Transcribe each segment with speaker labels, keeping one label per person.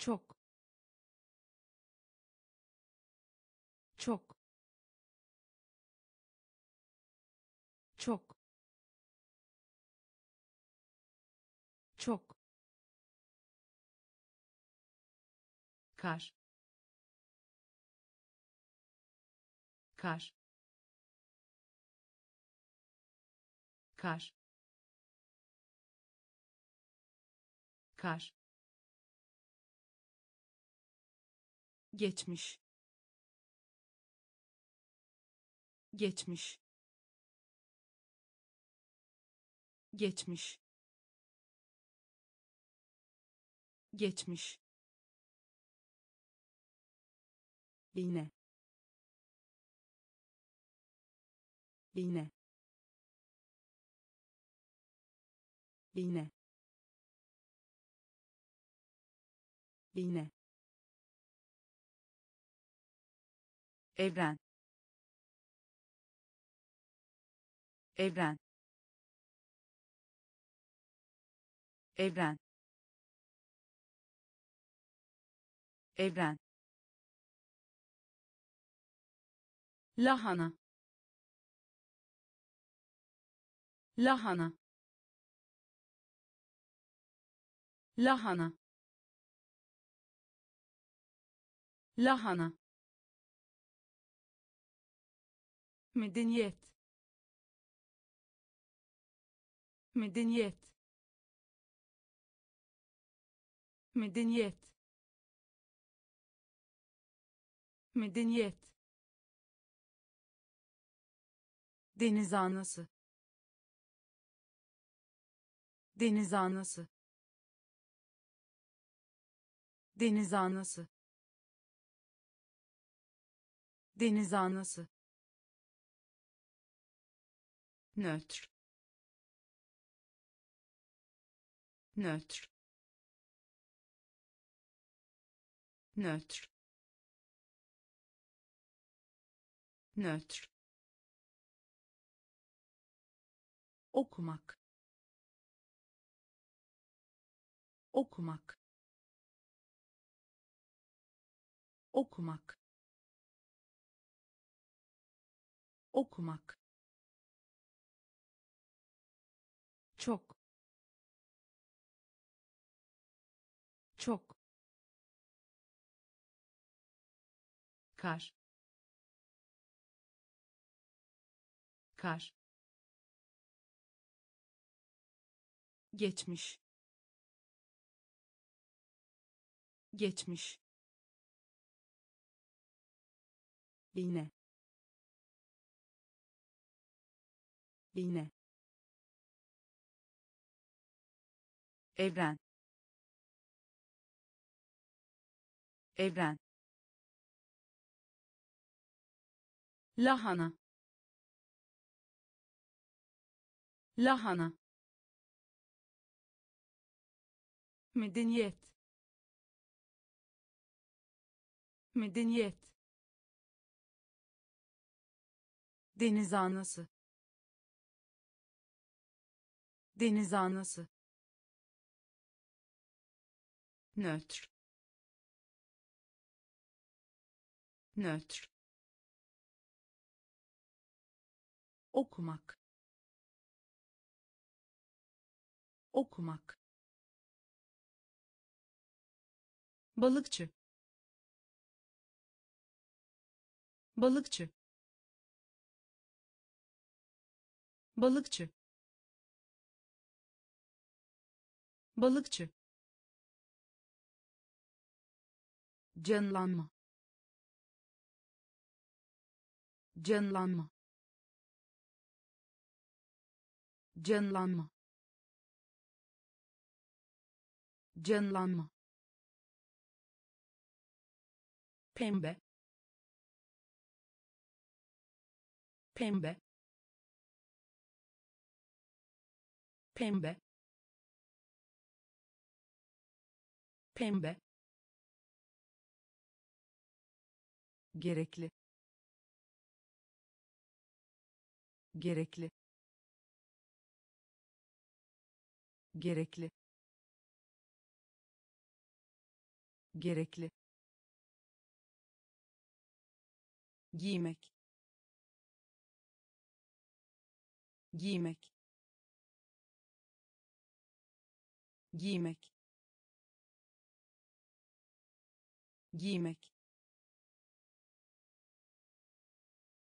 Speaker 1: çok çok çok çok kar kar kar kar geçmiş geçmiş geçmiş geçmiş yine yine yine yine evren evren evren evren lahana lahana lahana lahana medeniyet medeniyet medeniyet medeniyet deniz anası deniz anası deniz anası deniz anası nötr nötr nötr nötr okumak okumak okumak okumak kar kar geçmiş geçmiş iğne iğne evren evren lahana lahana medeniyet medeniyet deniz anası deniz anası nötr nötr okumak okumak balıkçı balıkçı balıkçı balıkçı canlanma canlanma canlanma canlanma pembe pembe pembe pembe gerekli gerekli gerekli gerekli giymek giymek giymek giymek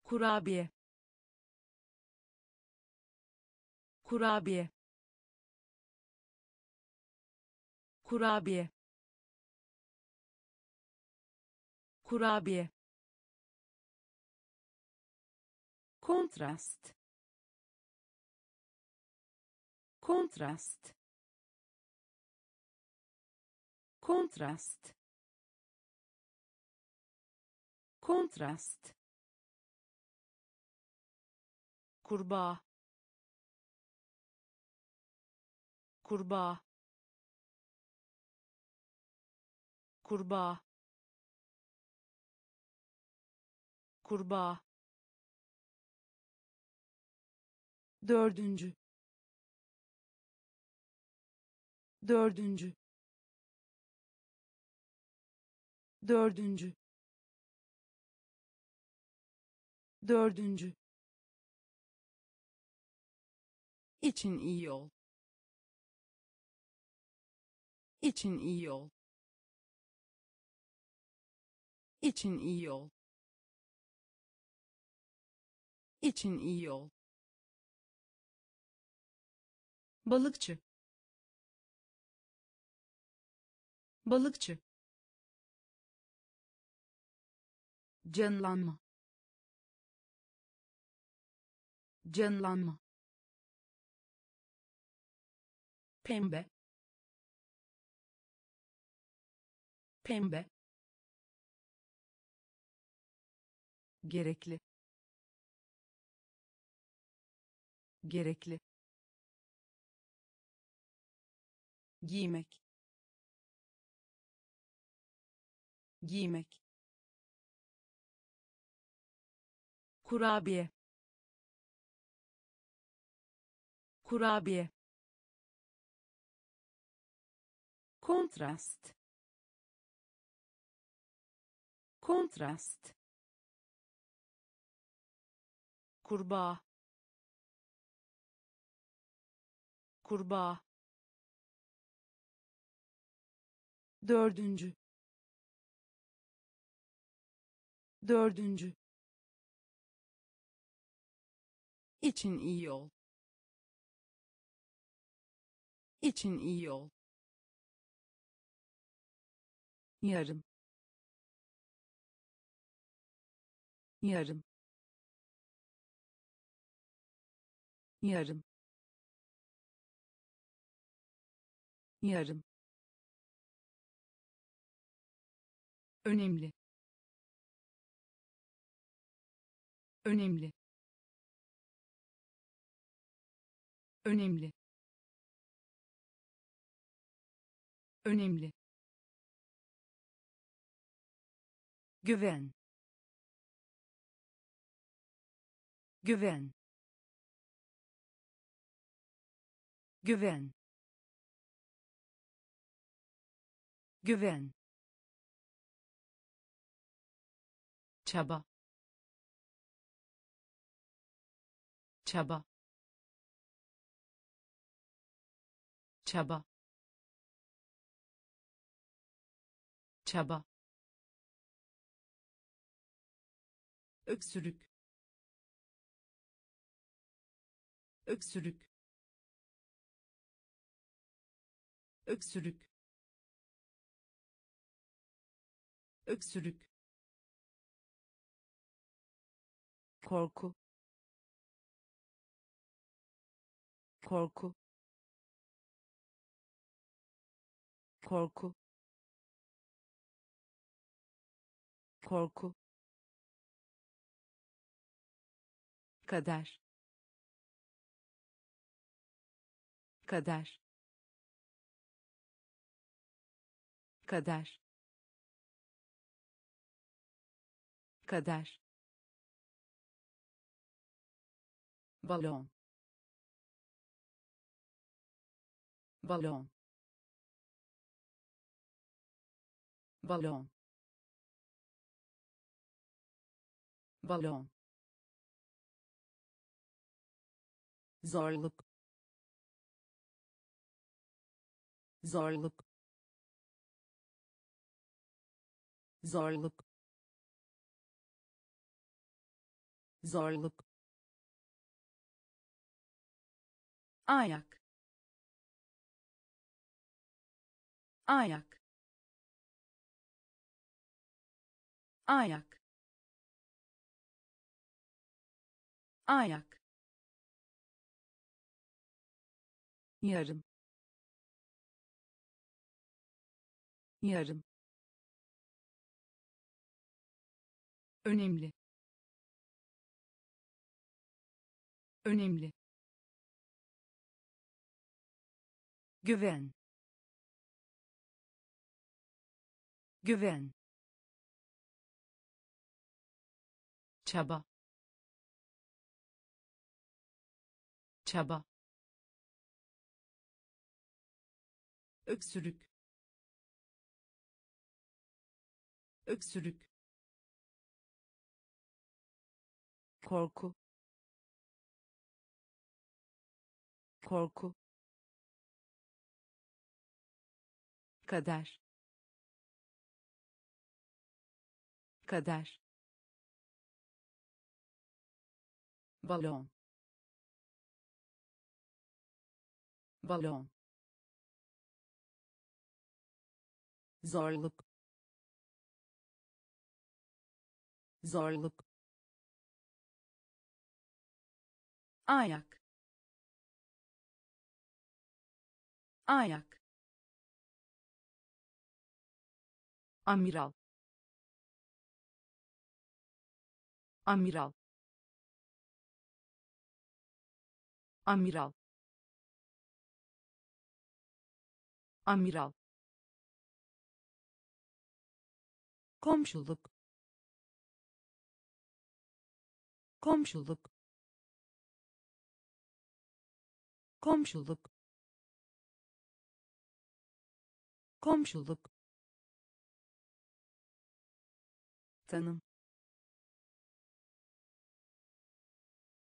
Speaker 1: kurabiye kurabiye kurabiye kurabiye kontrast kontrast kontrast kontrast kurbağa kurbağa kurbağa kurbağa dördüncü dördüncü dördüncü dördüncü için iyi yol, için iyi yol için iyi yol için iyi yol balıkçı balıkçı canlanma canlanma pembe pembe gerekli gerekli giymek giymek kurabiye kurabiye kontrast kontrast kurbağa kurbağa dördüncü dördüncü için iyi yol için iyi yol yarım yarım yarım yarım önemli önemli önemli önemli güven güven güven güven çaba çaba çaba çaba öksürük öksürük öksürük öksürük korku korku korku korku kader kader kader kader balon balon balon balon zorluk zorluk zorluk zorluk ayak ayak ayak ayak yarım yarım önemli önemli güven güven çaba çaba öksürük öksürük korku korku kader kader balon balon zorluk zorluk ayak ayak amiral amiral amiral amiral komşuluk komşuluk komşuluk komşuluk tanım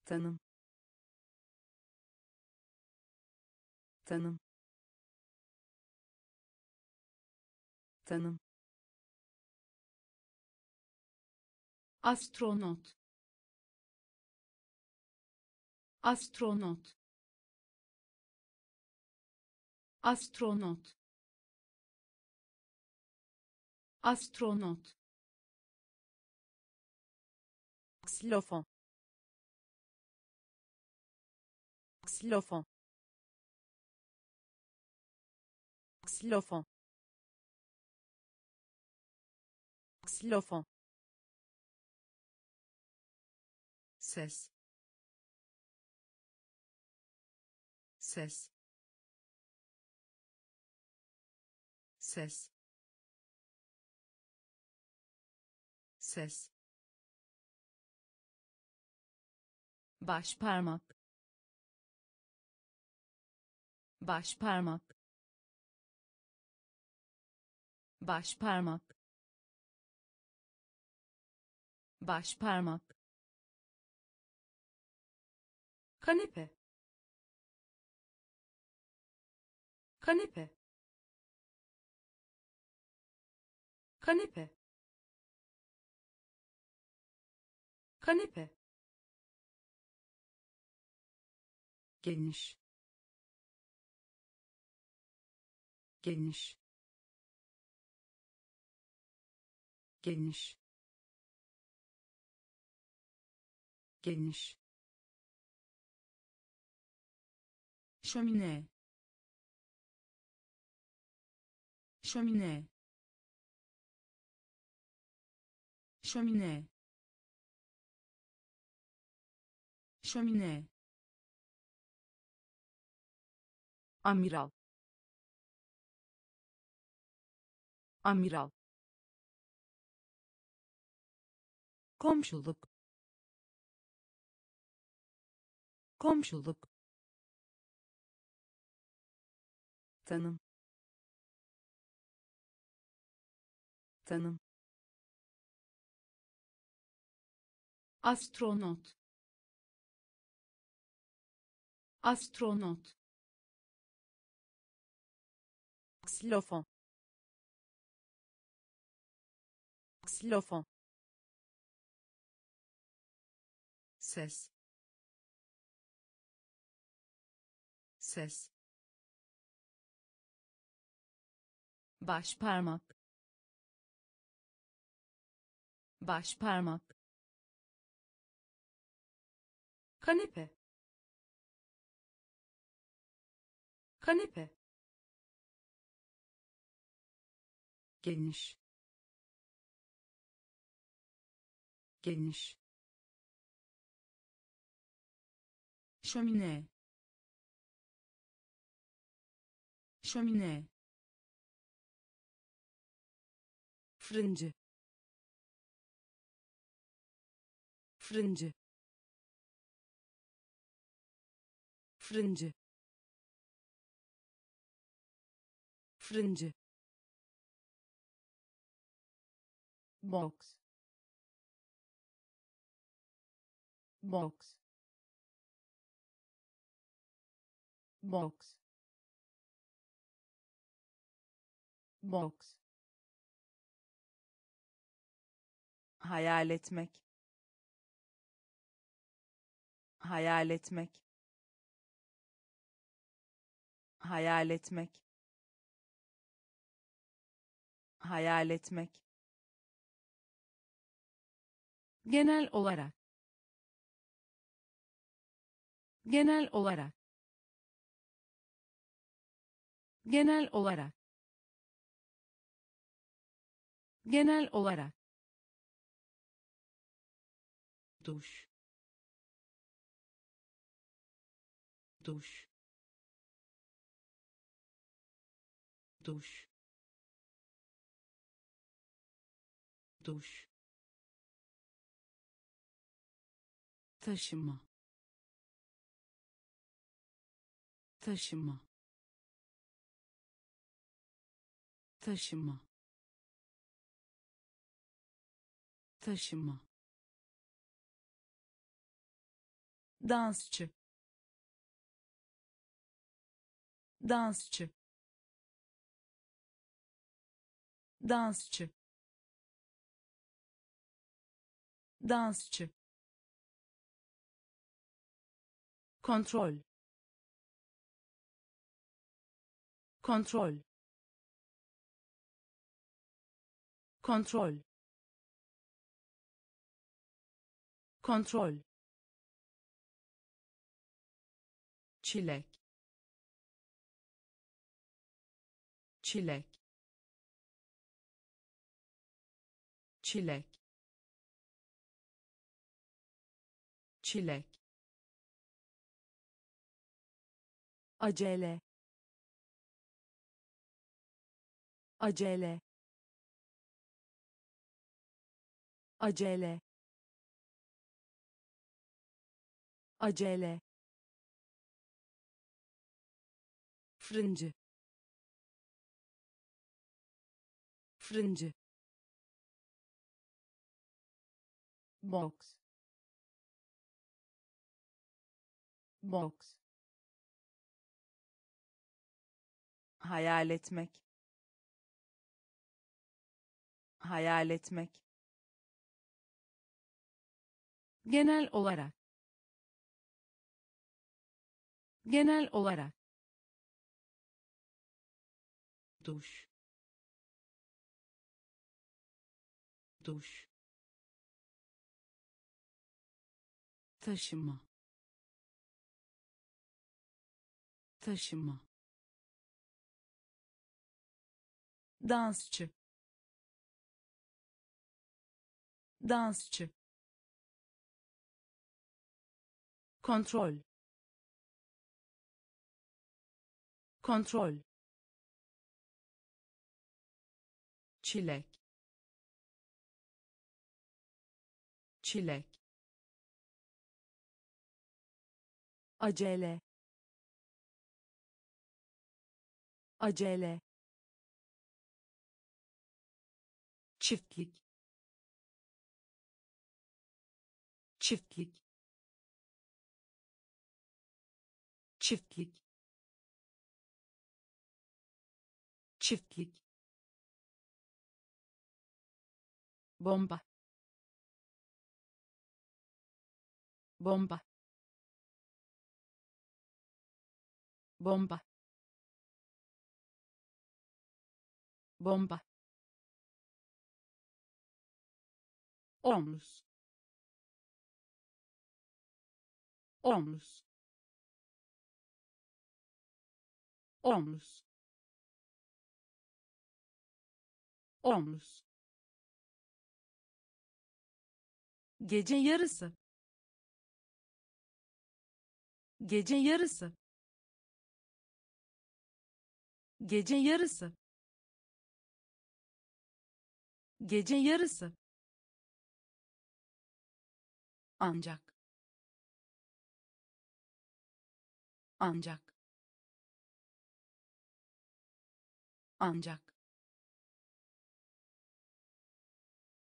Speaker 1: tanım tanım tanım astronot astronot astronot astronot xylophon xylophon xylophon xylophon cesse cesse ses ses baş parmak baş parmak baş parmak baş parmak kanepe kanepe kanepe kanepe geniş geniş geniş geniş şömine şömine Şömine. Şömine. Amiral. Amiral. Komşuluk. Komşuluk. Tanım. Tanım. astronot astronot xilofon xilofon ses ses baş parmak baş parmak kanepe kanepe geniş geniş şömine şömine fırıncı fırıncı fırıncı fırıncı box box box box hayal etmek hayal etmek hayal etmek hayal etmek genel olarak genel olarak genel olarak genel olarak duş duş duş duş taşıma taşıma taşıma taşıma dansçı dansçı dansçı dansçı kontrol kontrol kontrol kontrol çilek çilek çilek çilek acele acele acele acele fırıncı fırıncı box box hayal etmek hayal etmek genel olarak genel olarak duş duş taşıma taşıma dansçı dansçı kontrol kontrol çilek çilek acele acele çiftlik çiftlik çiftlik çiftlik bomba bomba bomba bomba omuz omuz omuz omuz gece yarısı gece yarısı Gece yarısı. Gece yarısı. Ancak. Ancak. Ancak.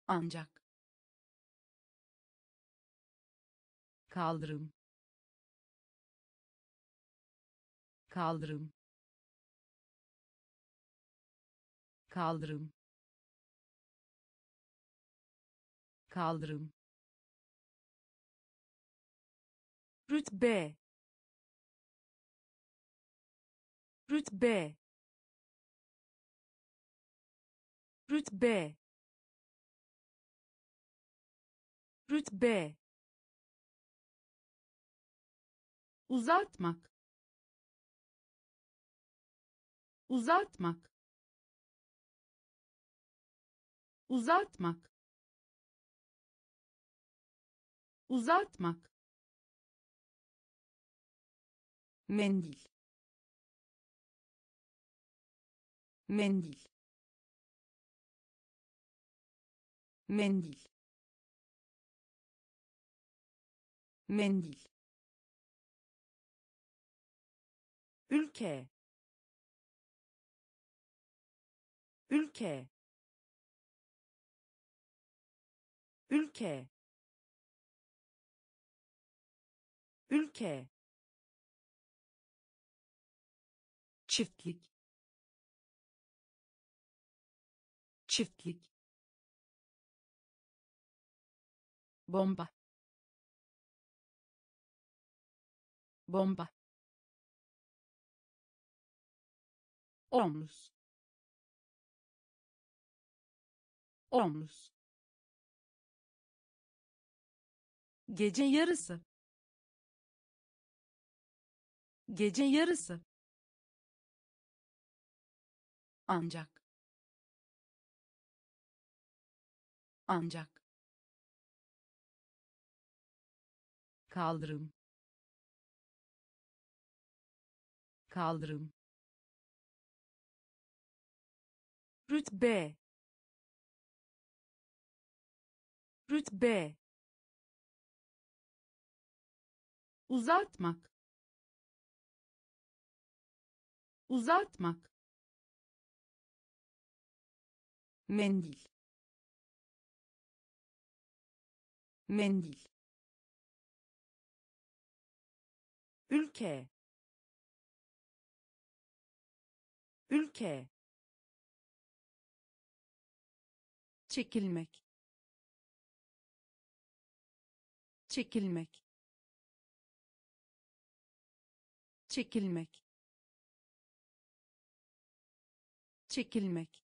Speaker 1: Ancak. kaldırım kaldırım kaldırım kaldırım rütbe rütbe rütbe rütbe uzatmak uzatmak uzatmak uzatmak mendil mendil mendil mendil ülke ülke ülke ülke çiftlik çiftlik bomba bomba omuz omuz Gece yarısı. Gece yarısı. Ancak. Ancak. kaldırım kaldırım rütbe rütbe uzatmak uzatmak mendil mendil ülke ülke çekilmek çekilmek çekilmek çekilmek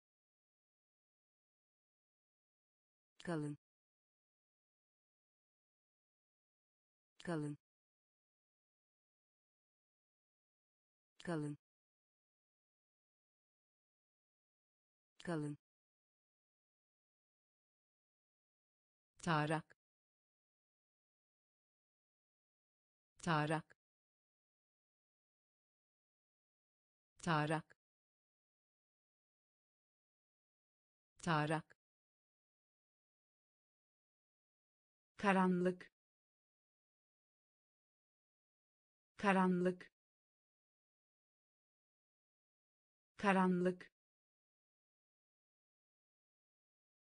Speaker 1: kalın kalın kalın kalın tarak tarak tarak tarak karanlık karanlık karanlık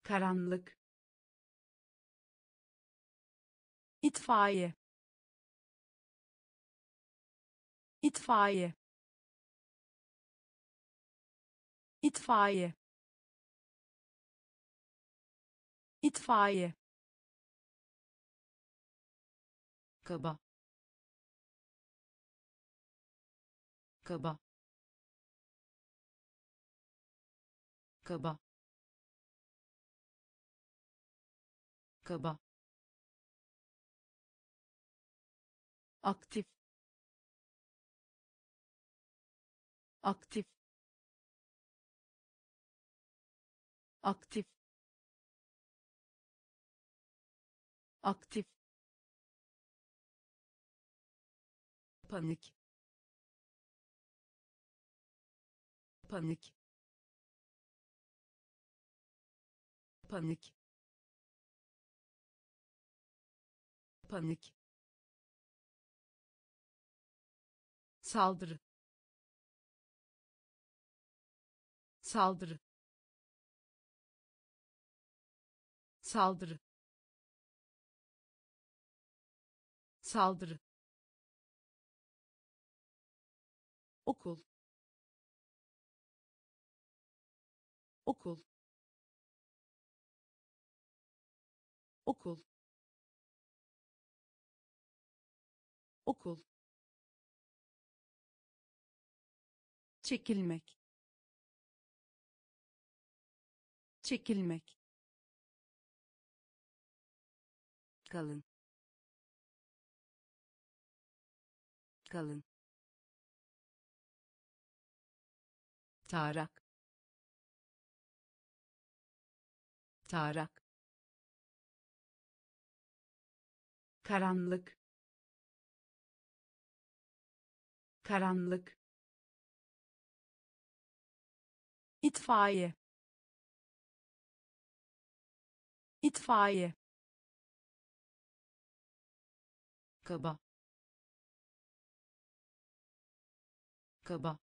Speaker 1: karanlık itfaiye itfaiye itfaiye itfaiye kaba kaba kaba kaba aktif aktif aktif aktif panik panik panik panik saldırı saldırı saldırı saldırı okul okul okul okul çekilmek çekilmek kalın kalın tarak tarak karanlık karanlık itfaiye itfaiye kaba kaba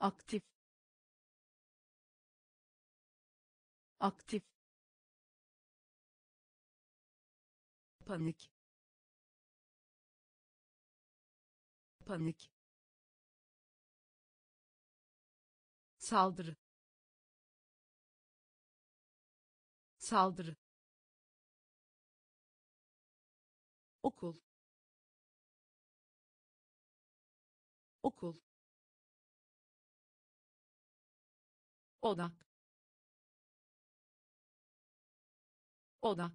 Speaker 1: aktif aktif panik panik saldırı saldırı okul okul odak odak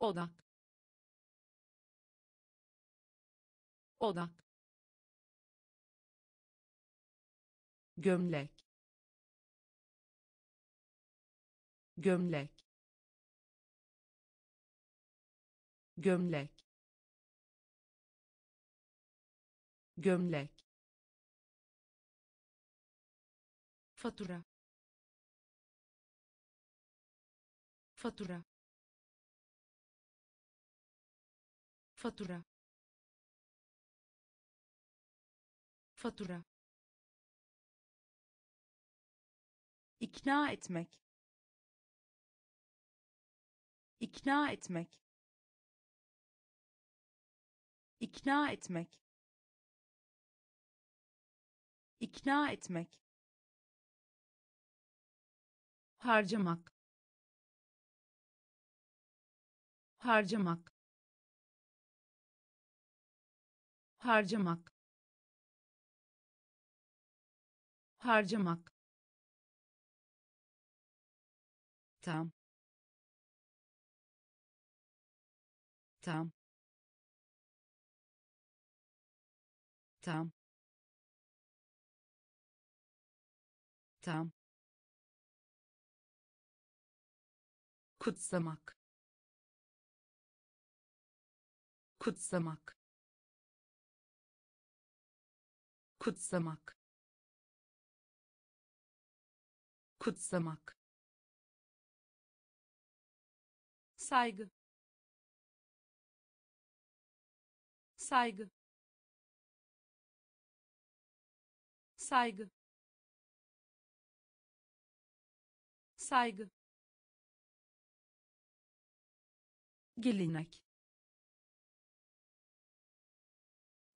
Speaker 1: odak odak gömlek gömlek gömlek gömlek fatura fatura fatura fatura ikna etmek ikna etmek ikna etmek ikna etmek harcamak harcamak harcamak harcamak tam tam tam tam kutsamak kutsamak kutsamak kutsamak saygı saygı saygı saygı Gelinek.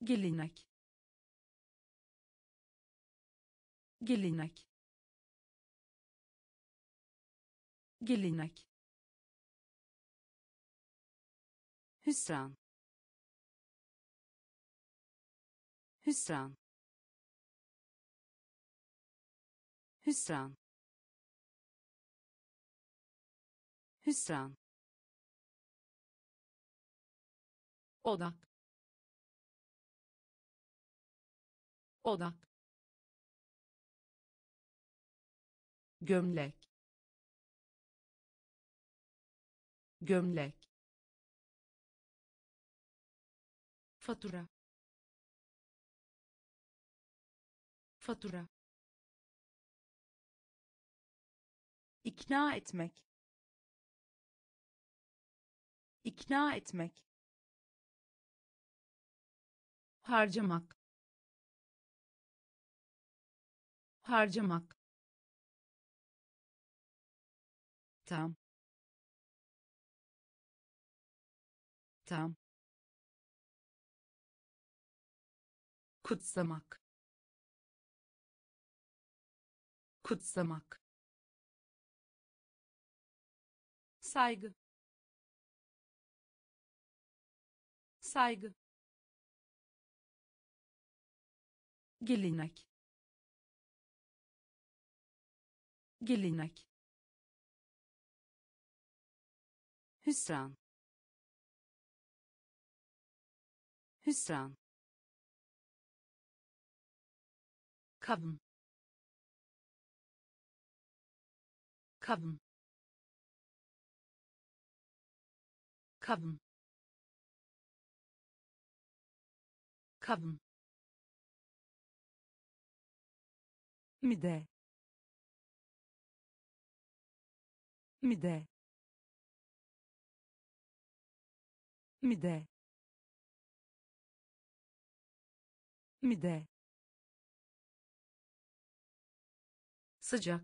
Speaker 1: Gelinek. Gelinek. Gelinek. hüsran hüsran hüsran hüsran odak odak gömlek gömlek fatura fatura ikna etmek ikna etmek harcamak harcamak tam tam kutsamak kutsamak saygı saygı Gelinek. Gelinek. hüsran hüsran kadın kadın kabın kabın mide mide mide mide sıcak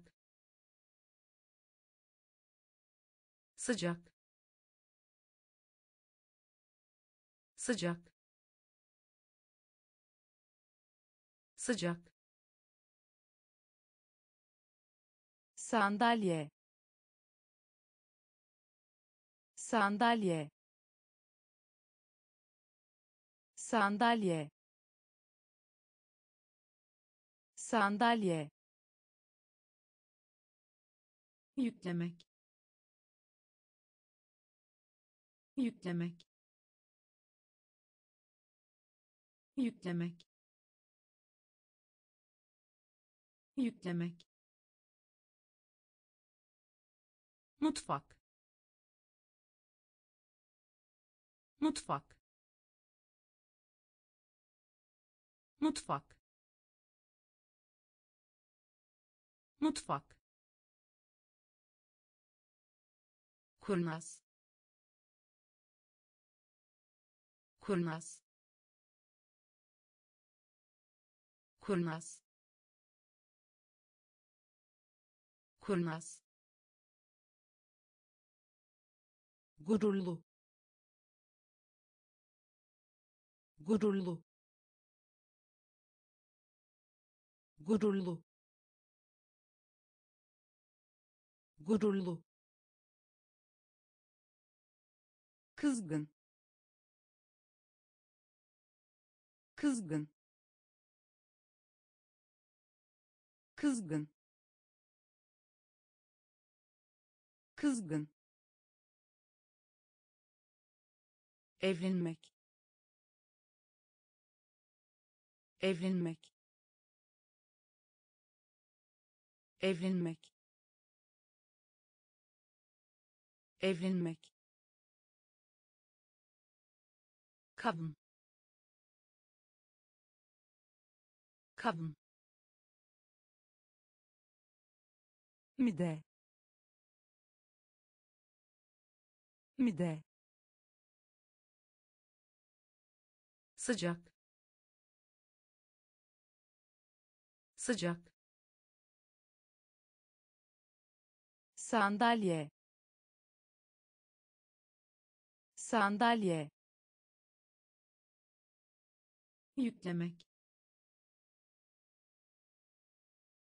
Speaker 1: sıcak sıcak sıcak sandalye sandalye sandalye sandalye yüklemek yüklemek yüklemek yüklemek mutfak mutfak mutfak mutfak kurnaz kurnaz kurnaz kurnaz gururlu gururlu gururlu gururlu kızgın kızgın kızgın kızgın evlenmek evlenmek evlenmek evlenmek kadın kadın mide mide sıcak sıcak sandalye sandalye yüklemek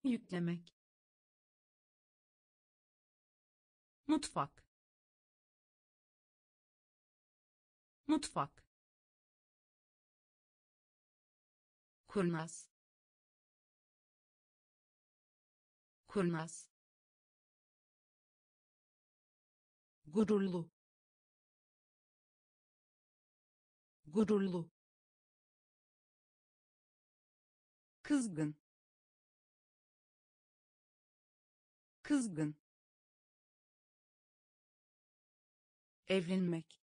Speaker 1: yüklemek mutfak mutfak kurnaz kurnaz gururlu gururlu kızgın kızgın evlenmek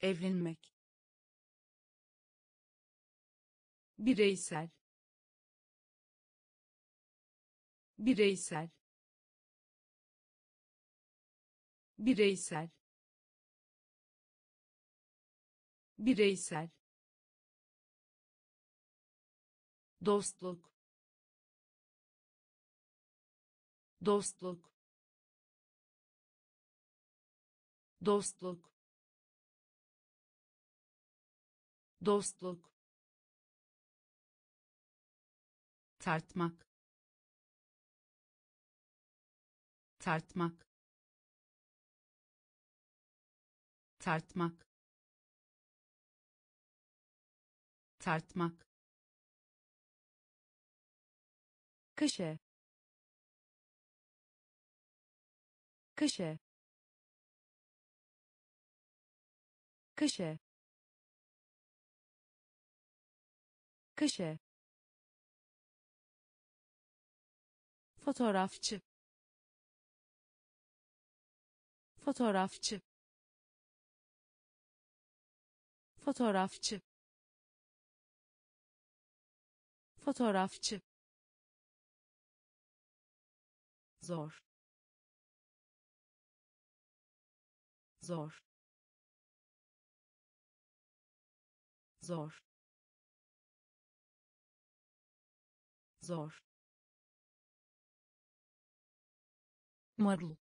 Speaker 1: evlenmek bireysel bireysel bireysel bireysel dostluk dostluk dostluk dostluk tartmak tartmak tartmak tartmak kışe kışe Köşe. Köşe. Fotoğrafçı. Fotoğrafçı. Fotoğrafçı. Fotoğrafçı. Zor. Zor. zor zor marul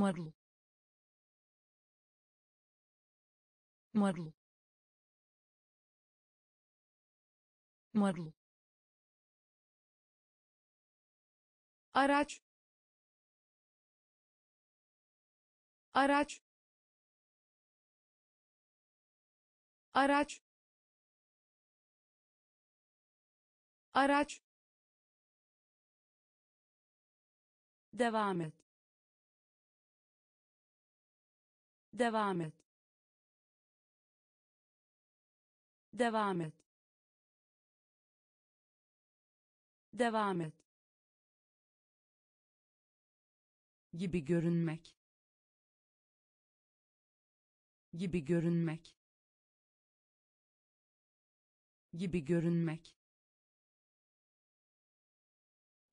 Speaker 1: marul marul marul araç araç araç araç devam et devam et devam et devam et gibi görünmek gibi görünmek gibi görünmek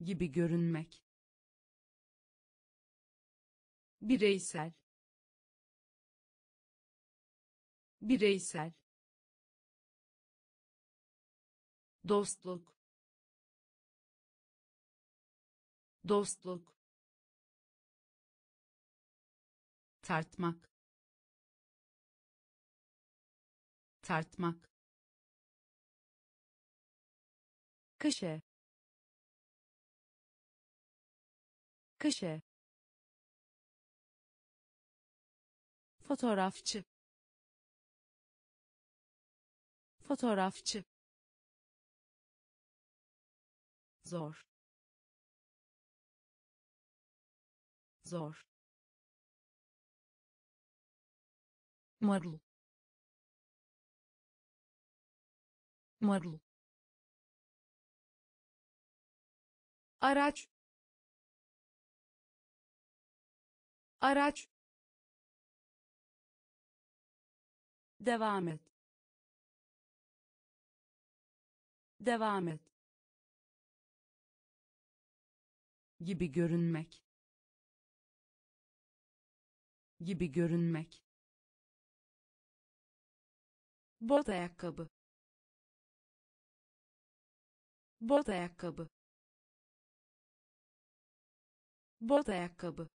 Speaker 1: gibi görünmek bireysel bireysel dostluk dostluk tartmak tartmak kışı kışı fotoğrafçı fotoğrafçı zor zor marul marul araç araç devam et devam et gibi görünmek gibi görünmek bot ayakkabı bot ayakkabı Bot ayakkabı.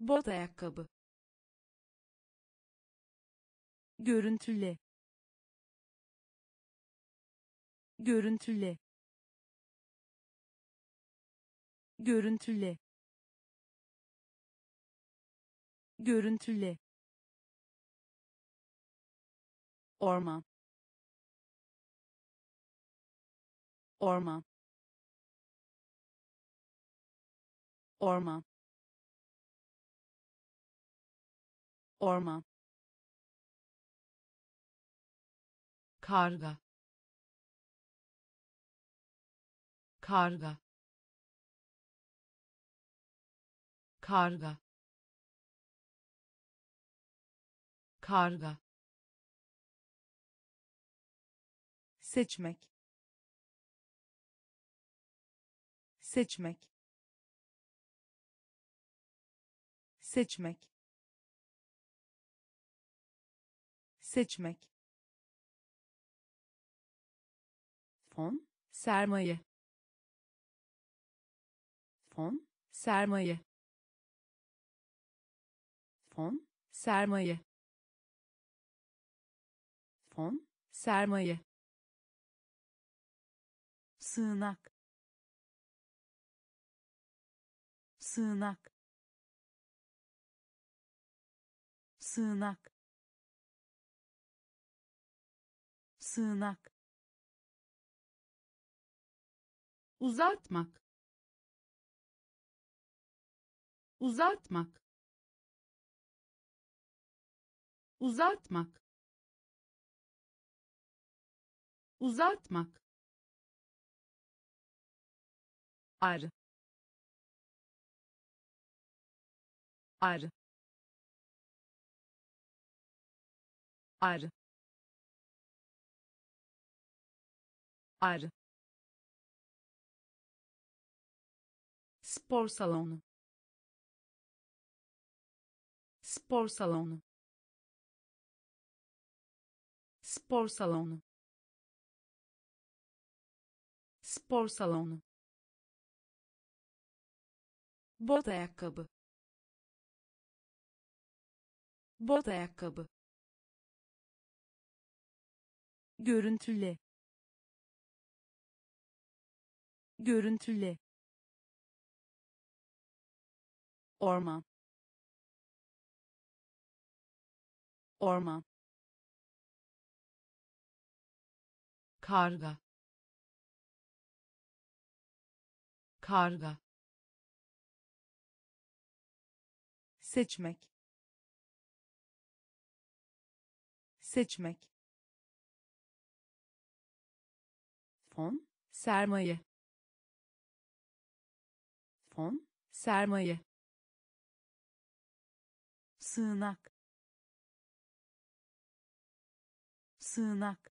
Speaker 1: Bot ayakkabı. Görüntüle. Görüntüle. Görüntüle. Görüntüle. Orman. Orman. orman orman karga karga karga karga seçmek seçmek seçmek seçmek fon sermaye fon sermaye fon sermaye fon sermaye sığınak sığınak sığınak sığınak uzatmak uzatmak uzatmak uzatmak ar ar ar ar spor salonu spor salonu spor salonu spor salonu boteca boteca görüntüle görüntüle orman orman karga karga seçmek seçmek fon sermaye fon sermaye sığınak sığınak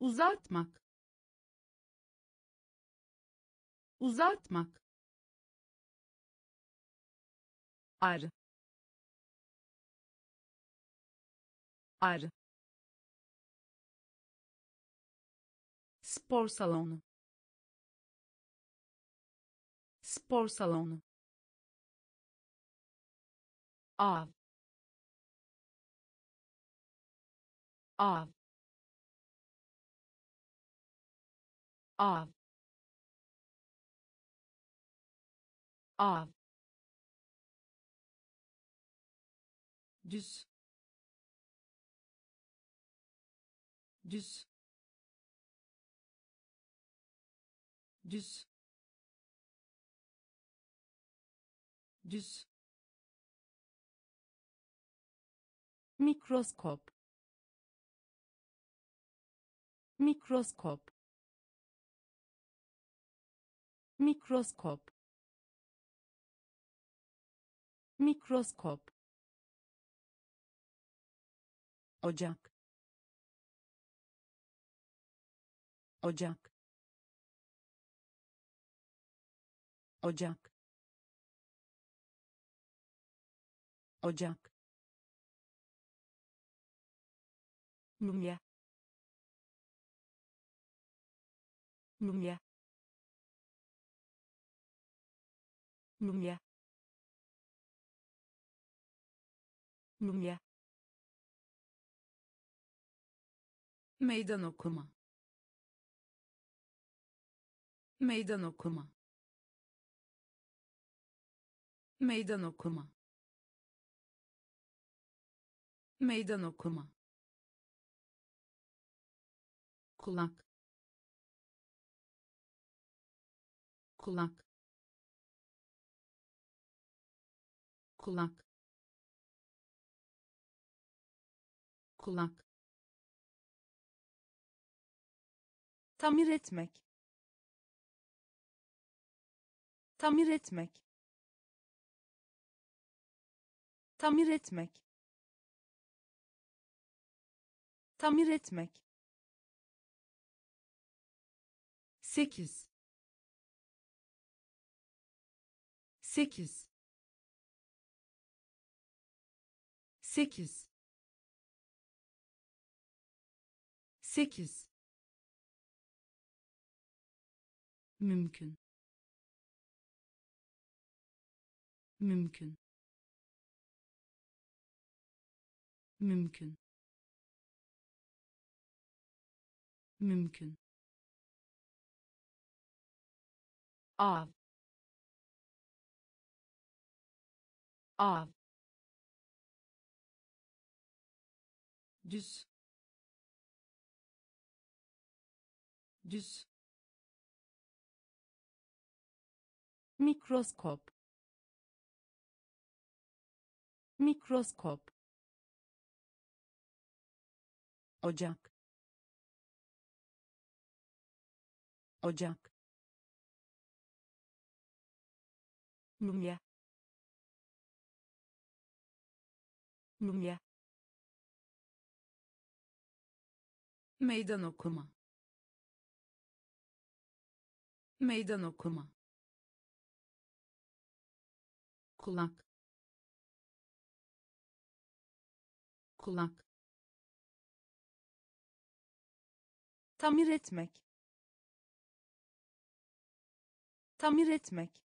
Speaker 1: uzatmak uzatmak ar ar Spor salonu. Spor salonu. Av. Av. Av. Av. Düz. Düz. düz düz mikroskop mikroskop mikroskop mikroskop ocak ocak Ocak. Ocak. Mumya. Mumya. Mumya. Mumya. Meydan okuma. Meydan okuma meydan okuma meydan okuma kulak kulak kulak kulak tamir etmek tamir etmek tamir etmek tamir etmek 8 8 8 8 mümkün mümkün mümkün mümkün av av düz düz mikroskop mikroskop Ocak. Ocak. Mumya. Mumya. Meydan okuma. Meydan okuma. Kulak. Kulak. tamir etmek tamir etmek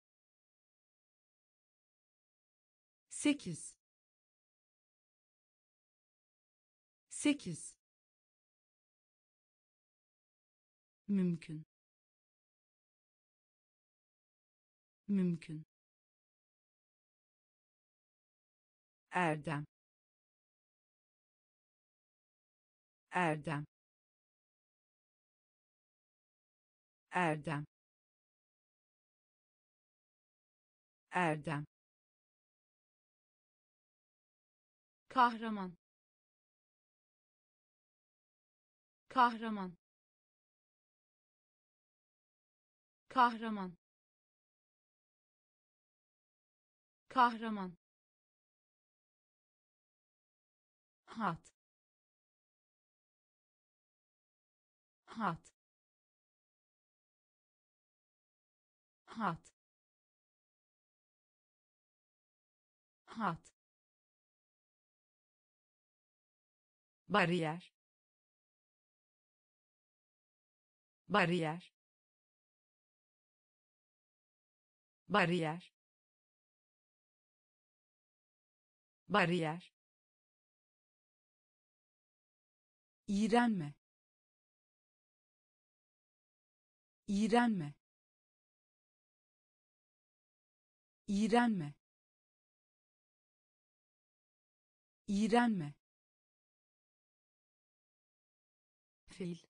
Speaker 1: 8 8 mümkün mümkün erdem erdem Erdem. Erdem. Kahraman. Kahraman. Kahraman. Kahraman. hat hat hat hat bariyer bariyer bariyer bariyer iğrenme iğrenme iğrenme iğrenme fiil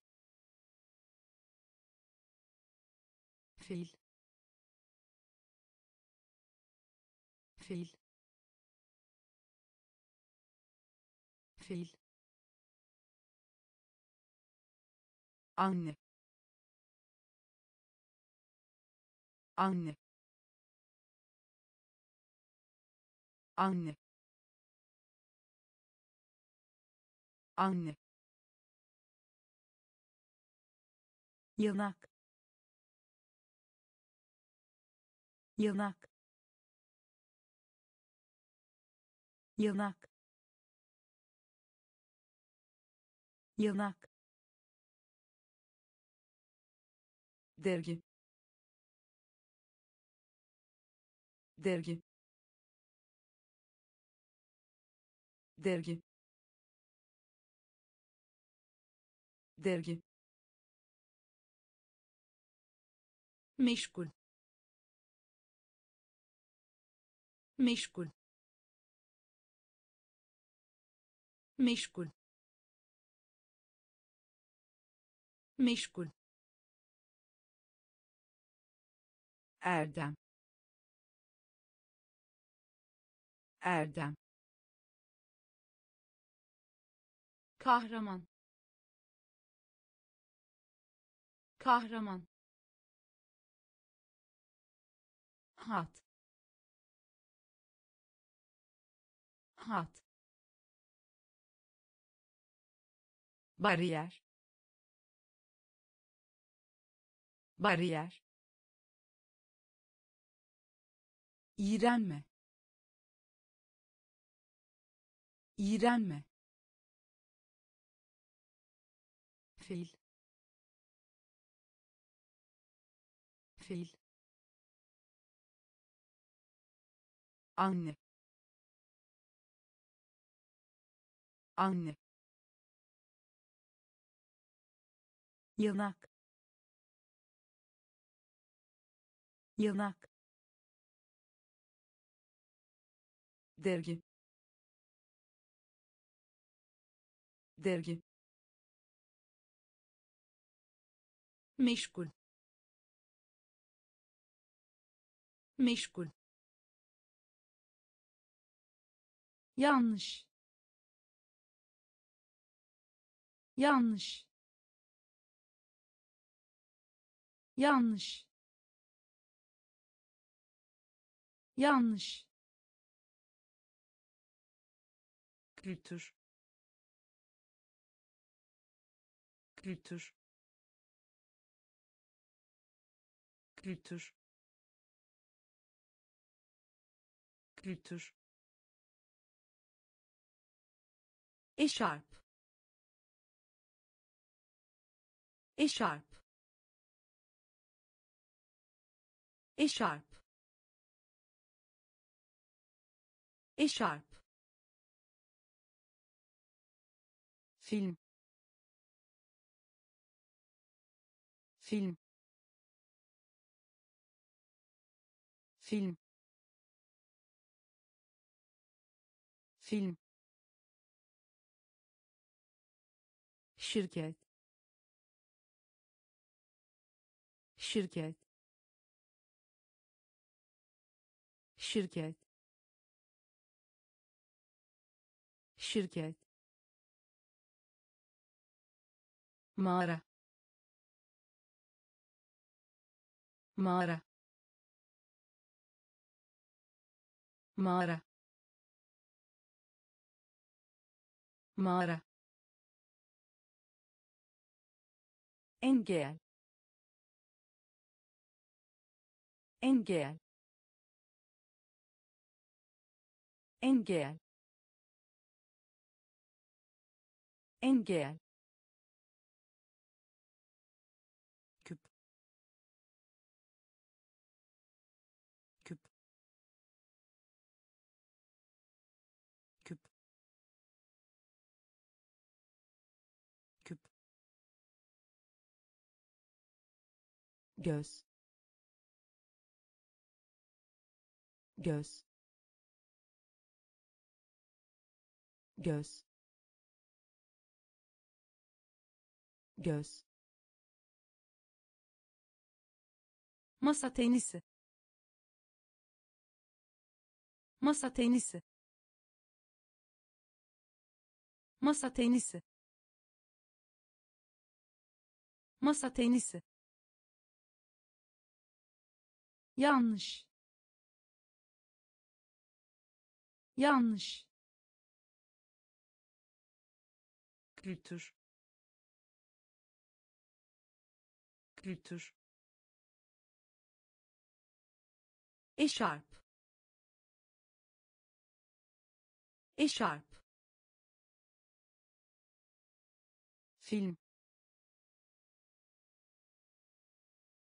Speaker 1: fiil fiil fiil anne anne anne anne yanak yanak yanak yanak dergi dergi dergi dergi meşgul meşgul meşgul meşgul erdem erdem kahraman kahraman hat hat bariyer bariyer iğrenme iğrenme Fil. Fil. Anne. Anne. Yanak. Yanak. Dergi. Dergi. meşgul meşgul yanlış yanlış yanlış yanlış kültür kültür kültür kültür eşarp eşarp eşarp eşarp film film film film şirket şirket şirket şirket mağara mağara mağara mağara engel engel engel engel göz göz göz göz masa tenisi masa tenisi masa tenisi masa tenisi yanlış yanlış kültür kültür eşarp eşarp film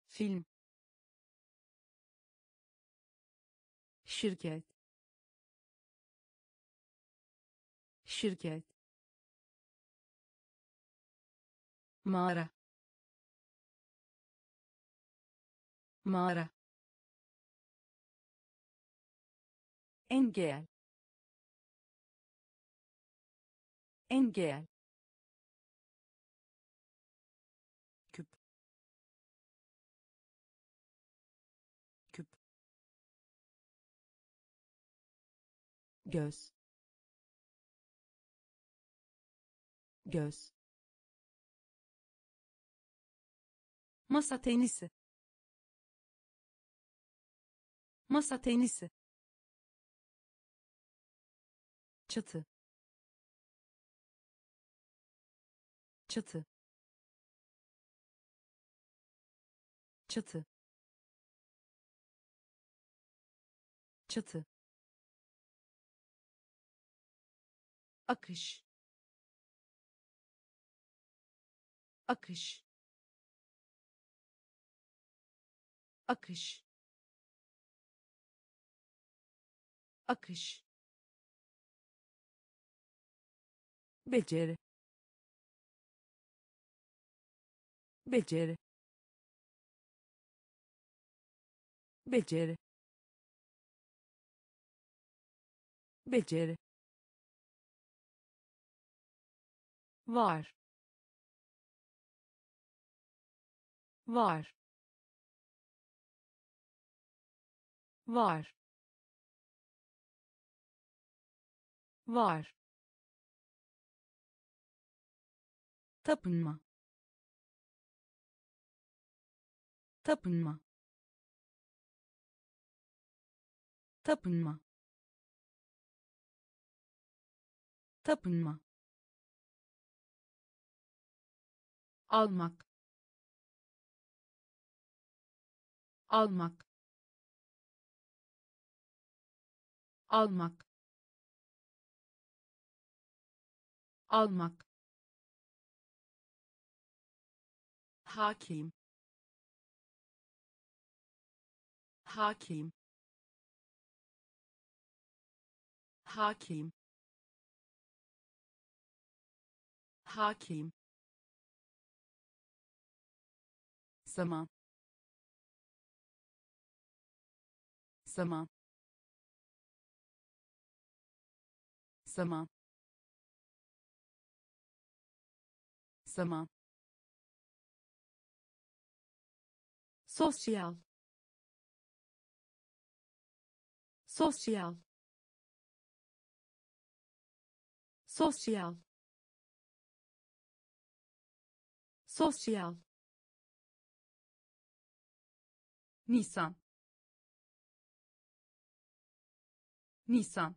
Speaker 1: film şirket şirket mağara mağara engel engel göz göz masa tenisi masa tenisi çatı çatı çatı çatı akış akış akış akış beceri beceri beceri beceri var var var var tapınma tapınma tapınma tapınma almak almak almak almak hakim hakim hakim hakim zaman zaman zaman zaman sosyal sosyal sosyal sosyal Nisan Nisan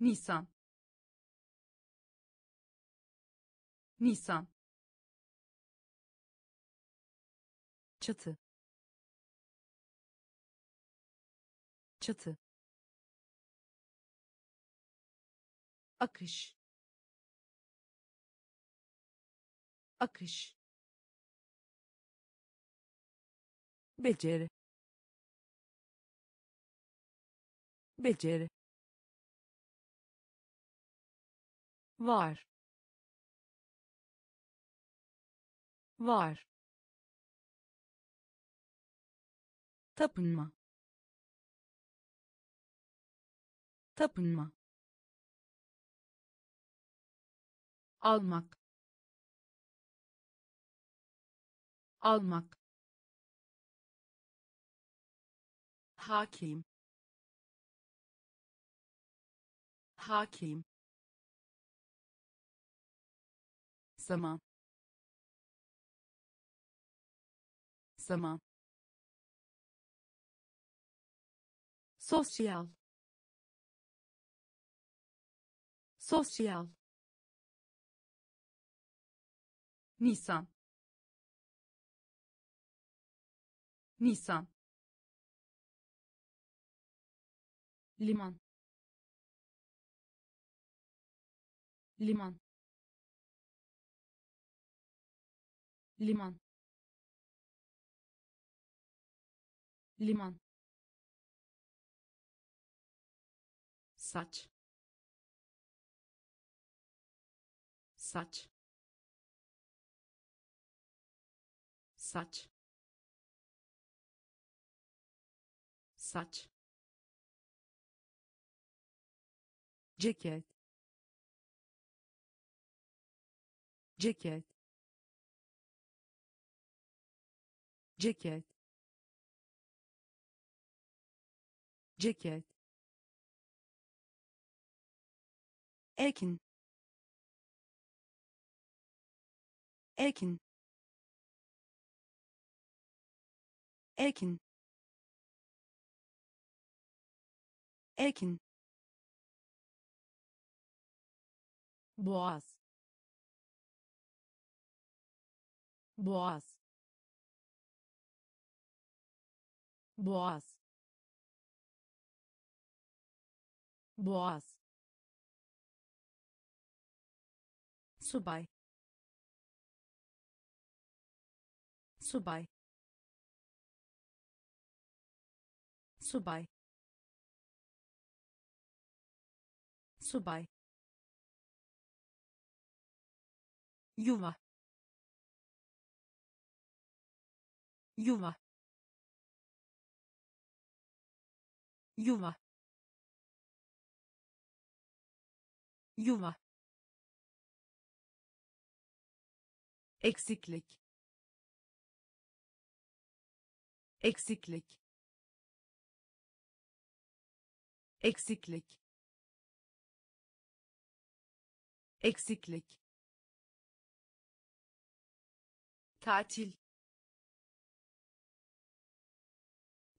Speaker 1: Nisan Nisan çatı çatı akış akış beceri beceri var var tapınma tapınma almak almak hakim hakim zaman zaman sosyal sosyal Nisan Nisan liman liman liman liman saç saç saç saç ceket ceket ceket ceket ekin ekin ekin ekin Boas. Boas. Boas. Boas. Subai. Subai. Subai. Subai. yuva yuva yuva yuva eksiklik eksiklik eksiklik eksiklik tatil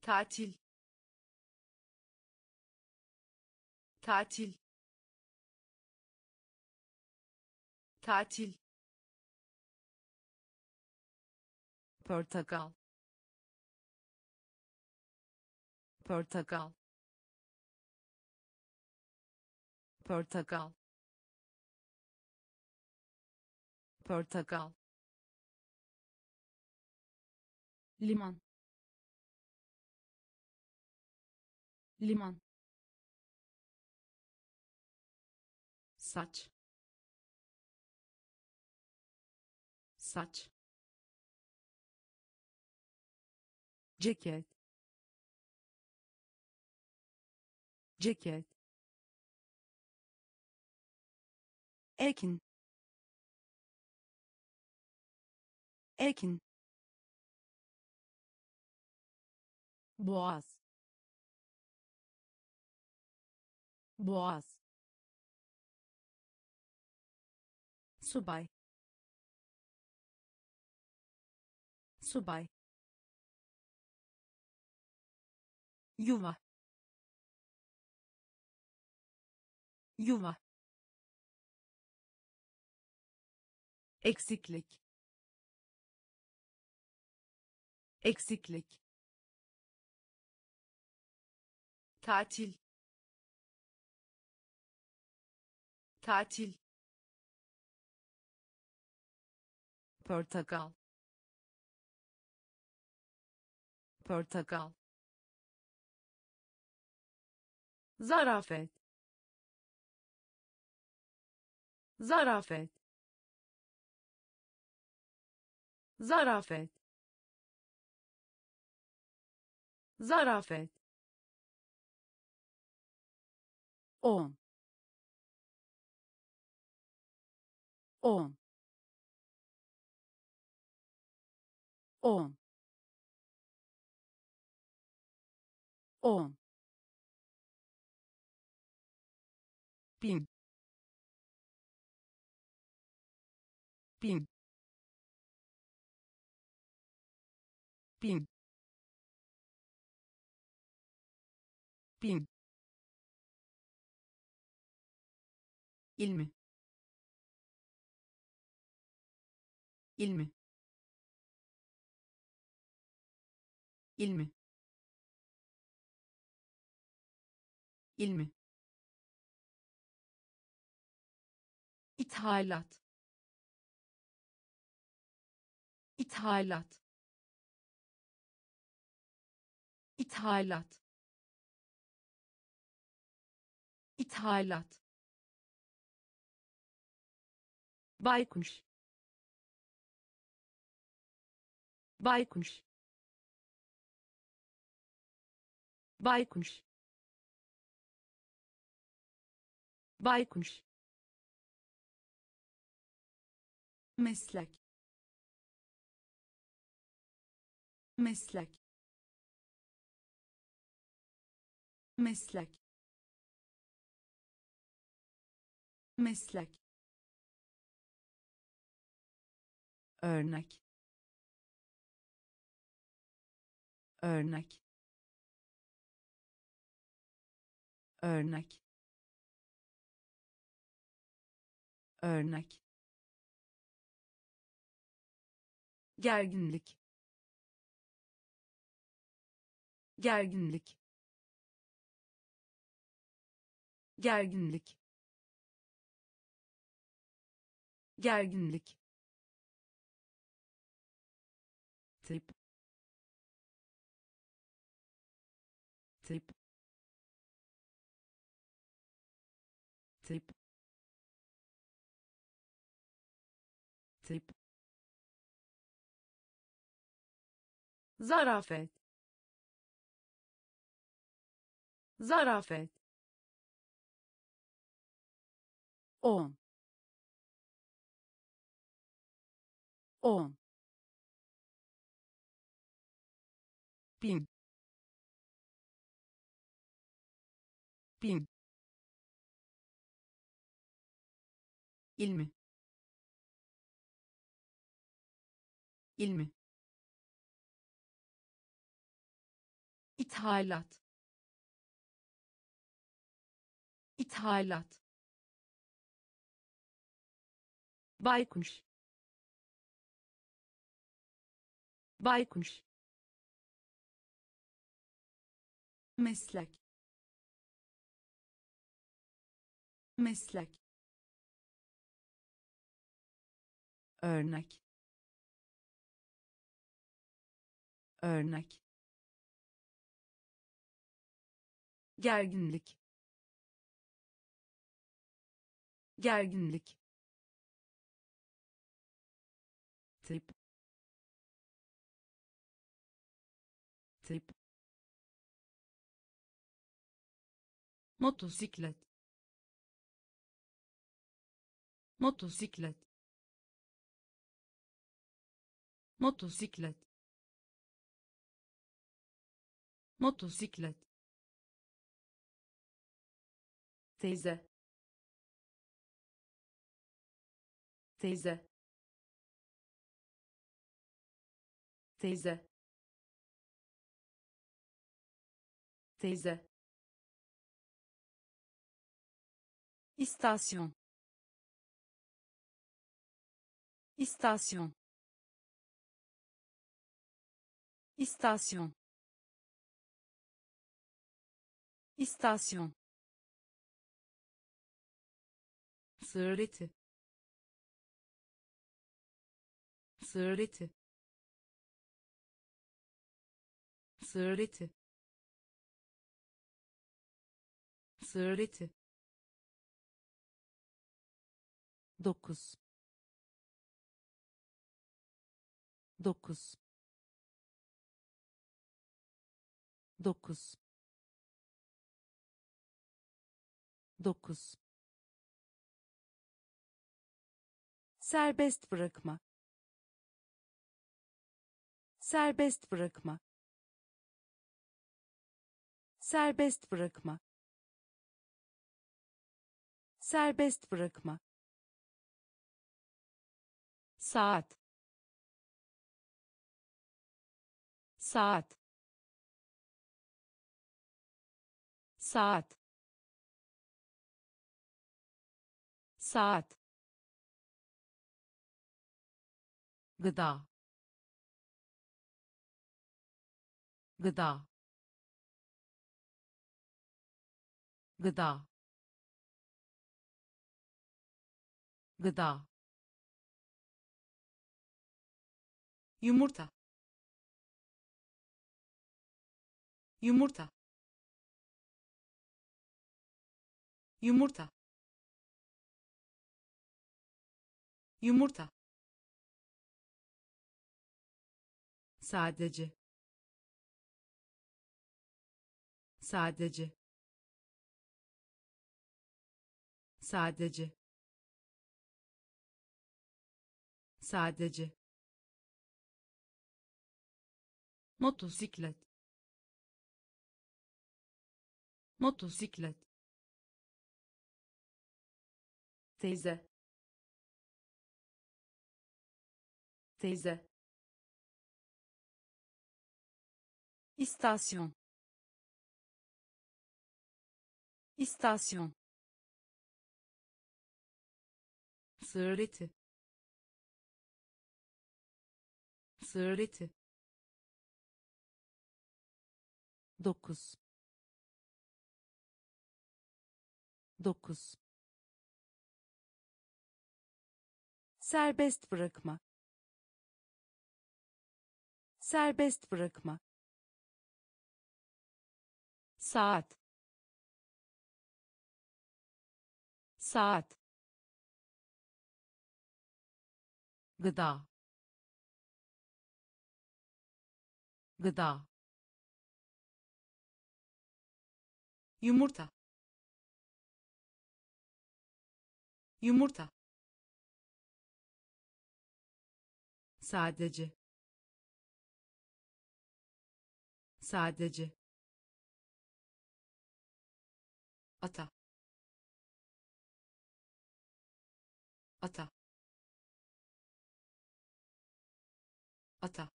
Speaker 1: tatil tatil tatil portakal portakal portakal portakal liman liman saç saç ceket ceket ekin ekin Boğaz. Boğaz. Subay. Subay. Yuva. Yuva. eksiklik eksiklik tatil tatil portakal portakal zarafet zarafet zarafet zarafet 哦哦哦哦！拼拼拼拼。ilmi ilmi ilmi ilmi ithalat ithalat ithalat ithalat Baykuş. Baykuş. Baykuş. Baykuş. Meslek. Meslek. Meslek. Meslek. örnek örnek örnek örnek gerginlik gerginlik gerginlik gerginlik تيب تيب تيب تيب زرافة زرافة أم أم bin bin ilmi ilmi ithalat ithalat baykunş, baykunş. meslek meslek örnek örnek gerginlik gerginlik tip tip motosiklet motosiklet motosiklet motosiklet teyze teyze teyze teyze İstasyon. İstasyon. İstasyon. İstasyon. Sığır eti. Sığır eti. dokuz dokuz dokuz dokuz serbest bırakma serbest bırakma serbest bırakma serbest bırakma सात सात सात सात गदा गदा गदा गदा yumurta yumurta yumurta yumurta sadece sadece sadece sadece motosiklet motosiklet teyze teyze istasyon istasyon sığır eti dokuz dokuz serbest bırakma serbest bırakma saat saat gıda gıda yumurta yumurta sadece sadece ata ata ata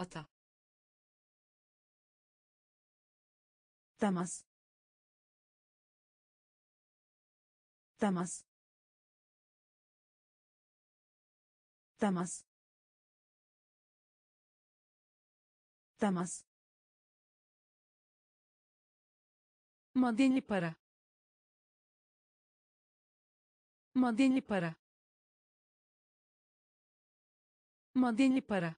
Speaker 1: ata temas temas temas temas Madeni para. Madeni para. Madeni para.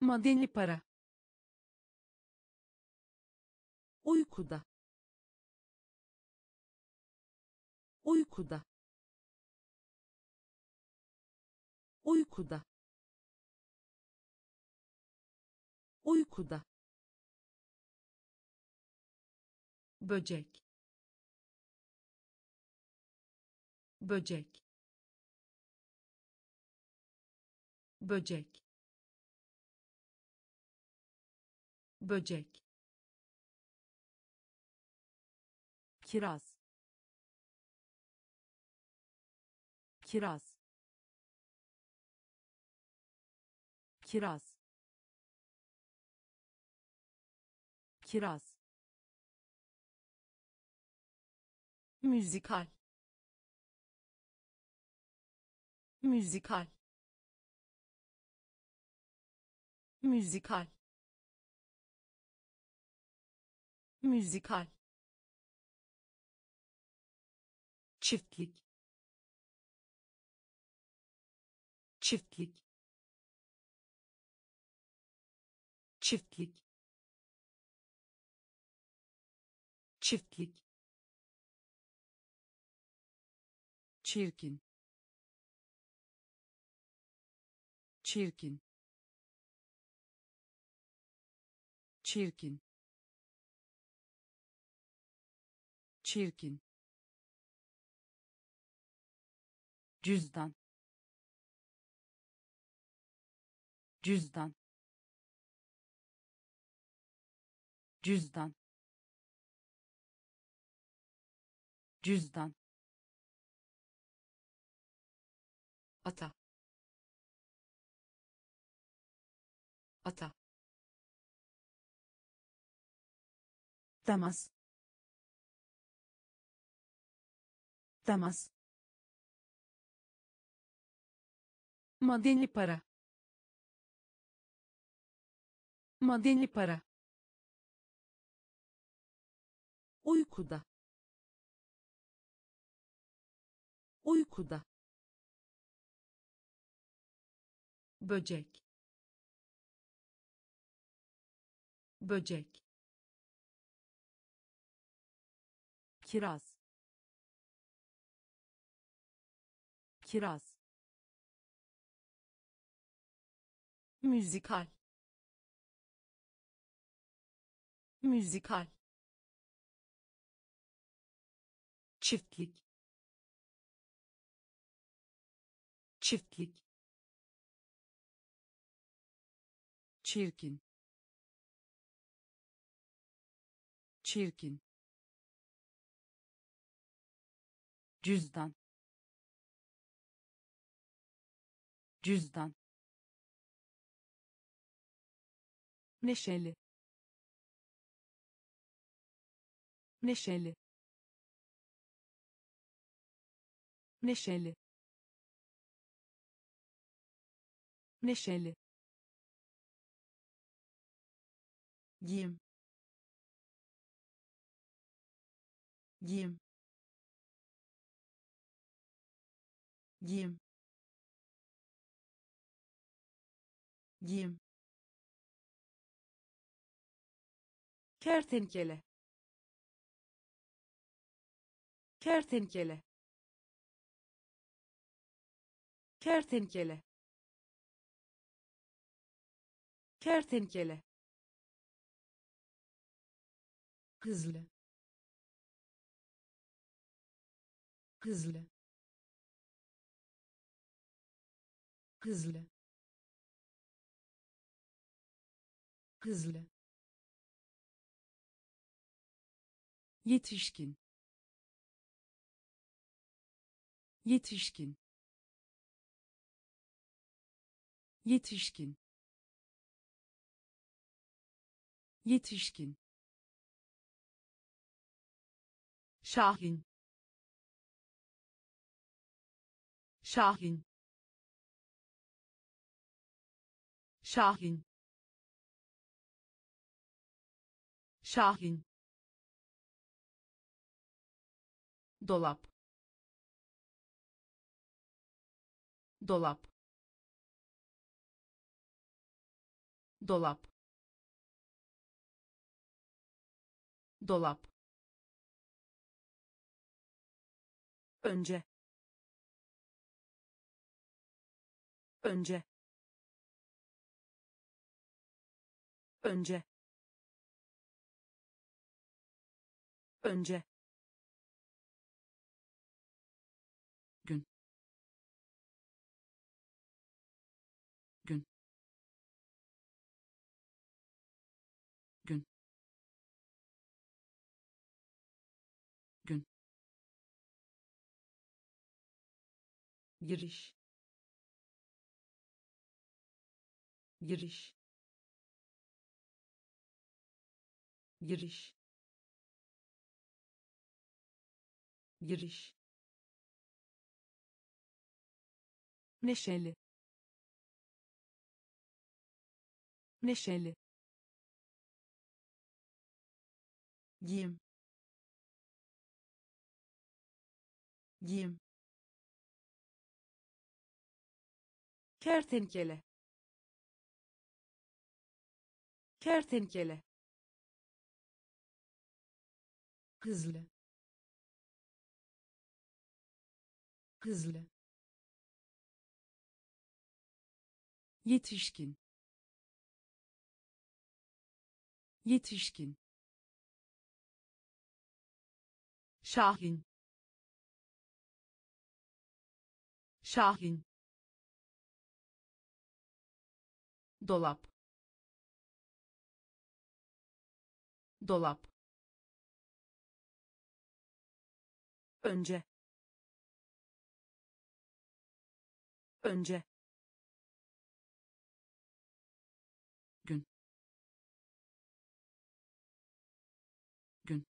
Speaker 1: Madeni para. uykuda uykuda uykuda uykuda böcek böcek böcek böcek kiraz kiraz kiraz kiraz müzikal müzikal müzikal müzikal çiftlik çiftlik çiftlik çiftlik çirkin çirkin çirkin çirkin cüzdan cüzdan cüzdan cüzdan ata ata temas temas Madeni para. Madeni para. Uykuda. Uykuda. Böcek. Böcek. Kiraz. Kiraz. müzikal müzikal çiftlik çiftlik çirkin çirkin cüzdan cüzdan neşeli neşeli neşeli neşeli giyim giyim giyim giyim kertenkele kertenkele kertenkele kertenkele hızlı hızlı hızlı hızlı yetişkin yetişkin yetişkin yetişkin Şahin Şahin Şahin Şahin dolap dolap dolap dolap önce önce önce önce giriş giriş giriş giriş neşeli neşeli giyim giyim kertenkele kertenkele hızlı hızlı yetişkin yetişkin Şahin Şahin dolap dolap önce önce gün gün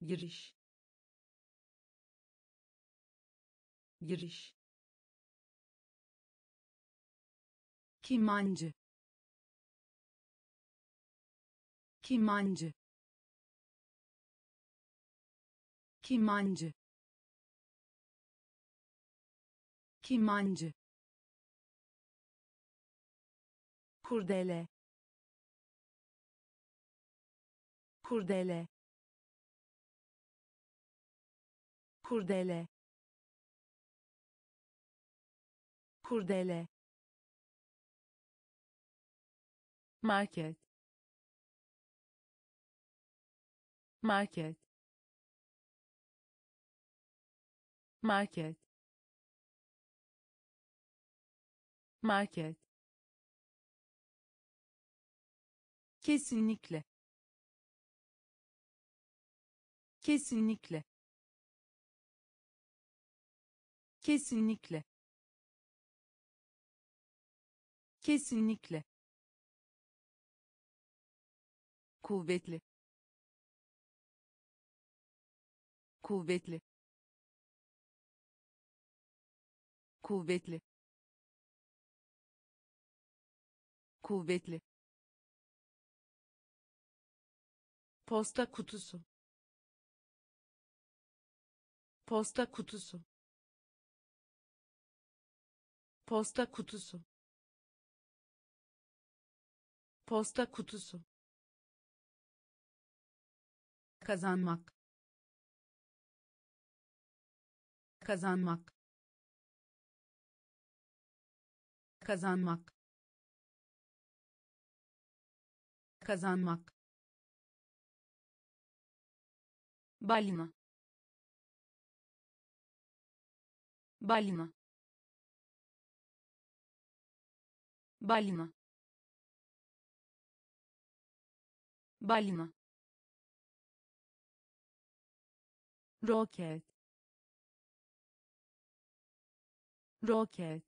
Speaker 1: giriş giriş Kimancı. Kimancı. Kimancı. Kimancı. Kurdele. Kurdele. Kurdele. Kurdele. market market market market kesinlikle kesinlikle kesinlikle kesinlikle kuvvetli kuvvetli kuvvetli kuvvetli posta kutusu posta kutusu posta kutusu posta kutusu kazanmak kazanmak kazanmak kazanmak balina balina Balina. Balina. roket roket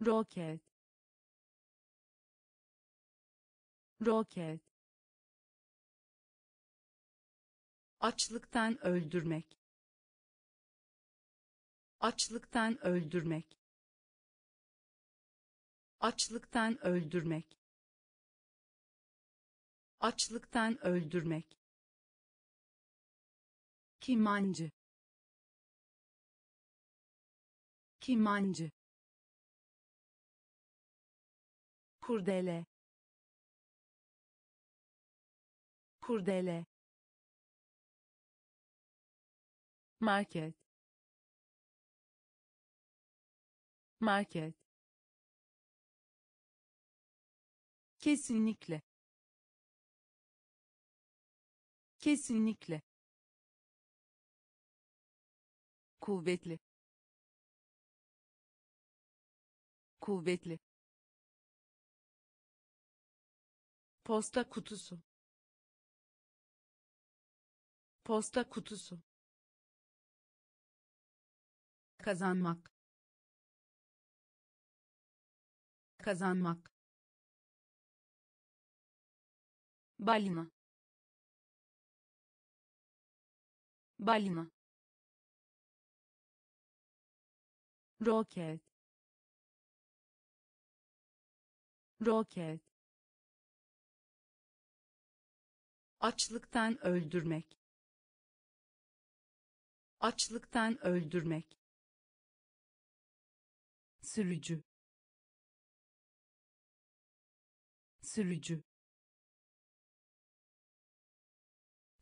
Speaker 1: roket roket açlıktan öldürmek açlıktan öldürmek açlıktan öldürmek açlıktan öldürmek Kimancı. Kimancı. Kurdele. Kurdele. Market. Market. Kesinlikle. Kesinlikle. kuvvetli kuvvetli posta kutusu posta kutusu kazanmak kazanmak balina balina roket roket açlıktan öldürmek açlıktan öldürmek sürücü sürücü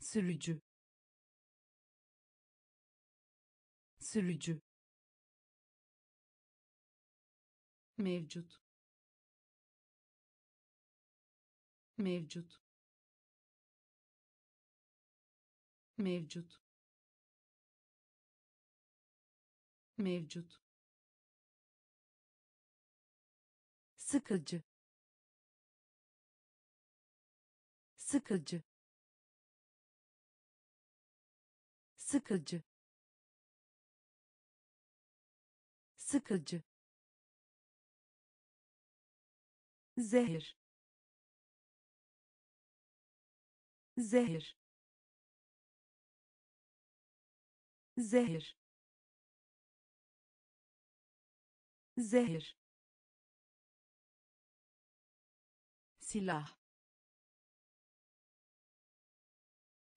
Speaker 1: sürücü sürücü mevcut mevcut mevcut mevcut sıkıcı sıkıcı sıkıcı sıkıcı زهر زهر زهر زهر سلاح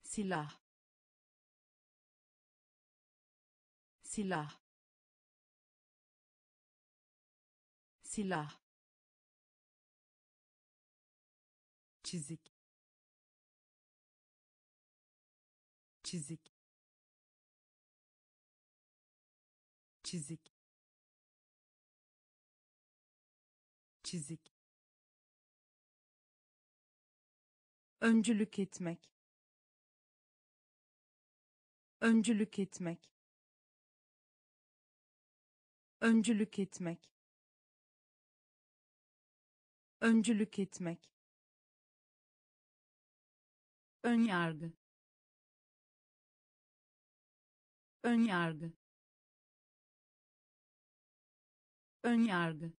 Speaker 1: سلاح سلاح سلاح çizik çizik çizik çizik öncülük etmek öncülük etmek öncülük etmek öncülük etmek ön ön yargı, yargı, ön yargı,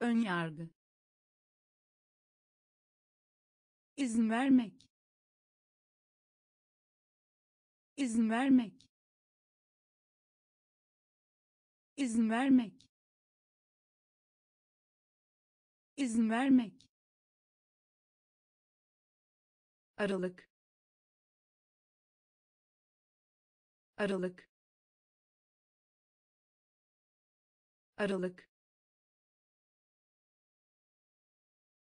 Speaker 1: ön yargı. izin vermek izin vermek izin vermek izin vermek Aralık. Aralık. Aralık.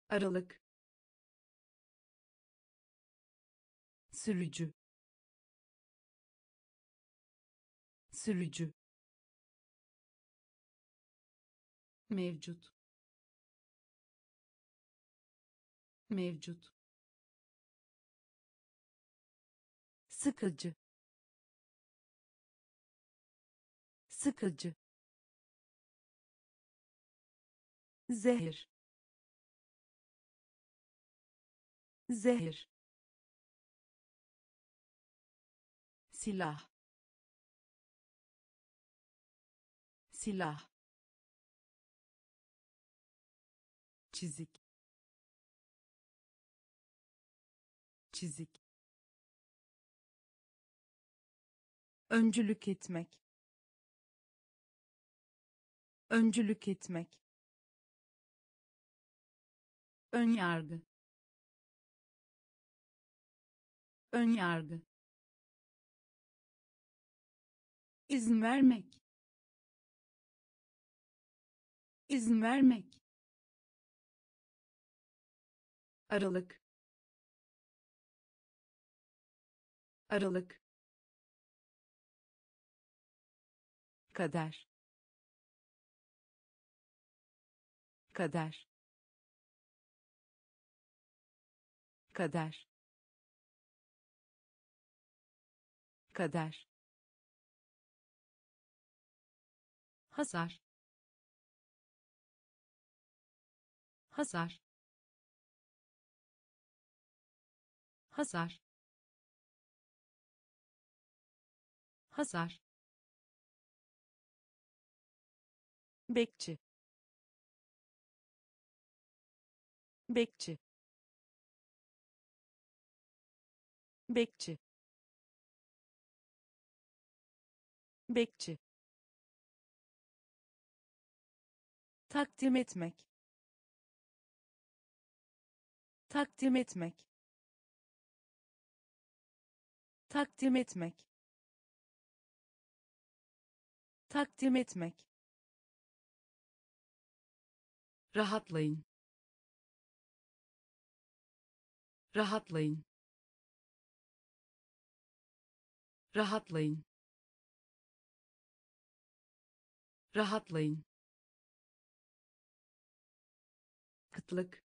Speaker 1: Aralık. sürücü sürücü mevcut mevcut sıkıcı sıkıcı zehir zehir silah silah çizik çizik öncülük etmek öncülük etmek ön yargı ön yargı izin vermek izin vermek aralık aralık kader kader kader kader hasar hasar hasar hasar bekçi bekçi bekçi bekçi takdim etmek takdim etmek takdim etmek takdim etmek rahatlayın rahatlayın rahatlayın rahatlayın kıtlık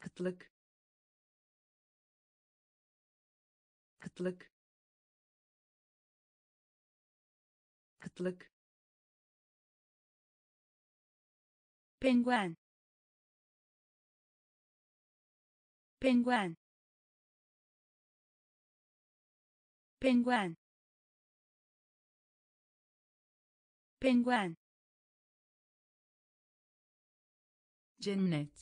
Speaker 1: kıtlık kıtlık kıtlık penguin penguin penguin penguin cennet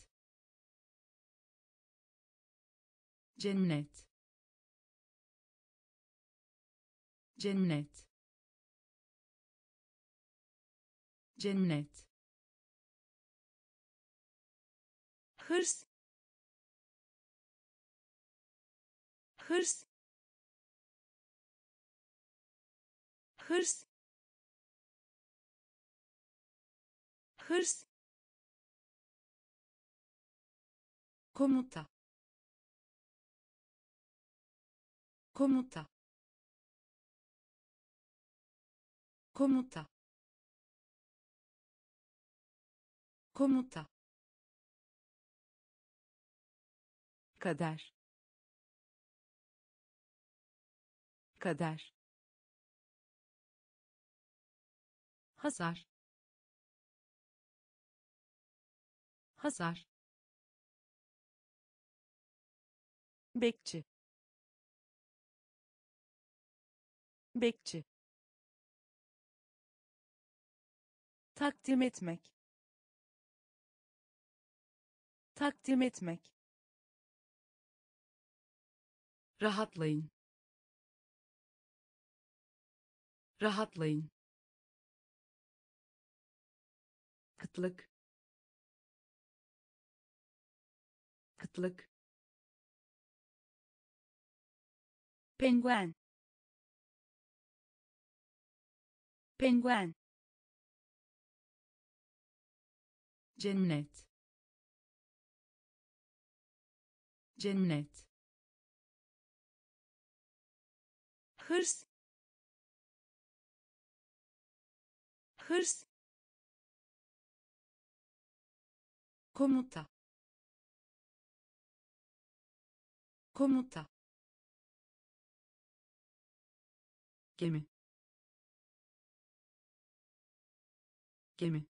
Speaker 1: cennet cennet cennet hırs hırs hırs hırs komuta komuta komuta komuta kader kader hasar hasar bekçi bekçi takdim etmek takdim etmek rahatlayın rahatlayın kıtlık kıtlık penguen penguen cennet cennet hırs hırs komuta komuta gemi gemi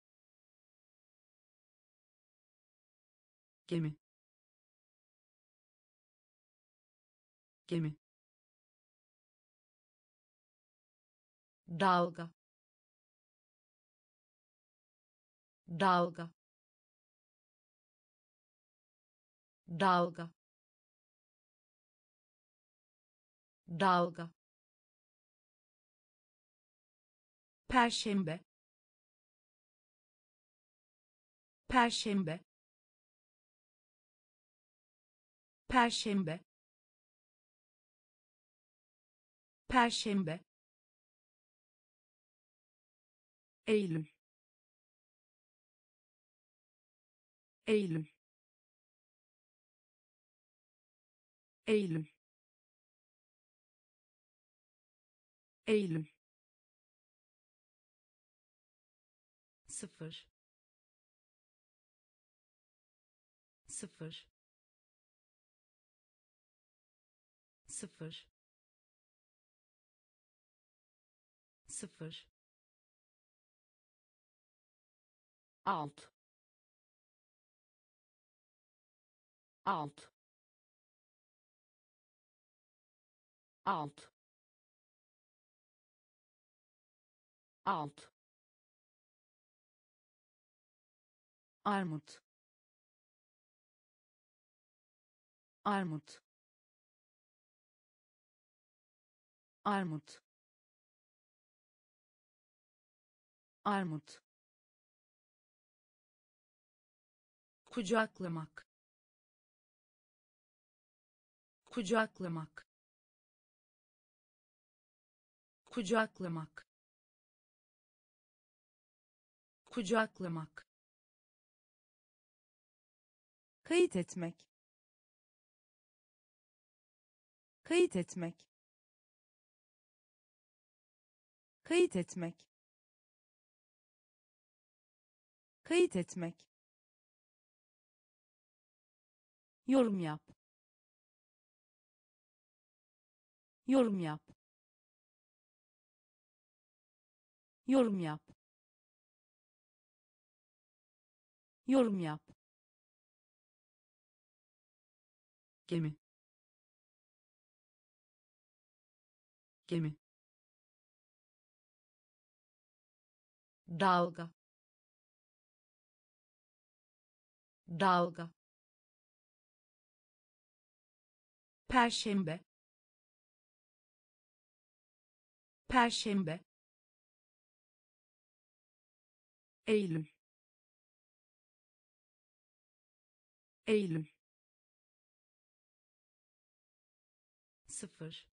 Speaker 1: gemi gemi dalga dalga dalga dalga perşembe perşembe perşembe perşembe Eylül Eylül Eylül Eylül sıfır sıfır sıfır sıfır alt alt alt alt armut armut armut armut kucaklamak kucaklamak kucaklamak kucaklamak kayıt etmek kayıt etmek kayıt etmek kayıt etmek Yorum yap. Yorum yap. Yorum yap. Yorum yap. Gemi. Gemi. dalga dalga Perşembe. Perşembe. Eylül. Eylül. Sıfır.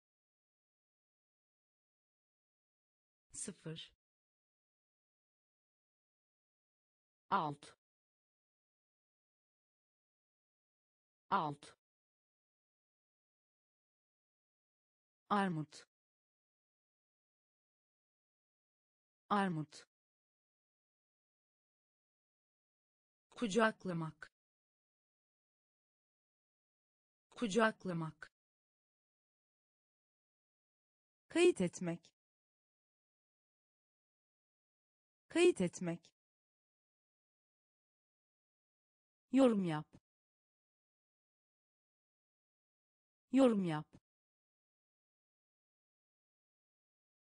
Speaker 1: Sıfır. alt alt armut armut kucaklamak kucaklamak kayıt etmek kayıt etmek yorum yap yorum yap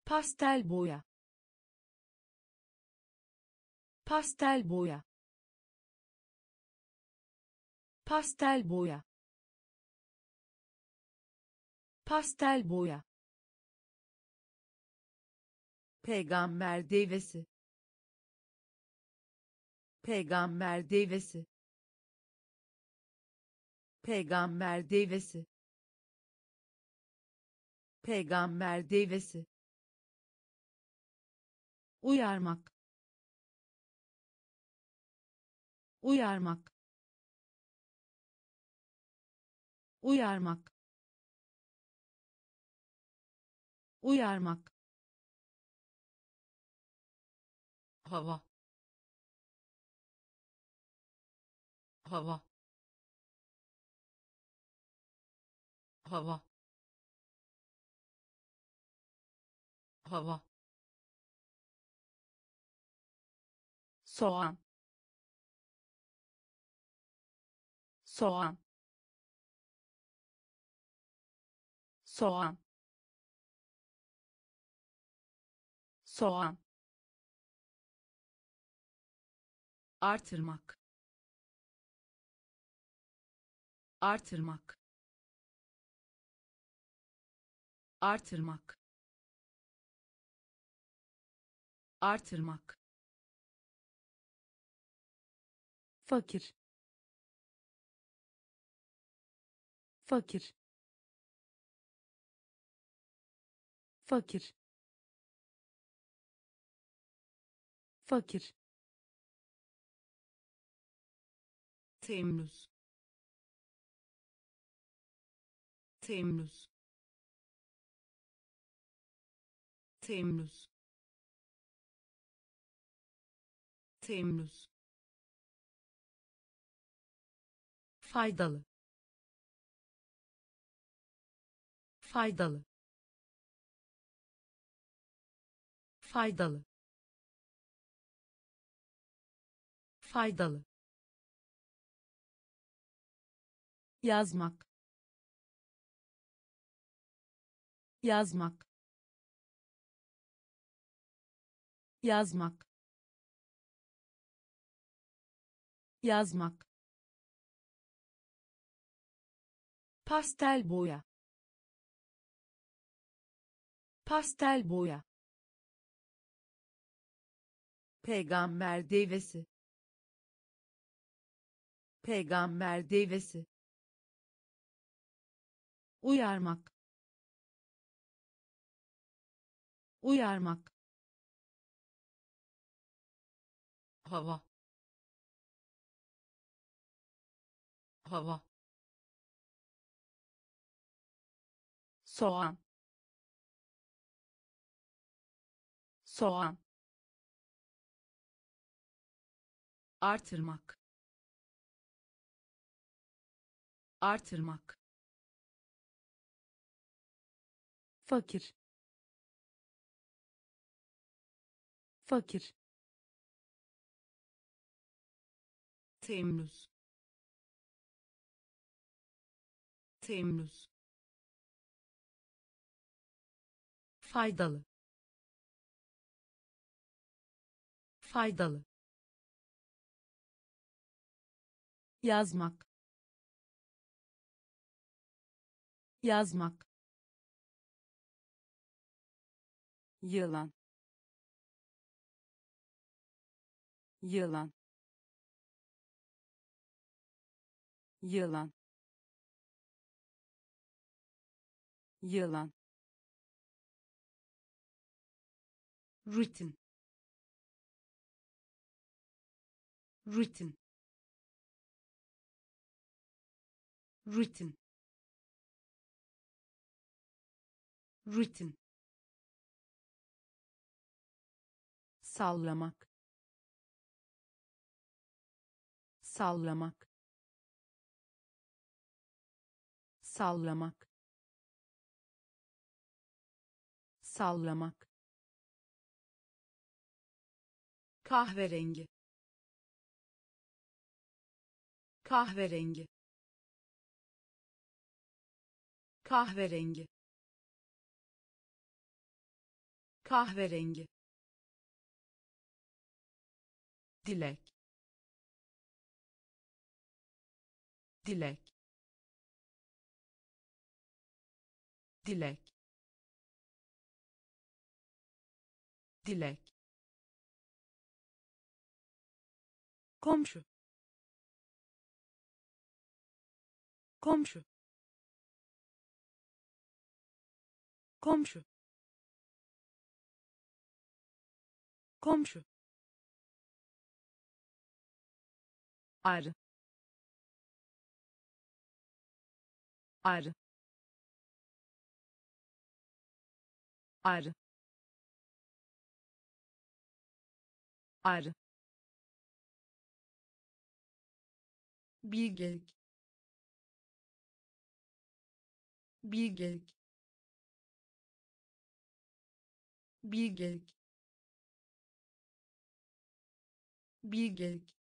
Speaker 1: pastel boya pastel boya pastel boya pastel boya peygamber devesi peygamber devesi peygamber devesi peygamber devesi uyarmak uyarmak uyarmak uyarmak hava hava hava hava soğan soğan soğan soğan artırmak artırmak artırmak artırmak fakir fakir fakir fakir Temmuz Temmuz Temmuz Temmuz faydalı faydalı faydalı faydalı yazmak yazmak yazmak yazmak pastel boya pastel boya peygamber devesi peygamber devesi uyarmak uyarmak hava hava soğan soğan artırmak artırmak fakir fakir Temmuz Temmuz faydalı faydalı yazmak yazmak yılan yılan yılan yılan ritim ritim ritim ritim sallamak sallamak sallamak sallamak kahverengi kahverengi kahverengi kahverengi dilek dilek dilek dilek komşu komşu komşu komşu ar ar ar ar bilgelik bilgelik bilgelik bilgelik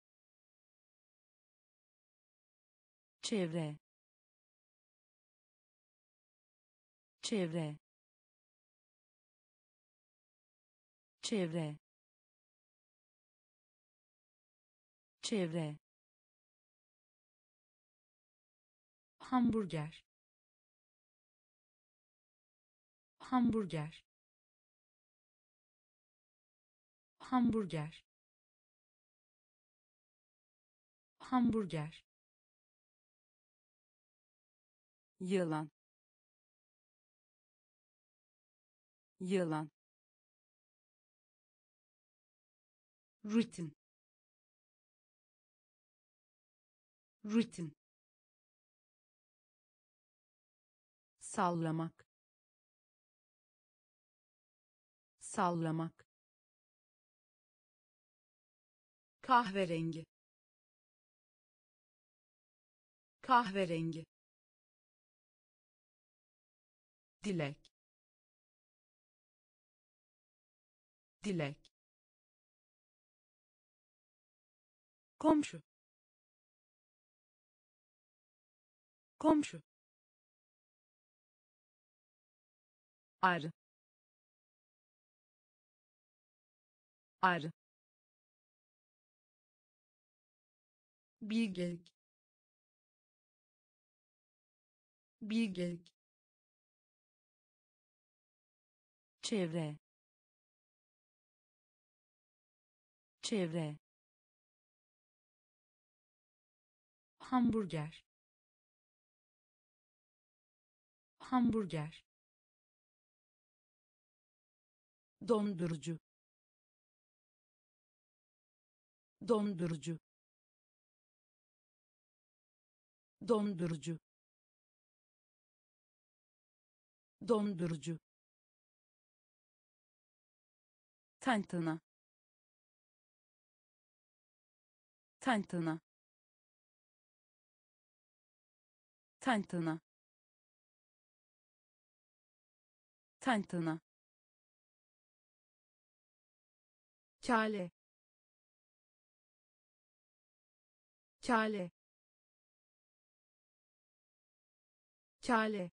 Speaker 1: çevre çevre çevre çevre hamburger hamburger hamburger hamburger yılan yılan Written, written. sallamak sallamak kahverengi kahverengi dilek dilek komşu komşu ar ar bilgelik bilgelik çevre çevre hamburger hamburger dondurucu dondurucu dondurucu dondurucu tantana tantana tantana tantana Kale. Kale. Kale.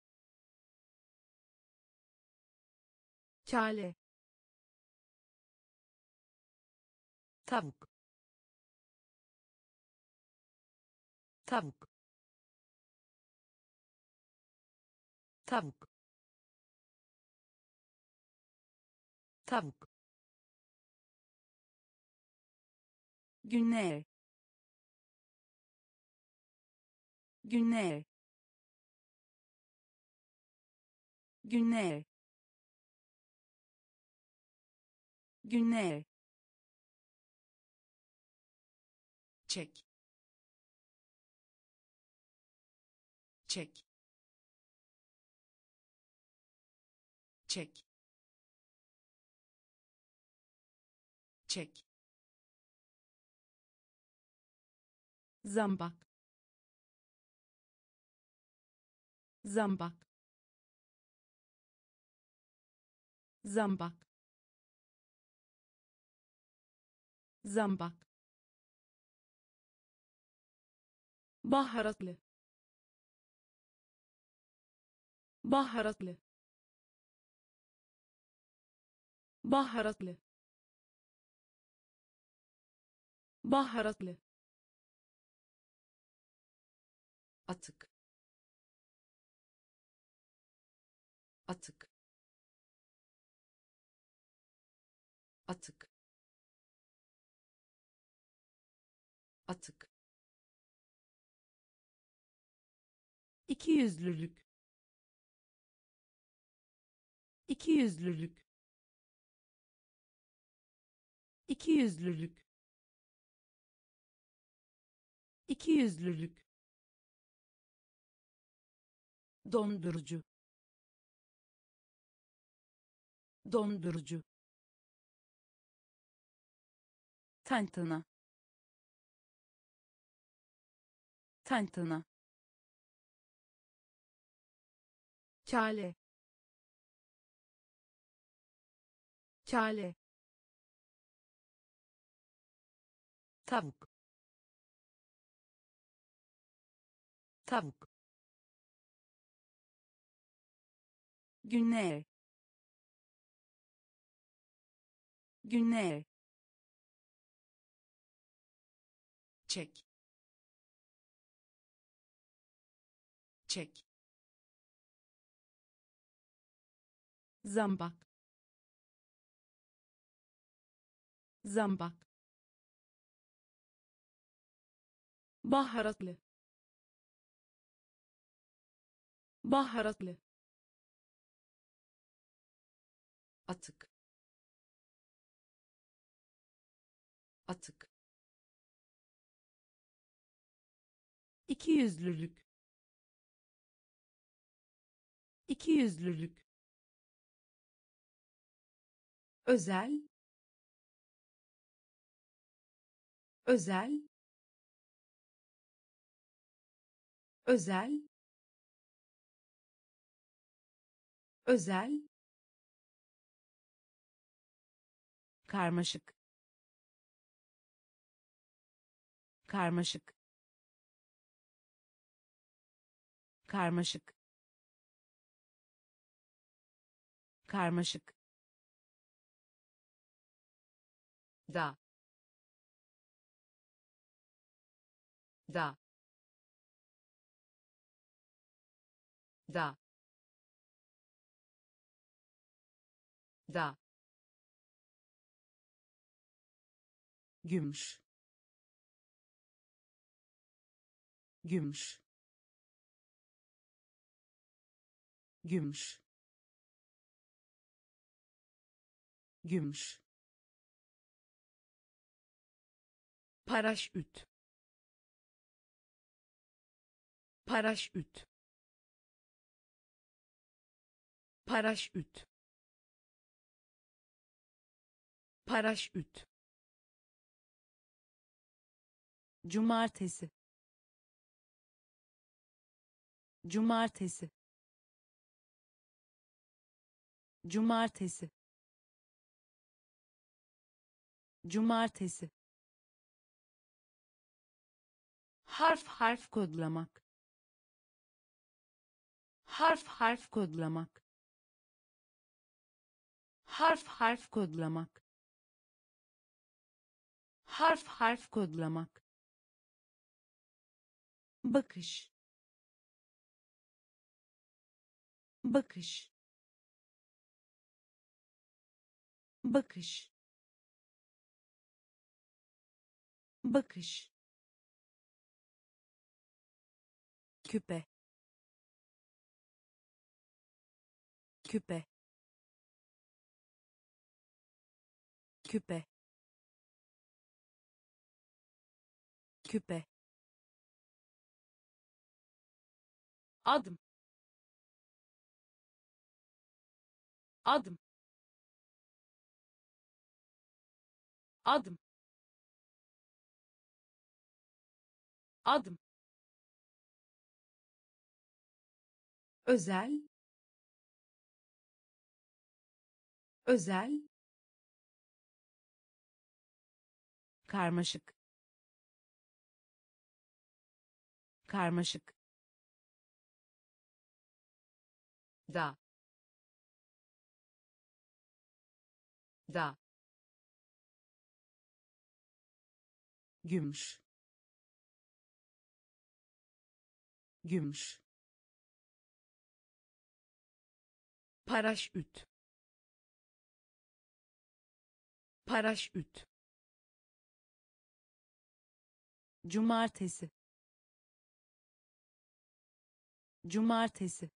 Speaker 1: Kale. Tavuk. Tavuk. Tavuk. Tavuk. günler günler günler günler çek çek çek çek زنبق زنبق زنبق زنبق بهرت له بهرت له atık atık atık atık iki yüzlülük iki yüzlülük iki yüzlülük iki yüzlülük dondurucu dondurucu tantana tantana kale kale tavuk tavuk günler günler çek çek zambak zambak baharatlı baharatlı atık atık iki yüzlülük iki yüzlülük özel özel özel özel karmaşık karmaşık karmaşık karmaşık da da da da gümüş gümüş gümüş gümüş paraşüt paraşüt paraşüt paraşüt cumartesi cumartesi cumartesi cumartesi harf harf kodlamak harf harf kodlamak harf harf kodlamak harf harf kodlamak bakış bakış bakış bakış küpe küpe küpe küpe adım adım adım adım özel özel karmaşık karmaşık da da gümüş gümüş paraşüt paraşüt cumartesi cumartesi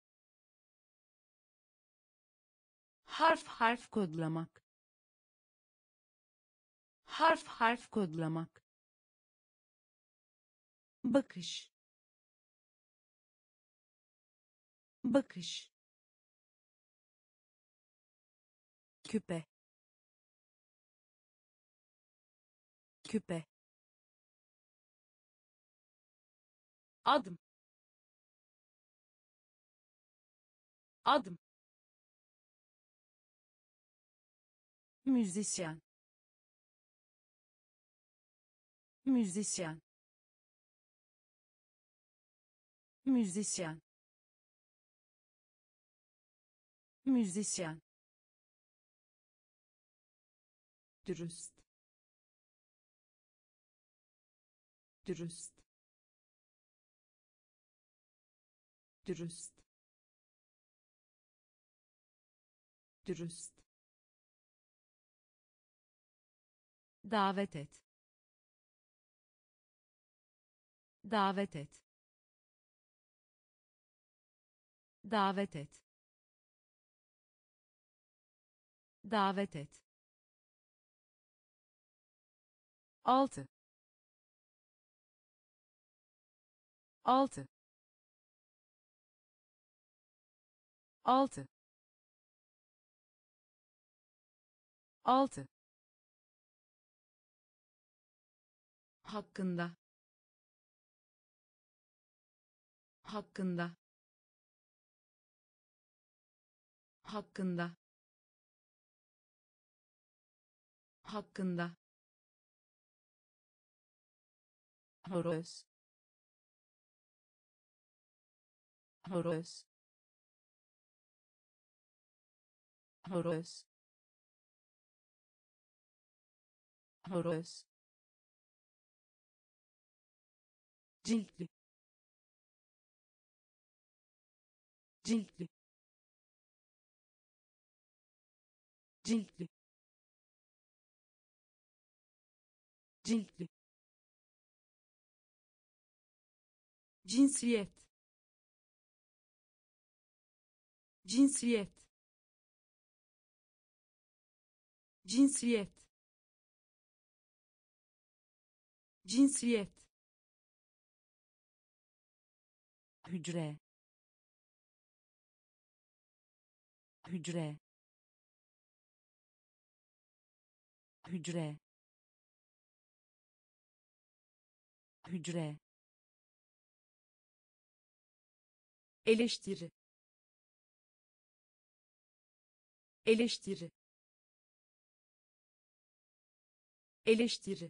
Speaker 1: harf harf kodlamak harf harf kodlamak bakış bakış küpe küpe adım adım müzisyen müzisyen müzisyen müzisyen dürüst dürüst dürüst dürüst davet et davet et davet et davet et 6 6 6 6 hakkında hakkında hakkında hakkında horoz horoz horoz horoz ciltli ciltli ciltli ciltli cinsiyet cinsiyet cinsiyet cinsiyet hücre hücre hücre hücre eleştiri eleştiri eleştiri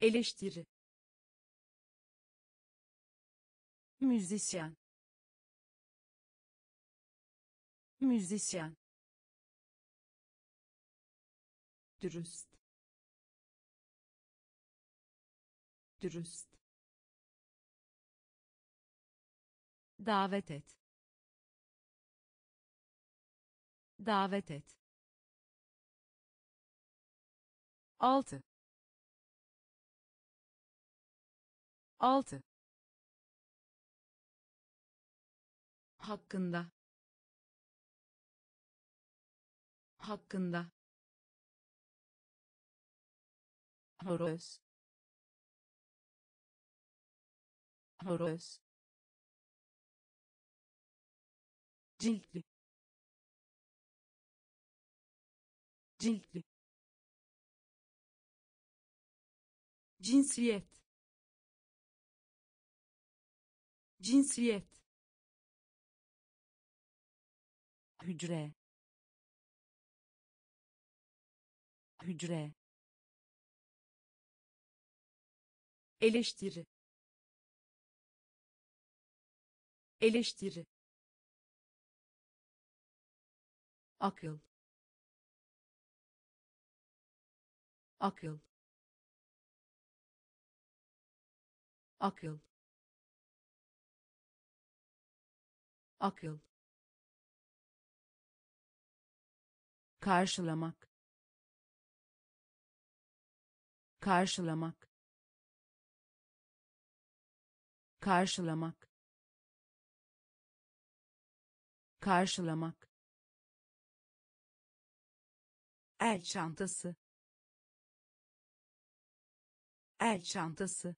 Speaker 1: eleştiri müzisyen müzisyen dürüst dürüst davet et davet et 6 6 hakkında hakkında horoz horoz ciltli ciltli cinsiyet cinsiyet hücre hücre eleştiri eleştiri akıl akıl akıl akıl karşılamak karşılamak karşılamak karşılamak el çantası el çantası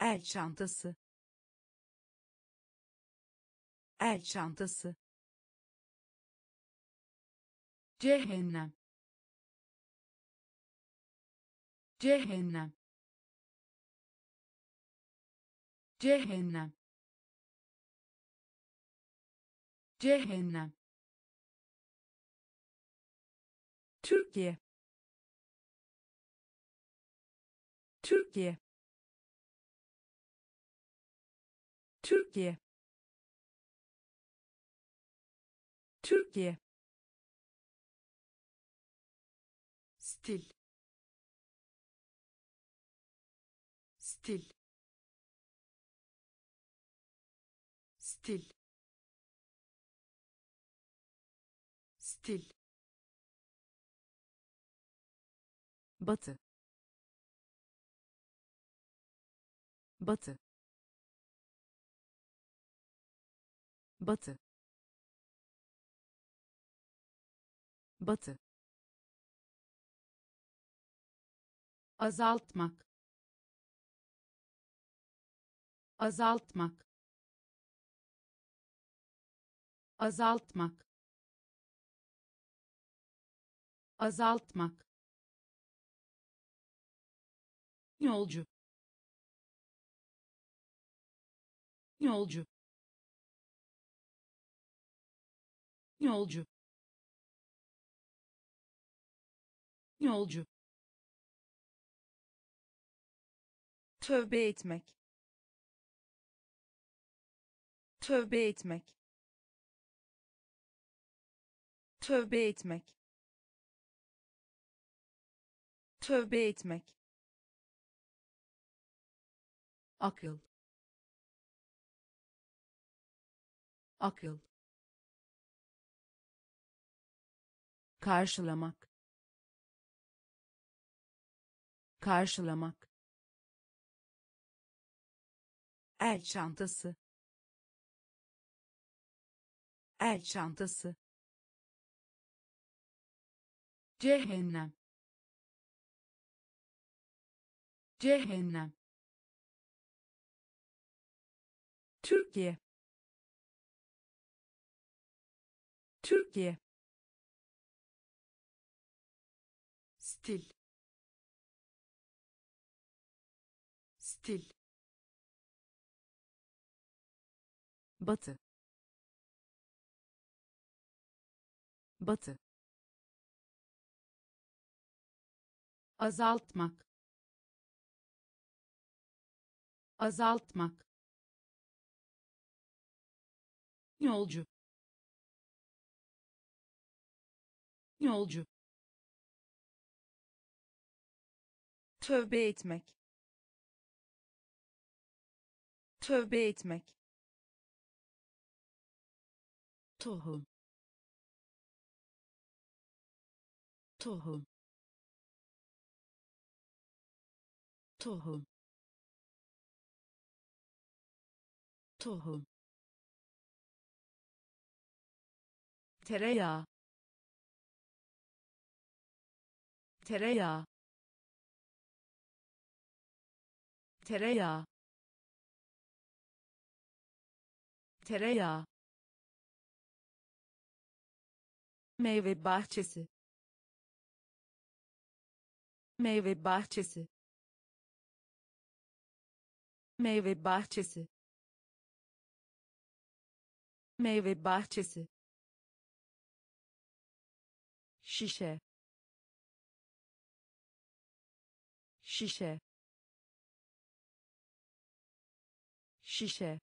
Speaker 1: el çantası el çantası cehennem cehennem cehennem cehennem Türkiye Türkiye Türkiye Türkiye stil stil stil stil batı batı batı batı azaltmak azaltmak azaltmak azaltmak yolcu yolcu yolcu yolcu tövbe etmek tövbe etmek tövbe etmek tövbe etmek akıl akıl karşılamak karşılamak el çantası el çantası cehennem cehennem Türkiye Türkiye stil stil batı batı azaltmak azaltmak yolcu yolcu tövbe etmek tövbe etmek tohum tohum tohum tohum Tereya, tereya, tereya, tereya. meyve bahçesi meyve bahçesi meyve bahçesi meyve bahçesi şişe şişe şişe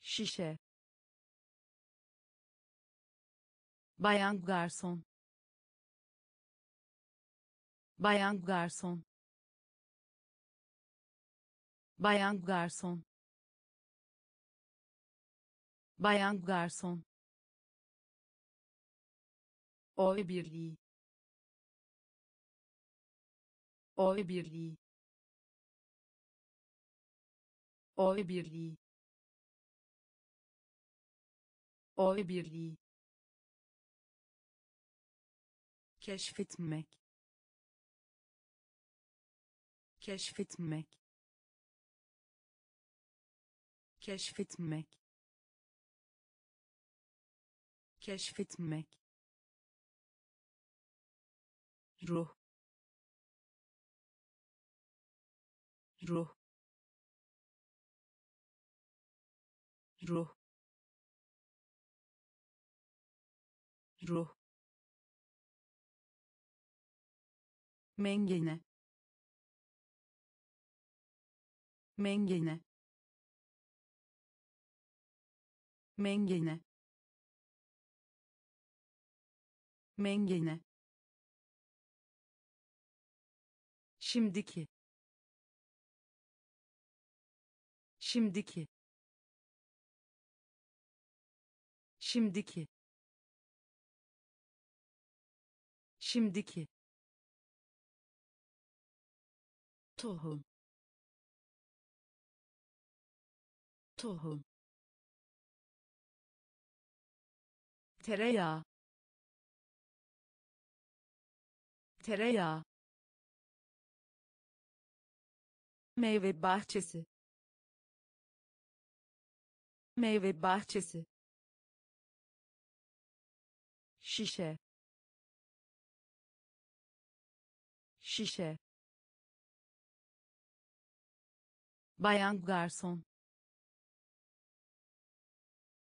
Speaker 1: şişe Bayan garson. Bayan garson. Bayan garson. Bayan garson. Oy birliği. Oy birliği. Oy birliği. Oy birliği. keşfetmek keşfetmek keşfetmek keşfetmek ruh ruh ruh ruh mengene mengene mengene mengene şimdiki şimdiki şimdiki şimdiki tohum tohum tereyağı tereyağı meyve bahçesi meyve bahçesi şişe şişe Bayan garson.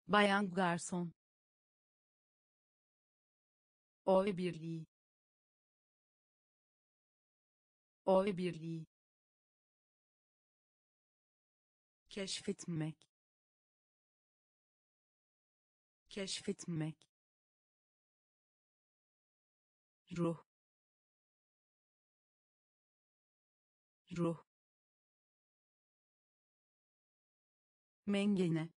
Speaker 1: Bayan garson. Oy birliği. Oy birliği. keşfetmek keşfetmek ruh ruh mengene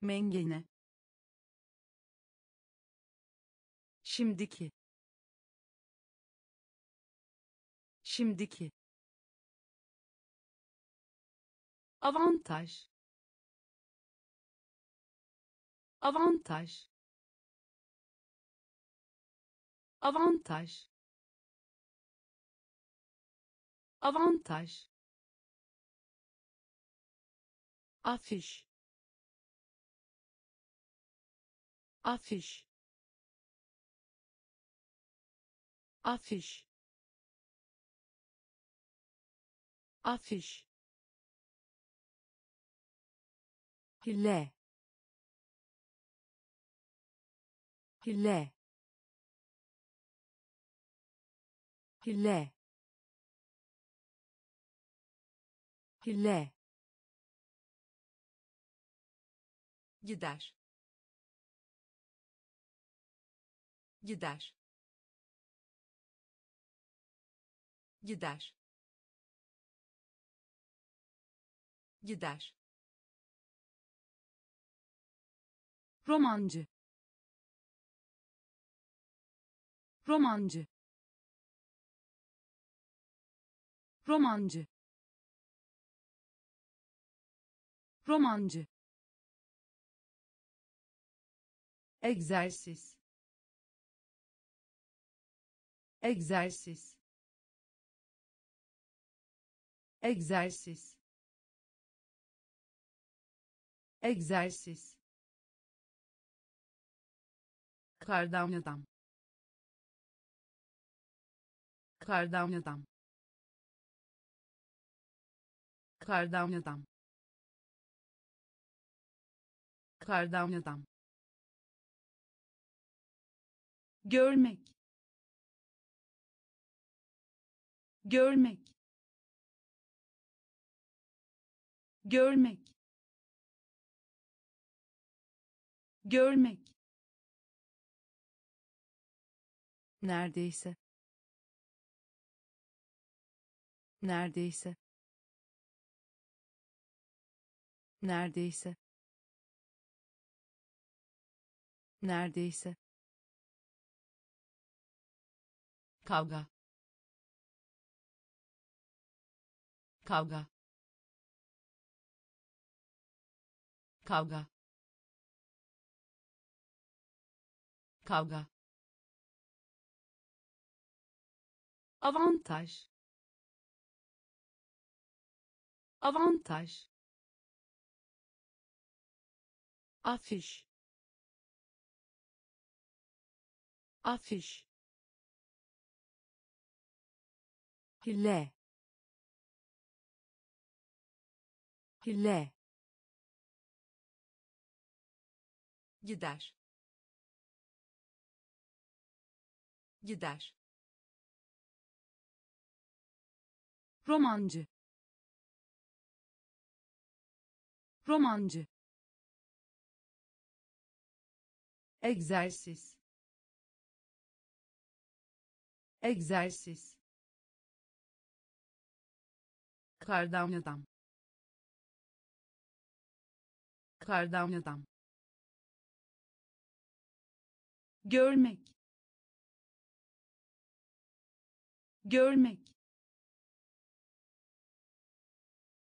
Speaker 1: mengene şimdiki şimdiki avantaj avantaj avantaj avantaj afiş afiş afiş afiş hile hile hile hile gider gider gider gider romancı romancı romancı romancı egzersiz egzersiz egzersiz egzersiz kardan adam kardan adam kardan adam kardan adam görmek görmek görmek görmek neredeyse neredeyse neredeyse neredeyse kavga kavga kavga kavga avantaj avantaj afiş afiş hile hile gider gider romancı romancı egzersiz egzersiz Kardan adam. Kardan adam. Görmek. Görmek.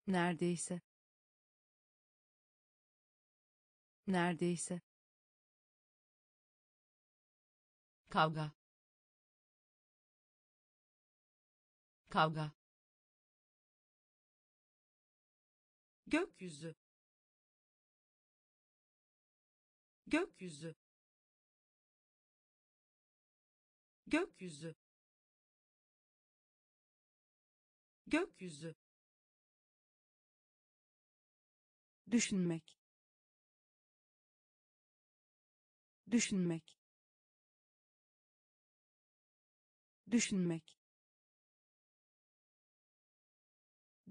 Speaker 1: Neredeyse. Neredeyse. Kavga. Kavga. gökyüzü gökyüzü gökyüzü gökyüzü düşünmek düşünmek düşünmek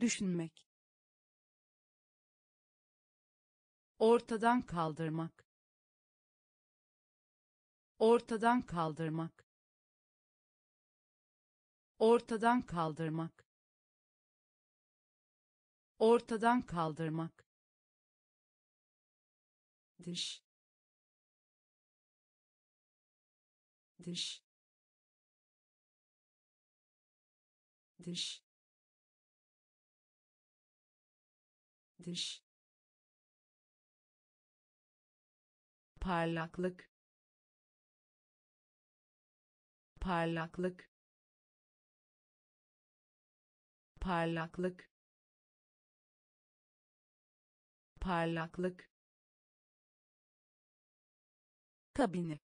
Speaker 1: düşünmek ortadan kaldırmak ortadan kaldırmak ortadan kaldırmak ortadan kaldırmak dış dış dış dış parlaklık parlaklık parlaklık parlaklık kabine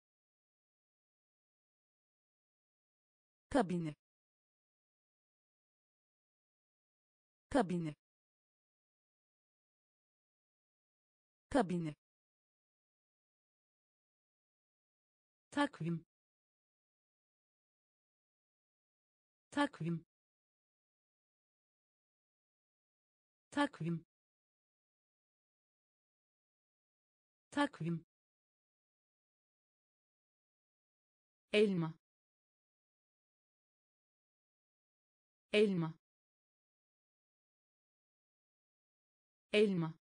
Speaker 1: kabine kabine kabine takvim takvim takvim takvim elma elma elma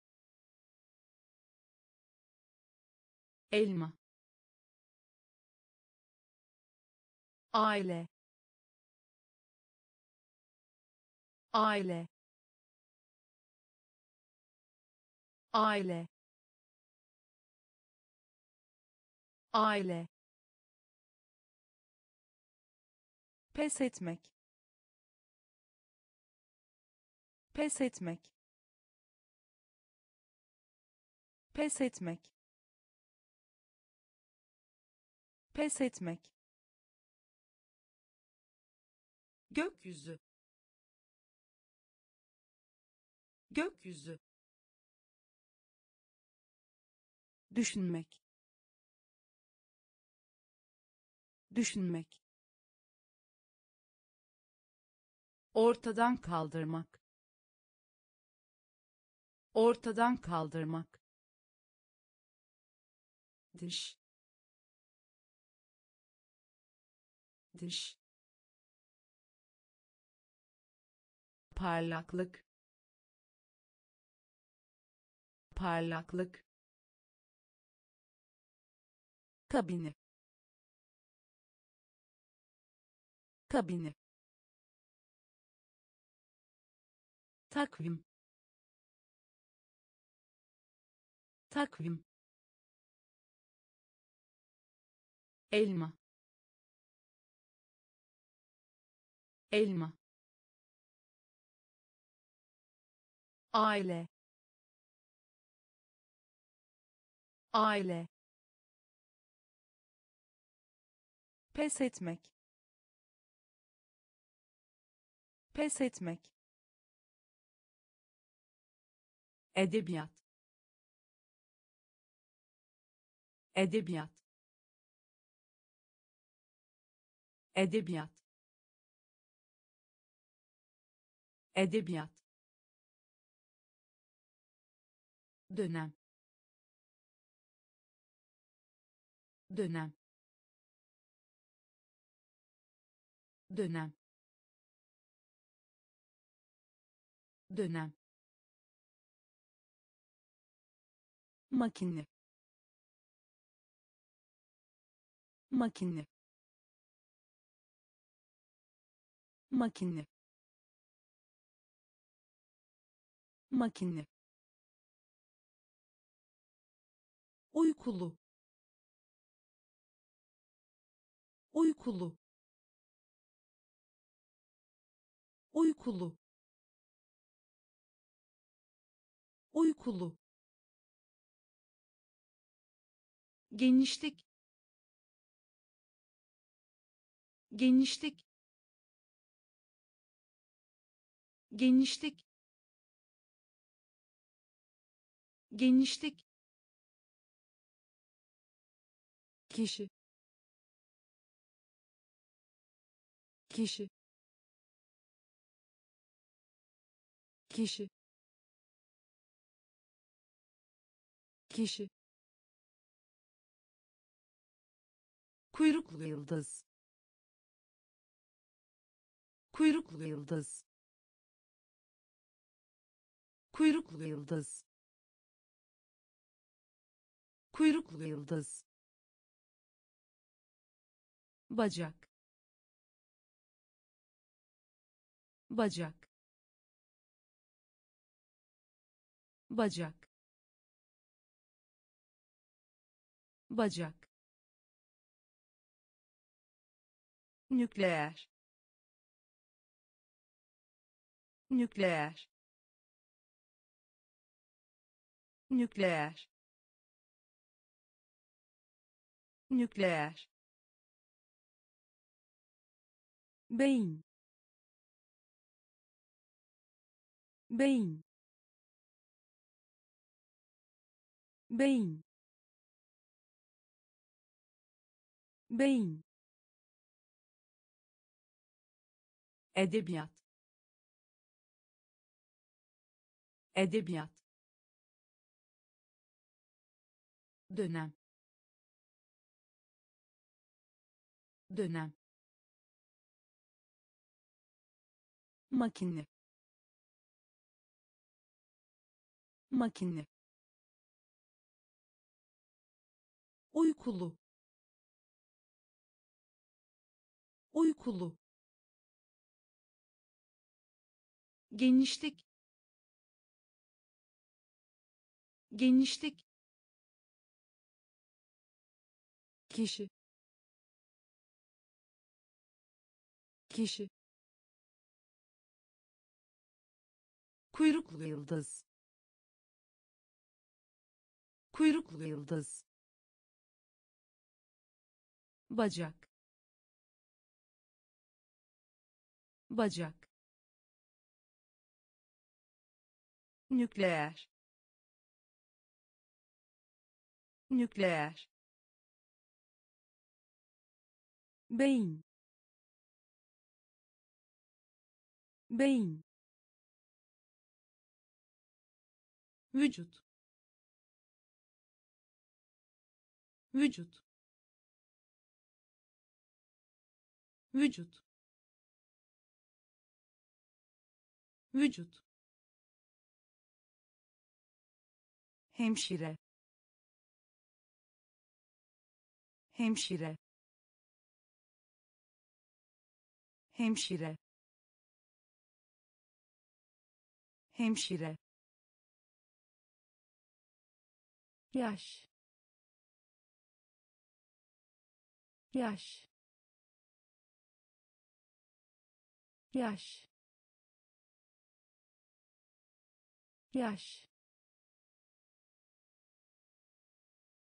Speaker 1: elma aile aile aile aile pes etmek pes etmek pes etmek pes etmek gökyüzü gökyüzü düşünmek düşünmek ortadan kaldırmak ortadan kaldırmak dış dış parlaklık parlaklık kabine kabine takvim takvim elma elma aile aile pes etmek pes etmek edebiyat edebiyat edebiyat edebiyat dönem dönem dönem dönem makine makine makine makine uykulu uykulu uykulu uykulu genişlik genişlik genişlik genişlik kişi kişi kişi kişi kuyruklu yıldız kuyruklu yıldız kuyruklu yıldız kuyruklu yıldız bacak bacak bacak bacak nükleer nükleer nükleer nükleer beyin beyin beyin beyin edebiyat edebiyat dönem dönem makine makine uykulu uykulu genişlik genişlik kişi kişi kuyruklu yıldız kuyruklu yıldız bacak bacak nükleer nükleer beyin beyin vücut vücut vücut vücut hemşire hemşire hemşire hemşire yaş yaş yaş yaş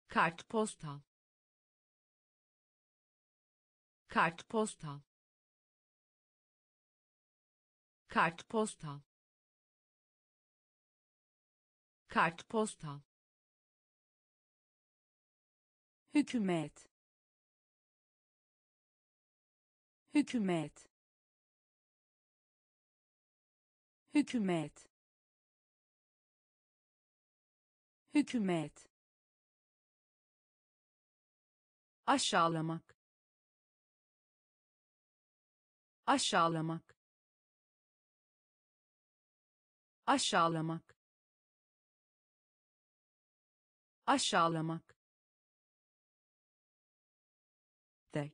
Speaker 1: kartpostal kartpostal kartpostal kartpostal hükümet hükümet hükümet hükümet aşağılamak aşağılamak aşağılamak aşağılamak Thick.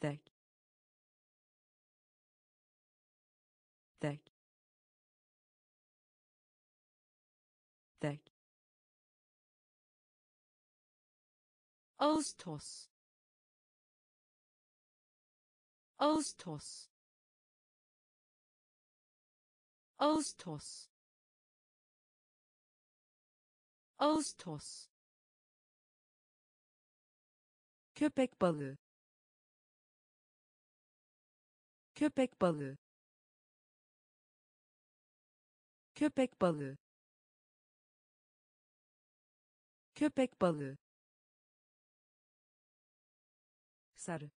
Speaker 1: Thick. Thick. Thick. Ağustos Ağustos Ağustos Ağustos köpek balığı köpek balığı köpek balığı köpek balığı sarı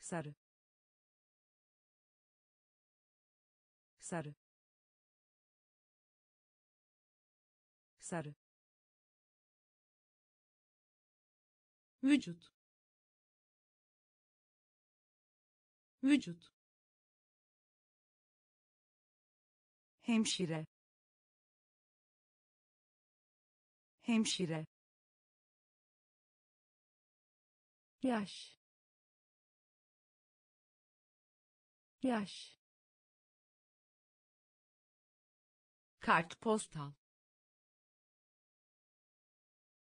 Speaker 1: sarı sarı sarı vücut vücut hemşire hemşire yaş yaş kartpostal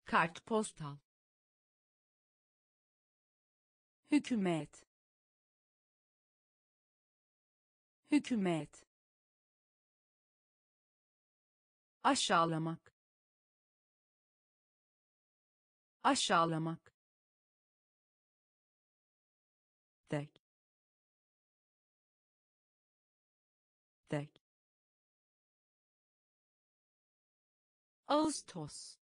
Speaker 1: kartpostal hükümet hükümet aşağılamak aşağılamak tek tek Ağustos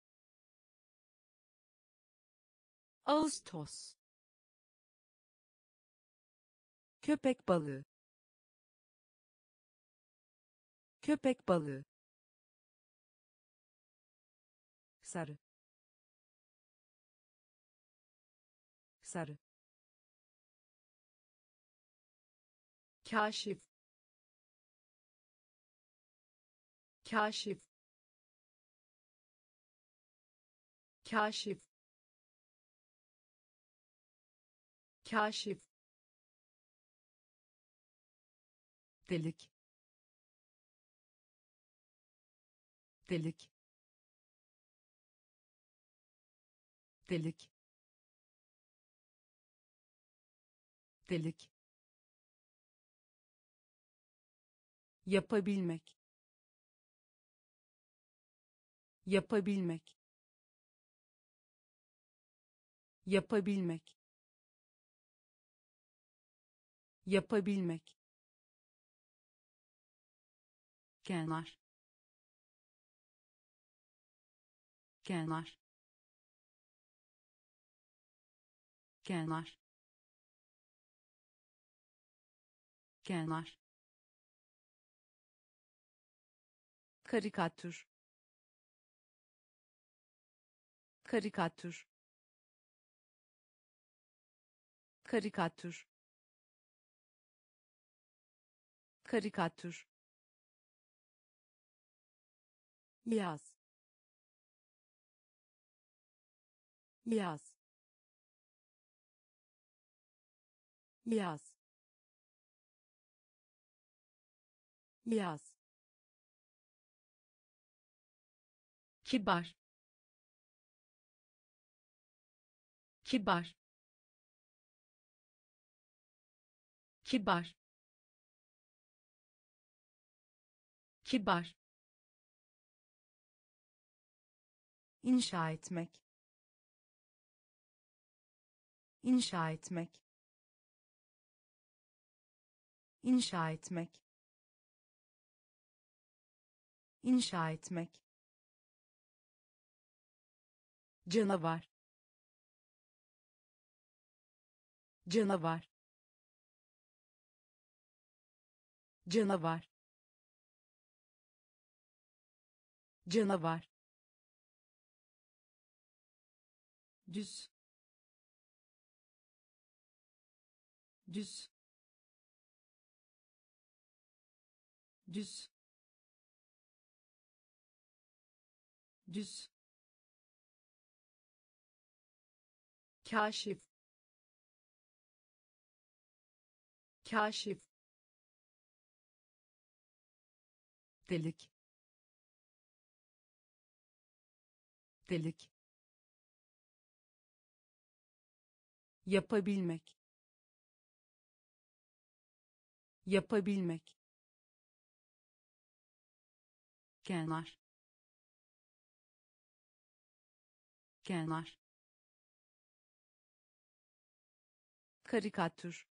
Speaker 1: Ağustos köpek balığı köpek balığı sarı sarı kaşif kaşif kaşif kaşif delik delik delik delik yapabilmek yapabilmek yapabilmek yapabilmek kenar kenar kenar kenar karikatür karikatür karikatür karikatür yaz yaz yaz yaz kibar kibar kibar kibar inşa etmek inşa etmek inşa etmek inşa etmek canavar canavar canavar canavar düz düz düz düz kaşif kaşif delik delik yapabilmek yapabilmek kenar kenar karikatür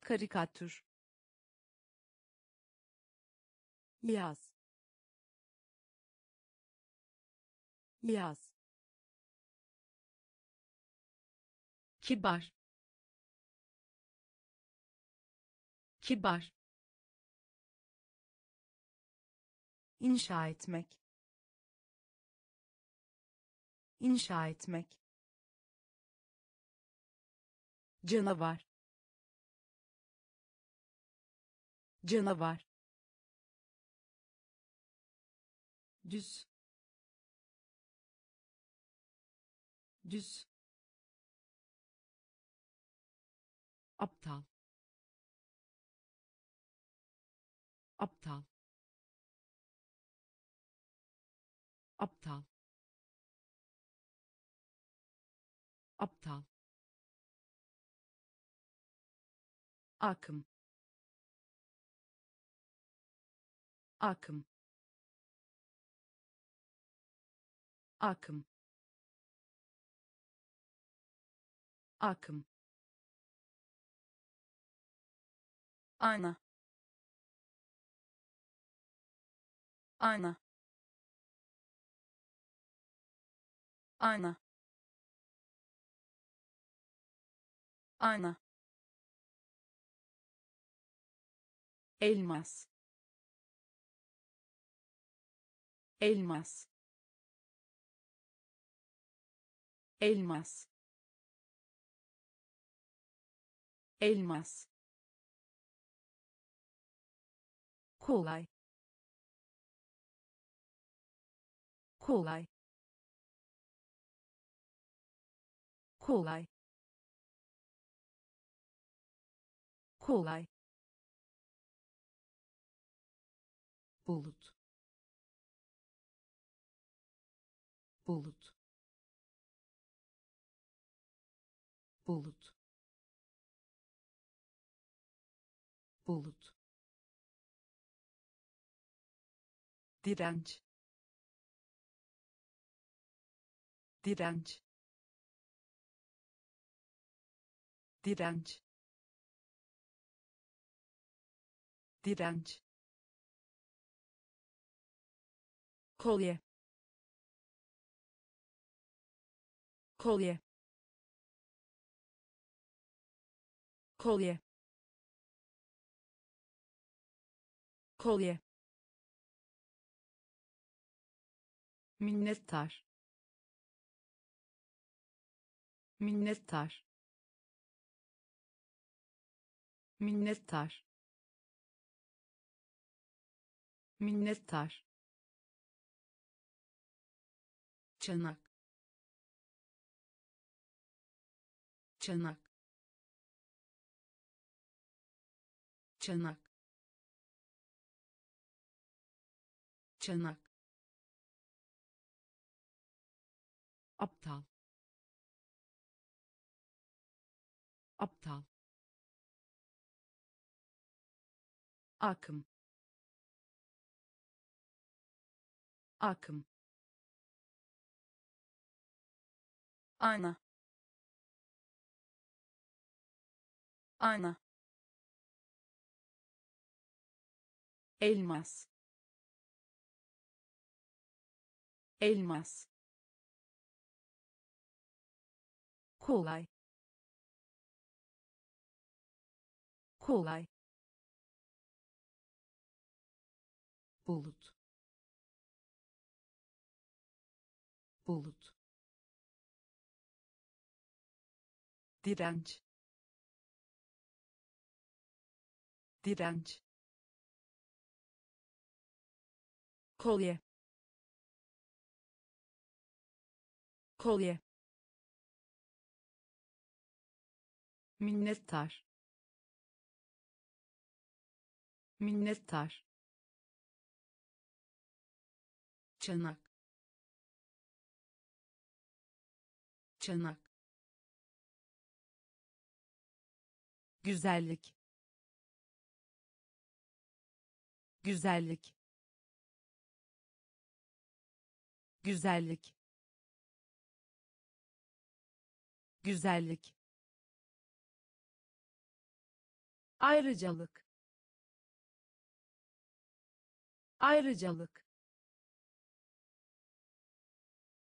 Speaker 1: karikatür yaz yaz kibar kibar inşa etmek inşa etmek canavar canavar düz düz aptal aptal aptal aptal akım akım akım akım ana ana ana ana Elmas. Elmas. Elmas. Elmas. kolay kolay kolay kolay bulut bulut bulut bulut direnç direnç direnç direnç kolye kolye kolye kolye minnettar minnettar minnettar minnettar çanak çanak çanak çanak aptal aptal akım akım Ana, Ana, elmas elmas kolay kolay bulut bulut direnç direnç kolye kolye minnettar minnettar çanak çanak güzellik güzellik güzellik güzellik ayrıcalık ayrıcalık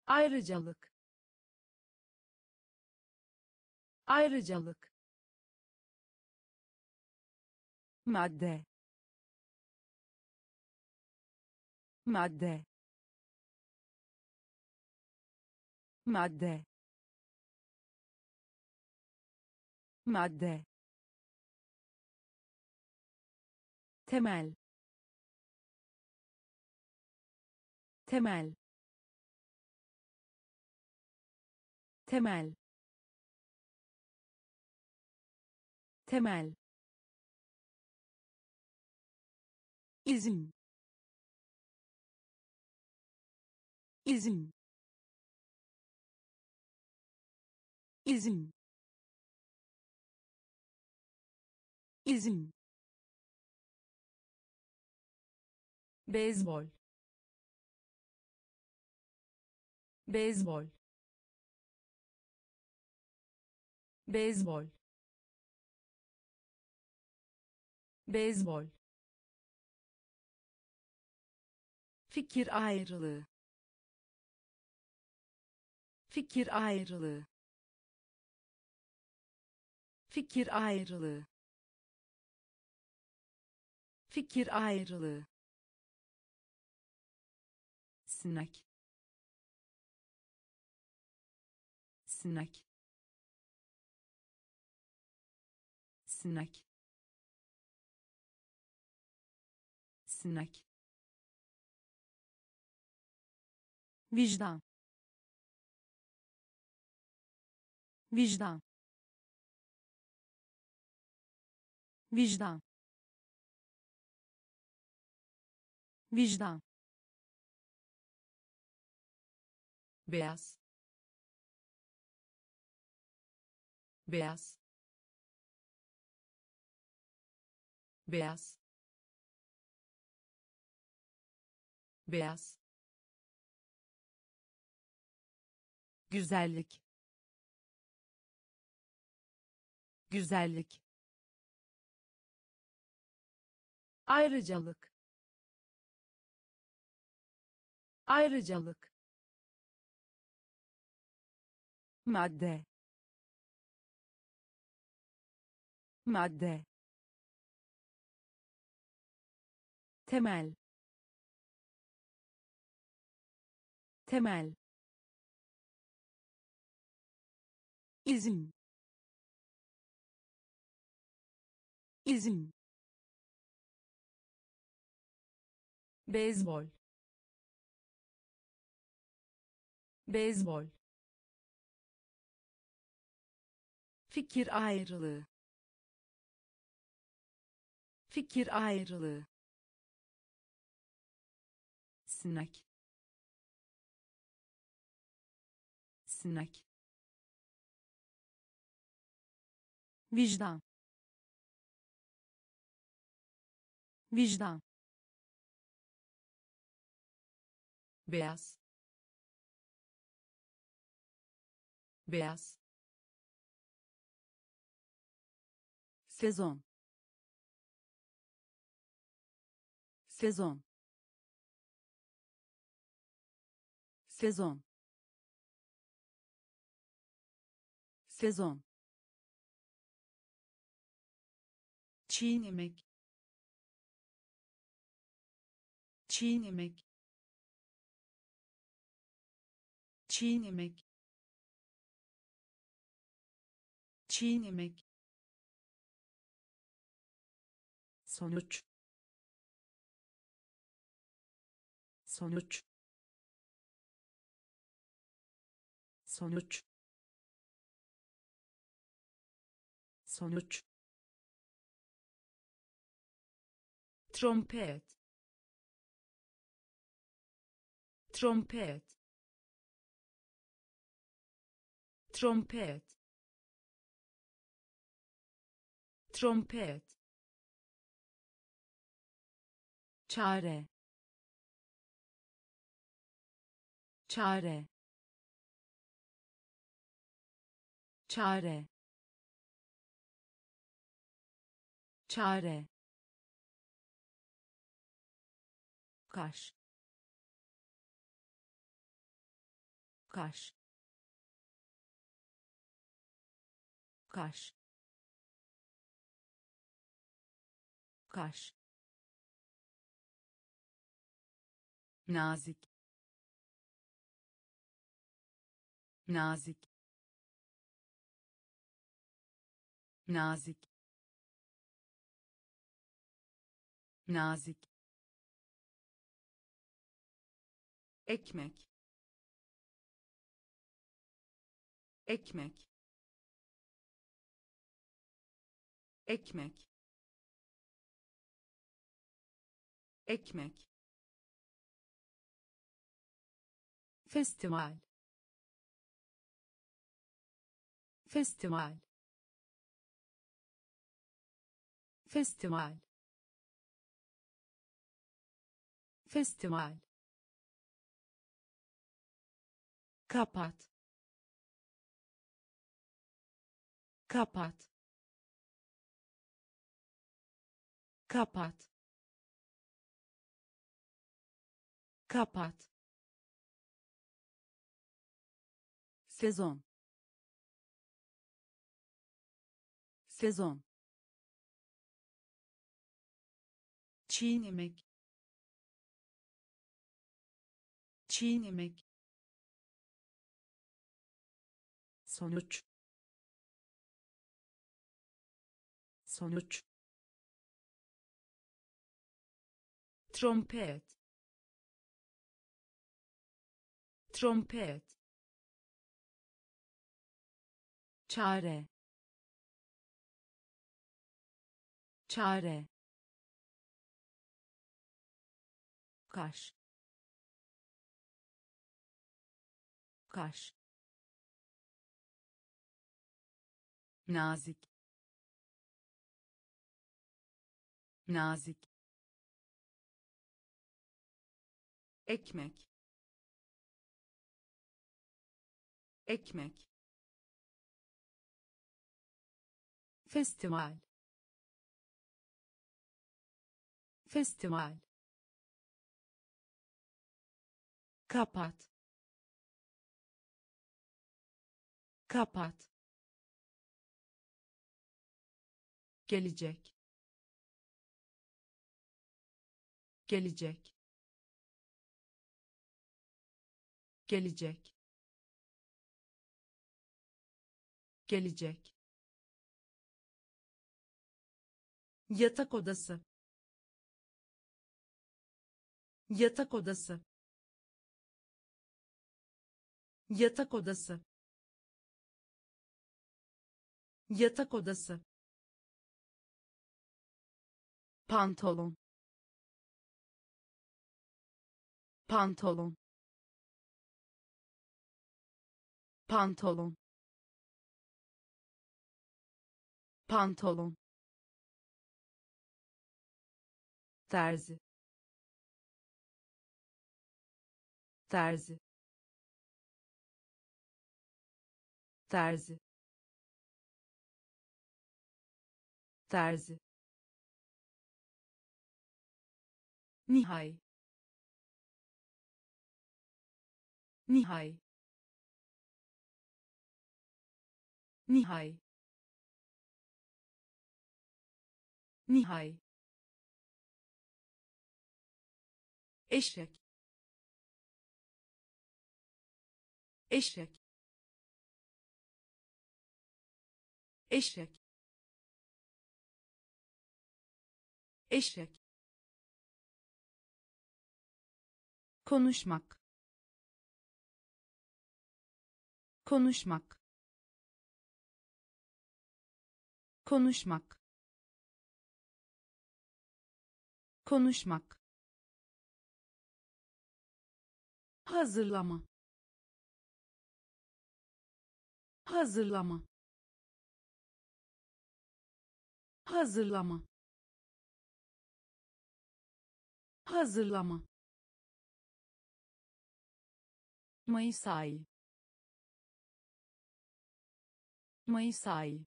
Speaker 1: ayrıcalık ayrıcalık madde madde madde madde temel temel temel temel izin izin izin izin beyzbol beyzbol beyzbol beyzbol fikir ayrılığı fikir ayrılığı fikir ayrılığı fikir ayrılığı Snack. Snack. Snack. Snack. Vicdan. Vicdan. Vicdan. Vicdan. beyaz beyaz beyaz beyaz güzellik güzellik ayrıcalık ayrıcalık madde madde temel temel izin izin beyzbol beyzbol fikir ayrılığı fikir ayrılığı snack snack vicdan vicdan beyaz beyaz Sezon. Sezon. Sezon. Sezon. çiğnemek çiğnemek çiğnemek çiğnemek sonuç sonuç sonuç sonuç trompet trompet trompet trompet çare çare çare çare kaş kaş kaş kaş nazik nazik nazik nazik ekmek ekmek ekmek ekmek festival festival festival festival kapat kapat kapat kapat sezon sezon çiğnemek çiğnemek sonuç sonuç trompet trompet çare çare kaş kaş nazik nazik ekmek ekmek festival festival kapat kapat gelecek gelecek gelecek gelecek yatak odası yatak odası yatak odası yatak odası pantolon pantolon pantolon pantolon terzi terzi terzi terzi nihai nihai nihai nihai eşek eşek eşek eşek konuşmak konuşmak konuşmak konuşmak hazırlama hazırlama hazırlama hazırlama Mayıs ayı Mayıs ayı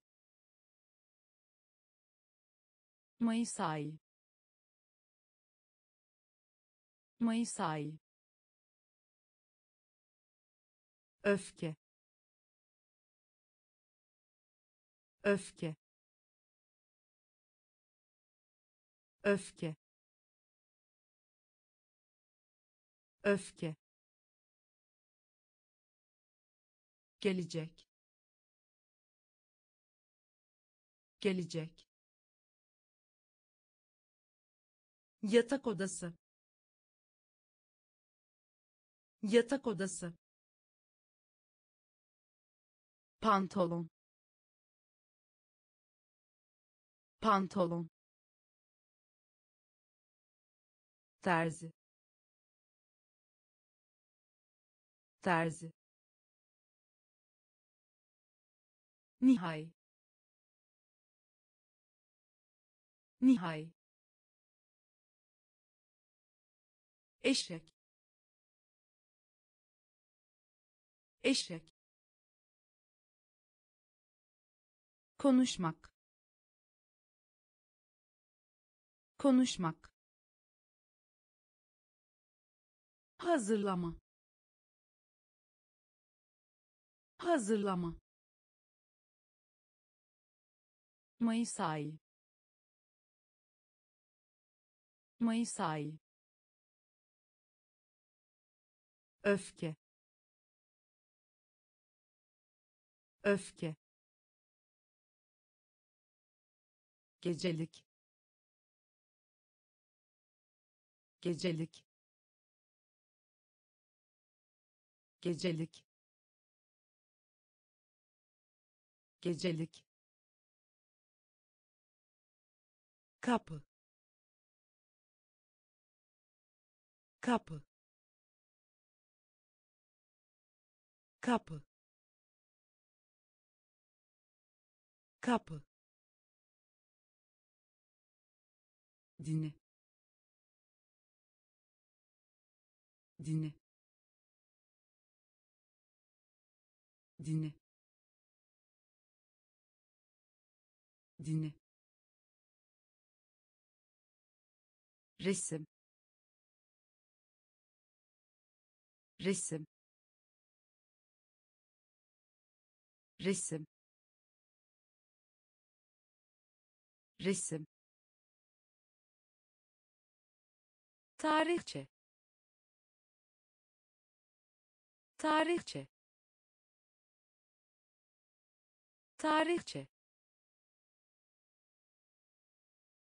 Speaker 1: Mayıs ayı Mayıs ayı öfke öfke öfke öfke gelecek gelecek yatak odası yatak odası pantolon pantolon terzi terzi nihai nihai eşek eşek konuşmak konuşmak hazırlama hazırlama Mayıs ayı Mayıs ayı öfke öfke gecelik gecelik gecelik gecelik kapı kapı kapı kapı dini dini dini dini resim resim resim resim tarihçe tarihçe tarihçe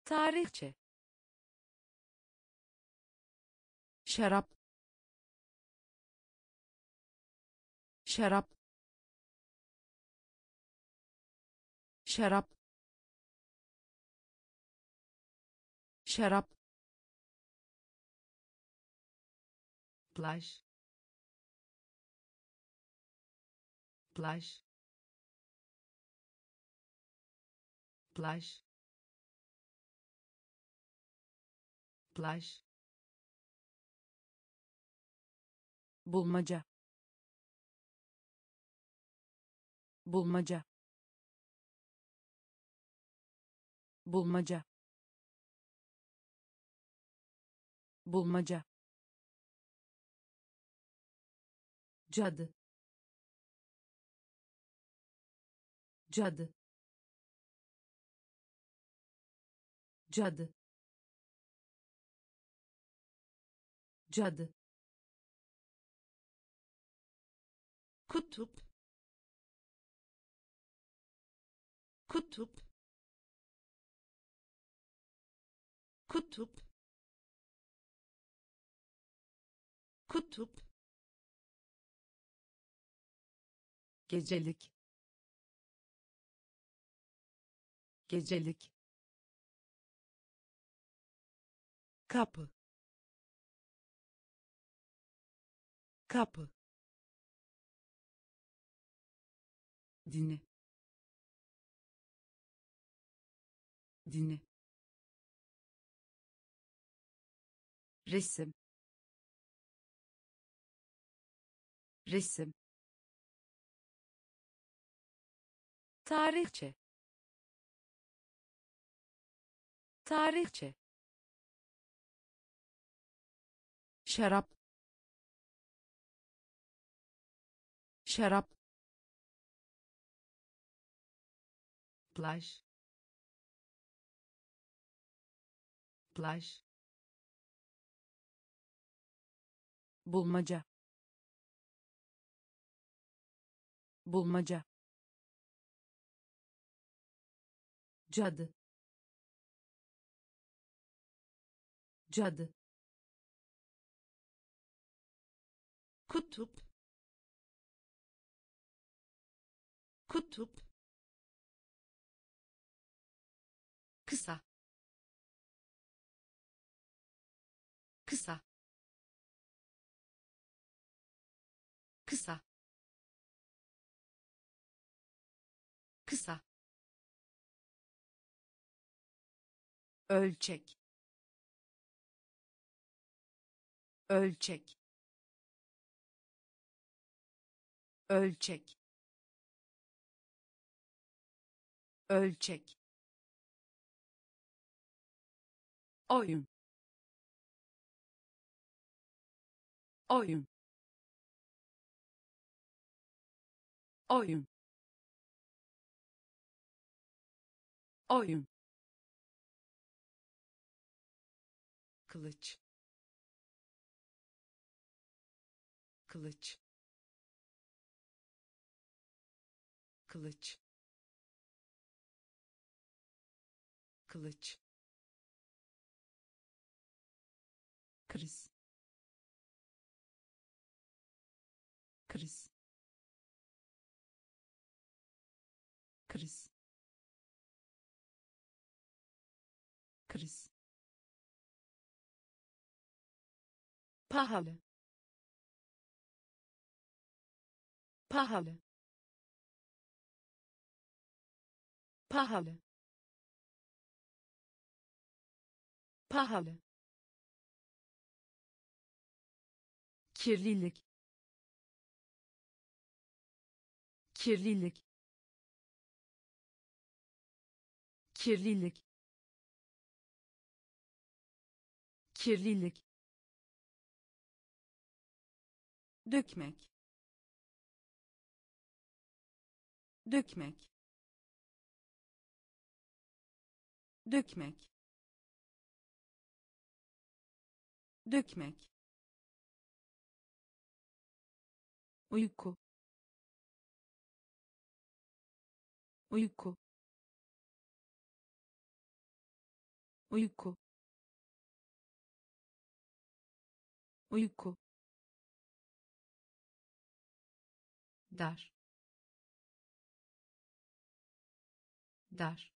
Speaker 1: tarihçe şarap şarap şarap şarap plaj plaj plaj plaj bulmaca bulmaca bulmaca bulmaca cadı cadı cadı cadı kutup kutup kutup kutup gecelik gecelik kapı kapı dini dini resim resim tarihçe tarihçe şarap şarap plaj plaj bulmaca bulmaca cadı cadı kutup kutup kısa kısa kısa kısa ölçek ölçek ölçek ölçek oyun oyun oyun oyun kılıç kılıç kılıç kılıç kriz pahalı pahalı pahalı pahalı kirlilik kirlilik kirlilik kirlilik dökmek dökmek dökmek dökmek uyku uyku uyku uyku dar dar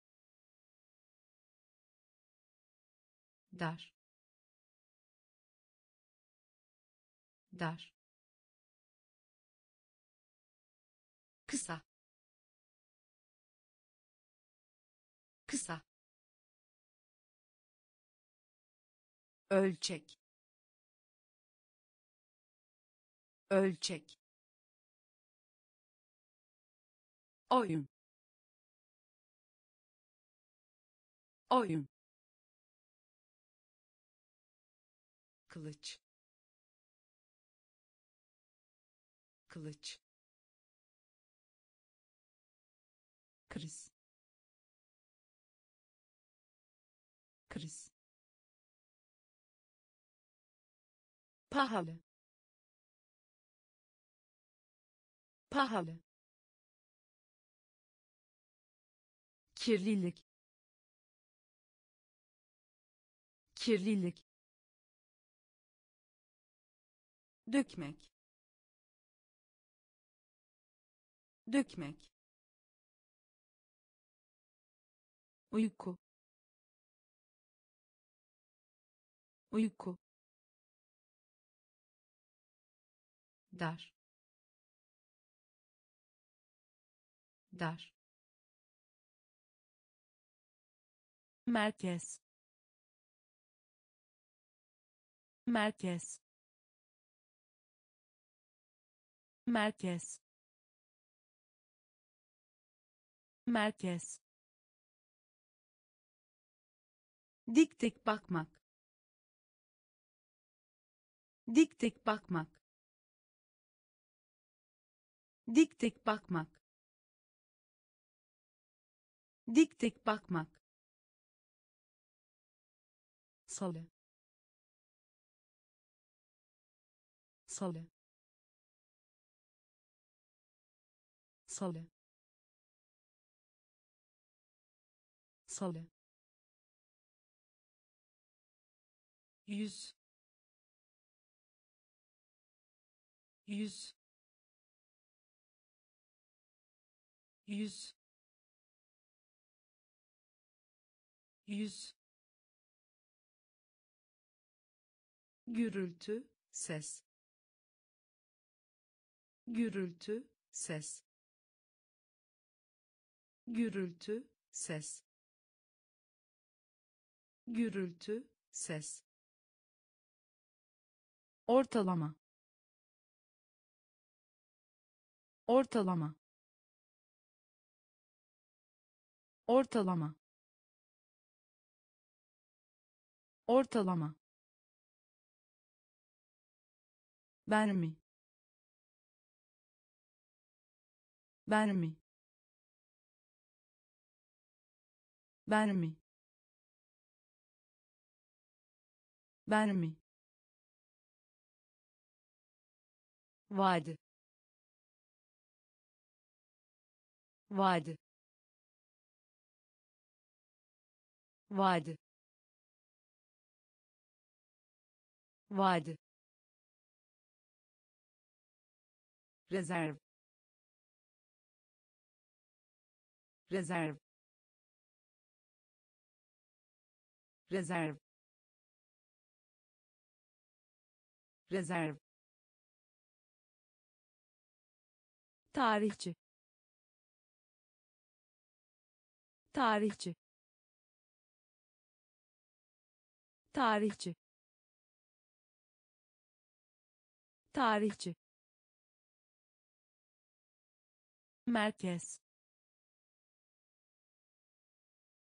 Speaker 1: dar dar kısa kısa ölçek ölçek oyun oyun kılıç kılıç kriz kriz pahalı pahalı kirlilik kirlilik dökmek dökmek uyku uyku dar dar merkez merkez merkez merkez dik dik bakmak dik dik bakmak dik dik bakmak dik dik bakmak salı salı salı salı yüz yüz yüz yüz gürültü ses gürültü ses gürültü ses gürültü ses ortalama ortalama ortalama ortalama Bermi. Bermi. Bermi. Bermi. Vadi. Vadi. Vadi. Vadi. rezerv rezerv rezerv rezerv tarihçi tarihçi tarihçi tarihçi merkez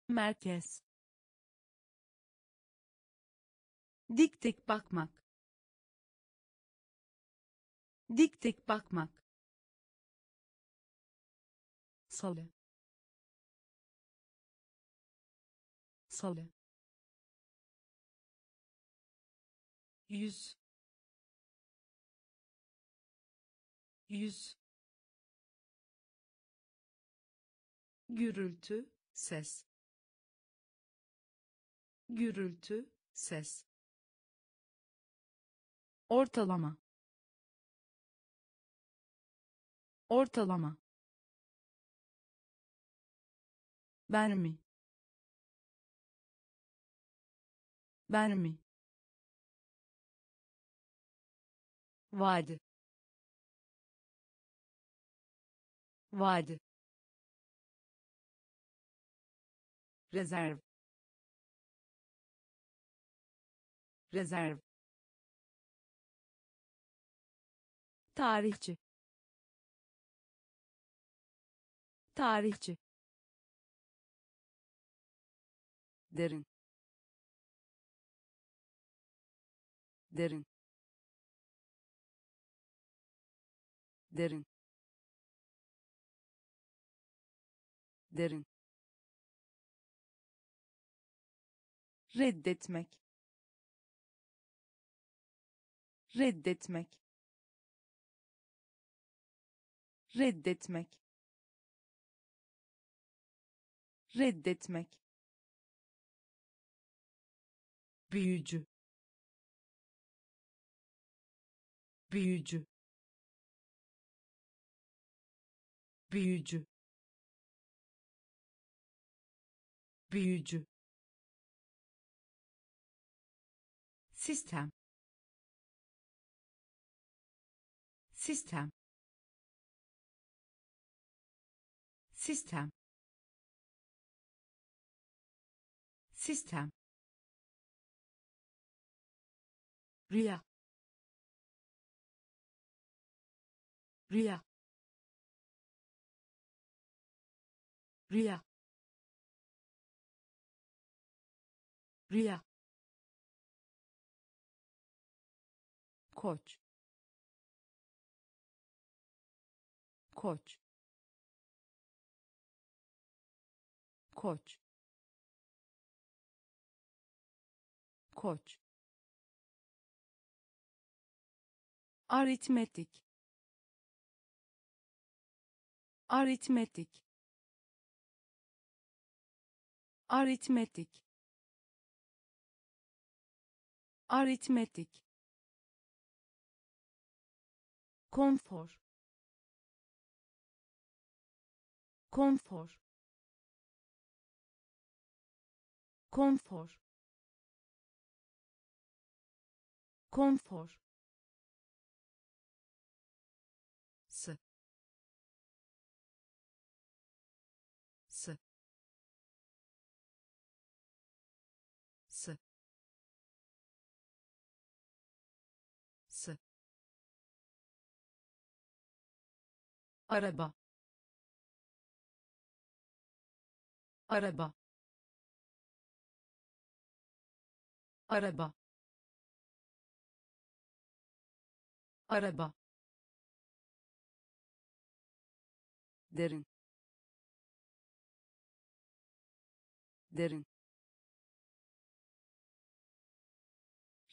Speaker 1: merkez dik dik bakmak dik dik bakmak salı salı yüz yüz gürültü ses gürültü ses ortalama ortalama vermi vermi vade vade rezerv rezerv tarihçi tarihçi derin derin derin derin reddetmek reddetmek reddetmek reddetmek büyücü büyücü büyücü büyücü sistem sistem sistem sistem rüya rüya rüya rüya koç koç koç koç aritmetik aritmetik aritmetik aritmetik konfor konfor konfor konfor araba araba araba araba derin derin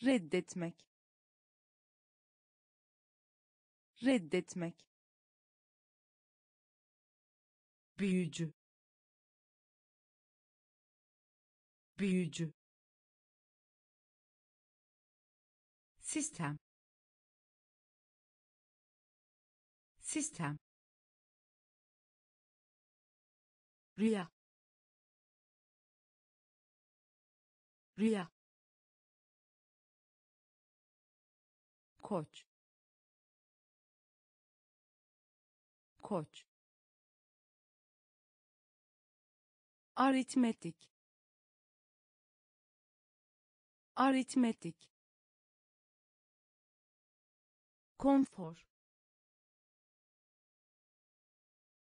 Speaker 1: reddetmek reddetmek büyücü büyücü sistem sistem rüya rüya koç koç aritmetik aritmetik konfor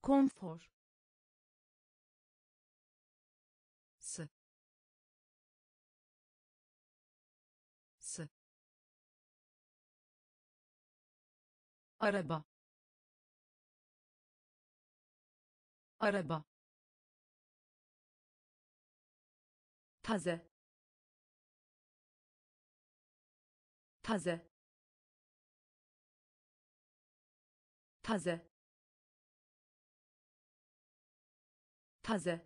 Speaker 1: konfor araba araba taze taze taze taze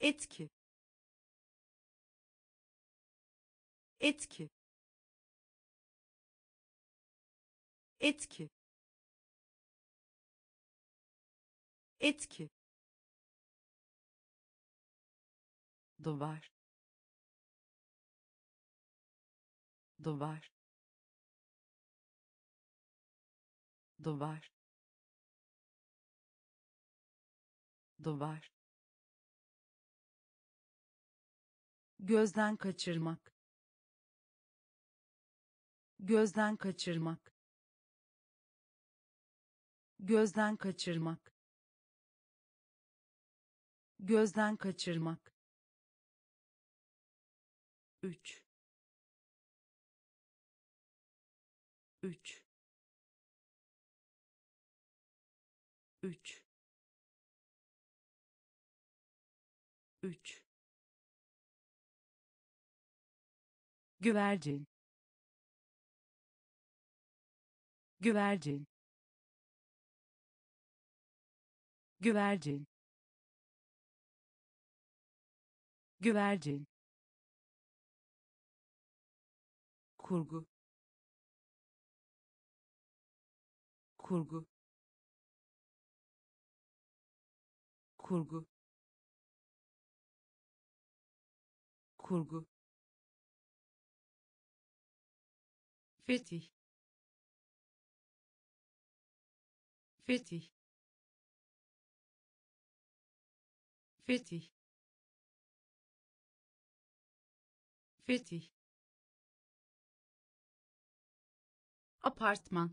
Speaker 1: etki etki etki etki duvar duvar duvar duvar gözden kaçırmak gözden kaçırmak gözden kaçırmak gözden kaçırmak üç üç üç üç güvercin güvercin güvercin güvercin kurgu kurgu kurgu kurgu fetih fetih fetih fetih apartman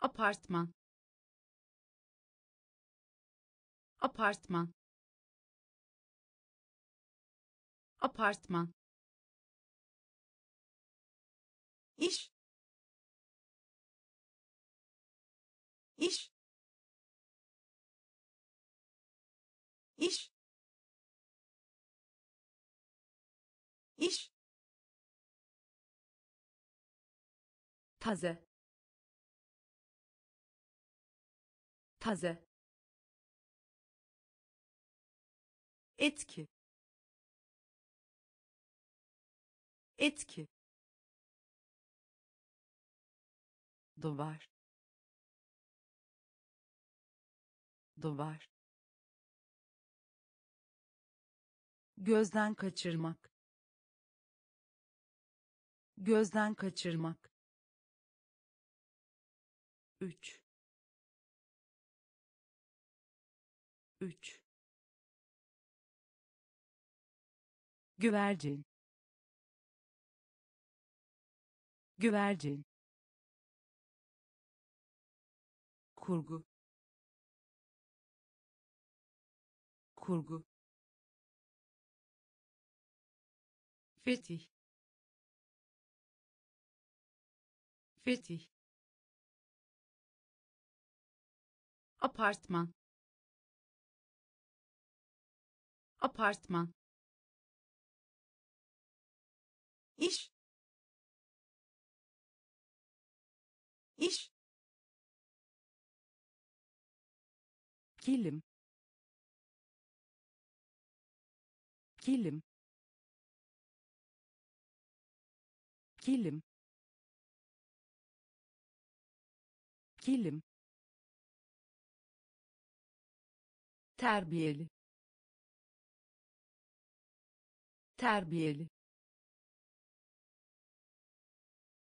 Speaker 1: apartman apartman apartman iş iş iş iş taze taze etki etki duvar duvar gözden kaçırmak gözden kaçırmak üç üç güvercin güvercin kurgu kurgu fetih fetih apartman apartman iş iş kilim kilim kilim kilim terbiyeli terbiyeli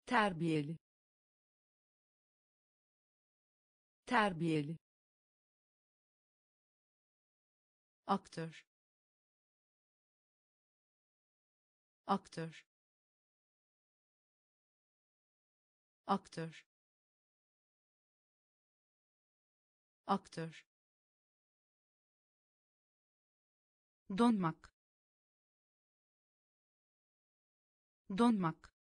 Speaker 1: terbiyeli terbiyeli aktör aktör aktör aktör donmak donmak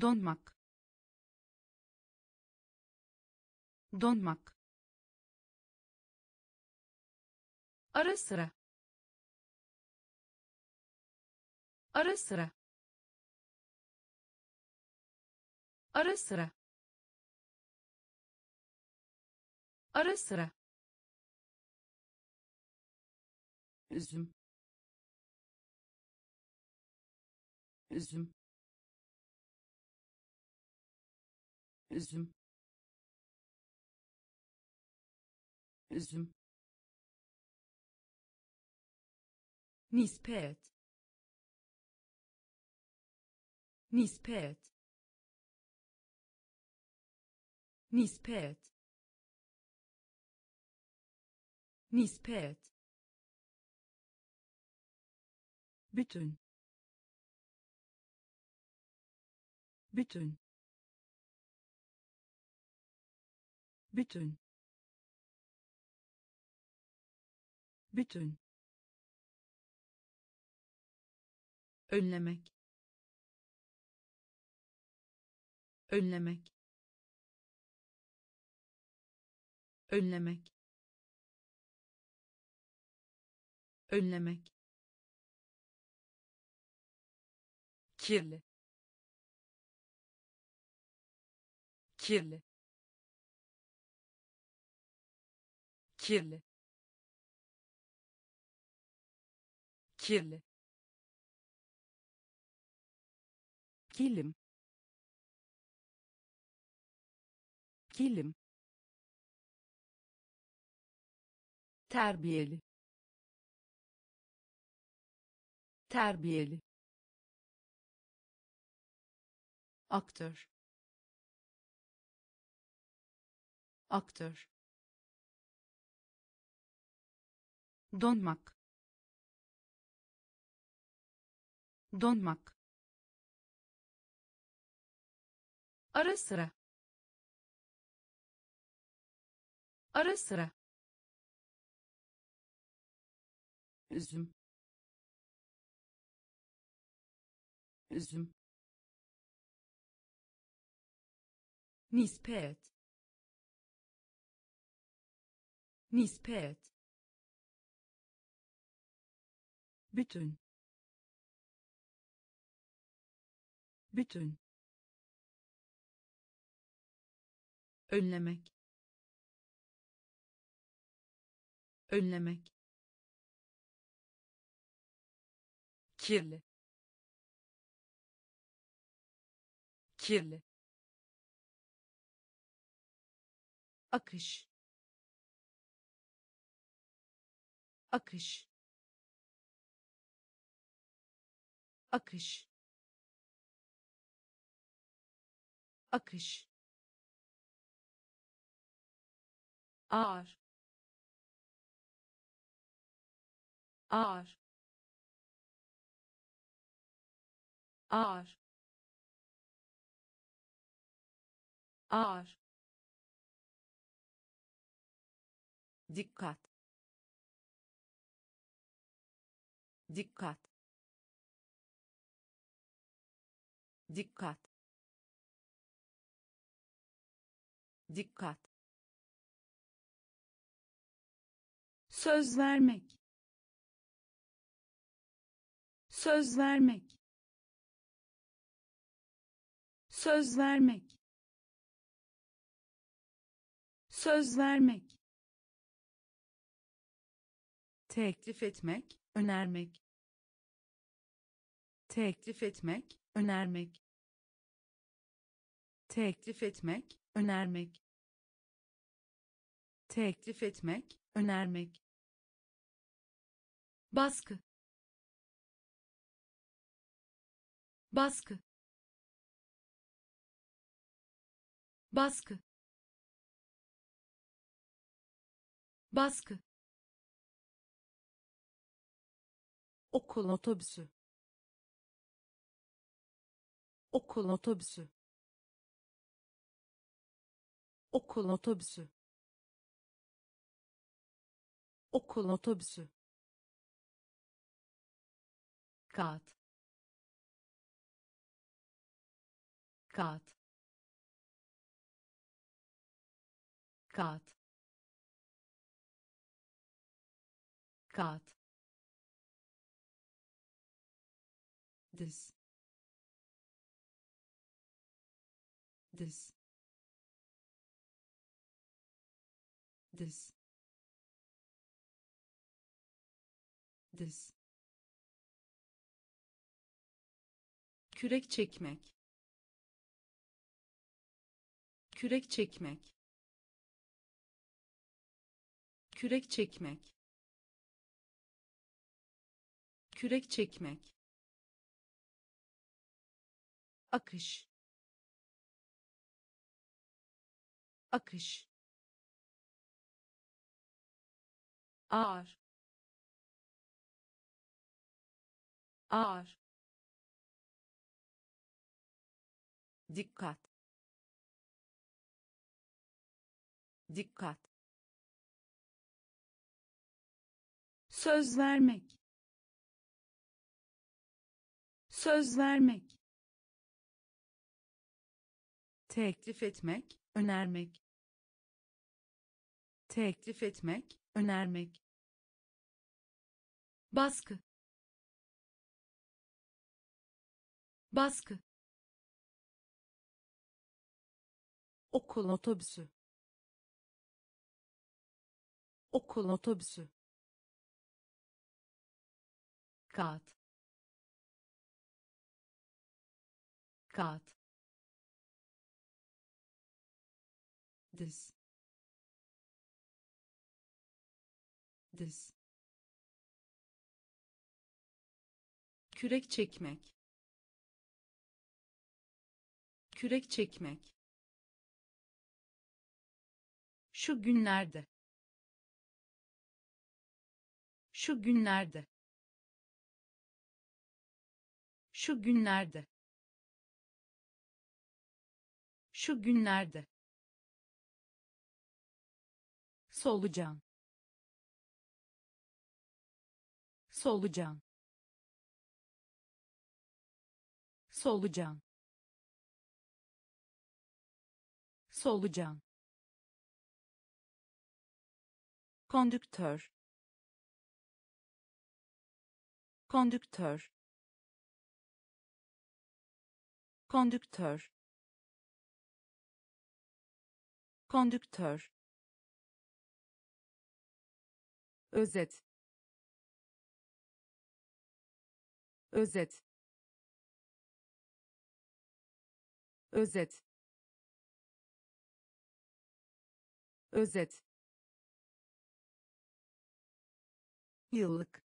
Speaker 1: donmak donmak ara sıra ara sıra ara sıra ara sıra üzüm üzüm üzüm üzüm nispet nispet nispet nispet bütün bütün bütün bütün önlemek önlemek önlemek önlemek kirli kirli kirli kirli kilim kilim terbiyeli terbiyeli aktör aktör donmak donmak ara sıra ara sıra üzüm üzüm nispet nispet bütün bütün önlemek önlemek kirli kirli akış akış akış akış ağır ağır ağır ağır dikkat dikkat dikkat dikkat söz vermek söz vermek söz vermek söz vermek teklif etmek, önermek teklif etmek, önermek teklif etmek, önermek teklif etmek, önermek baskı baskı baskı baskı okul otobüsü okul otobüsü okul otobüsü okul otobüsü kat kat kat kat düz düz düz düz kürek çekmek kürek çekmek kürek çekmek kürek çekmek akış akış ağır ağır dikkat dikkat söz vermek söz vermek teklif etmek, önermek teklif etmek, önermek baskı baskı okul otobüsü okul otobüsü kağıt kağıt düz düz kürek çekmek kürek çekmek şu günlerde şu günlerde şu günlerde şu günlerde solucan solucan solucan solucan Konduktör. Konduktör. Konduktör. Konduktör. özet özet özet özet yıllık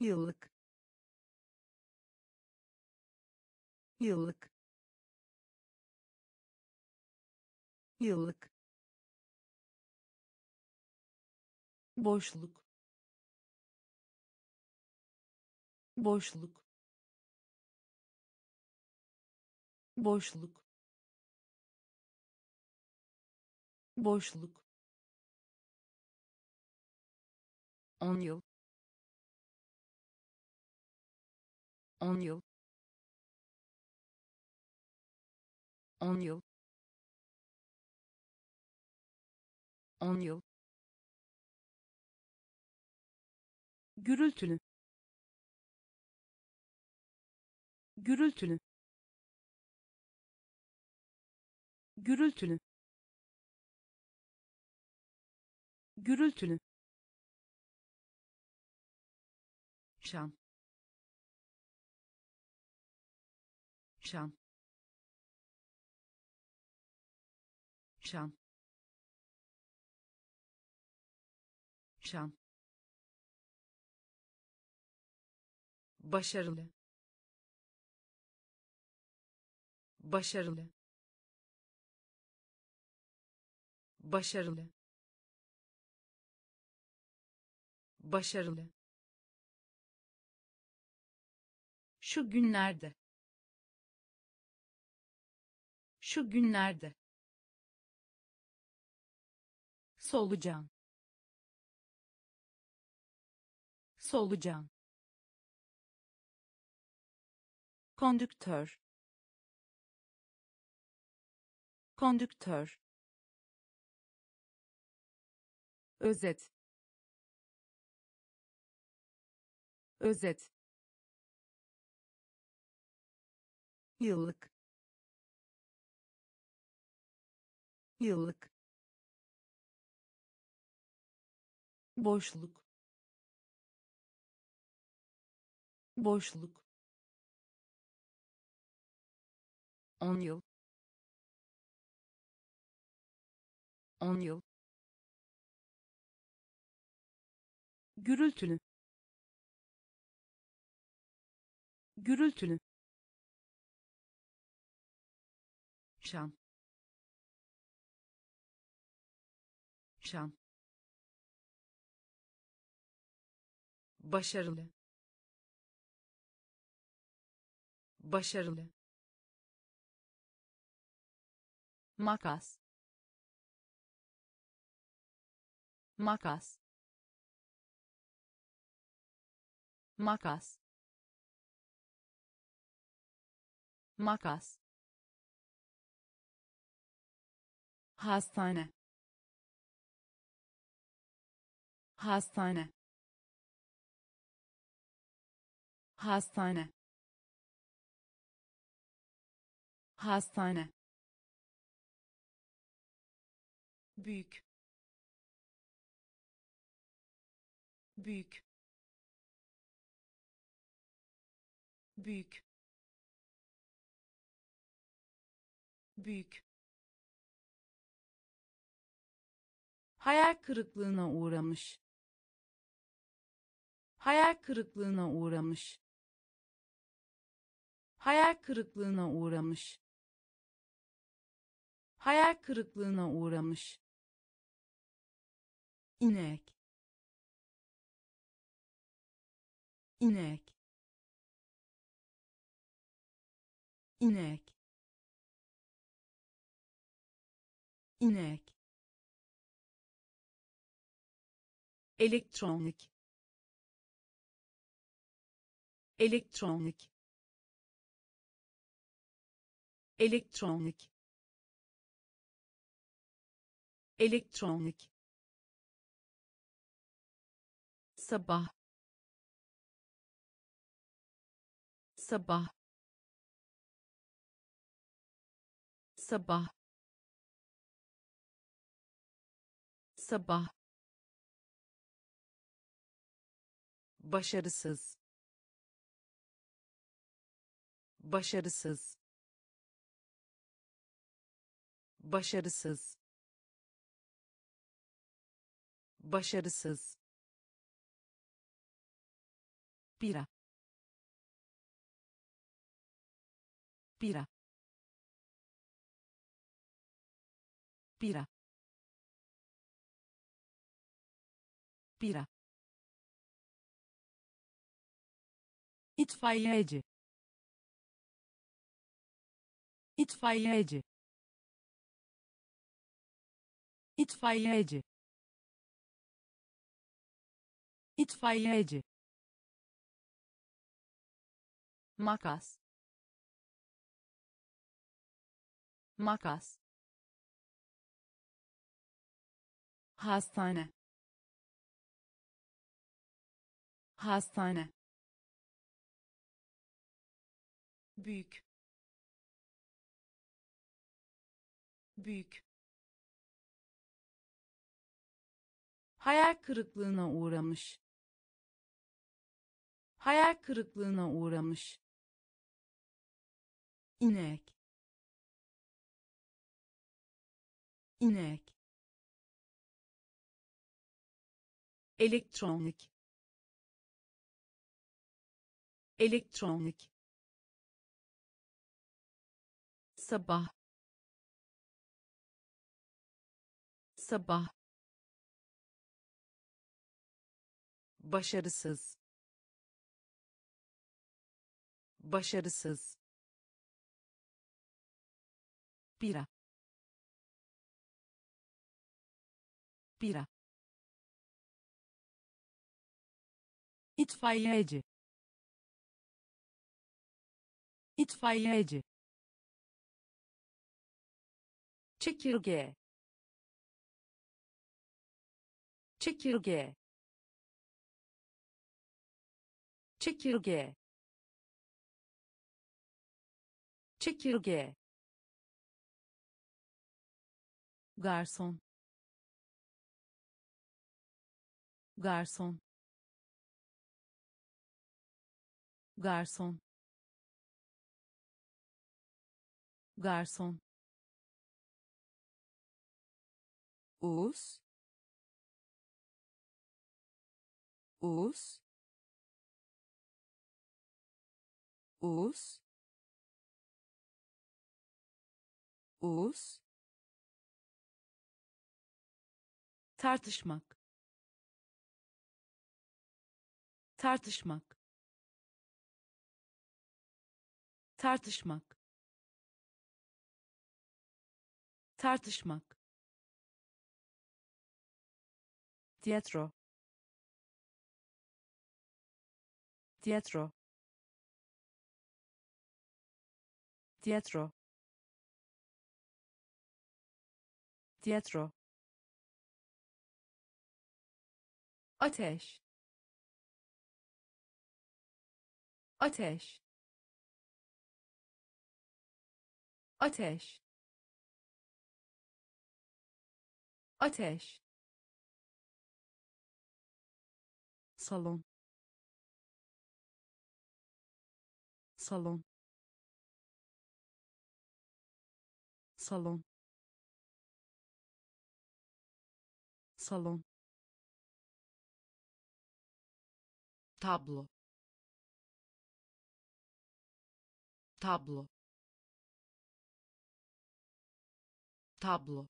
Speaker 1: yıllık yıllık yıllık boşluk boşluk boşluk boşluk On yıl On yıl On yıl On yıl gürültülü gürültülü gürültülü gürültülü şan şan şan şan başarılı başarılı başarılı başarılı şu günlerde şu günlerde solucan solucan konduktör, konduktör, özet özet yıllık yıllık boşluk boşluk On yıl. On yıl. Gürültülü. Gürültülü. Şan. Şan. Başarılı. Başarılı. makas makas makas makas hastane hastane hastane hastane büyük büyük büyük büyük hayal kırıklığına uğramış hayal kırıklığına uğramış hayal kırıklığına uğramış hayal kırıklığına uğramış inek inek inek inek elektronik elektronik elektronik elektronik sabah sabah sabah sabah başarısız başarısız başarısız başarısız Bira. Bira. Bira. Bira. İtfaiyeci. İtfaiyeci. İtfaiyeci. İtfaiyeci. makas makas hastane hastane büyük büyük hayal kırıklığına uğramış hayal kırıklığına uğramış inek inek elektronik elektronik sabah sabah başarısız başarısız Bira. Bira. İtfaiyeci. İtfaiyeci. Çekirge. Çekirge. Çekirge. Çekirge. garson garson garson garson Us. Us. Us. Us. tartışmak tartışmak tartışmak tartışmak tiyatro tiyatro tiyatro tiyatro ateş ateş ateş ateş salon salon salon salon tablo tablo tablo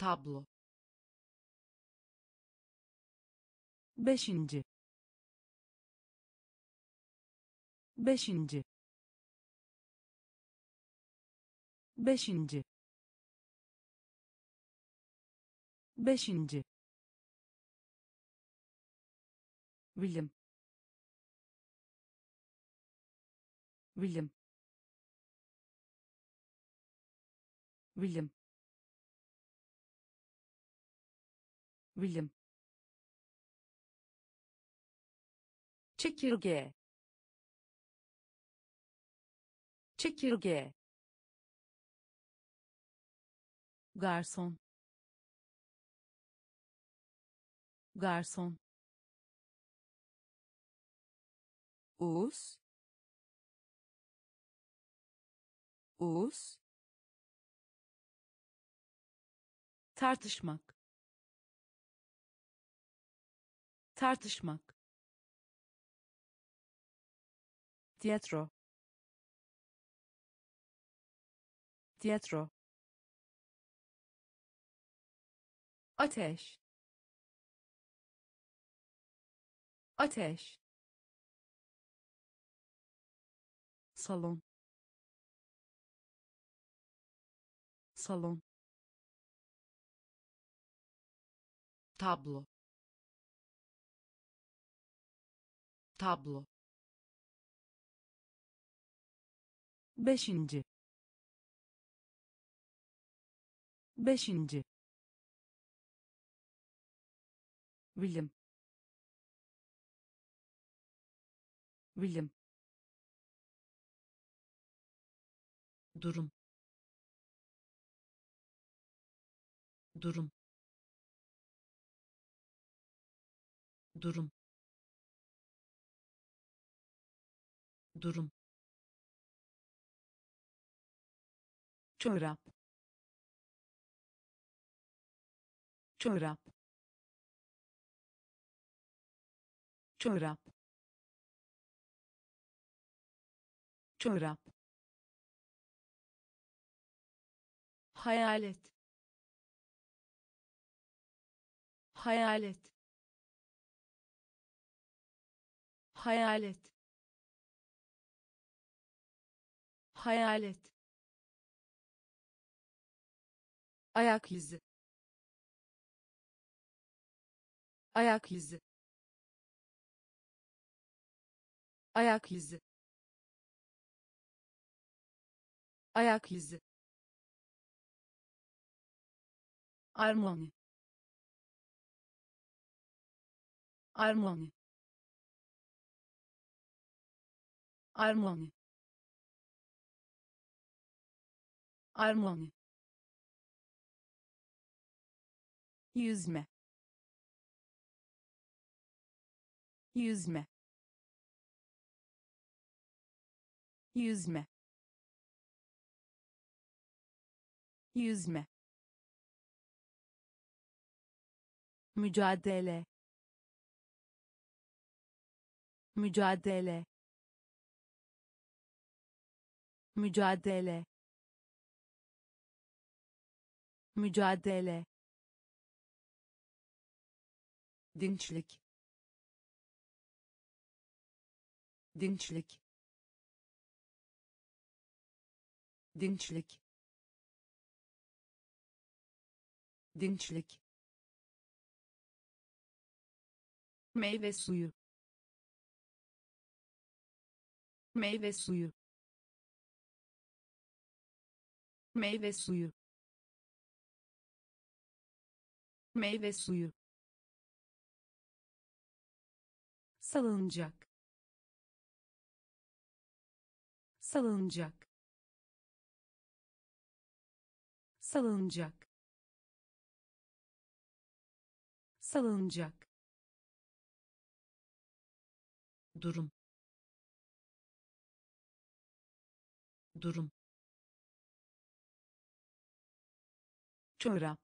Speaker 1: tablo beşinci beşinci beşinci beşinci bilim bilim bilim bilim çekirge çekirge garson garson us, us, Tartışmak. Tartışmak. Tiyatro. Tiyatro. Ateş. Ateş. salon salon tablo tablo beşinci beşinci bilim bilim durum durum durum durum çorap çorap çorap çorap hayalet hayalet hayalet hayalet ayak izi ayak izi ayak izi ayak izi Armoni. Armoni. Armoni. Armoni. Yüzme. Yüzme. Yüzme. Yüzme. mücadele mücadele mücadele mücadele dinçlik dinçlik dinçlik dinçlik meyve suyu meyve suyu meyve suyu meyve suyu salınacak salınacak salınacak salınacak durum durum çorap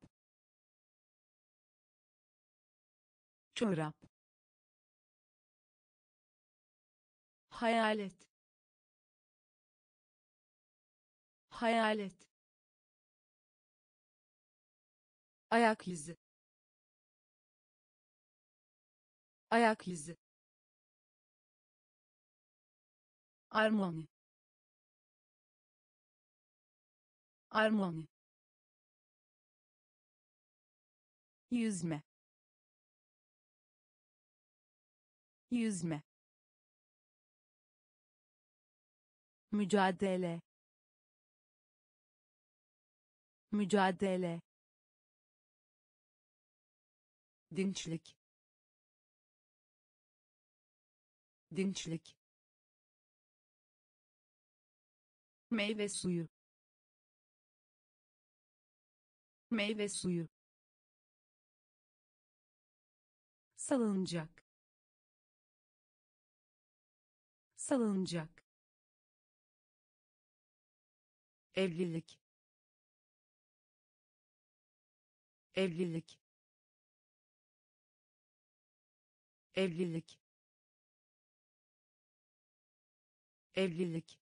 Speaker 1: çorap hayalet hayalet ayak izi ayak izi Armoni. Armoni. Yüzme. Yüzme. Mücadele. Mücadele. Dinçlik. Dinçlik. meyve suyu meyve suyu salınacak salınacak evlilik evlilik evlilik evlilik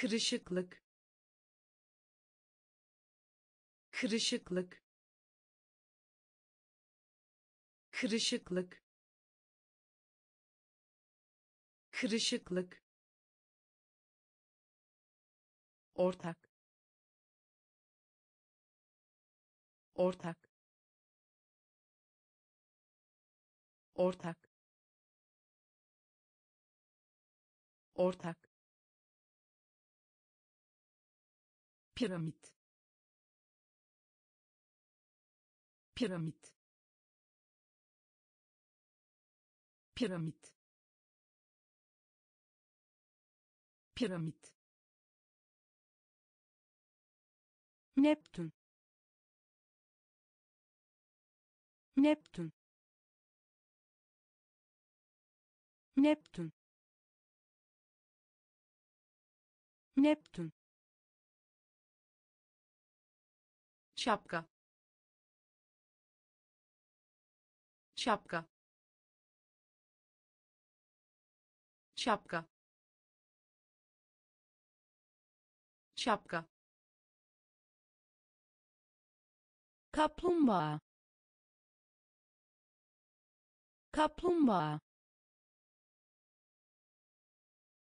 Speaker 1: kırışıklık kırışıklık kırışıklık kırışıklık ortak ortak ortak ortak piramit piramit piramit piramit Neptün Neptün Neptün Neptün şapka şapka şapka şapka kaplumbağa kaplumbağa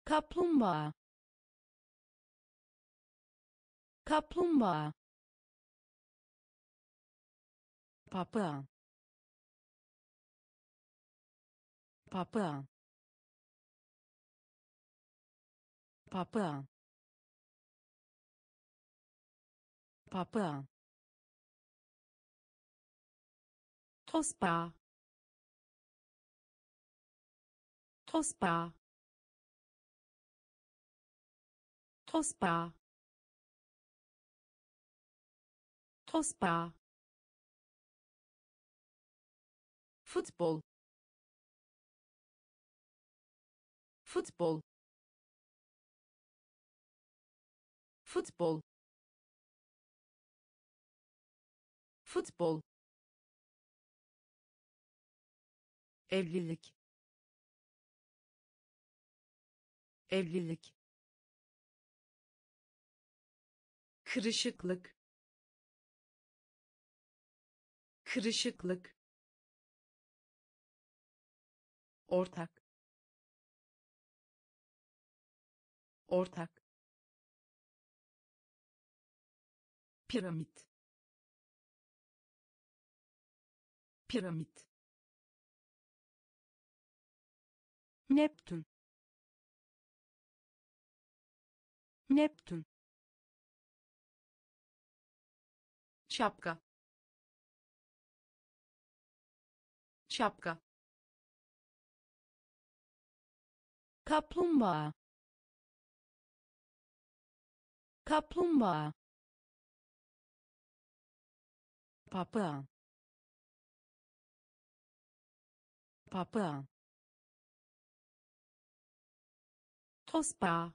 Speaker 1: kaplumbağa kaplumbağa 爸爸。爸爸。爸爸。爸爸。托斯巴。托斯巴。托斯巴。托斯巴。futbol futbol futbol futbol evlilik evlilik kırışıklık kırışıklık ortak ortak piramit piramit Neptün Neptün şapka şapka kaplumbağa kaplumbağa papağan papağan tospa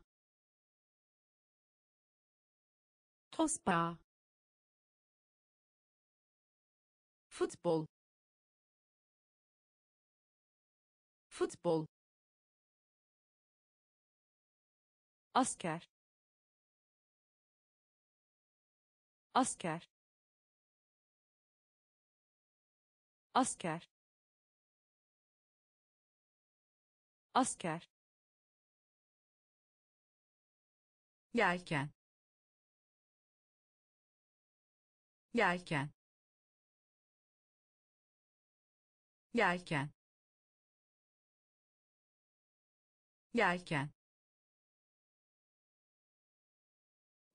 Speaker 1: tospa futbol futbol asker asker asker asker Gelken, gelken, gelken, gelken.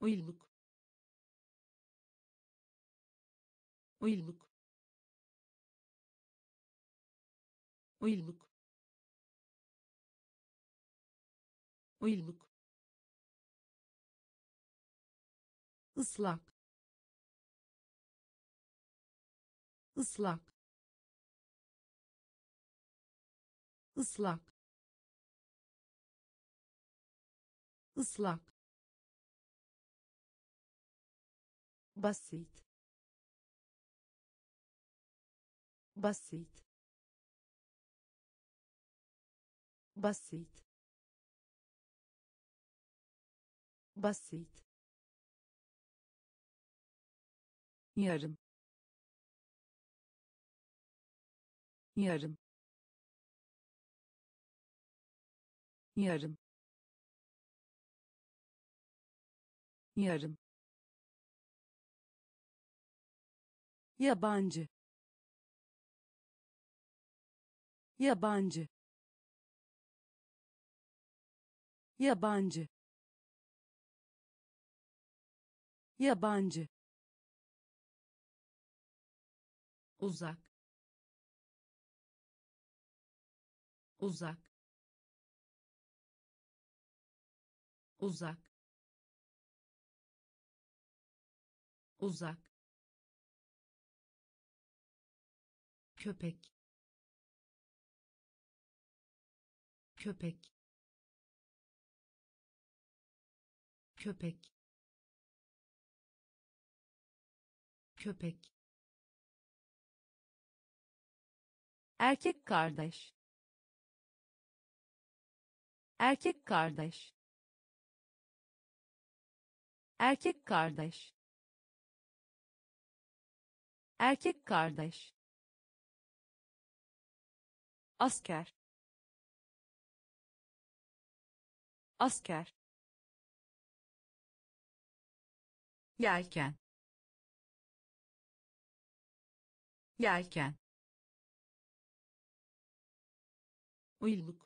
Speaker 1: Uyluk. Uyluk. Uyluk. Uyluk. Islak. Islak. Islak. Islak. basit basit basit basit yarım yarım yarım yarım yabancı yabancı yabancı yabancı uzak uzak uzak uzak köpek köpek köpek köpek erkek kardeş erkek kardeş erkek kardeş erkek kardeş asker asker gelken, gelken, uyluk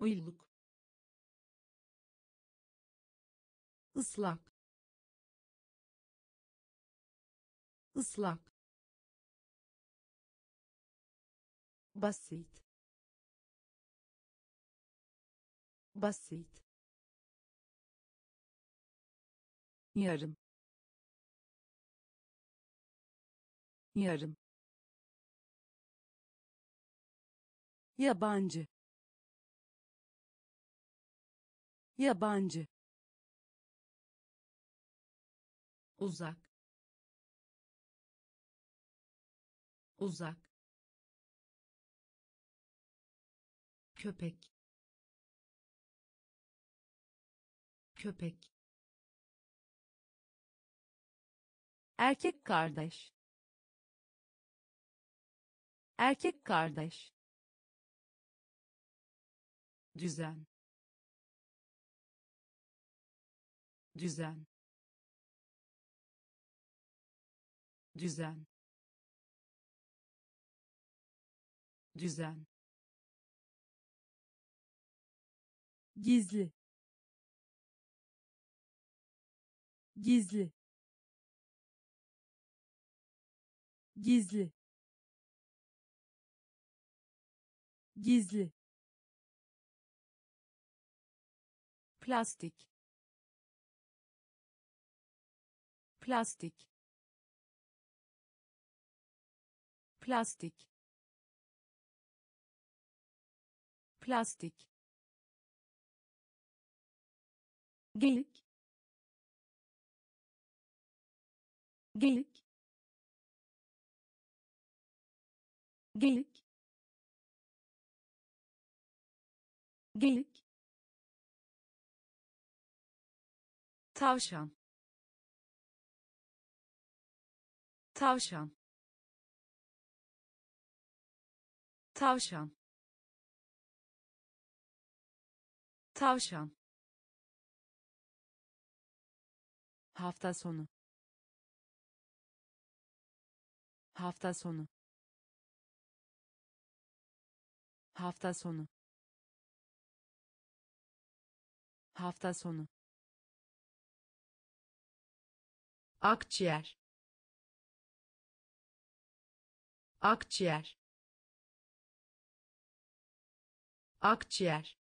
Speaker 1: uyluk ıslak ıslak basit basit yarım yarım yabancı yabancı uzak uzak köpek köpek erkek kardeş erkek kardeş düzen düzen düzen düzen gizli gizli gizli gizli plastik plastik plastik plastik Geyik. Geyik. Geyik. Geyik. Tavşan. Tavşan. Tavşan. Tavşan. hafta sonu hafta sonu hafta sonu hafta sonu akciğer akciğer akciğer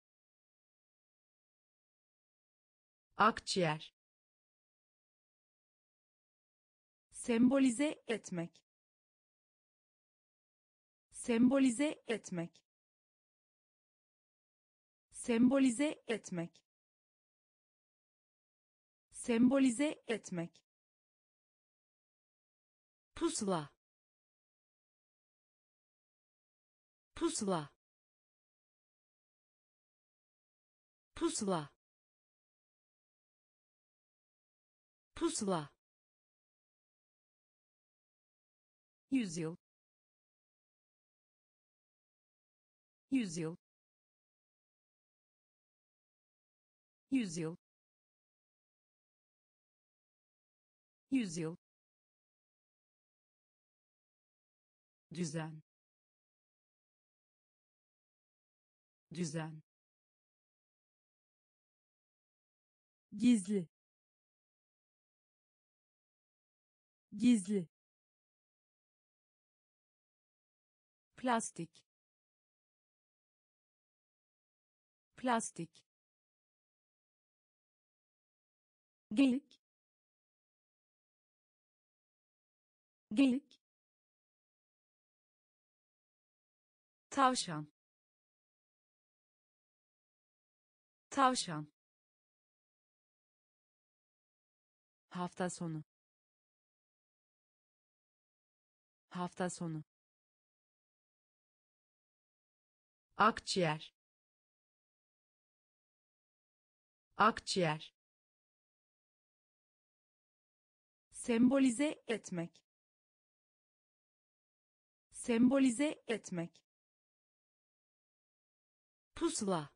Speaker 1: akciğer sembolize etmek sembolize etmek sembolize etmek sembolize etmek pusula pusula pusula pusula yüzyıl yüzyıl yüzyıl yüzyıl düzen düzen gizli gizli plastik plastik geyik geyik tavşan tavşan hafta sonu hafta sonu akciğer akciğer sembolize etmek sembolize etmek pusula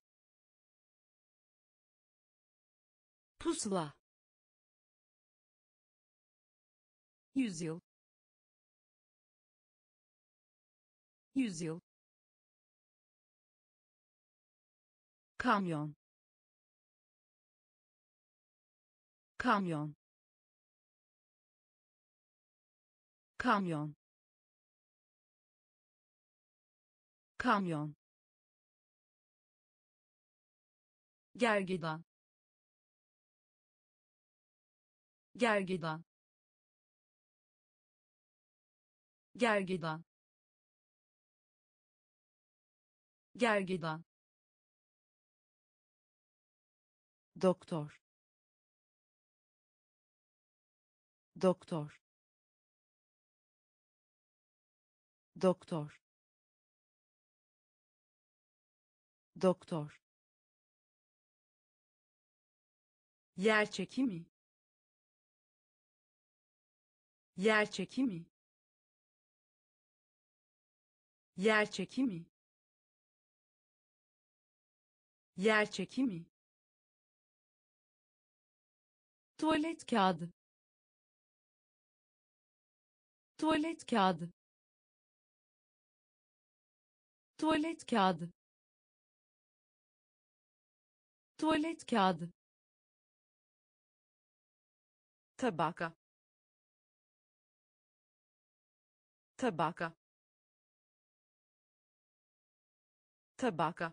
Speaker 1: pusula yüzyıl yüzyıl kamyon kamyon kamyon kamyon gergedan gergedan gergedan gergedan doktor doktor doktor doktor yer çekimi yer çekimi yer çekimi yer çekimi tuvalet kağıdı tuvalet kağıdı tuvalet kağıdı tuvalet kağıdı tabaka tabaka tabaka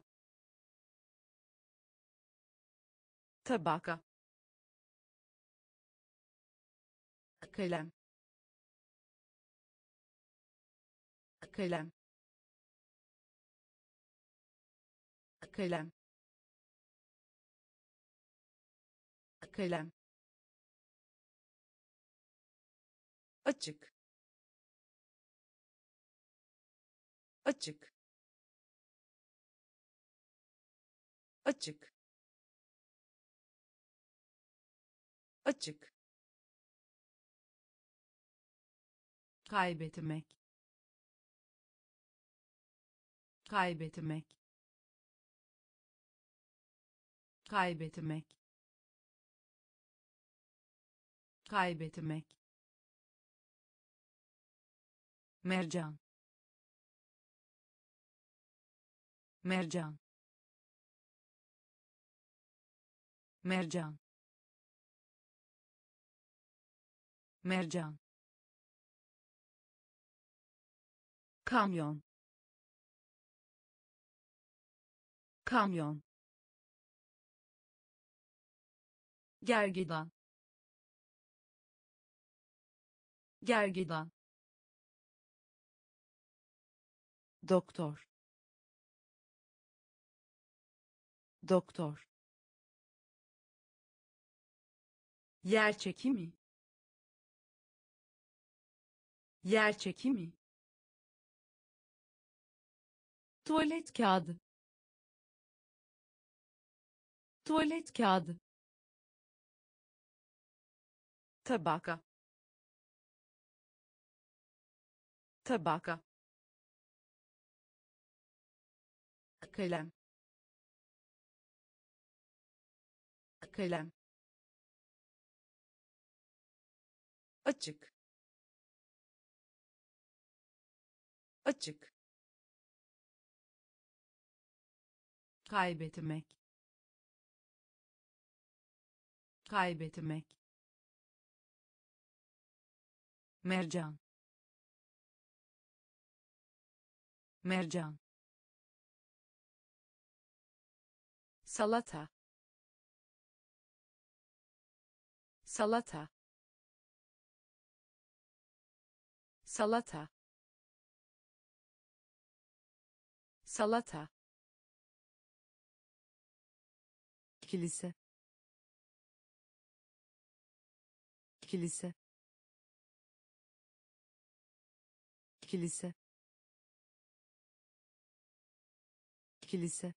Speaker 1: tabaka kalem kalem kalem kalem açık açık açık açık kaybetmek kaybetmek kaybetmek kaybetmek mercan mercan mercan mercan kamyon kamyon gergedan gergedan doktor doktor yer çekimi yer çekimi tuvalet kağıdı tuvalet kağıdı tabaka tabaka kalem kalem açık açık kaybetmek kaybetmek mercan mercan salata salata salata salata kilise kilise kilise kilise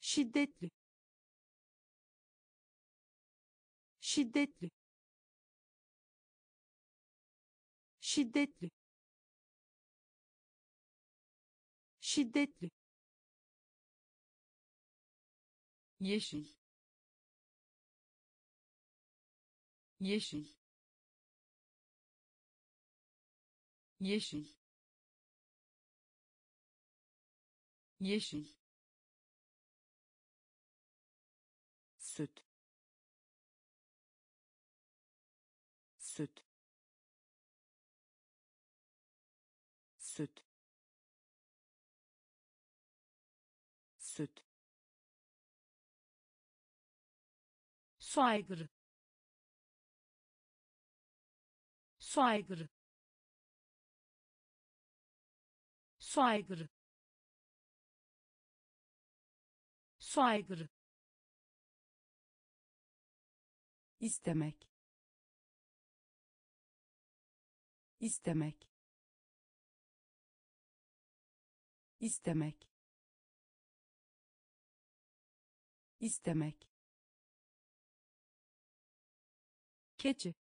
Speaker 1: şiddetli şiddetli şiddetli şiddetli yeşil yeşil yeşil yeşil süt Su aygırı. Su aygırı. Su aygırı. Su aygırı. istemek istemek istemek istemek keçi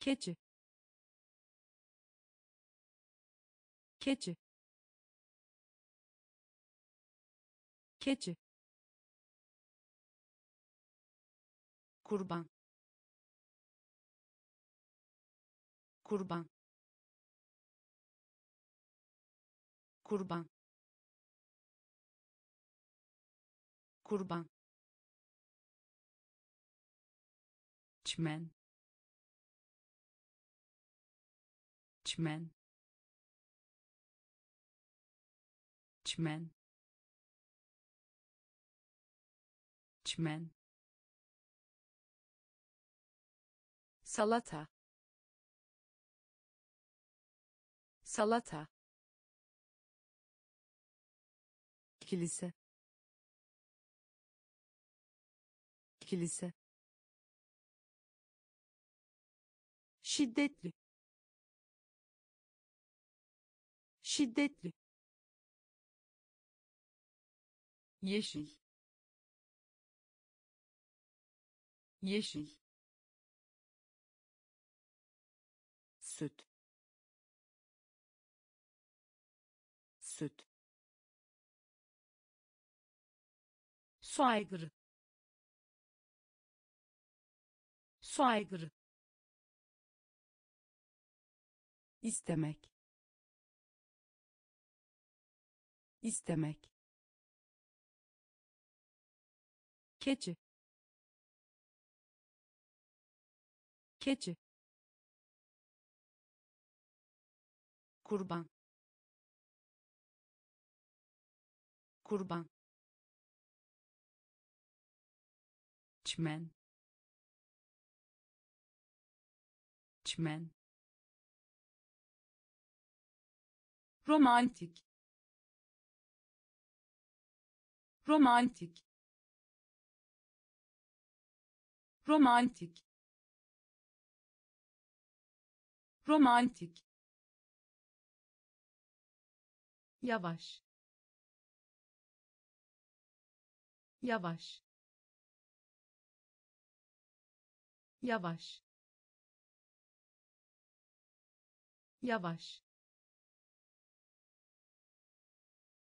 Speaker 1: keçi keçi keçi kurban kurban kurban kurban çmen çmen çmen çmen salata salata kilise kilise şiddetli şiddetli yeşil yeşil süt süt su aygırı istemek istemek keçi keçi kurban kurban çimen çimen romantik romantik romantik romantik yavaş yavaş yavaş yavaş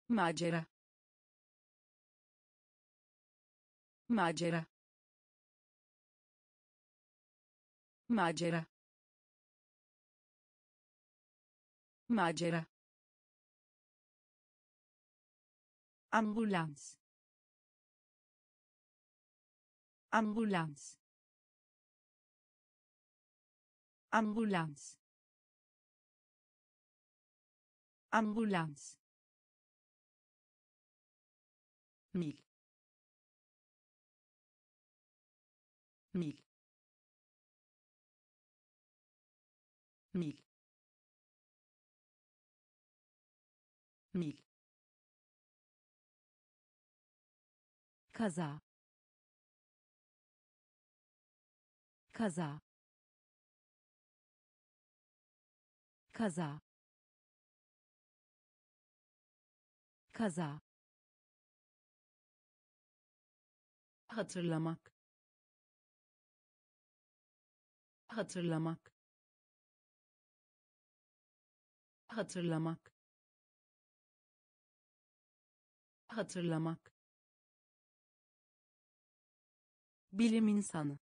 Speaker 1: Magera. Magera. Magera. Magera. Ambulance. Ambulance. Ambulance. Ambulance. mil mil mil mil kaza kaza kaza kaza hatırlamak hatırlamak hatırlamak hatırlamak bilim insanı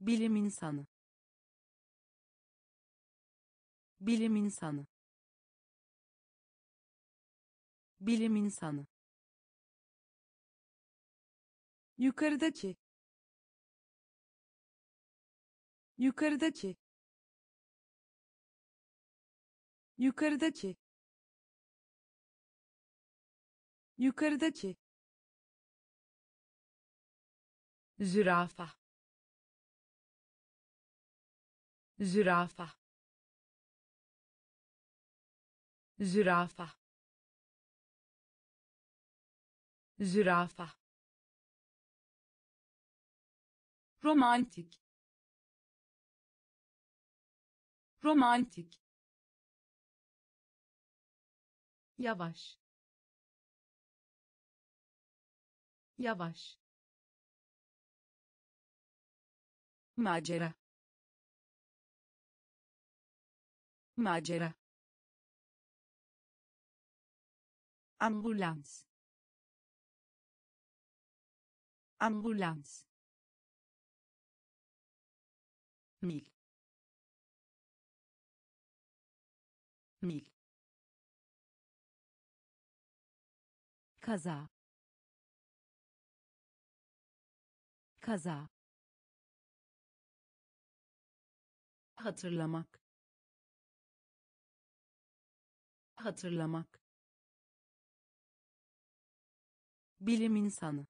Speaker 1: bilim insanı bilim insanı bilim insanı yukarıdaki yukarıdaki yukarıdaki yukarıdaki zürafa zürafa zürafa zürafa romantik romantik yavaş yavaş macera macera ambulans ambulans mil mil kaza kaza hatırlamak hatırlamak bilim insanı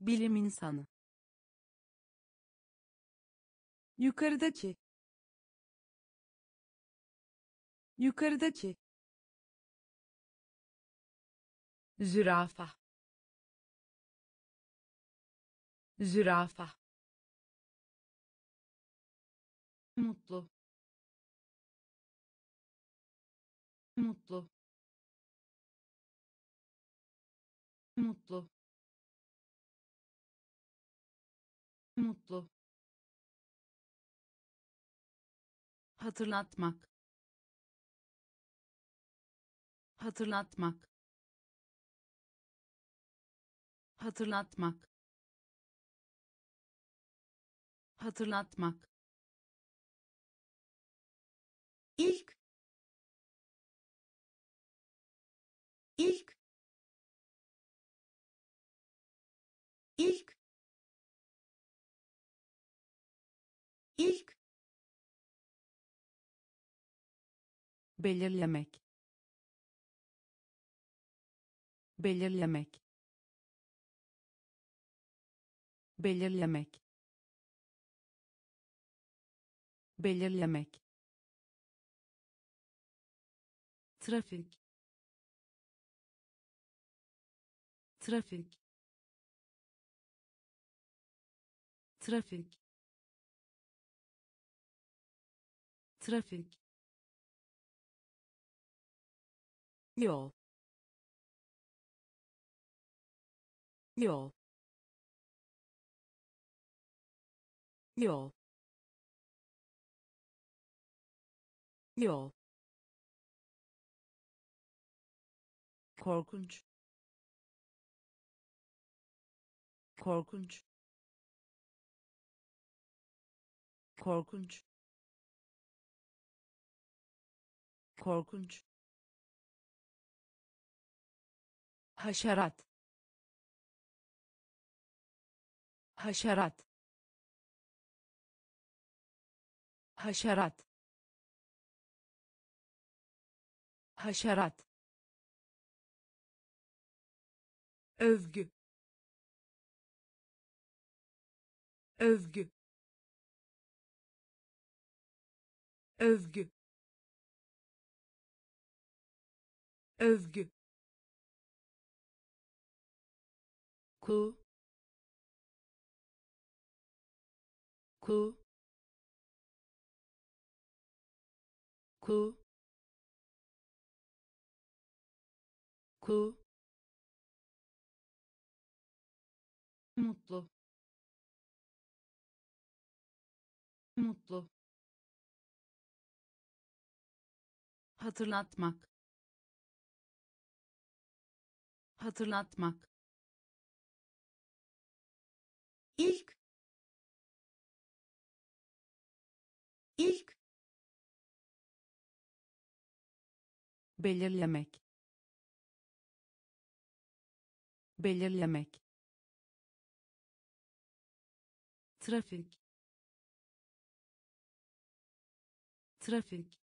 Speaker 1: bilim insanı yukarıdaki yukarıdaki zürafa zürafa mutlu mutlu mutlu mutlu hatırlatmak hatırlatmak hatırlatmak hatırlatmak ilk ilk ilk ilk belirlemek belirlemek belirlemek belirlemek trafik trafik trafik trafik yol yol yol yol korkunç korkunç korkunç korkunç حشرات حشرات حشرات حشرات أفج أفج أفج أفج ku ku ku ku mutlu mutlu hatırlatmak hatırlatmak ilk ilk belirlemek belirlemek trafik trafik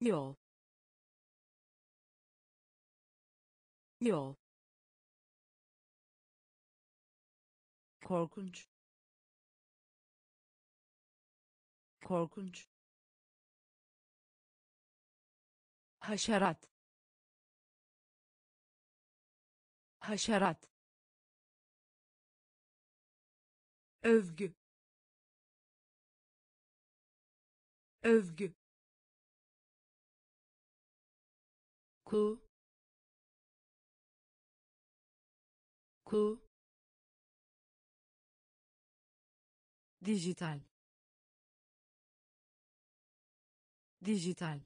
Speaker 1: yol yol korkunç korkunç haşerat haşerat övgü övgü ku ku dijital dijital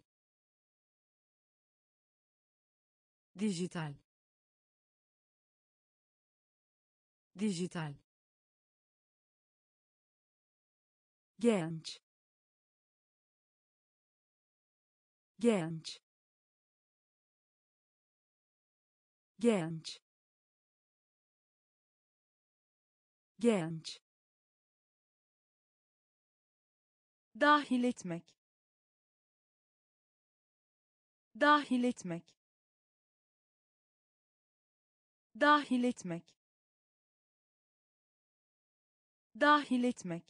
Speaker 1: dijital dijital genç genç genç genç dahil etmek dahil etmek dahil etmek dahil etmek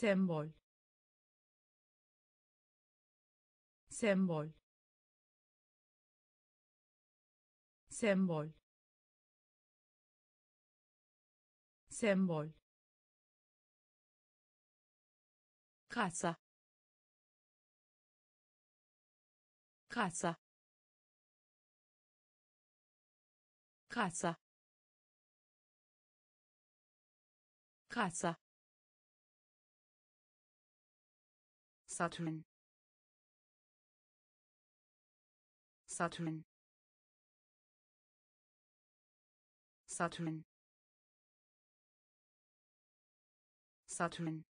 Speaker 1: sembol sembol sembol sembol Casa. Casa. Casa. Casa. Saturn. Saturn. Saturn. Saturn.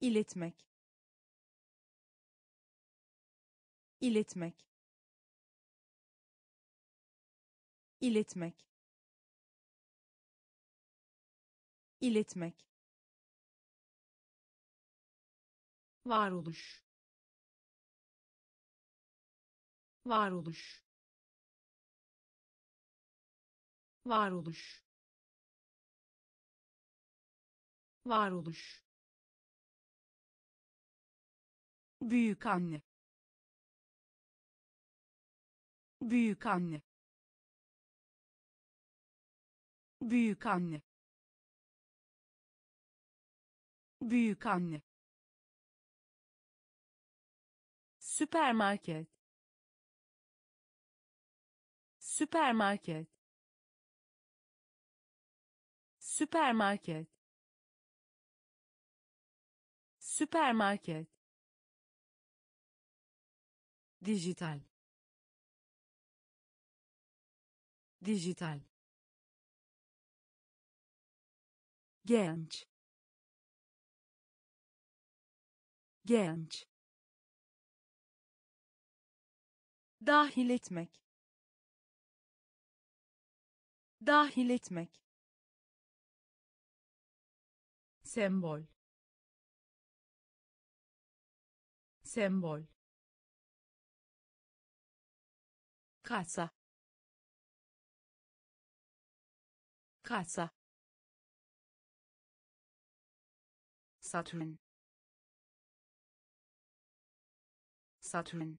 Speaker 1: iletmek iletmek iletmek iletmek varoluş varoluş varoluş varoluş büyük anne büyük anne büyük anne büyük anne süpermarket süpermarket süpermarket süpermarket dijital dijital genç genç dahil etmek dahil etmek sembol sembol kasa kasa Saturn, Saturn,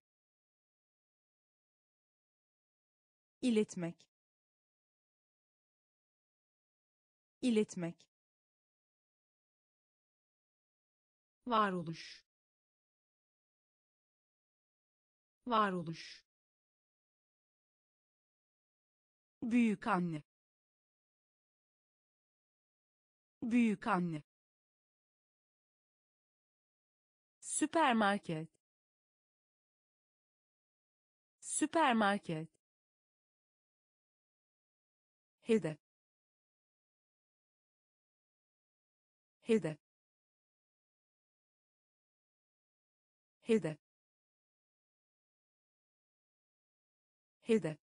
Speaker 1: iletmek iletmek varoluş varoluş büyük anne büyük anne süpermarket süpermarket hedef hedef hedef hedef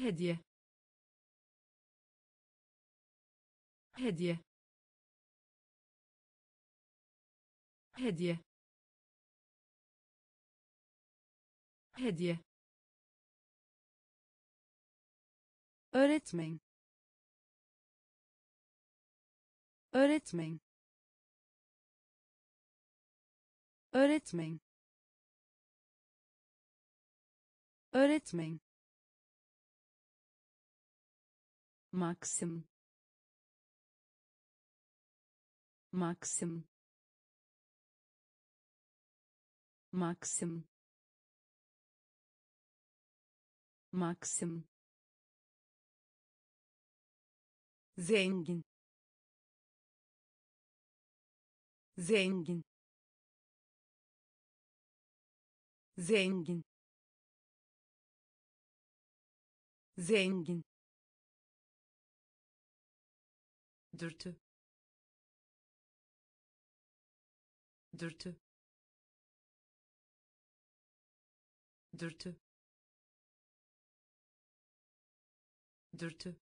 Speaker 1: hediye hediye hediye hediye öğretmen öğretmen öğretmen öğretmen Максим. Максим. Максим. Максим. Зенгин Зенгин Зенгин Зенгин dürtü dürtü dürtü dürtü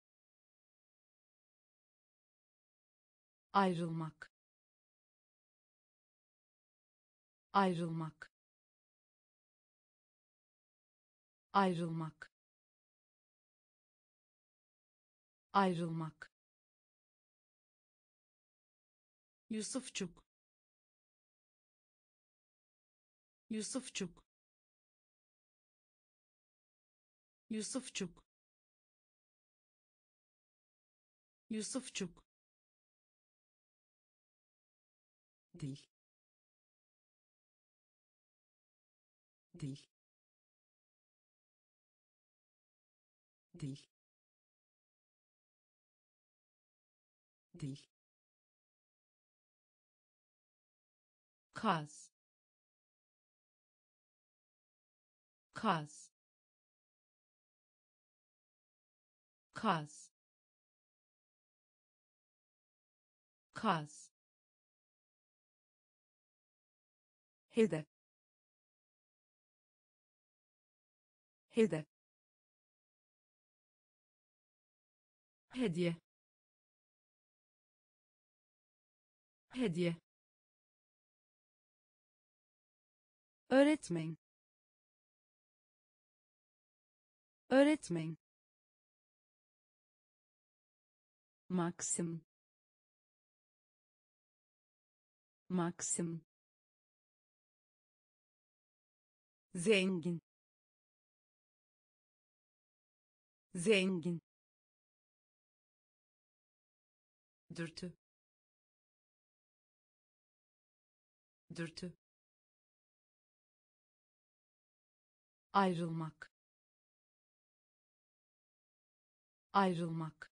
Speaker 1: ayrılmak ayrılmak ayrılmak ayrılmak يوسفчук يوسفчук يوسفчук يوسفчук دي دي دي دي kaz kaz kaz kaz hedef hedef hediye hediye öğretmen öğretmen maksim maksim zengin zengin dürtü dürtü ayrılmak ayrılmak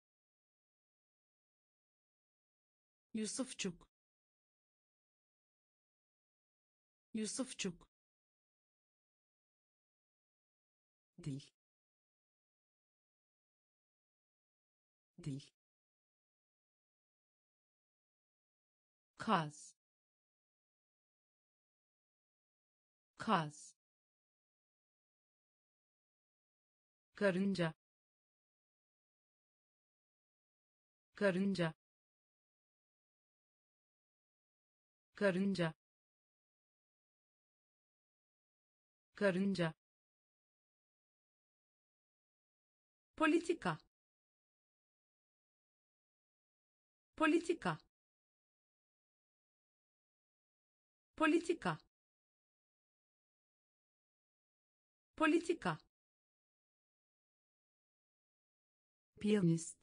Speaker 1: Yusufçuk Yusufçuk değil değil kaz kaz karınca karınca karınca karınca politika politika politika politika piyanist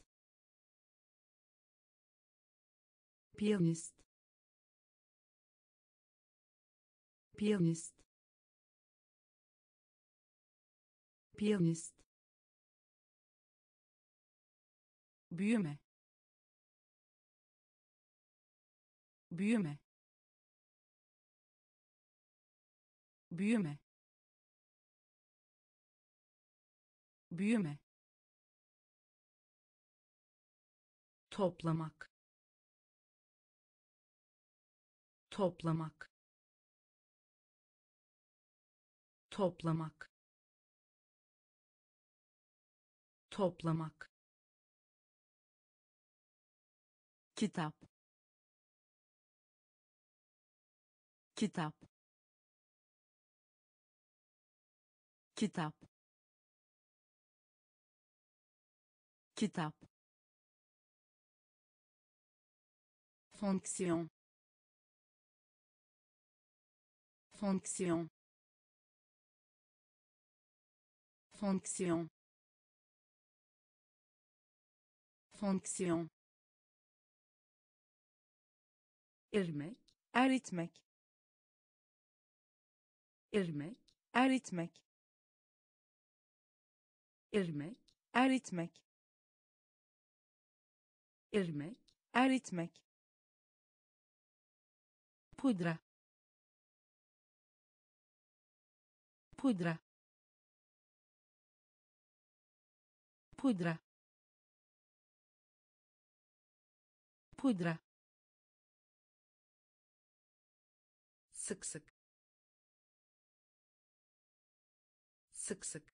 Speaker 1: piyanist piyanist piyanist büyüme büyüme büyüme büyüme toplamak toplamak toplamak toplamak kitap kitap kitap kitap Fonction. Fonction. Fonction. Fonction. irmek, eritmek. irmek, eritmek. irmek, eritmek. irmek, eritmek. пудра пудра пудра пудра sık sık sık sık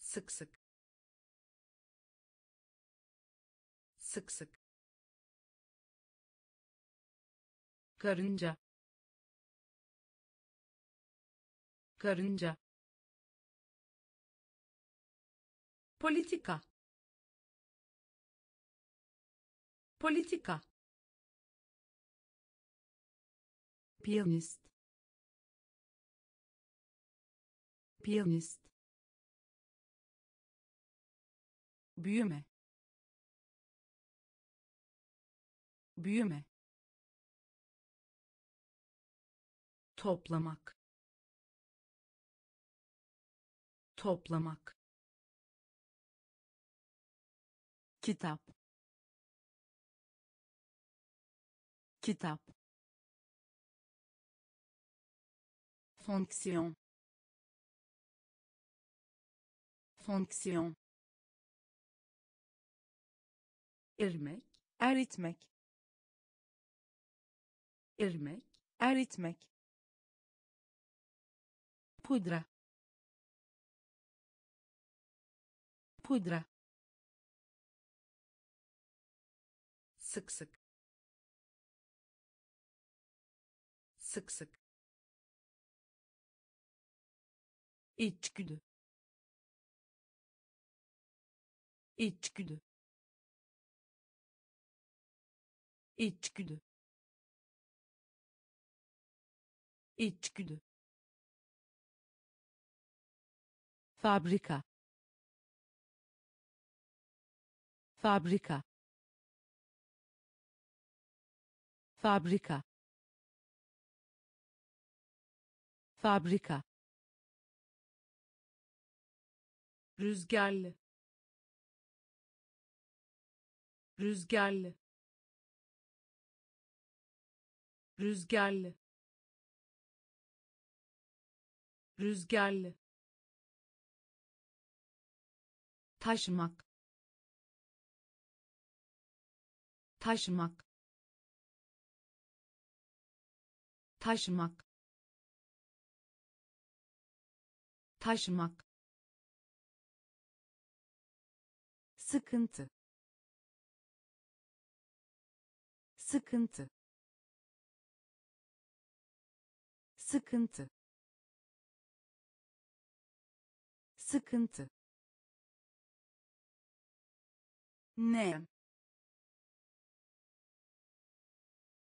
Speaker 1: sık sık sık sık karınca karınca politika politika piyanist piyanist büyüme büyüme toplamak toplamak kitap kitap fonksiyon fonksiyon irmek eritmek irmek eritmek pudra pudra sık sık sık sık içgüdü içgüdü içgüdü içgüdü fabrika fabrika fabrika fabrika rüzgarlı rüzgarlı rüzgarlı rüzgarlı taşmak taşmak taşmak taşmak sıkıntı sıkıntı sıkıntı sıkıntı Ne.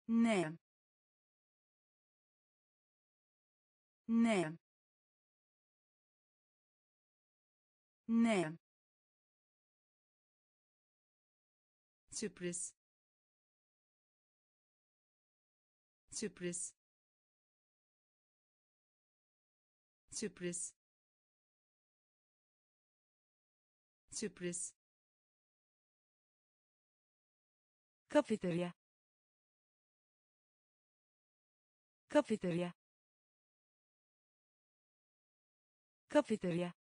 Speaker 1: Ne. Ne. Ne. sürpriz sürpriz sürpriz sürpriz كافيتيريا كافيتيريا كافيتيريا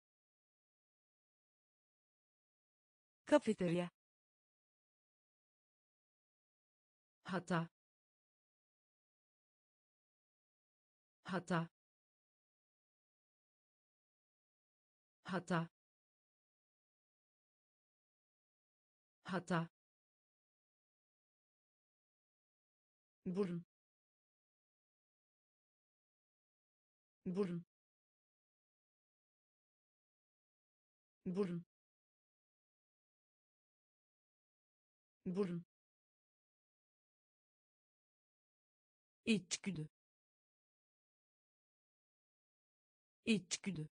Speaker 1: كافيتيريا hata hata hata hata burun burun burun burun içgüdü içgüdü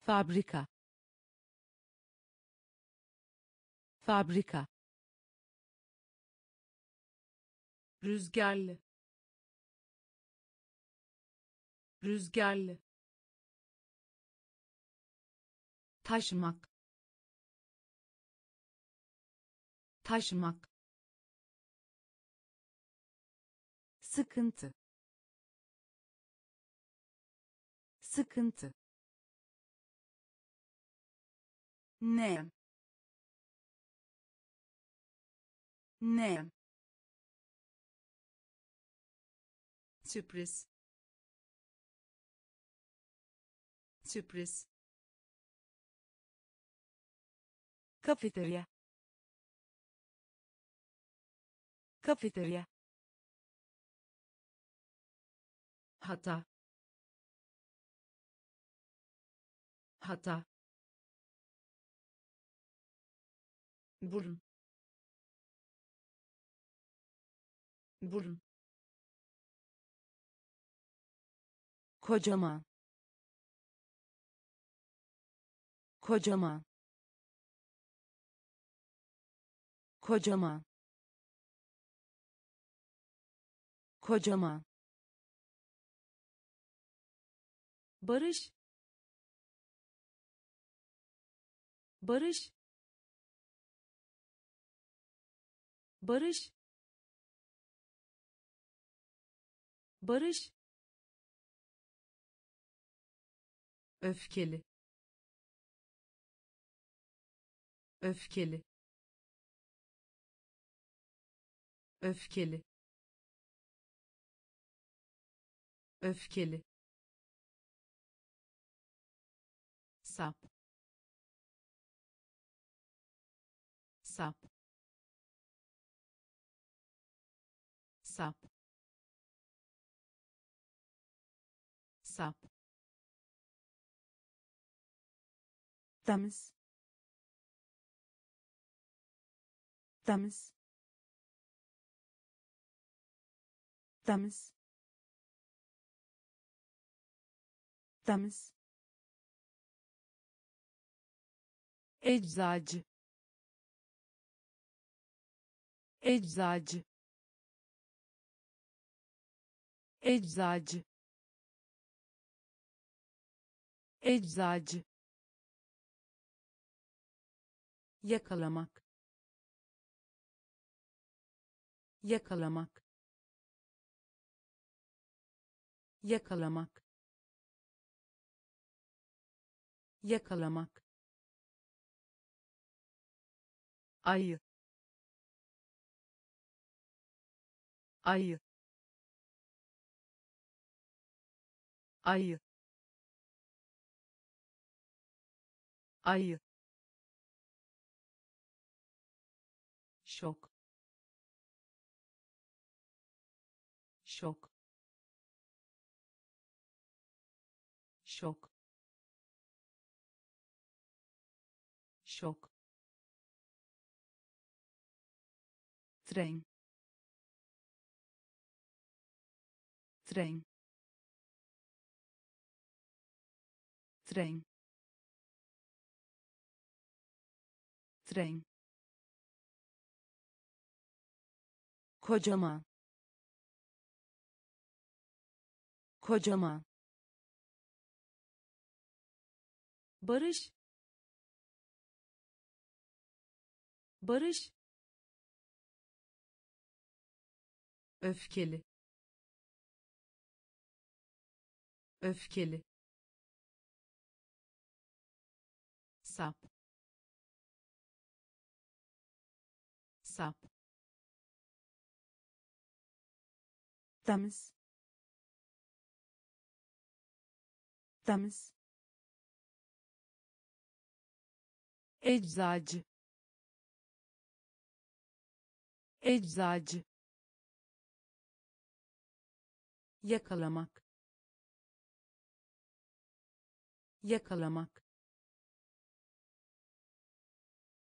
Speaker 1: fabrika fabrika rüzgarlı rüzgarlı taşmak taşmak sıkıntı sıkıntı ne ne sürpriz sürpriz kafeterya kafeterya hata hata burun burun kocaman kocaman kocaman kocaman barış barış barış barış öfkeli öfkeli öfkeli öfkeli sap sap sap sap temiz temiz temiz temiz eczacı eczacı eczacı eczacı yakalamak yakalamak yakalamak yakalamak ayı ayı ayı ayı shock shock shock trein trein trein trein kocaman kocaman barış barış öfkeli öfkeli sap sap temiz temiz eczacı eczacı yakalamak yakalamak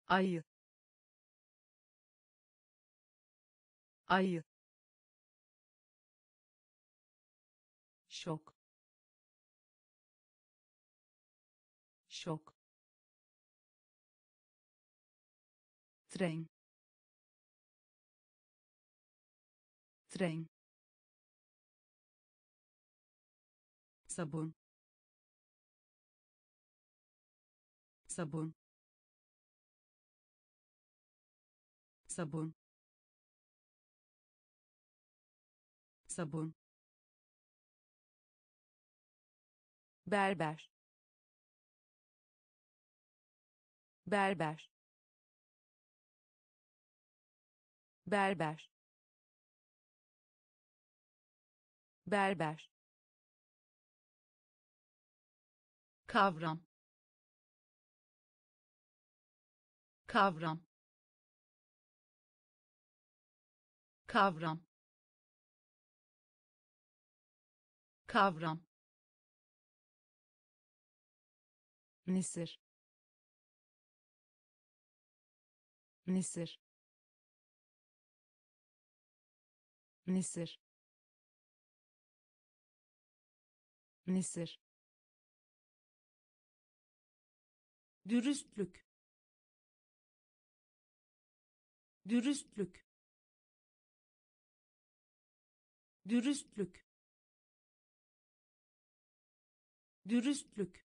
Speaker 1: ayı ayı şok şok tren tren sabun sabun sabun sabun berber berber berber berber kavram kavram kavram kavram nesir. nesir, nesir, nesir. Dürüstlük. Dürüstlük. Dürüstlük. Dürüstlük.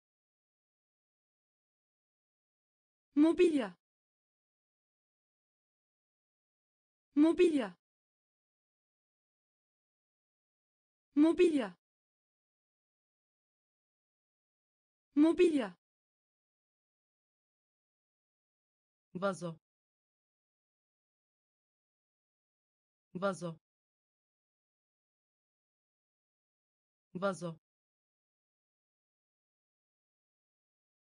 Speaker 1: Mobilya. Mobilya. Mobilya. Mobilya. Vazo. Vazo. Vazo.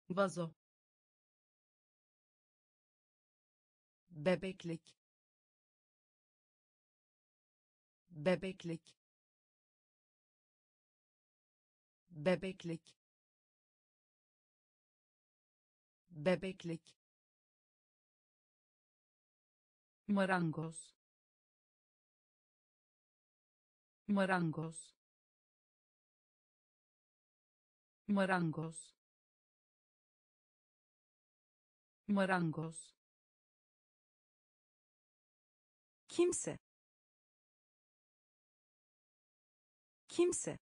Speaker 1: Vazo. Bebeklik. bebeklik bebeklik bebeklik marangoz marangoz marangoz marangoz kimse kimse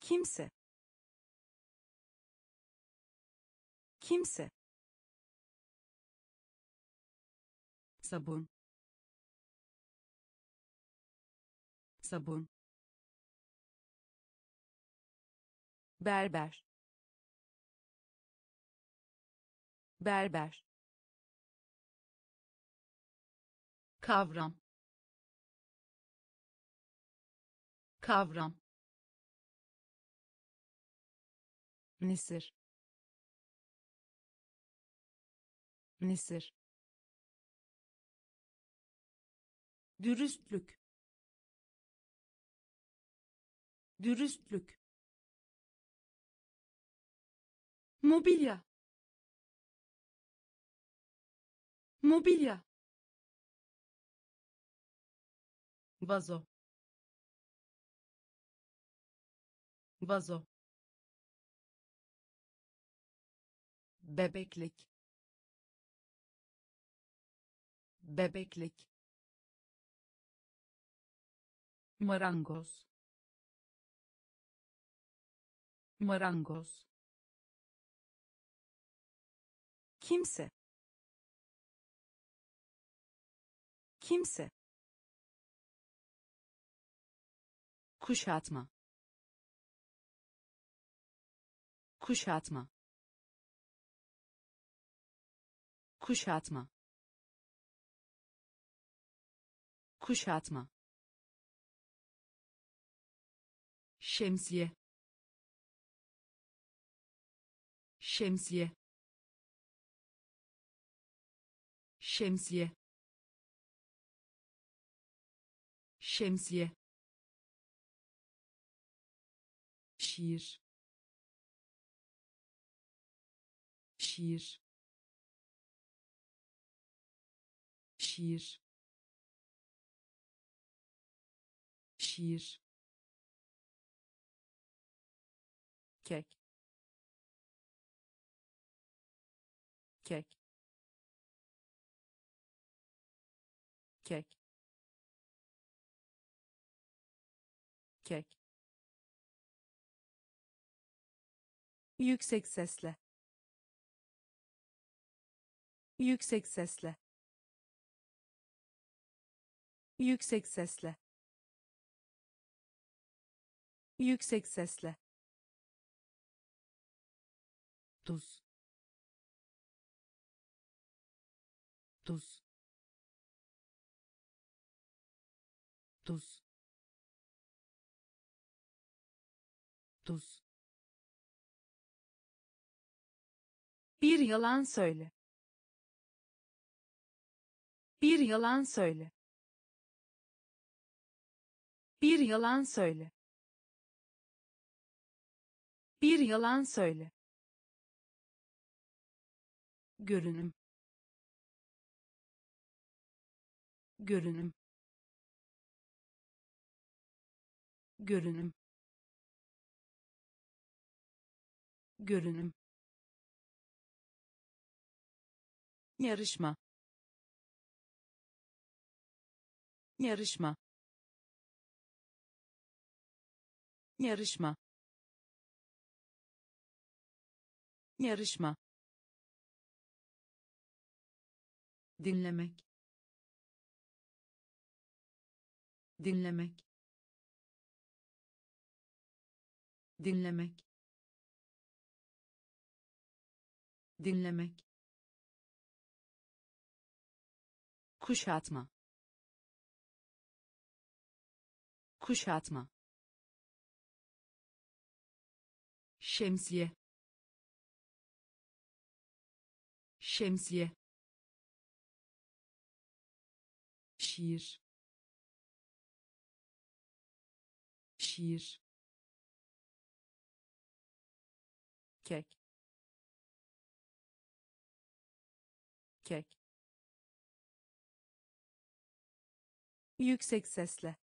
Speaker 1: kimse kimse sabun sabun berber berber kavram kavram nesir, nesir, dürüstlük dürüstlük mobilya mobilya vazo vazo bebeklik bebeklik marangoz marangoz kimse kimse kuşatma kuşatma kuşatma kuşatma şemsiye şemsiye şemsiye şemsiye şiir şiir şiir şiir kek kek kek kek yüksek sesle yüksek sesle yüksek sesle yüksek sesle tuz tuz tuz tuz bir yalan söyle bir yalan söyle. Bir yalan söyle. Bir yalan söyle. Görünüm. Görünüm. Görünüm. Görünüm. Yarışma. yarışma yarışma yarışma dinlemek dinlemek dinlemek dinlemek kuşatma kuşatma şemsiye şemsiye şiir şiir kek kek yüksek sesle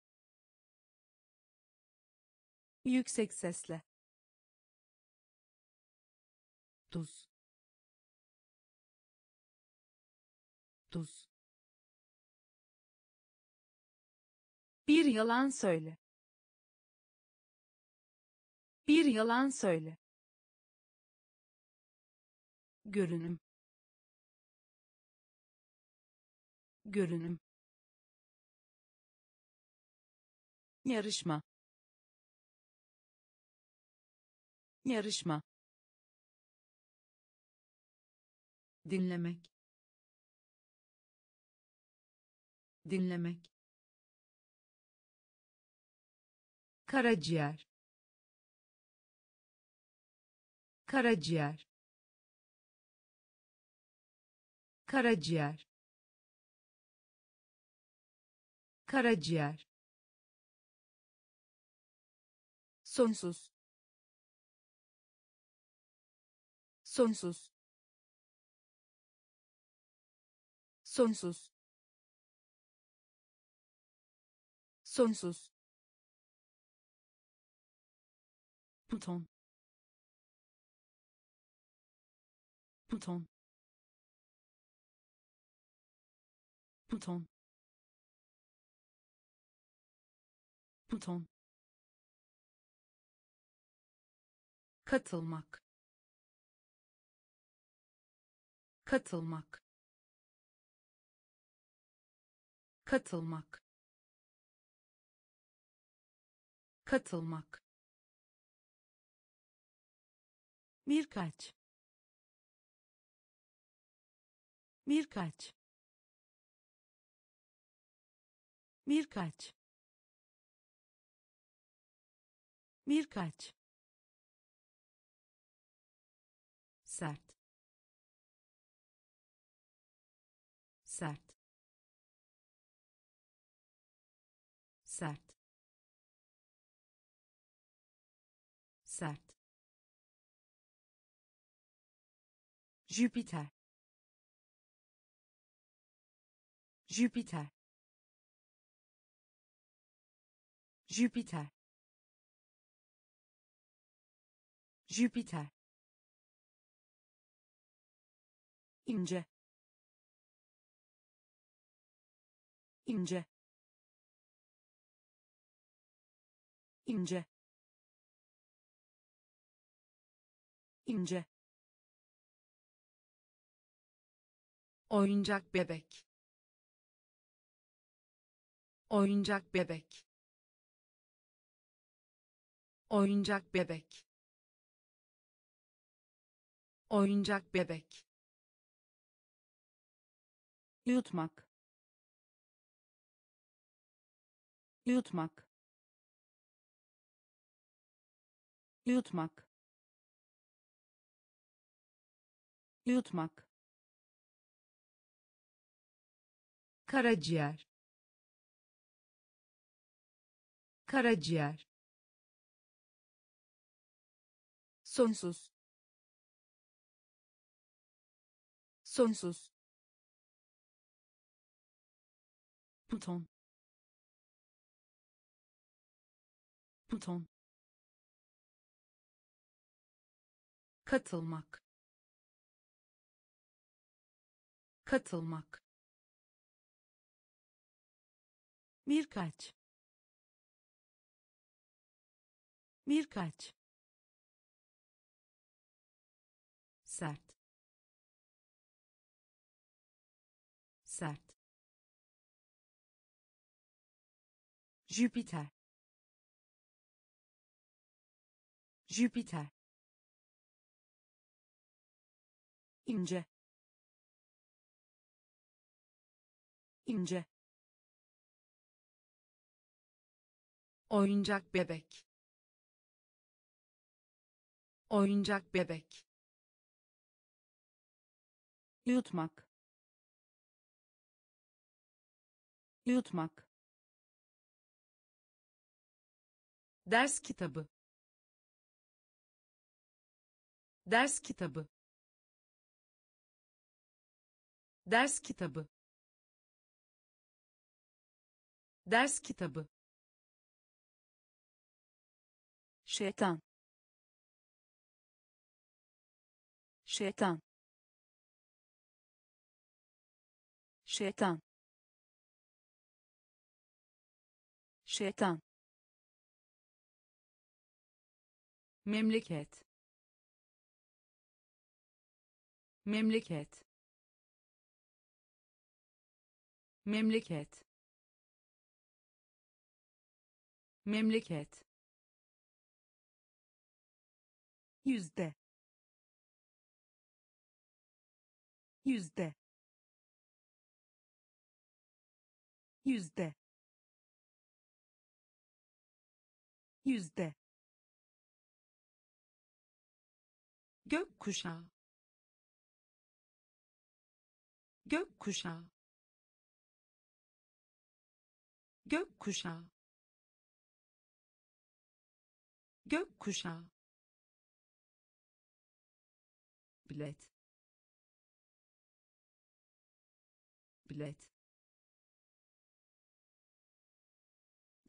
Speaker 1: yüksek sesle tuz tuz bir yalan söyle bir yalan söyle görünüm görünüm yarışma yarışma dinlemek dinlemek karaciğer karaciğer karaciğer karaciğer sonsuz sonsuz sonsuz sonsuz bouton bouton bouton bouton katılmak katılmak katılmak katılmak birkaç birkaç birkaç birkaç sert sert sert sert Jüpiter Jüpiter Jüpiter Jüpiter ince ince ince ince oyuncak bebek oyuncak bebek oyuncak bebek oyuncak bebek yutmak yutmak yutmak yutmak karaciğer karaciğer sonsuz sonsuz Pluton buton katılmak katılmak birkaç birkaç sert sert Jüpiter Jüpiter. ince ince oyuncak bebek oyuncak bebek yutmak yutmak ders kitabı ders kitabı ders kitabı ders kitabı şeytan şeytan şeytan şeytan memleket memleket memleket memleket yüzde yüzde yüzde yüzde gök kuşağı Gök Gök kuşağı. kuşağı. Gök kuşağı. bilet bilet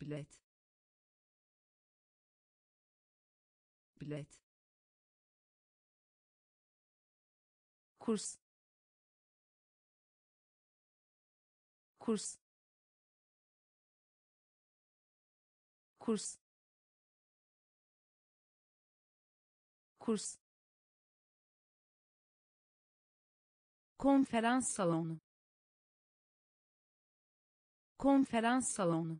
Speaker 1: bilet bilet kurs kurs kurs kurs konferans salonu konferans salonu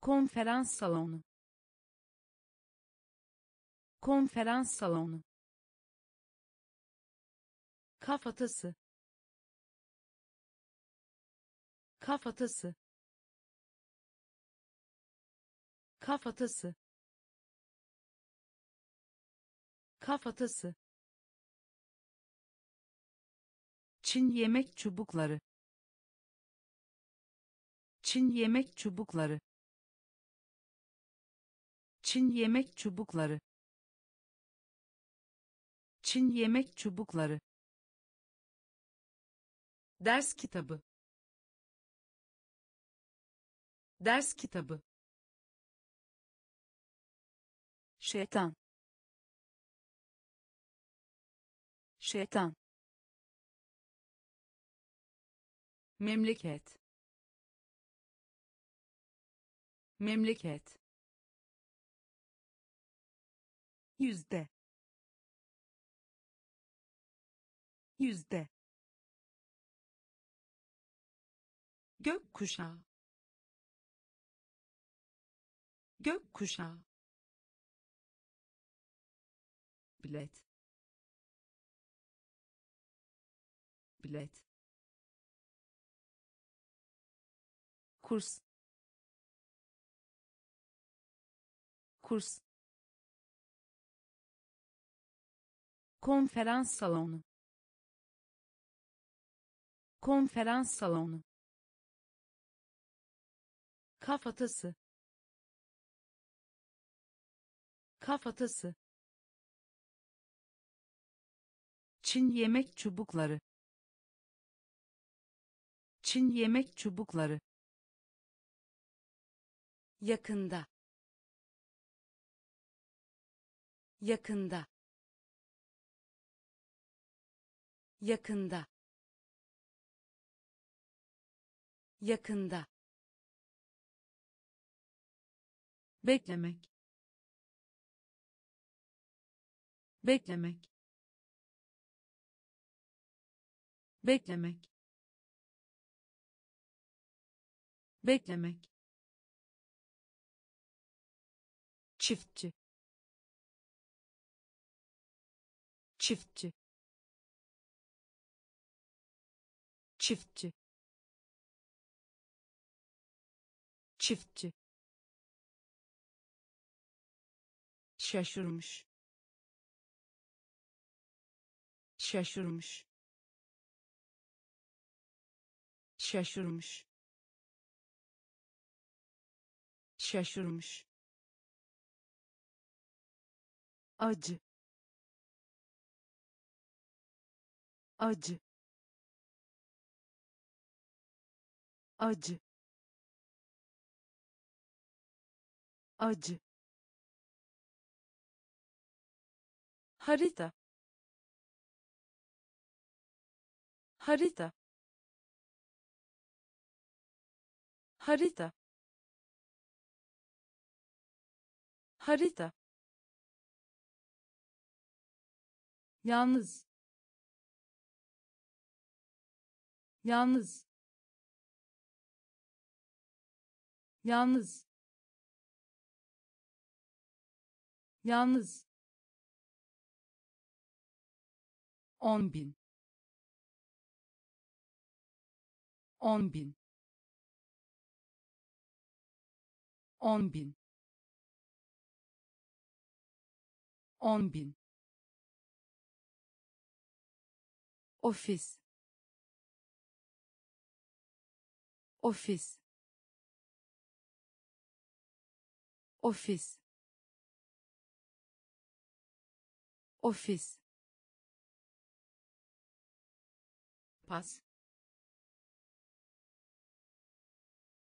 Speaker 1: konferans salonu konferans salonu kafatası kafatası kafatası kafatası Çin yemek çubukları Çin yemek çubukları Çin yemek çubukları Çin yemek çubukları Ders kitabı. ders kitabı şeytan şeytan memleket memleket yüzde yüzde gök kuşağı gökkuşağı bilet bilet kurs kurs konferans salonu konferans salonu kafatası kafatası Çin yemek çubukları Çin yemek çubukları yakında yakında yakında yakında beklemek beklemek beklemek beklemek çiftçi çiftçi çiftçi çiftçi şaşırmış şaşırmış şaşırmış şaşırmış acı acı acı acı harita harita harita harita yalnız yalnız yalnız yalnız on bin on bin on bin on bin ofis ofis ofis ofis pas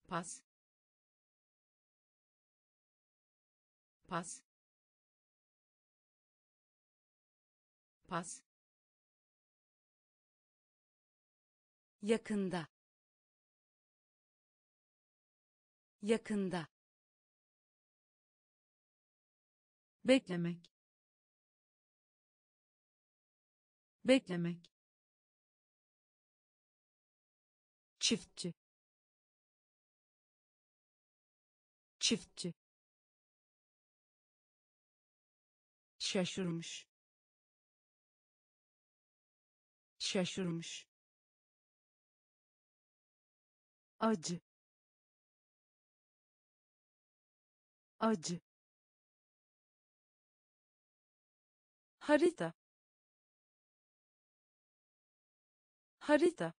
Speaker 1: pas pas pas yakında yakında beklemek beklemek çiftçi çiftçi şaşırmış şaşırmış acı acı harita harita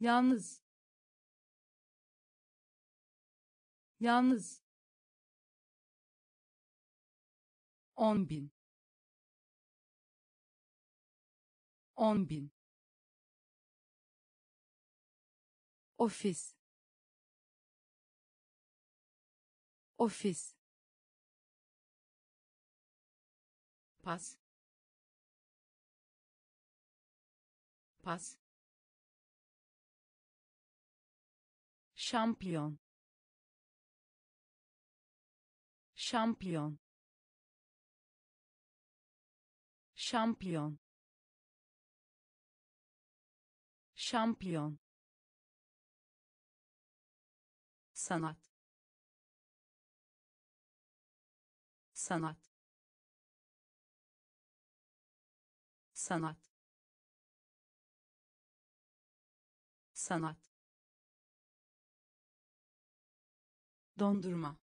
Speaker 1: yalnız yalnız on bin on bin ofis ofis pas pas şampiyon Şampiyon. Şampiyon. Şampiyon. sanat sanat sanat sanat dondurma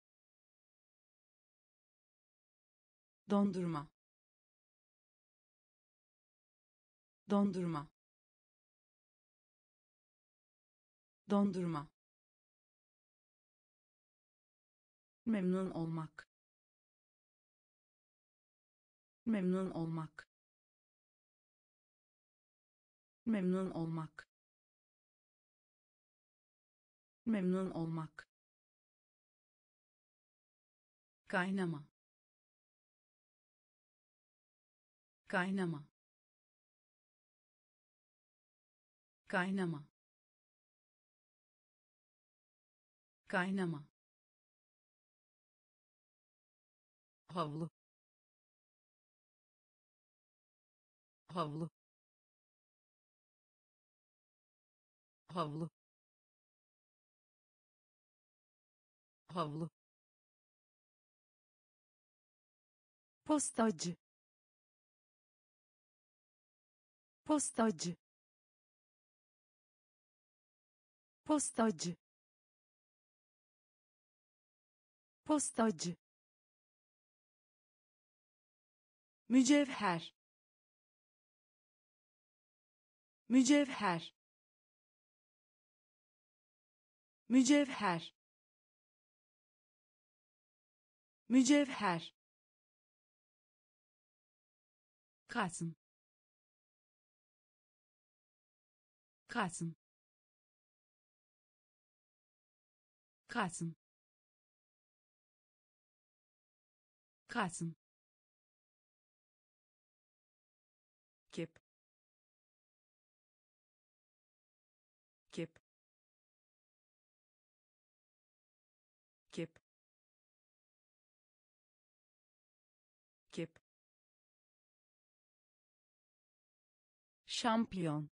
Speaker 1: dondurma dondurma dondurma memnun olmak memnun olmak memnun olmak memnun olmak kaynama kaynama kaynama kaynama havlu havlu havlu havlu postacı postacı postacı postacı mücevher mücevher mücevher mücevher Kasım Kasım. Kasım. Kasım. Kip. Kip. Kip. Kip. Şampiyon.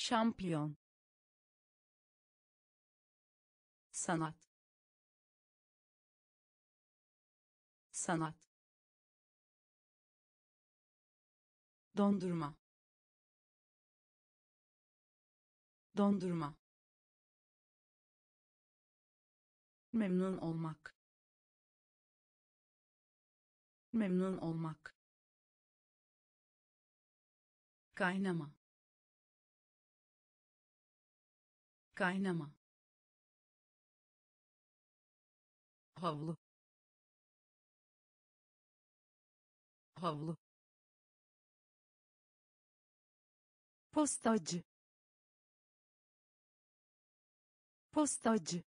Speaker 1: şampiyon sanat sanat dondurma dondurma memnun olmak memnun olmak kaynama kaynama havlu havlu postacı postacı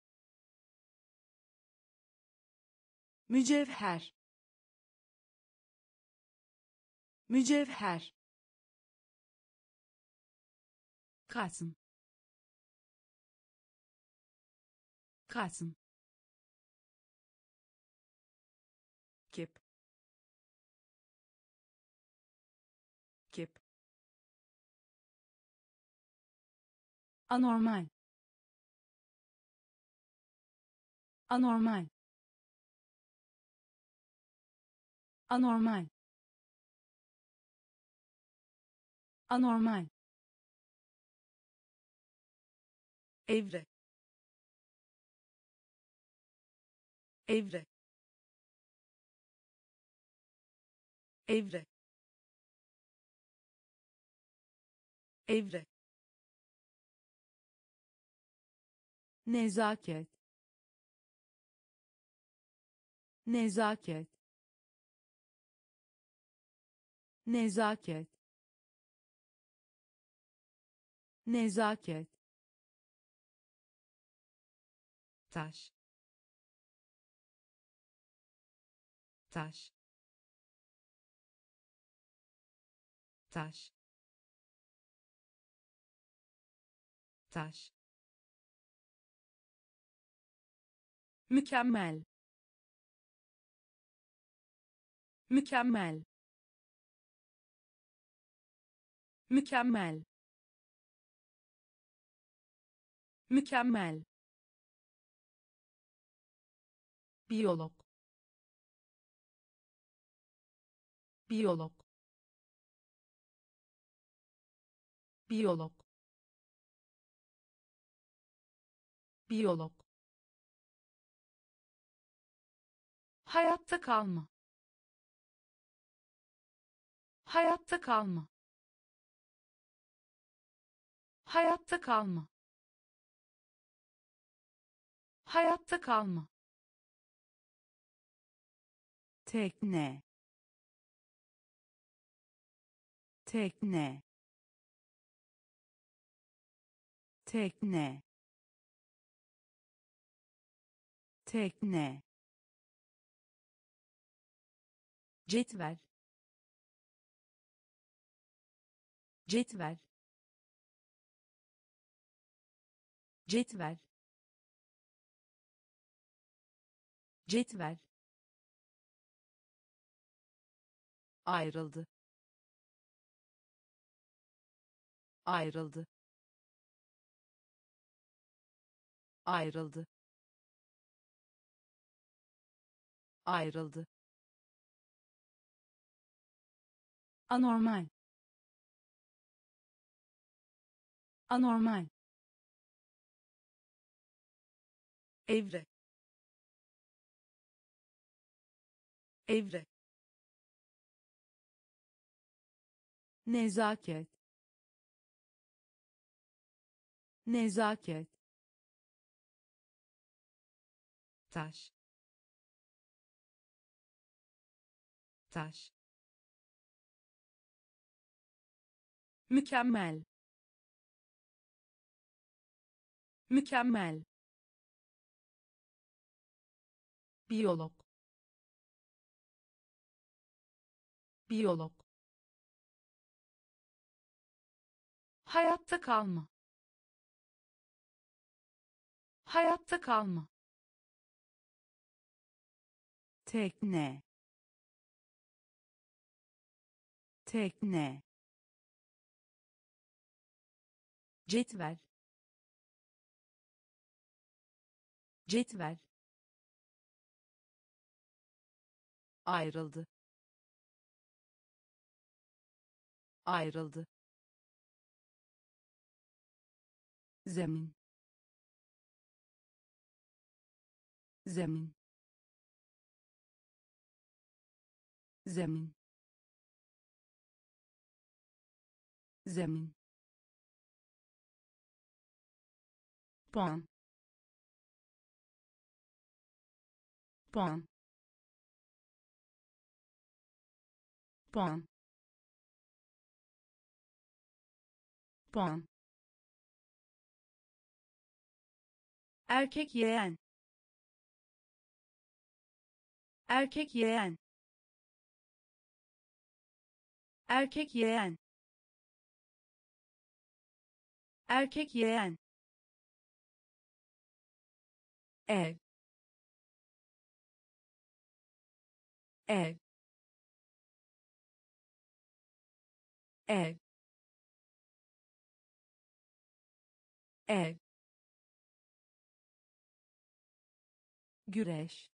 Speaker 1: mücevher mücevher Kasım kasım, kip kip anormal anormal anormal anormal evre evre evre evre nezaket nezaket nezaket nezaket taş taş taş taş mükemmel mükemmel mükemmel mükemmel biyolog biyolog biyolog biyolog hayatta kalma hayatta kalma hayatta kalma hayatta kalma tekne tekne tekne tekne cetvel cetvel cetvel cetvel ayrıldı ayrıldı ayrıldı ayrıldı anormal anormal evre evre nezaket nezaket taş taş mükemmel mükemmel biyolog biyolog hayatta kalma Hayatta kalma. Tekne. Tekne. Cetvel. Cetvel. ayrıldı ayrıldı zemin zemin zemin zemin puan puan puan puan erkek yeğen erkek yeğen erkek yeğen erkek yeğen ev ev ev ev güreş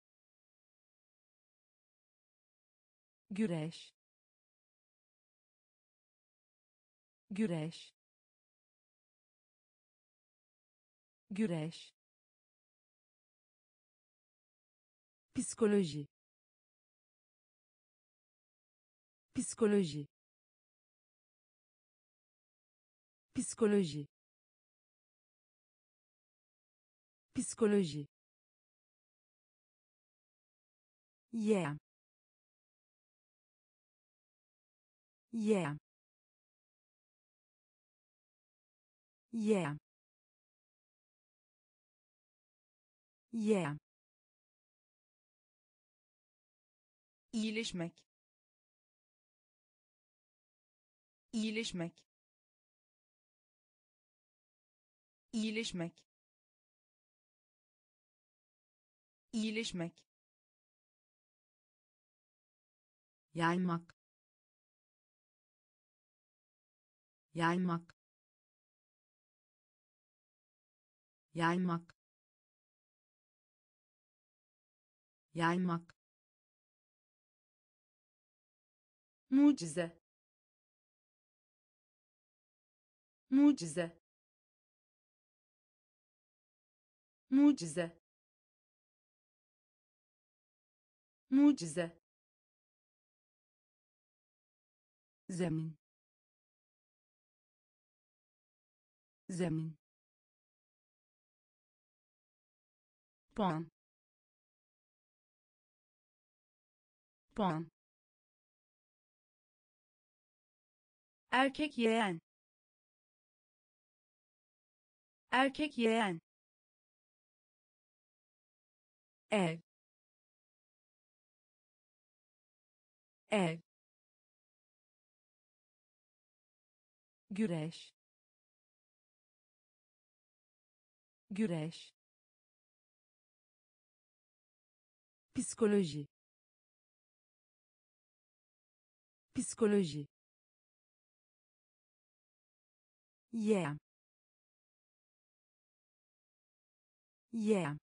Speaker 1: güreş güreş güreş psikoloji psikoloji psikoloji psikoloji yeah Yeah. Yeah. Yeah. iyileşmek iyileşmek iyileşmek iyileşmek yaymak yaymak yaymak yaymak mucize mucize mucize mucize zemin zemin puan puan erkek yeğen erkek yeğen ev ev güreş güreş psikoloji psikoloji yeah yeah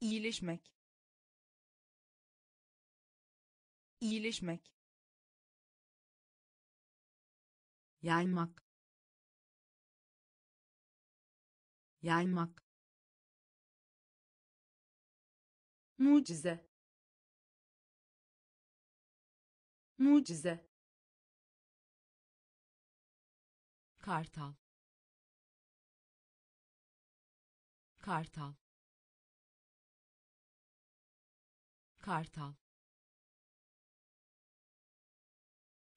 Speaker 1: iyileşmek iyileşmek yaymak yaymak mucize mucize kartal kartal kartal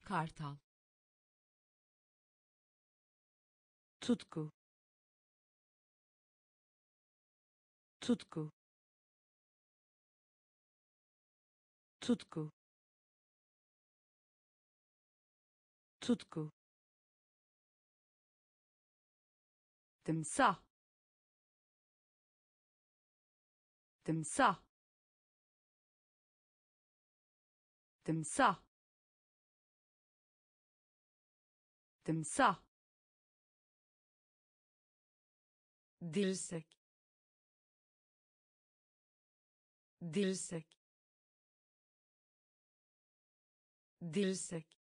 Speaker 1: kartal tutku cudku cudku cudku تمساح تمساح تمساح تمساح دلسك dirsek dirsek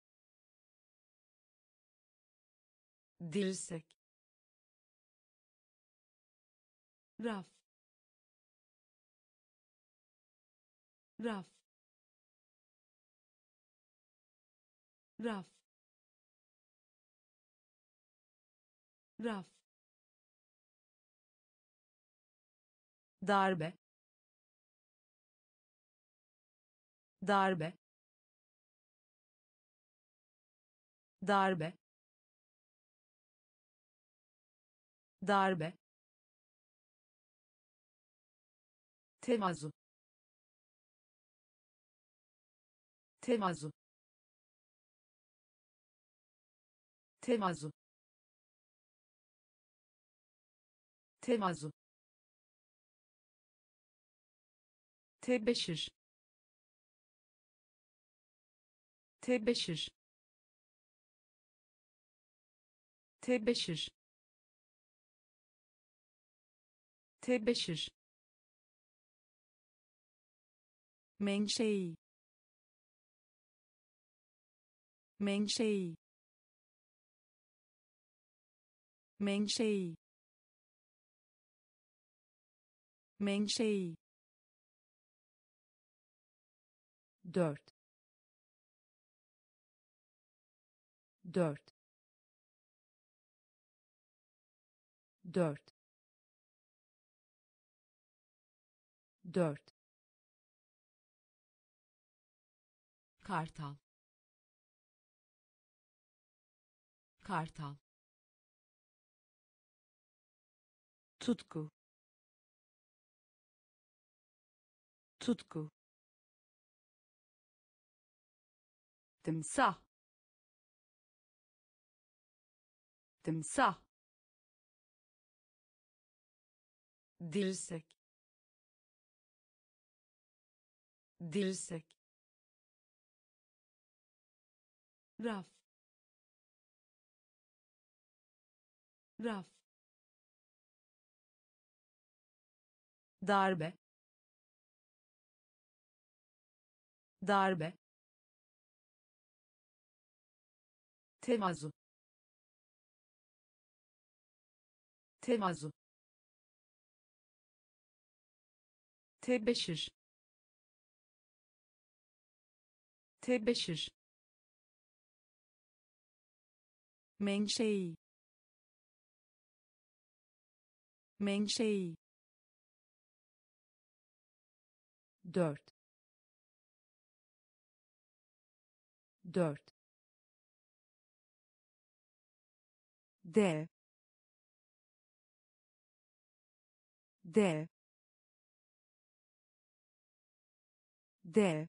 Speaker 1: dirsek raf raf raf raf darbe darbe darbe darbe temazu, temazu, temazu, temazu, tebeşir tebeşir tebeşir tebeşir menşei menşei menşei menşei dört dört dört dört kartal kartal tutku tutku timsah timsah dilsek, dilsek, raf raf darbe darbe temazu. tevazu tebeşir tebeşir menşei menşei dört dört dev de, de,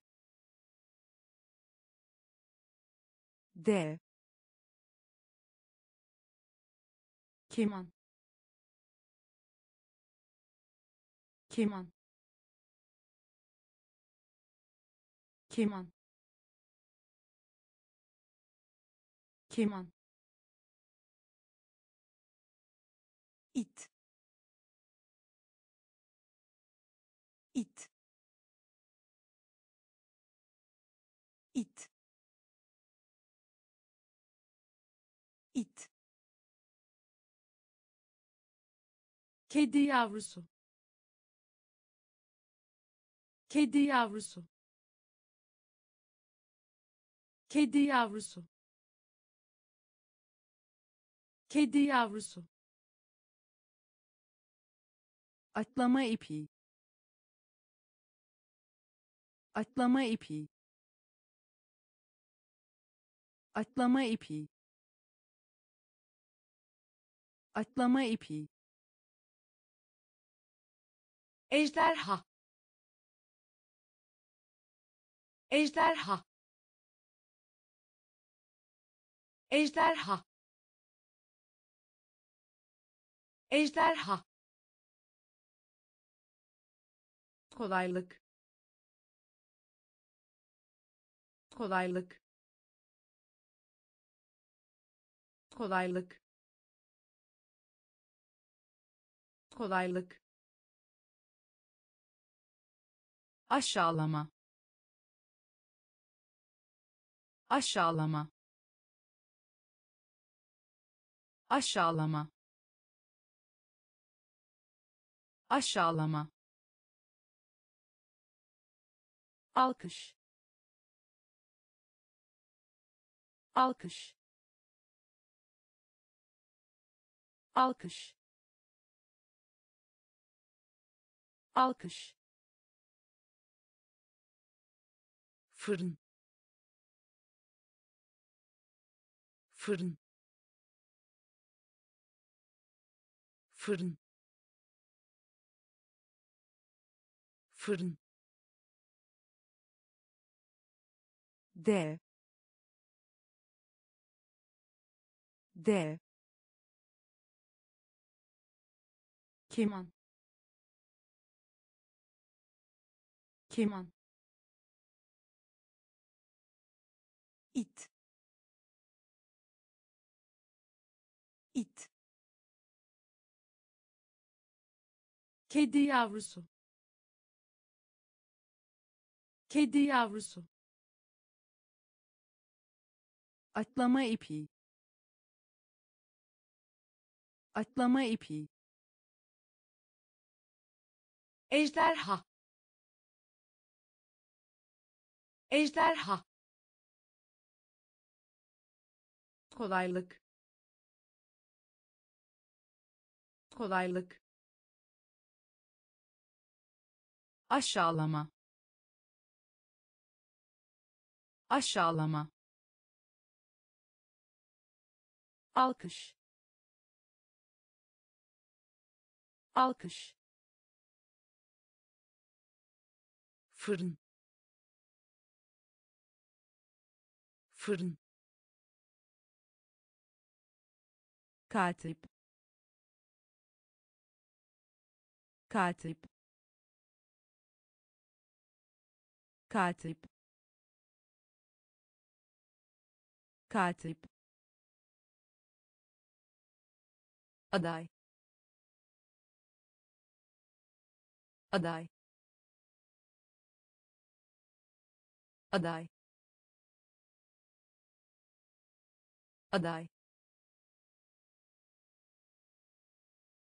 Speaker 1: de, keman keman keman keman Kedi yavrusu. Kedi yavrusu. Kedi yavrusu. Kedi yavrusu. Atlama ipi. Atlama ipi. Atlama ipi. Atlama ipi. Ejderha. Ejderha. Ejderha. Ejderha. kolaylık kolaylık kolaylık kolaylık aşağılama aşağılama aşağılama aşağılama alkış alkış alkış alkış fırın fırın fırın fırın dev dev keman keman Kedi yavrusu. Kedi yavrusu. Atlama ipi. Atlama ipi. Ejderha. Ejderha. kolaylık kolaylık aşağılama aşağılama alkış alkış fırın fırın katip katip katip katip aday aday aday aday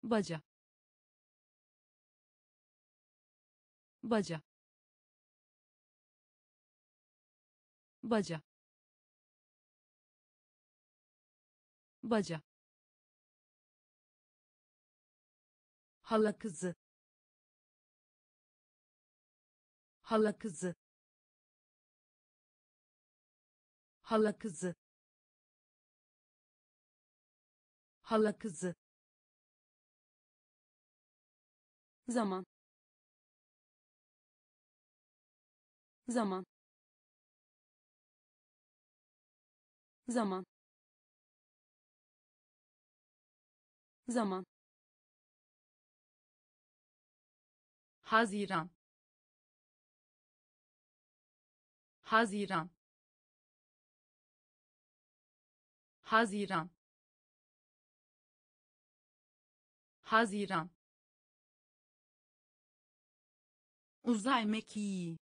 Speaker 1: baca baca baca baca hala kızı hala kızı hala kızı hala kızı zaman zaman zaman zaman Haziran Haziran Haziran Haziran Uzay mekiği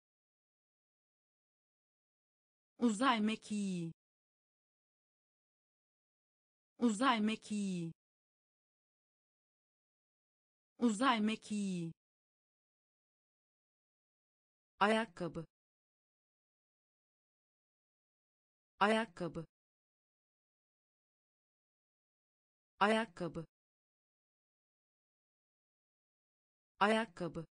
Speaker 1: Uzay mekiği uzay mekiği uzay mekiği ayakkabı ayakkabı ayakkabı ayakkabı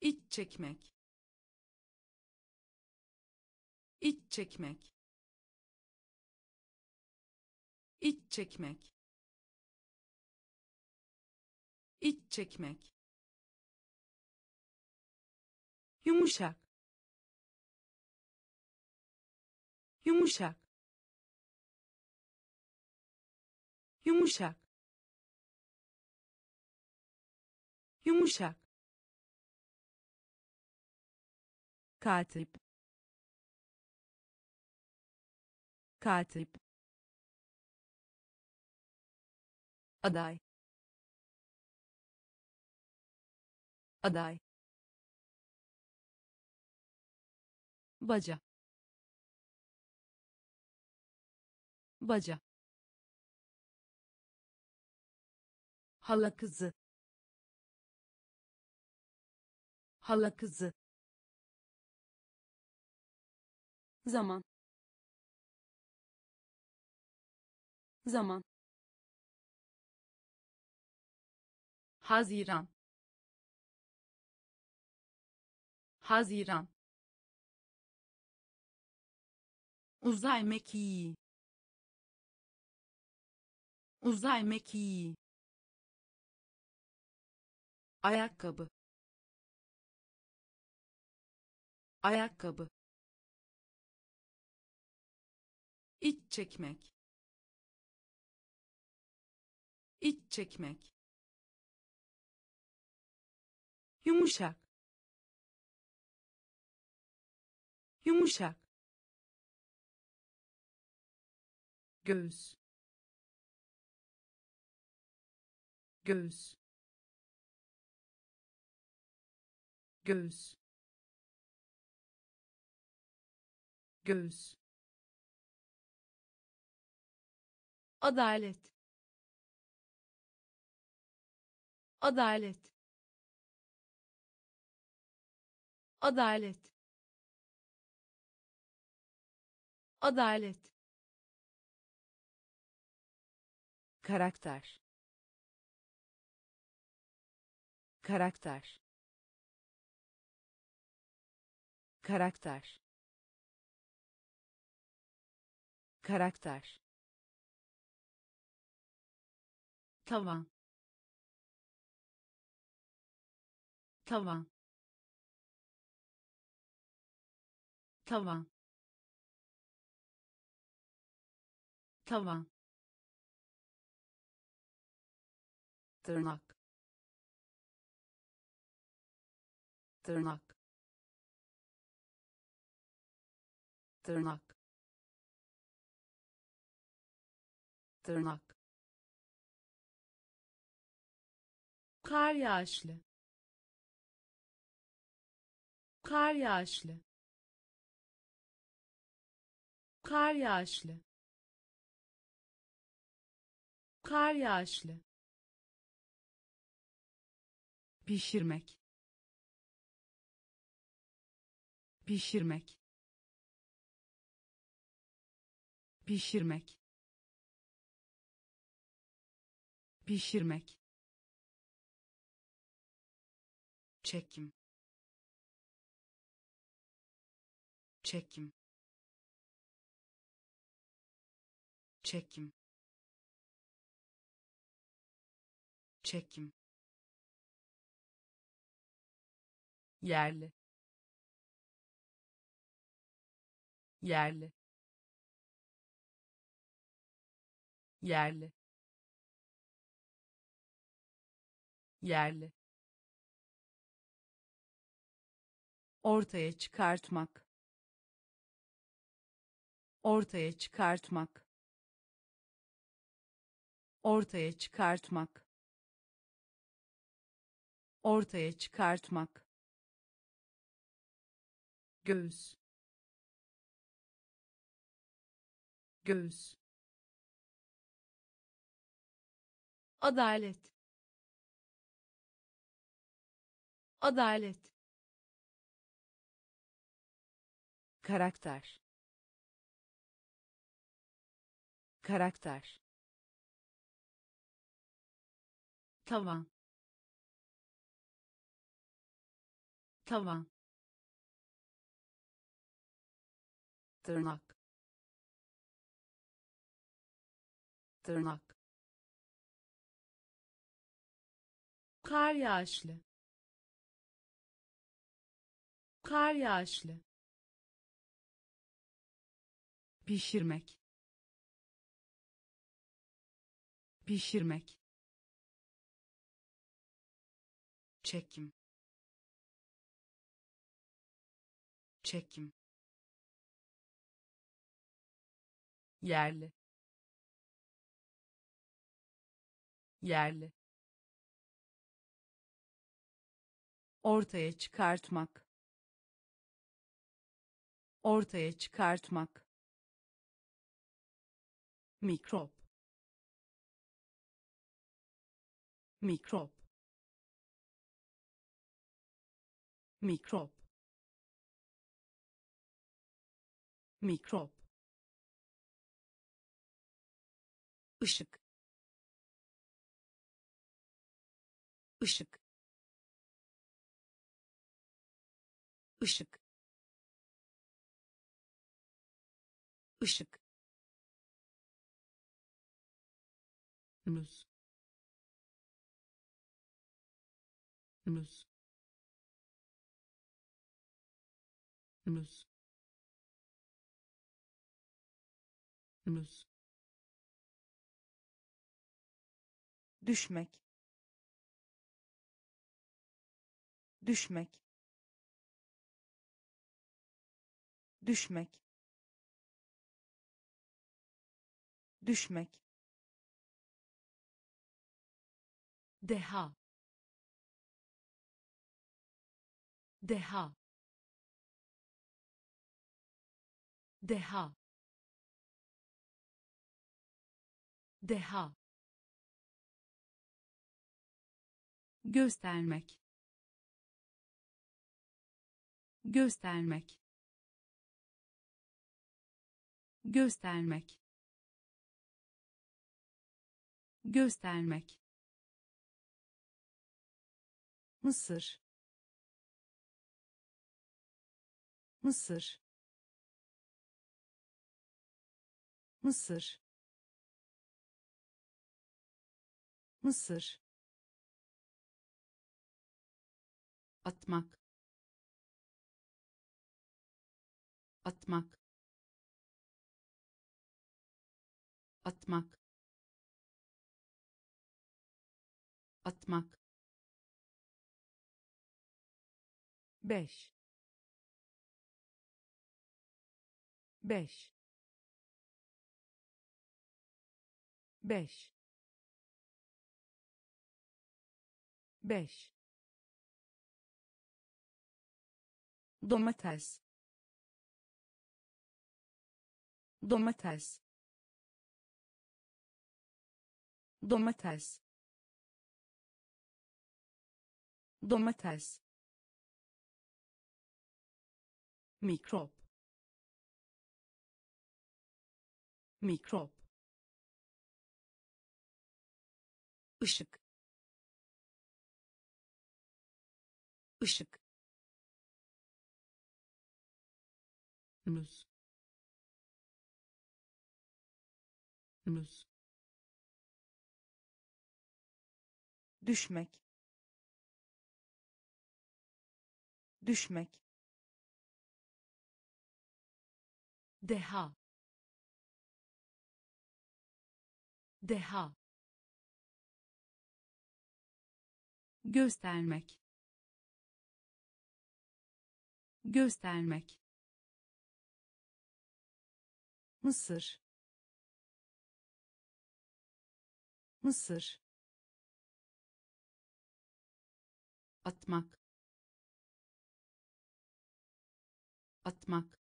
Speaker 1: iç çekmek iç çekmek iç çekmek iç çekmek yumuşak yumuşak yumuşak yumuşak katip katip aday aday baca baca hala kızı hala kızı zaman zaman Haziran Haziran Uzay mekiği Uzay mekiği Ayakkabı Ayakkabı İç çekmek İç çekmek yumuşak yumuşak göz göz göz göz adalet adalet Adalet. Adalet. Karakter. Karakter. Karakter. Karakter. tavan tavan tavan tavan tırnak tırnak tırnak tırnak kar yağışlı kar yağışlı kar yağışlı kar yağışlı pişirmek pişirmek pişirmek pişirmek çekim çekim çekim çekim yerli yerli yerli yerli ortaya çıkartmak ortaya çıkartmak ortaya çıkartmak ortaya çıkartmak göz göz adalet adalet karakter karakter tavan tavan tırnak tırnak kar yağışlı kar yağışlı pişirmek pişirmek çekim çekim yerli yerli ortaya çıkartmak ortaya çıkartmak mikrop mikrop mikrop mikrop ışık ışık ışık ışık muz muz muz muz düşmek düşmek düşmek düşmek deha deha deha deha göstermek göstermek göstermek göstermek Mısır Mısır Mısır Mısır atmak atmak atmak atmak 5 5 beş beş domates domates domates domates mikrop mikrop ışık, ışık, Muz. Muz. düşmek düşmek deha deha göstermek göstermek Mısır Mısır atmak atmak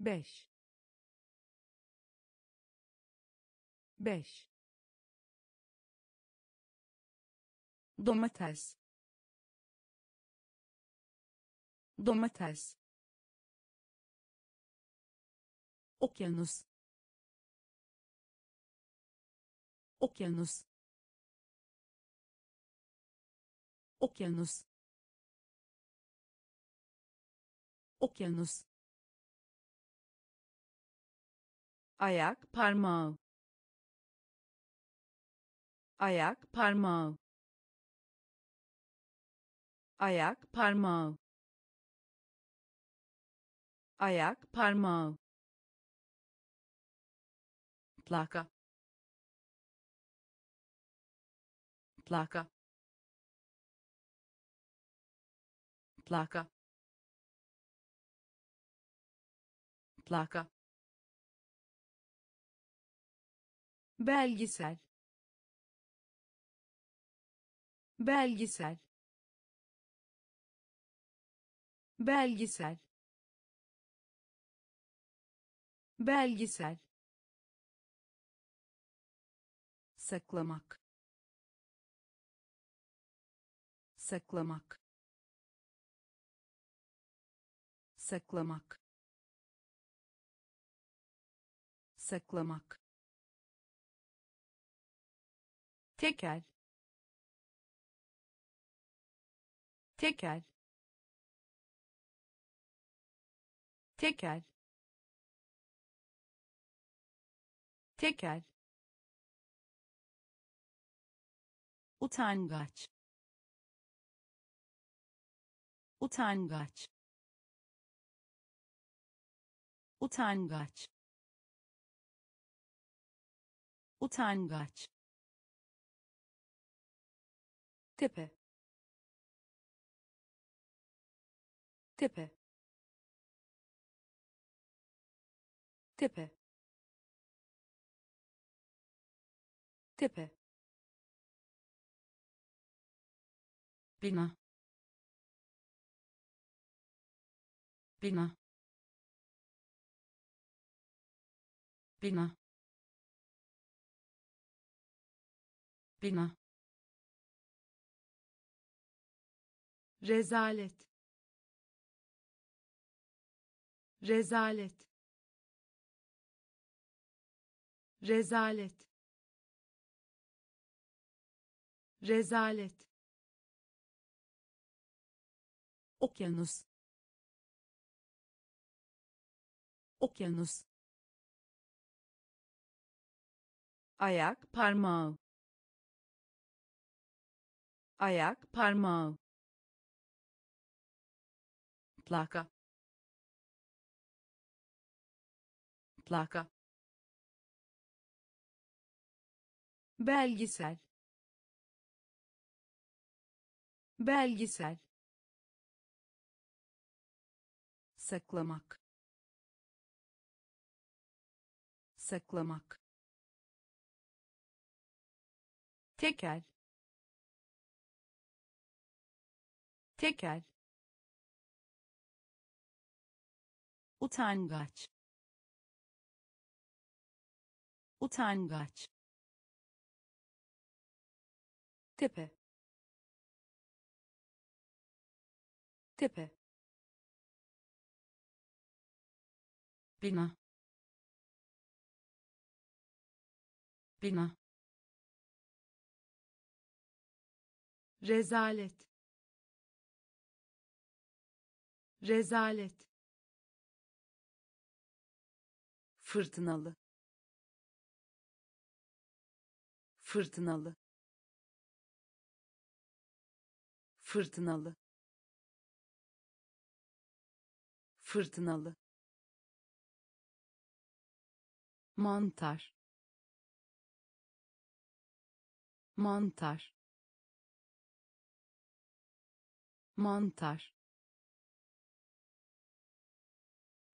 Speaker 1: 5 5 domates domates okyanus okyanus okyanus okyanus ayak parmağı ayak parmağı ayak parmağı ayak parmağı plaka plaka plaka plaka belgisel belgisel belgesel belgesel saklamak saklamak saklamak saklamak tekel tekel tekel tekel utangaç utangaç utangaç utangaç tepe tepe tepe tepe bina bina bina bina rezalet rezalet rezalet rezalet okyanus okyanus ayak parmağı ayak parmağı plaka plaka belgesel belgesel saklamak saklamak tekel tekel utangaç utangaç tepe tepe bina bina rezalet rezalet fırtınalı fırtınalı fırtınalı fırtınalı mantar mantar mantar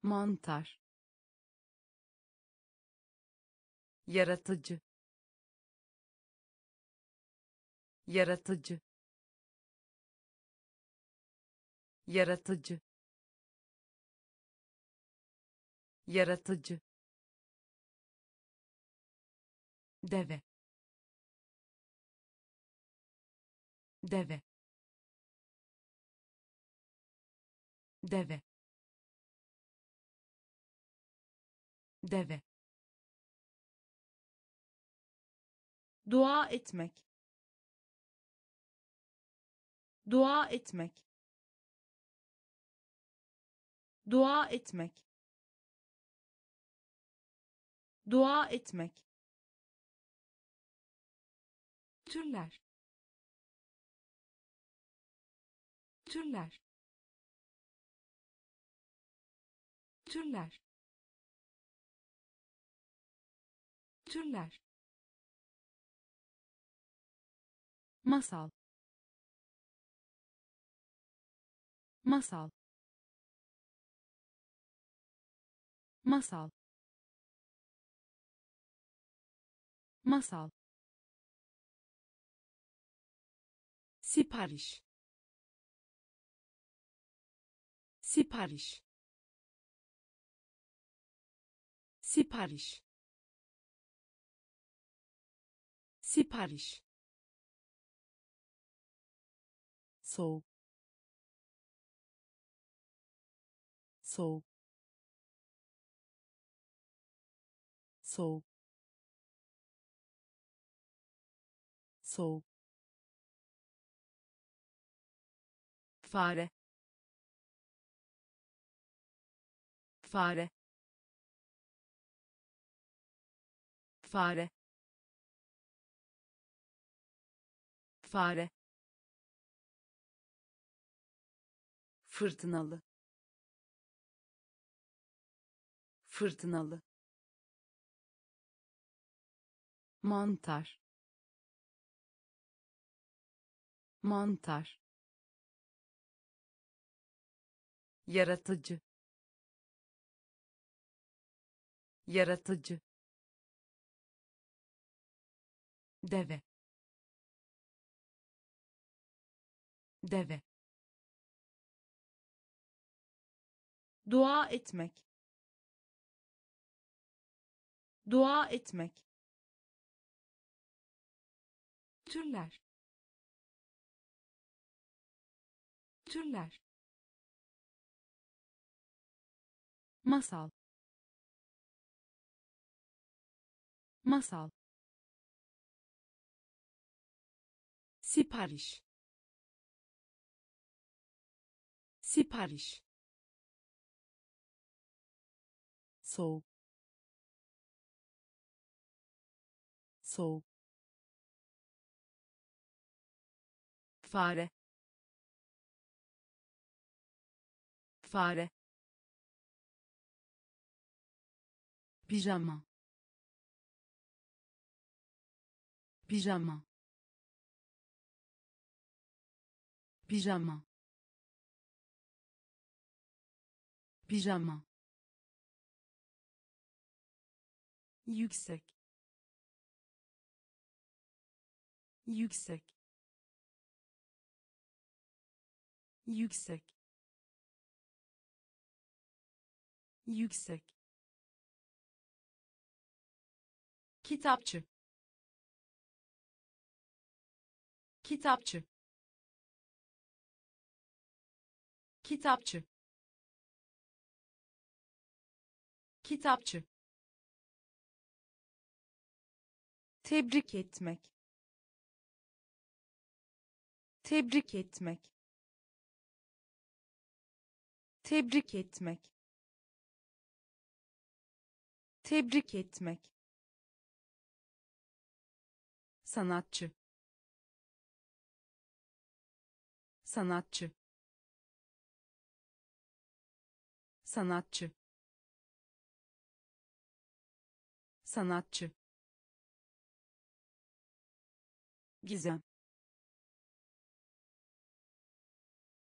Speaker 1: mantar yaratıcı yaratıcı yaratıcı yaratıcı deve deve deve deve dua etmek dua etmek dua etmek dua etmek türler türler türler türler masal masal masal masal sipariş sipariş sipariş sipariş soğuk soğuk soğuk soğuk fare fare fare fare fırtınalı fırtınalı mantar mantar yaratıcı yaratıcı deve deve dua etmek dua etmek türler türler masal masal sipariş sipariş soğuk soğuk fare fare pijama pijama pijama pijama yüksek yüksek yüksek yüksek kitapçı kitapçı kitapçı kitapçı tebrik etmek tebrik etmek tebrik etmek tebrik etmek sanatçı sanatçı sanatçı sanatçı gizem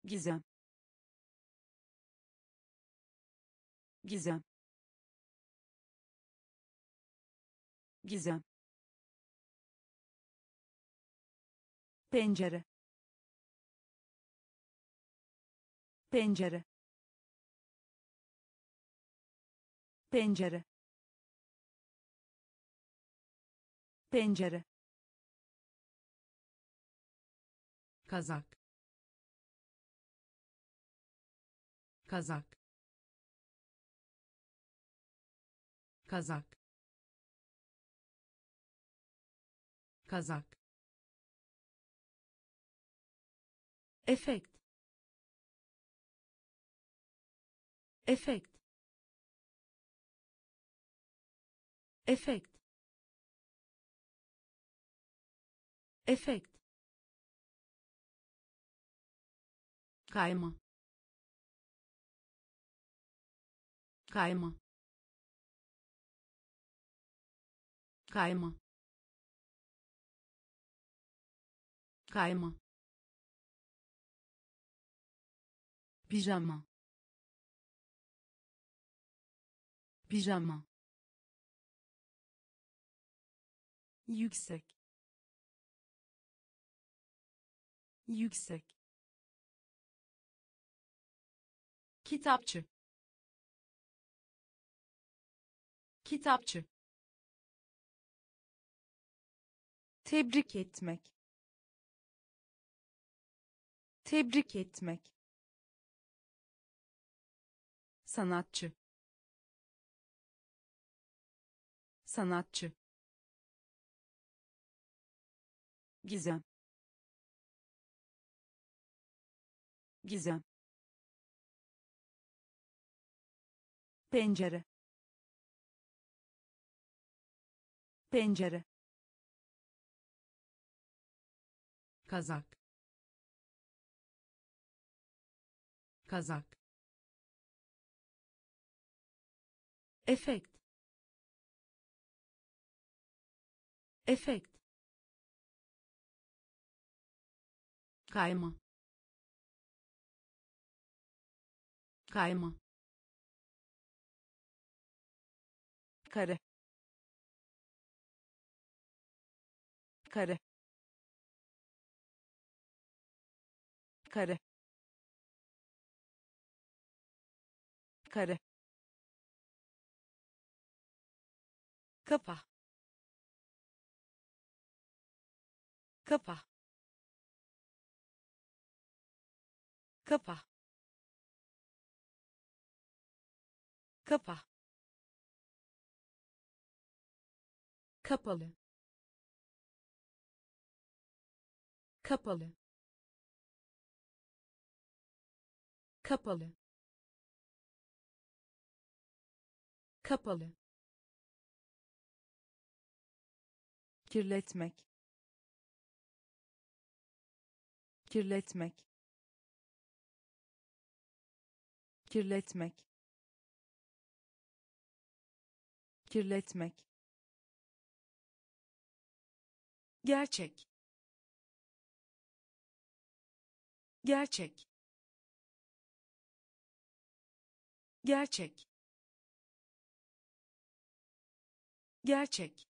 Speaker 1: gizem gizem gizem pencere pencere pencere pencere kazak kazak kazak kazak efekt efekt efekt efekt kayma kayma kayma kayma pijama pijama yüksek yüksek kitapçı kitapçı tebrik etmek tebrik etmek sanatçı sanatçı gizem gizem pencere pencere kazak kazak efekt efekt kayma kayma kare kare kare kare kapa kapa kapa kapa kapalı kapalı kapalı kapalı kirletmek kirletmek kirletmek kirletmek gerçek gerçek gerçek gerçek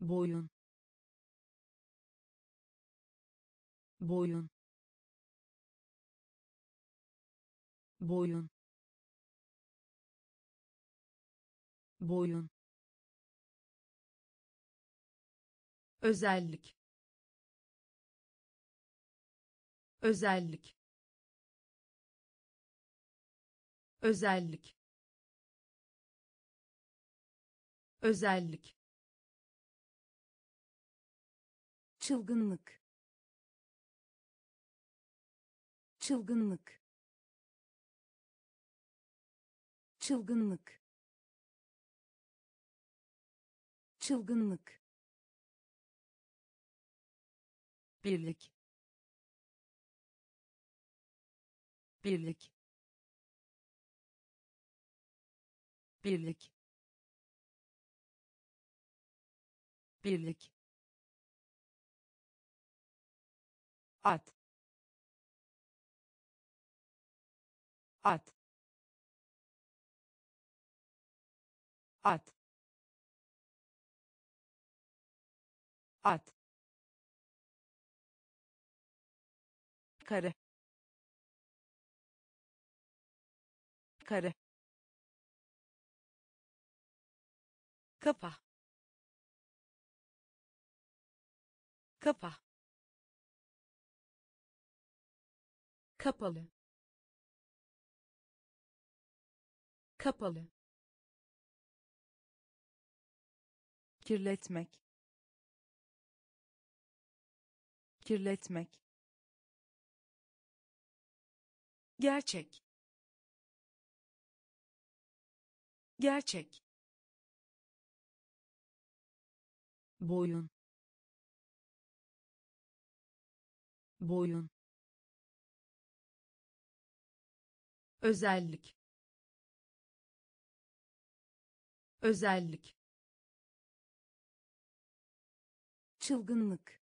Speaker 1: boyun boyun boyun boyun özellik özellik özellik özellik çılgınlık çılgınlık çılgınlık çılgınlık birlik birlik birlik birlik at at at at kare kare kapa kapa kapalı kapalı kirletmek kirletmek gerçek gerçek boyun boyun özellik özellik çılgınlık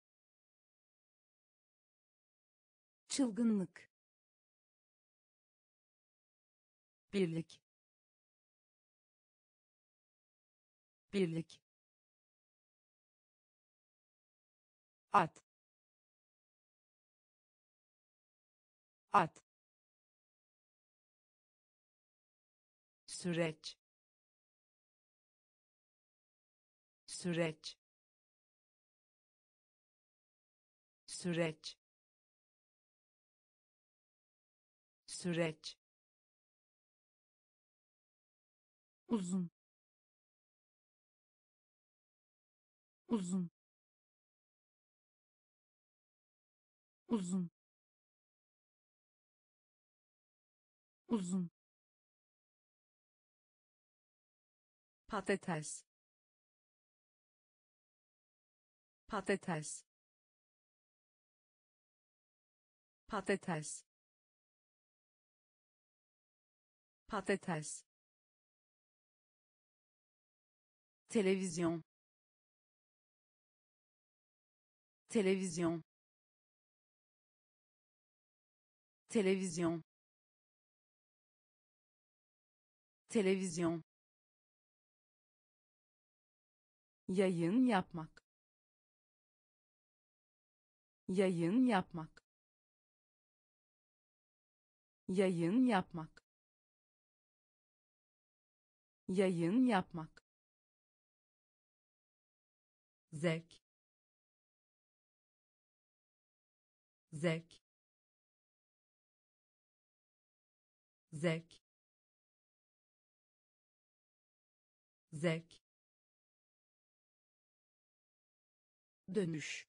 Speaker 1: çılgınlık birlik birlik at at süreç süreç süreç süreç uzun uzun uzun uzun patates patates patates patates televizyon televizyon Televizyon. Televizyon. Yayın yapmak. Yayın yapmak. Yayın yapmak. Yayın yapmak. Zek. Zek. zek zek dönüş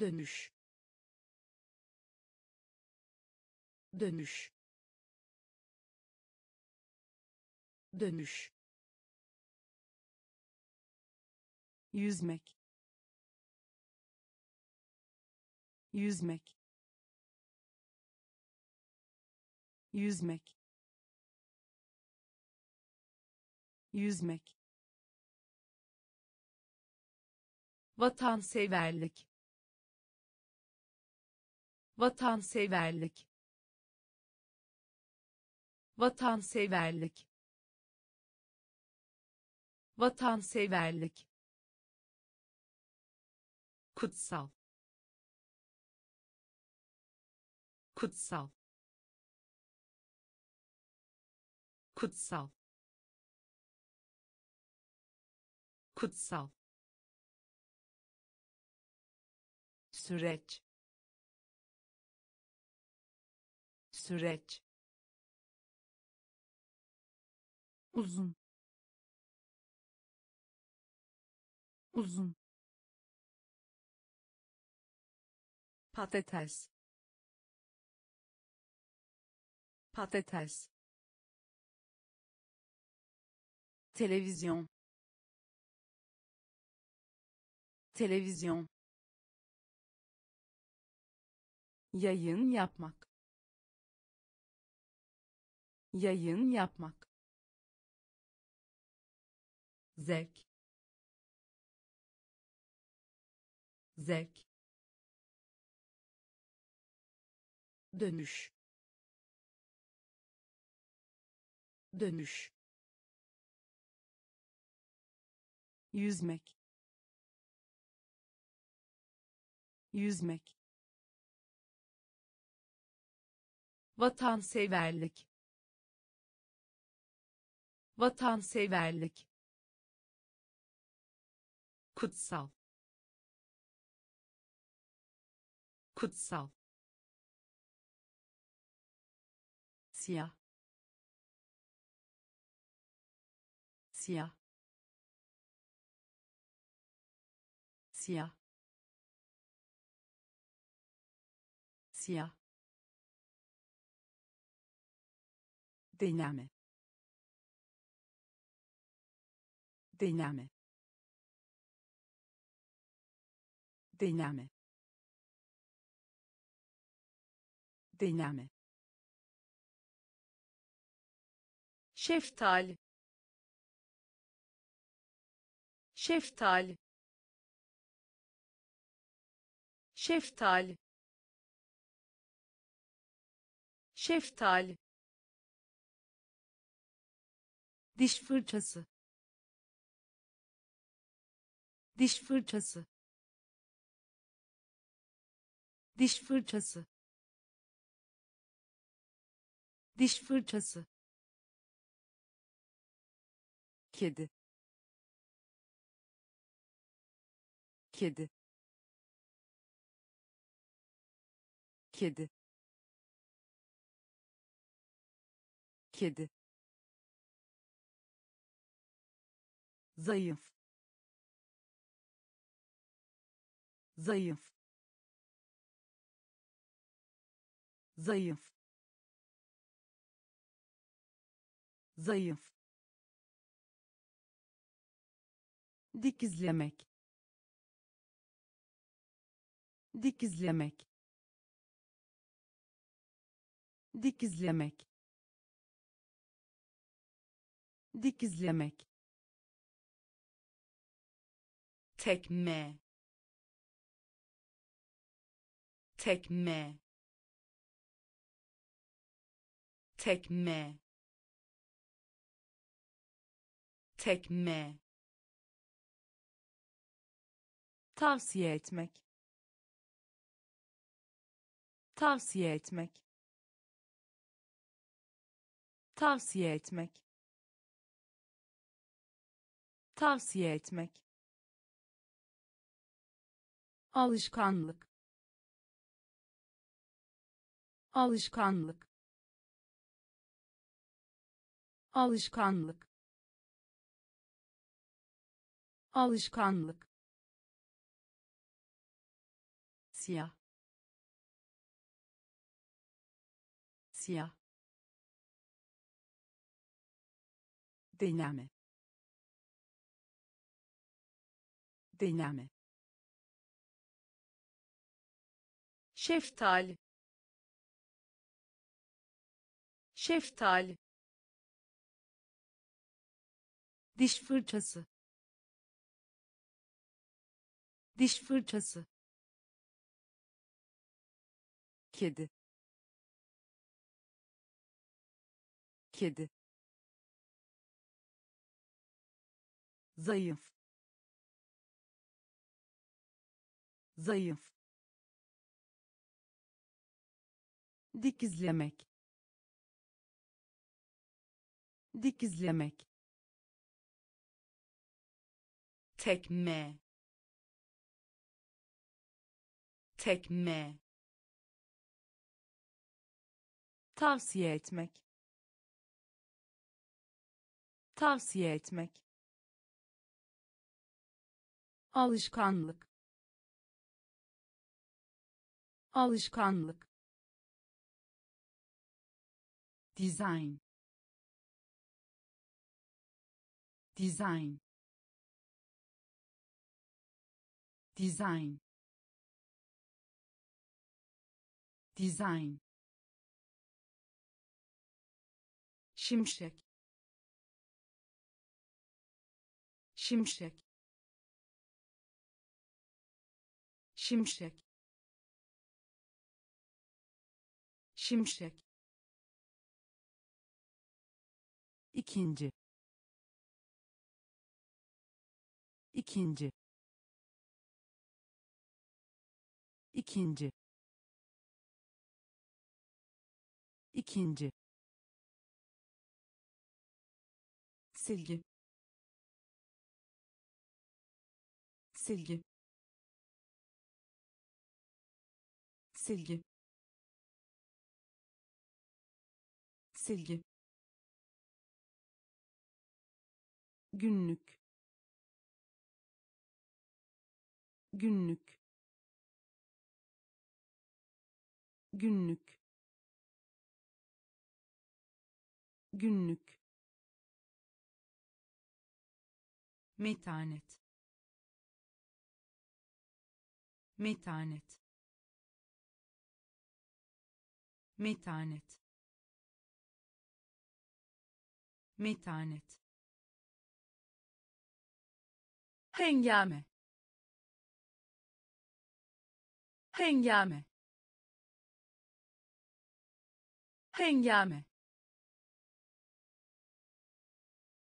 Speaker 1: dönüş dönüş dönüş yüzmek yüzmek yüzmek yüzmek vatanseverlik vatanseverlik vatanseverlik vatanseverlik kutsal kutsal kutsal kutsal süreç süreç uzun uzun patates patates Televizyon. Televizyon. Yayın yapmak. Yayın yapmak. Zek. Zek. dönüş dönüş yüzmek yüzmek vatanseverlik vatanseverlik kutsal kutsal siyah siyah siyah siyah deneme deneme deneme deneme şeftali şeftali şeftali şeftali diş fırçası diş fırçası diş fırçası diş fırçası kedi kedi kedi kedi zayıf zayıf zayıf zayıf dikizlemek dikizlemek dikizlemek dikizlemek tekme tekme tekme tekme tavsiye etmek tavsiye etmek tavsiye etmek tavsiye etmek alışkanlık alışkanlık alışkanlık alışkanlık siyah siyah Deneme. Deneme. Şeftali. Şeftali. Diş fırçası. Diş fırçası. Kedi. Kedi. zayıf zayıf dikizlemek dikizlemek tekme tekme tavsiye etmek tavsiye etmek alışkanlık alışkanlık design design design design şimşek şimşek şimşek şimşek ikinci ikinci ikinci ikinci silgi silgi silgi silgi günlük günlük günlük günlük metanet metanet metanet metanet hengame hengame hengame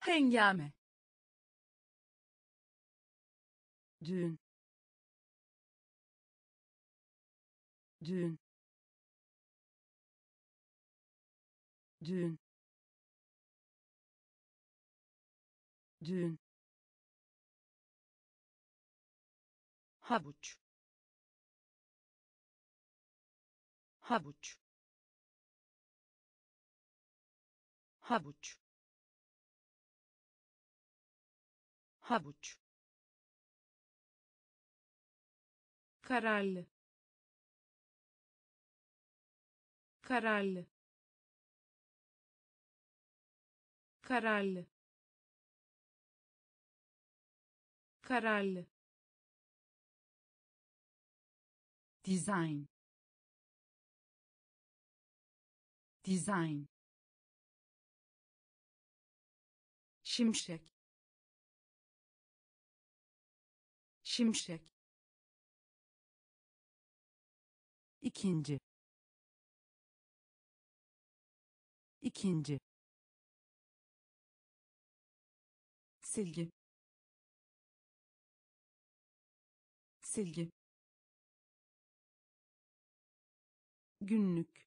Speaker 1: hengame Dün. Dün. düğün düğün havuç havuç havuç havuç kararlı kararlı kararlı kararlı design design şimşek şimşek ikinci ikinci silgi silgi günlük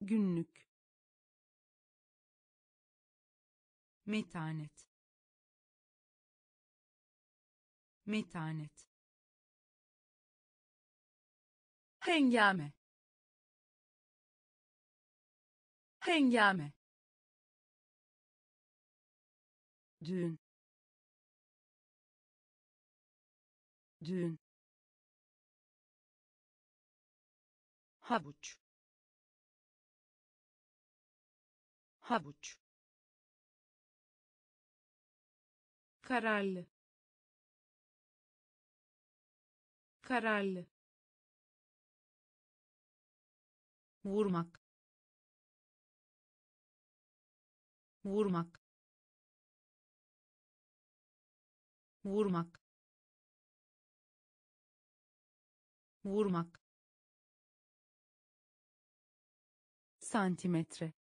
Speaker 1: günlük metanet metanet hengame hengame düğün düğün havuç havuç kararlı kararlı vurmak vurmak vurmak vurmak santimetre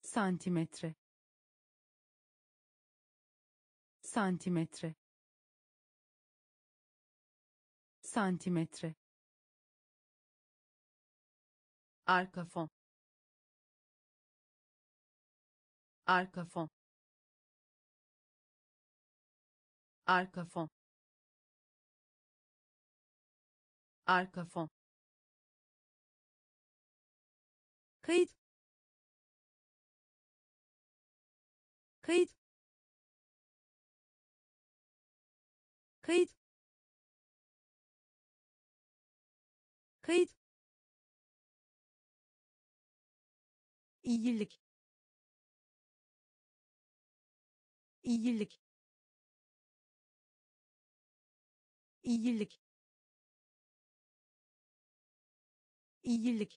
Speaker 1: santimetre santimetre santimetre arka fon arka fon arka fon arka fon kayıt kayıt kayıt kayıt iyilik iyilik iyilik iyilik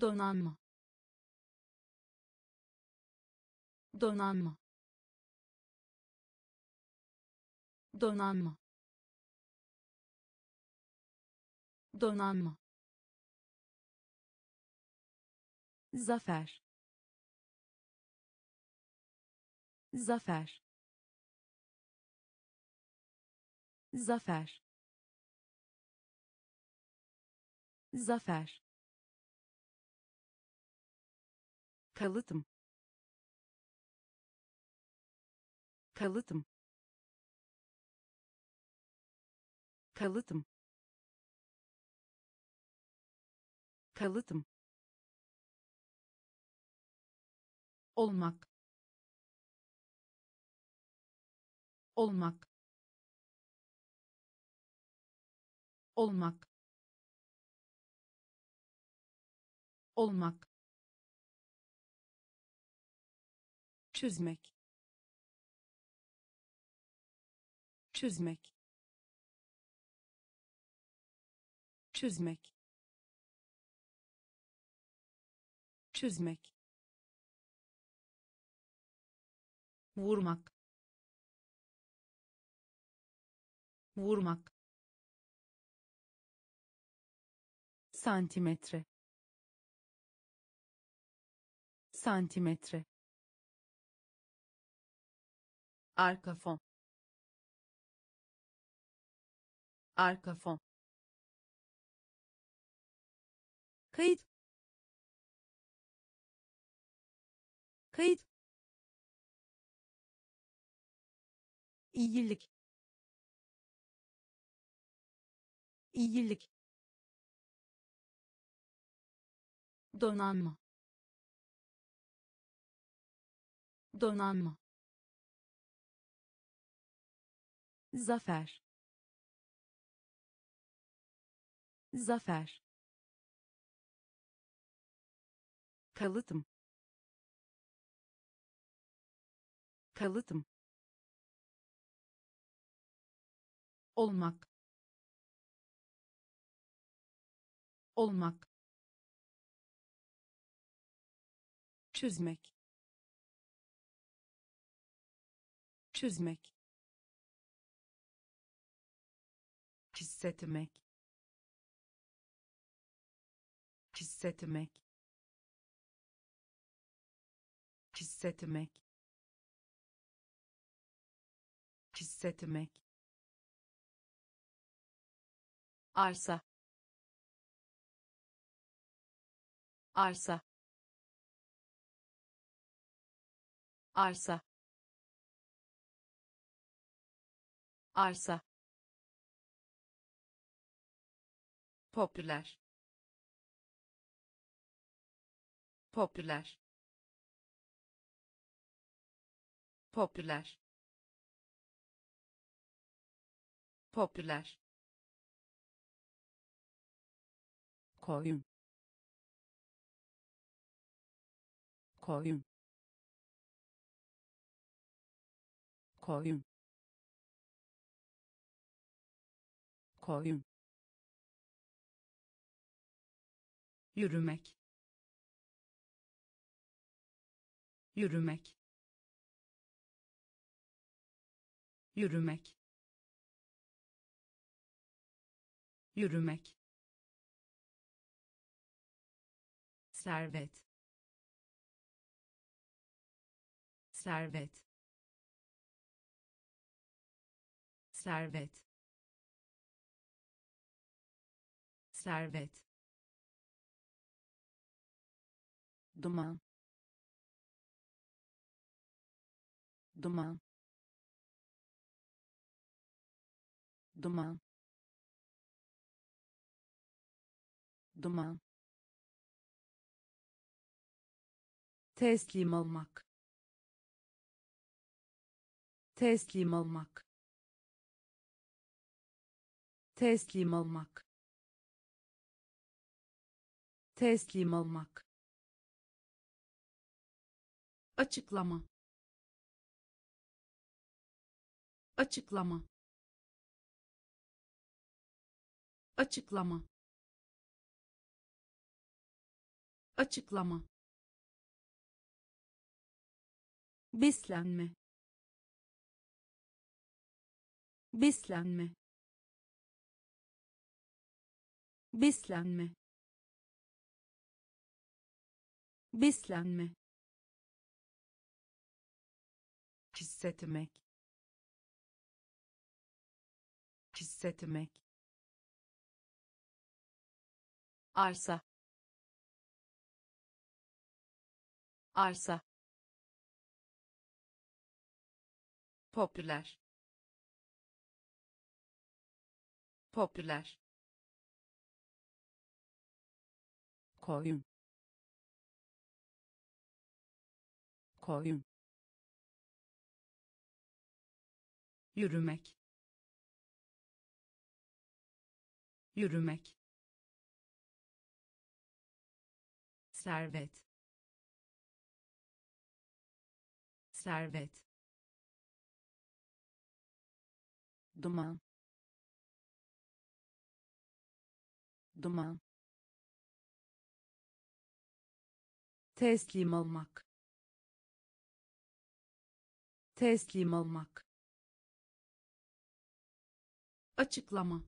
Speaker 1: donanma donanma donanma donanma zafer zafer zafer zafer kalıtım kalıtım kalıtım kalıtım olmak olmak olmak olmak çözmek çözmek çözmek çözmek vurmak vurmak santimetre santimetre arka fon arka fon kayıt kayıt iyilik iyilik donanma donanma zafer zafer kalıtım kalıtım olmak olmak çözmek çözmek hissetmek hissetmek hissetmek hissetmek arsa arsa arsa arsa popüler popüler popüler popüler koyun koyun koyun koyun yürümek yürümek yürümek yürümek servet servet servet servet duman duman duman duman teslim olmak teslim olmak teslim olmak teslim olmak açıklama açıklama açıklama açıklama beslenme beslenme beslenme beslenme hissetmek hissetmek arsa arsa popüler popüler koyun koyun yürümek yürümek servet servet duman duman teslim olmak teslim olmak açıklama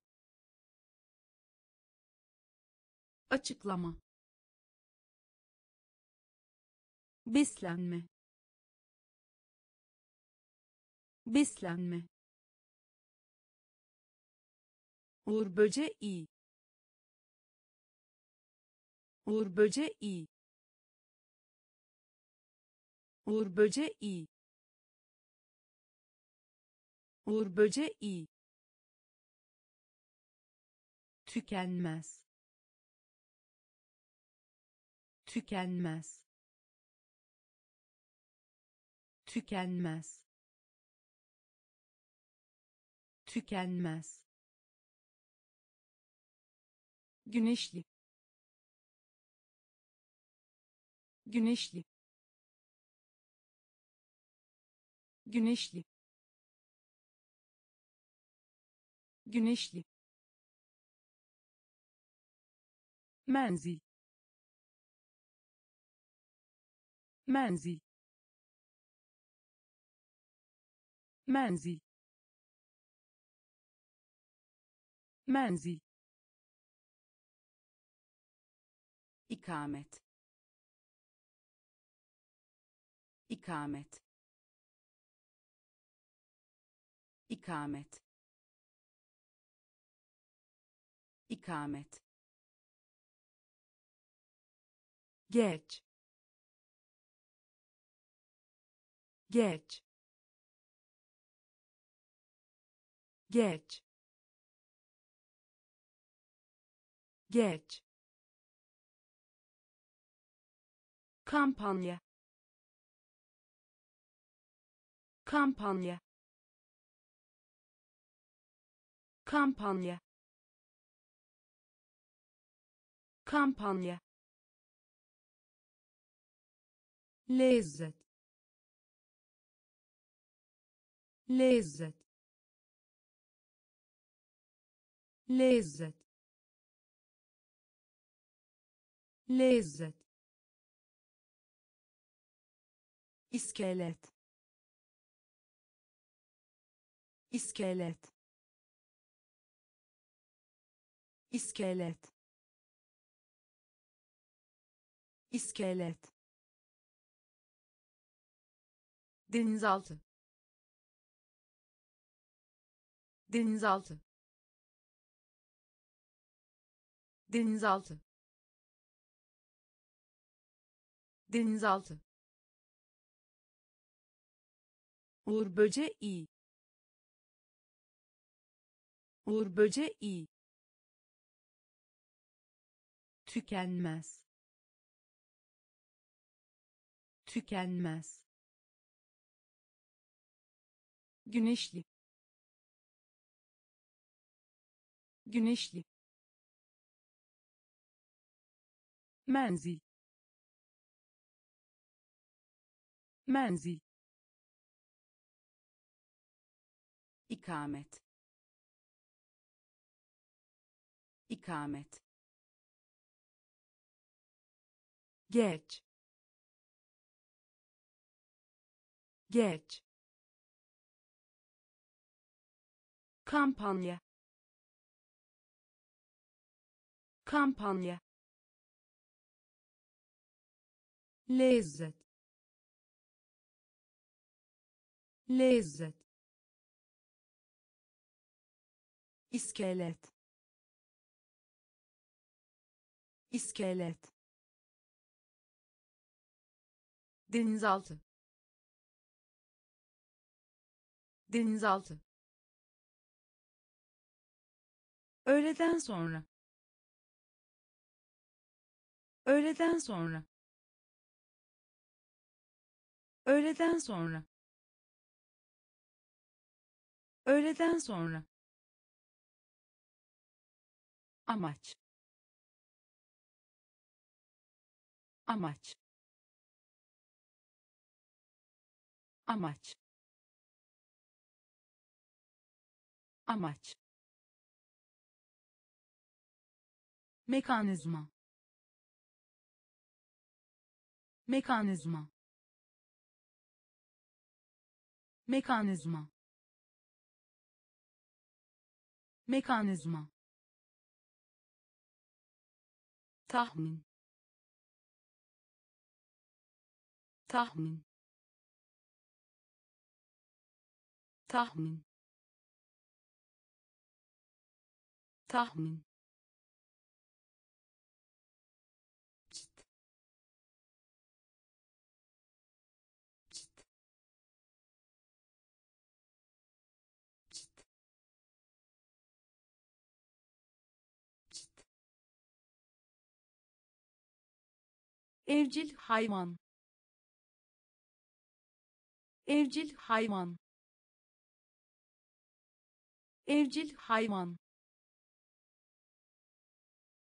Speaker 1: açıklama beslenme beslenme uğur böceği uğur böceği Ur böceği. Ur böceği. Tükenmez. Tükenmez. Tükenmez. Tükenmez. Güneşli. Güneşli. güneşli güneşli menzil menzil menzil menzil ikamet ikamet ikamet ikamet geç geç geç geç kampanya kampanya kampanya kampanya lezzet lezzet lezzet lezzet iskelet iskelet İskelet. İskelet. Denizaltı. Denizaltı. Denizaltı. Denizaltı. Uğur böceği. Uğur böceği tükenmez tükenmez güneşli güneşli menzil menzil ikamet ikamet geç geç kampanya kampanya lezzet lezzet iskelet iskelet denizaltı denizaltı öğleden sonra öğleden sonra öğleden sonra öğleden sonra amaç amaç amaç amaç mekanizma mekanizma mekanizma mekanizma tahmin tahmin tahmin tahmin evcil hayvan evcil hayvan evcil hayvan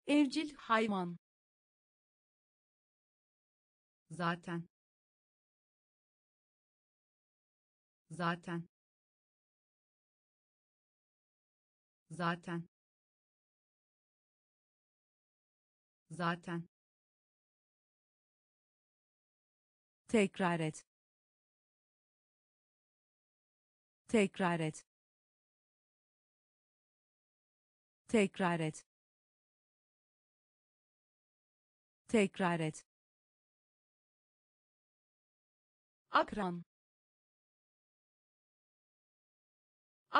Speaker 1: evcil hayvan zaten zaten zaten zaten tekrar et tekrar et tekrar et tekrar et akran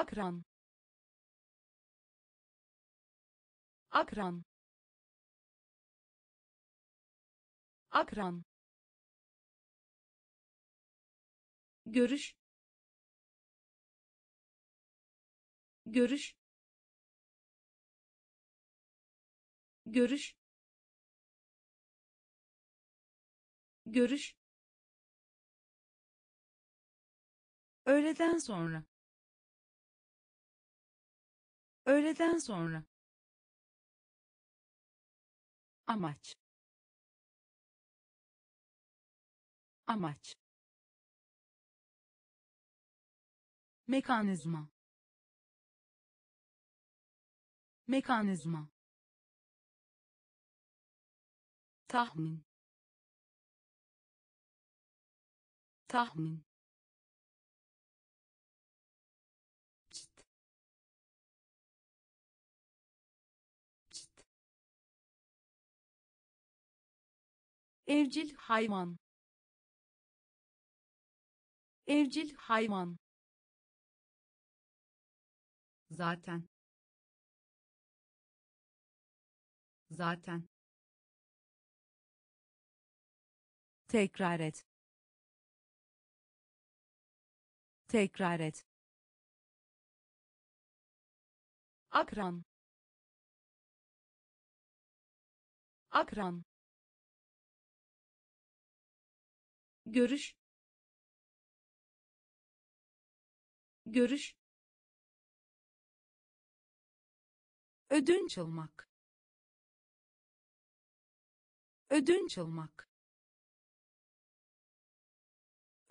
Speaker 1: akran akran akran görüş görüş görüş görüş öğleden sonra öğleden sonra amaç amaç mekanizma mekanizma tahmin tahmin Evcil hayvan. Evcil hayvan. Zaten. Zaten. tekrar et tekrar et akran akran görüş görüş ödünç almak ödünç almak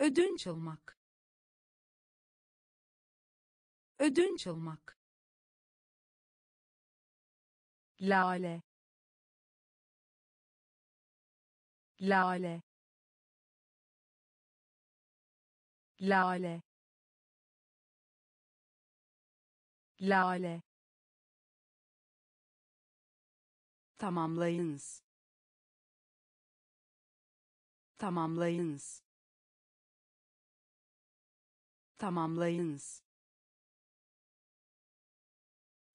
Speaker 1: ödünç almak ödünç almak lale lale lale lale tamamlayınız tamamlayınız tamamlayınız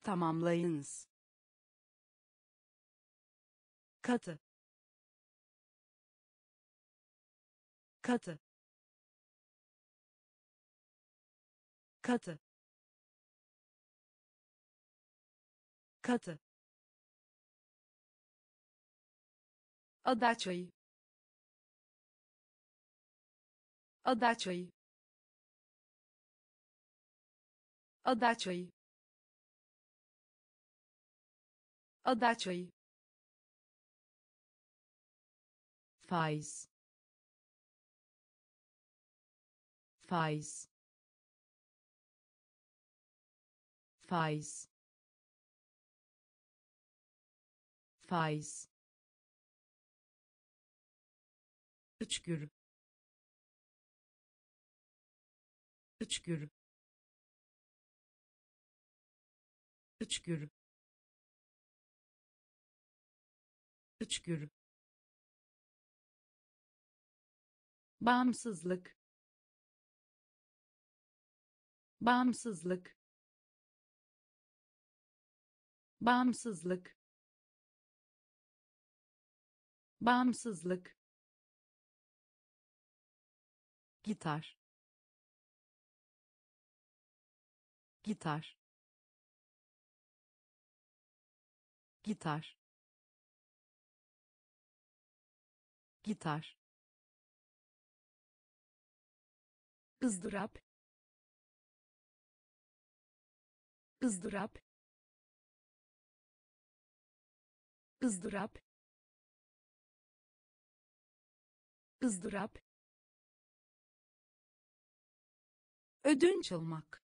Speaker 1: tamamlayınız katı katı katı katı ada çayı Adaçayı. Adaçayı. faiz faiz faiz faiz üçgür üçgür Üçgür. Üçgür. Bağımsızlık. Bağımsızlık. Bağımsızlık. Bağımsızlık. Gitar. Gitar. gitar gitar ızdırap ızdırap ızdırap ızdırap ödünç almak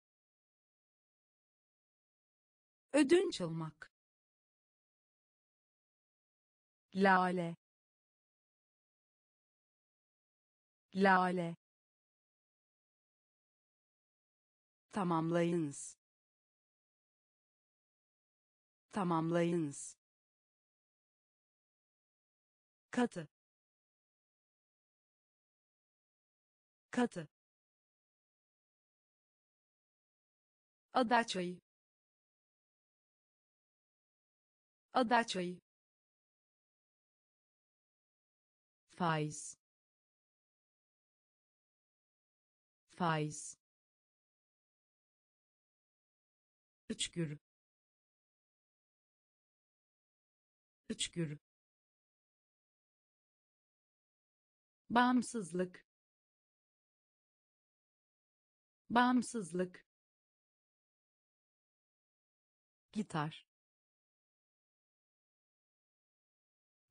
Speaker 1: ödünç almak Lale. Lale. Tamamlayınız. Tamamlayınız. Katı. Katı. Ada çayı. faiz faiz üçgür üçgür bağımsızlık bağımsızlık gitar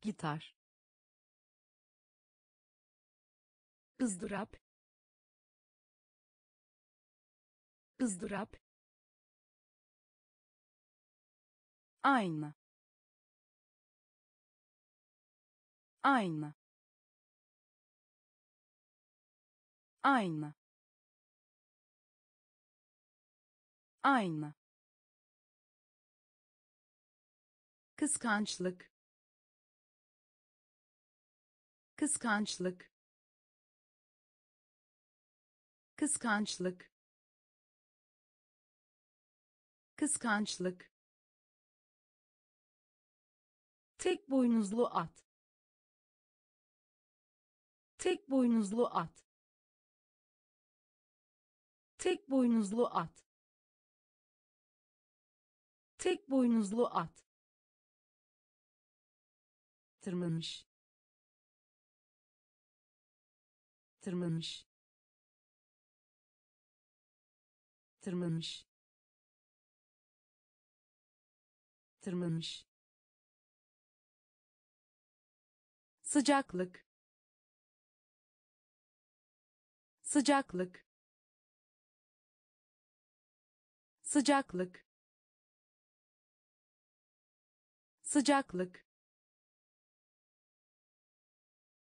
Speaker 1: gitar ızdırap ızdırap aynı aynı aynı aynı kıskançlık kıskançlık kıskançlık kıskançlık tek boynuzlu at tek boynuzlu at tek boynuzlu at tek boynuzlu at tırmanmış tırmanmış tırmanmış tırmanmış sıcaklık sıcaklık sıcaklık sıcaklık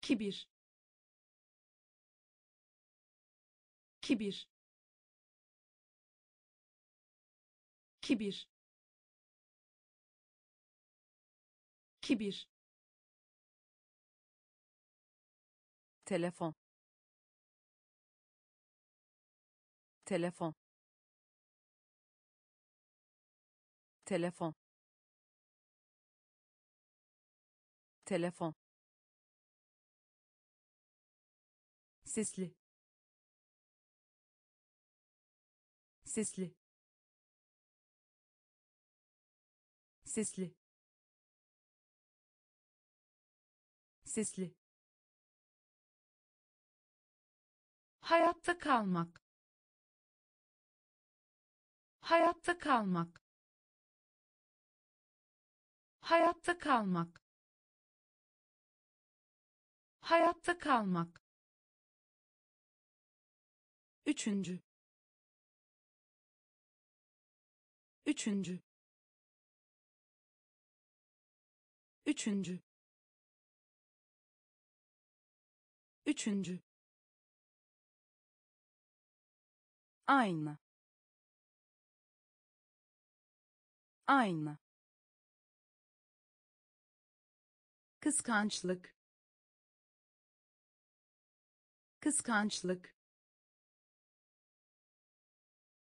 Speaker 1: kibir kibir kibir kibir telefon telefon telefon telefon sesli sesli sesli sesli hayatta kalmak hayatta kalmak hayatta kalmak hayatta kalmak üçüncü üçüncü Üçüncü. Üçüncü. Aynı. Aynı. Kıskançlık. Kıskançlık.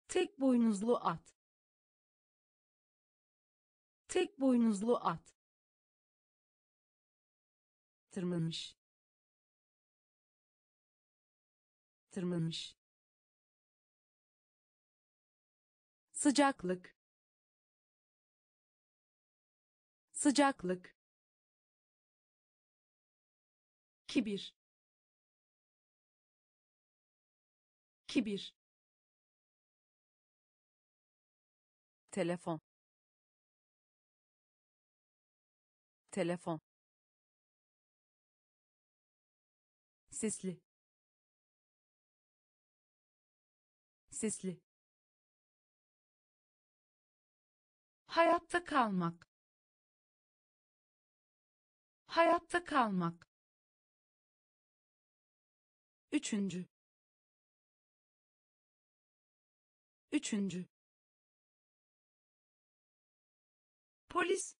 Speaker 1: Tek boynuzlu at. Tek boynuzlu at tırmanmış tırmanmış sıcaklık sıcaklık kibir kibir telefon telefon sesli sesli hayatta kalmak hayatta kalmak üçüncü üçüncü polis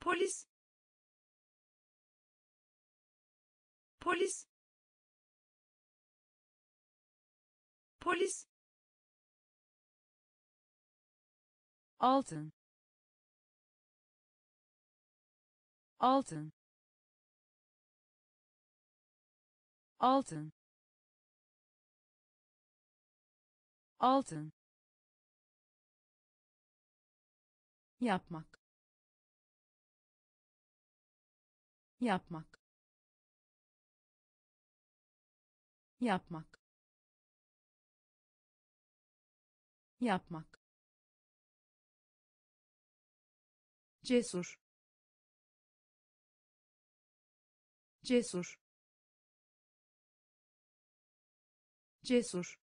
Speaker 1: polis polis polis altın altın altın altın yapmak yapmak yapmak yapmak cesur cesur cesur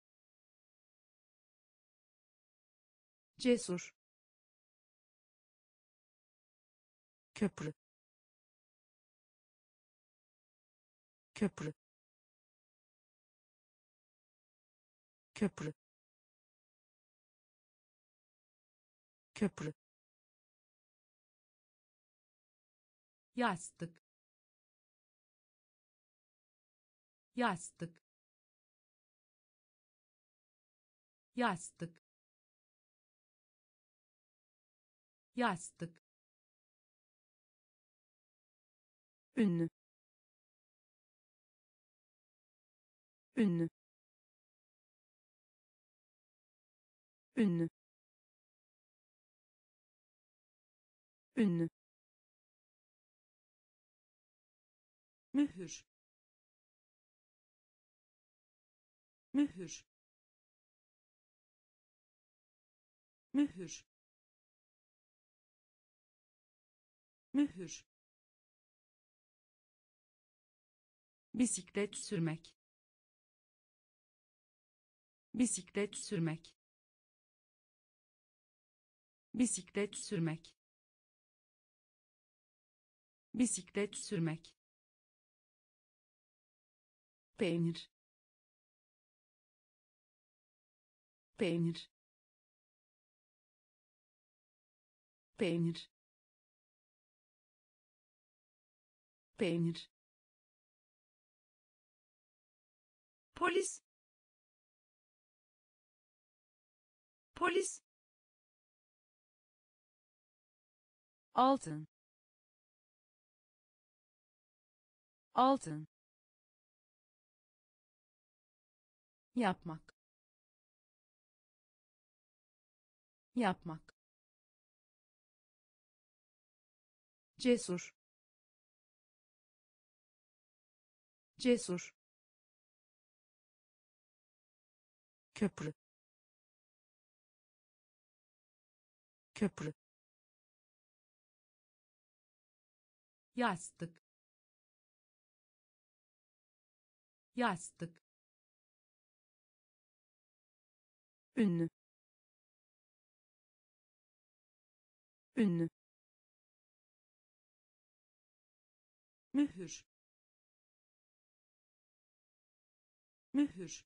Speaker 1: cesur köprü köprü köprü köprü yastık yastık yastık yastık ünlü ünlü ünlü ünlü mühür mühür mühür mühür bisiklet sürmek bisiklet sürmek bisiklet sürmek bisiklet sürmek peynir peynir peynir peynir polis polis altın altın yapmak yapmak cesur cesur köprü köprü yastık yastık ünlü ünlü mühür mühür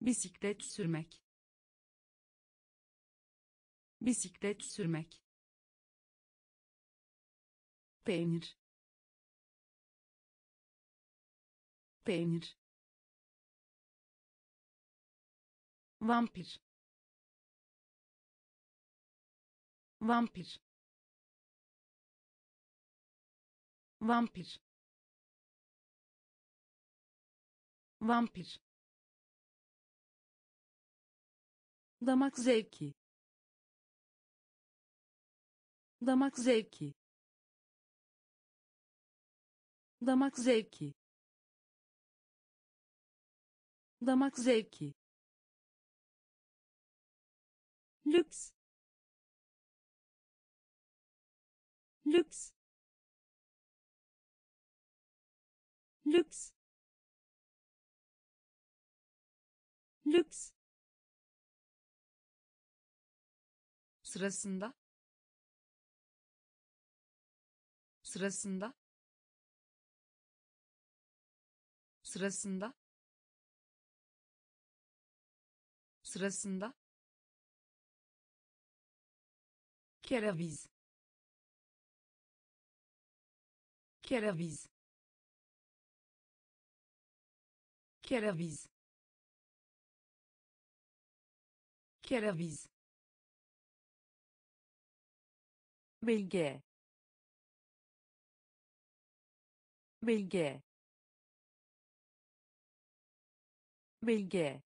Speaker 1: bisiklet sürmek bisiklet sürmek peynir peynir vampir vampir vampir vampir damak zevki damak zevki damak zevki damak zevki lüks lüks lüks lüks sırasında sırasında sırasında sırasında kereviz kereviz kereviz kereviz belge belge belge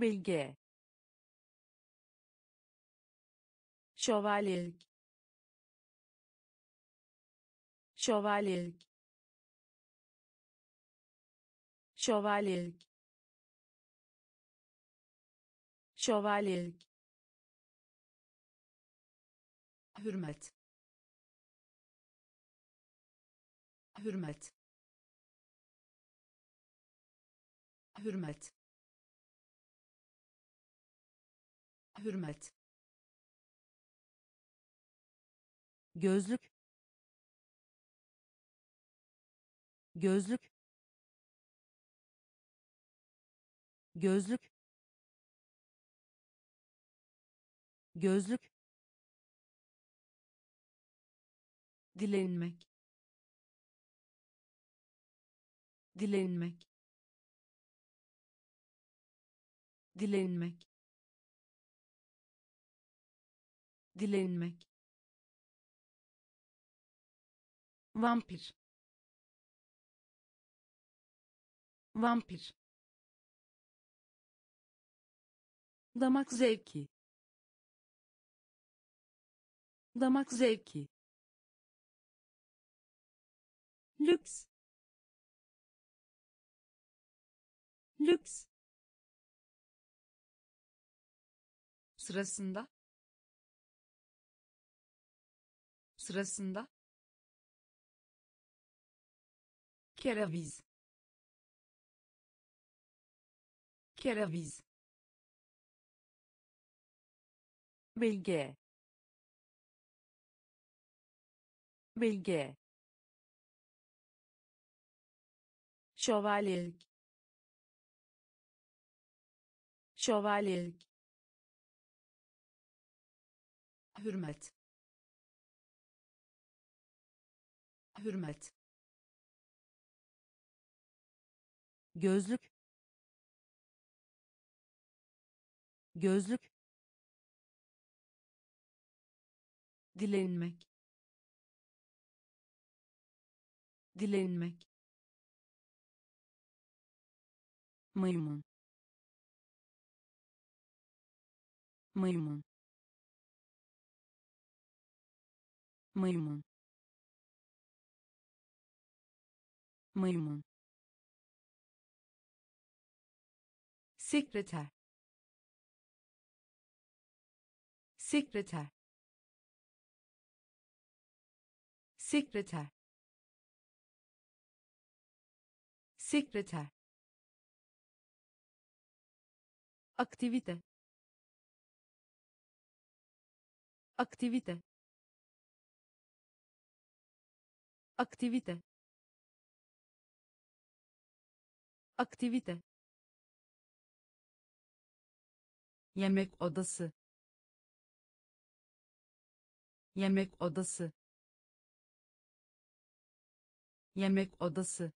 Speaker 1: belge şövalyelik şövalyelik şövalyelik şövalyelik hürmet hürmet hürmet hürmet gözlük gözlük gözlük gözlük dilenmek dilenmek dilenmek dilenmek vampir vampir damak zevki damak zevki lüks lüks sırasında sırasında kereviz kereviz belge belge şövalyelik şövalyelik hürmet hürmet gözlük gözlük dilenmek dilenmek maymun maymun maymun maymun sekreter sekreter sekreter sekreter aktivite aktivite aktivite aktivite yemek odası yemek odası yemek odası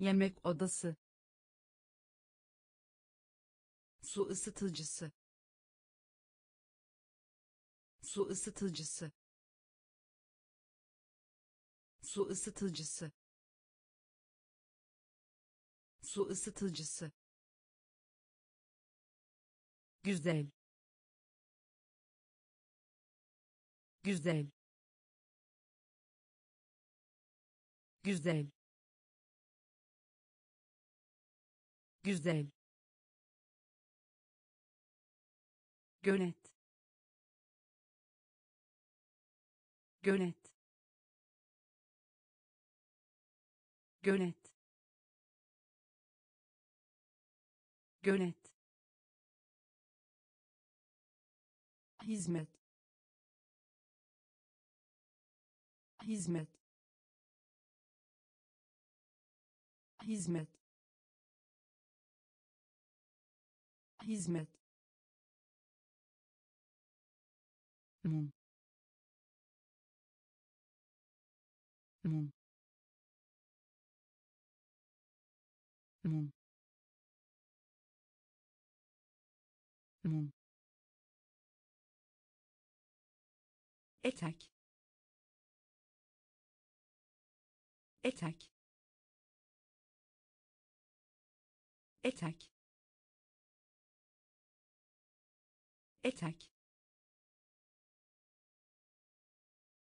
Speaker 1: yemek odası su ısıtıcısı su ısıtıcısı su ısıtıcısı su ısıtıcısı güzel güzel güzel güzel gönet gönet Gönet. Gönet. Hizmet. Hizmet. Hizmet. Hizmet. Mum. Mum. mum mum etek etek etek etek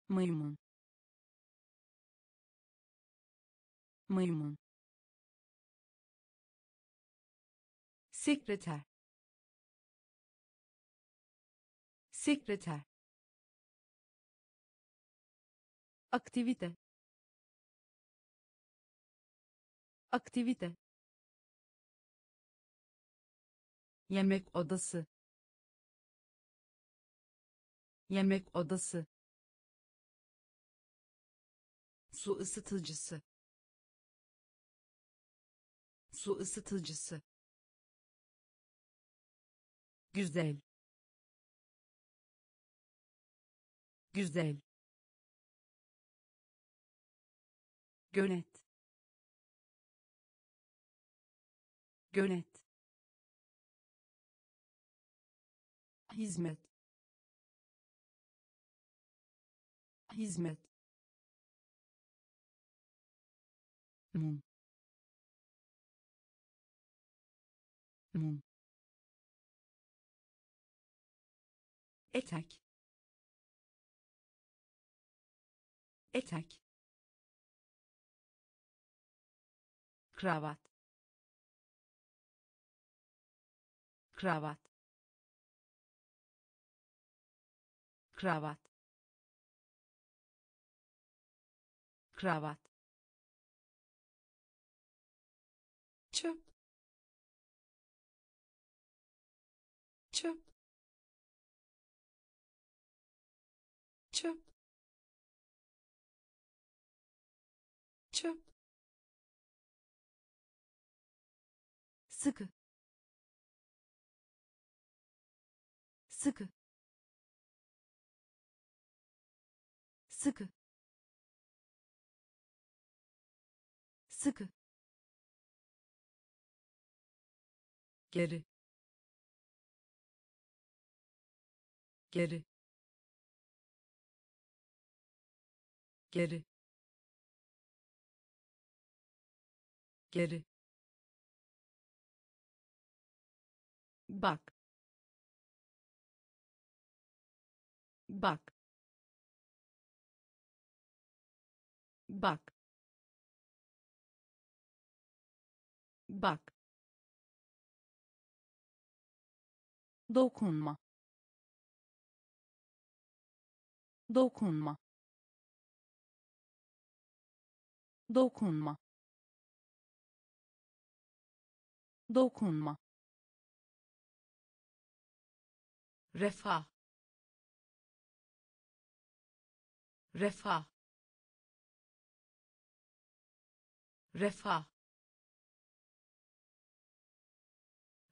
Speaker 1: maymun maymun sekreter sekreter aktivite aktivite yemek odası yemek odası su ısıtıcısı su ısıtıcısı güzel güzel gönet gönet hizmet hizmet mum mum etek etek kravat kravat kravat kravat sıkı sıkı sıkı sıkı geri geri geri geri bak bak bak bak dokunma dokunma dokunma dokunma refah refah refah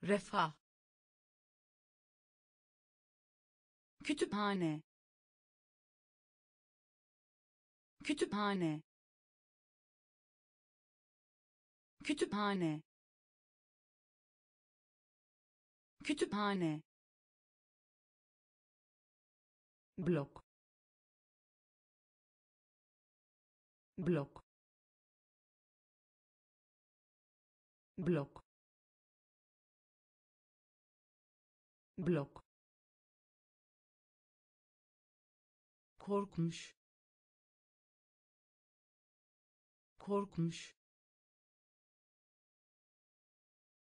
Speaker 1: refah kütüphane kütüphane kütüphane kütüphane blok blok blok blok korkmuş korkmuş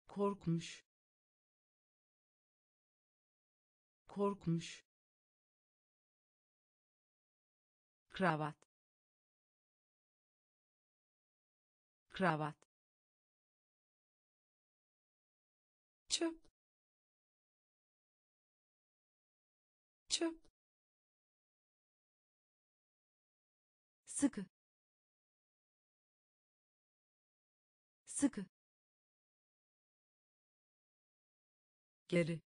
Speaker 1: korkmuş korkmuş kravat kravat çöp çöp sıkı sıkı geri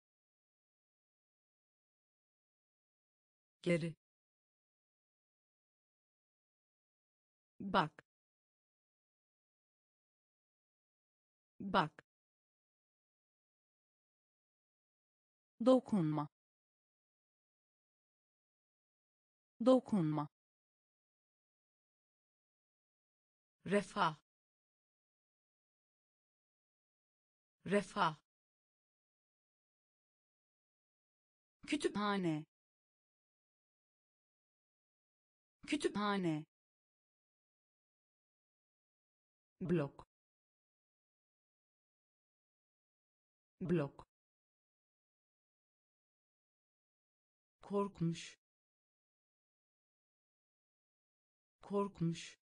Speaker 1: geri bak bak dokunma dokunma refah refah kütüphane kütüphane blok blok korkmuş korkmuş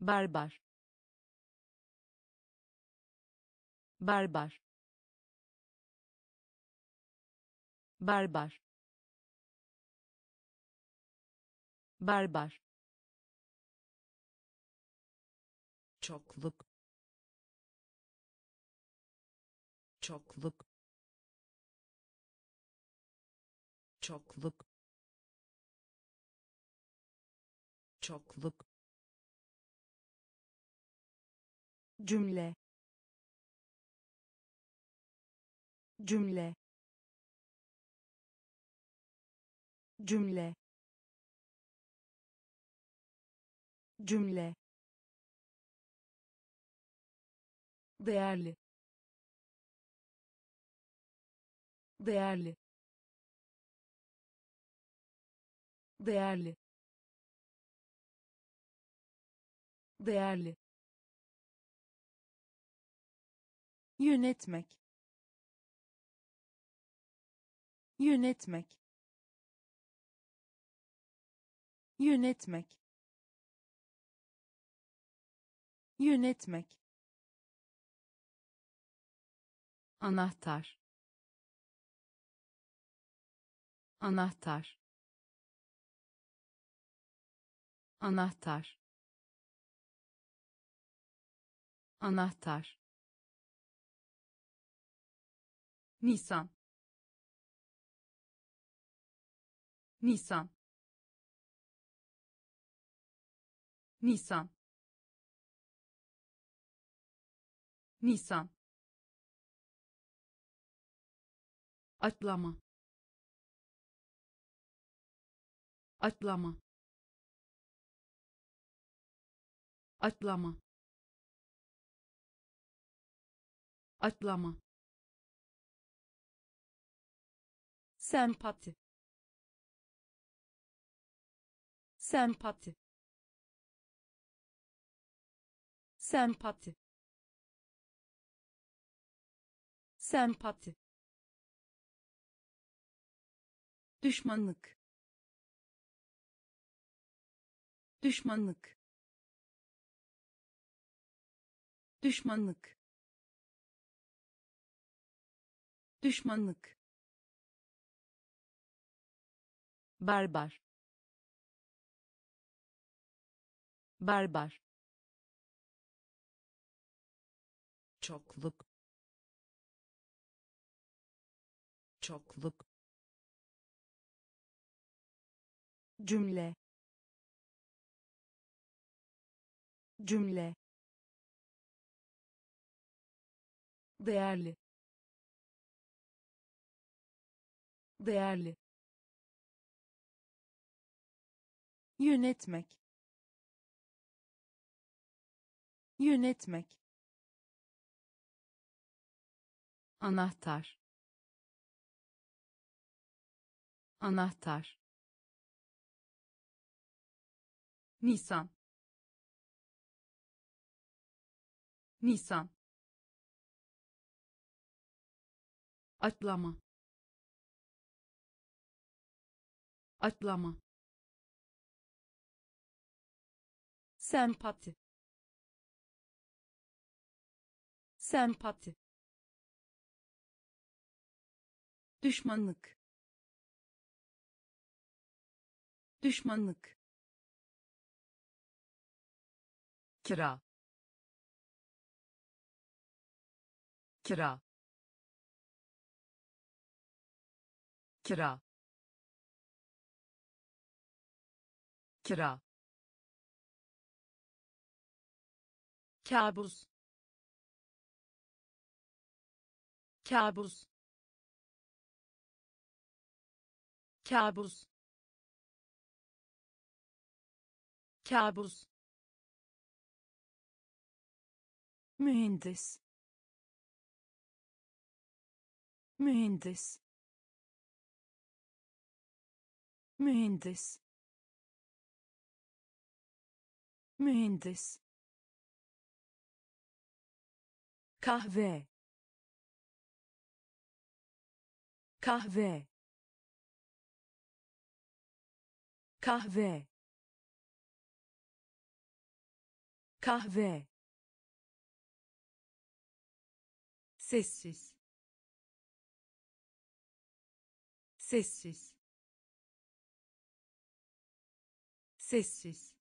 Speaker 1: barbar barbar barbar barbar çokluk çokluk çokluk çokluk cümle cümle cümle cümle değerli değerli değerli değerli yönetmek yönetmek yönetmek yönetmek anahtar anahtar anahtar anahtar Nisan Nisan Nisan Nisan atlama atlama atlama atlama sempati sempati sempati sempati düşmanlık düşmanlık düşmanlık düşmanlık barbar barbar çokluk çokluk cümle cümle değerli değerli yönetmek yönetmek anahtar anahtar Nisan Nisan atlama atlama sempati sempati düşmanlık düşmanlık kira kira kira kira kabus kabus kabus kabus mühendis mühendis mühendis mühendis kahve kahve kahve kahve sessiz sessiz sessiz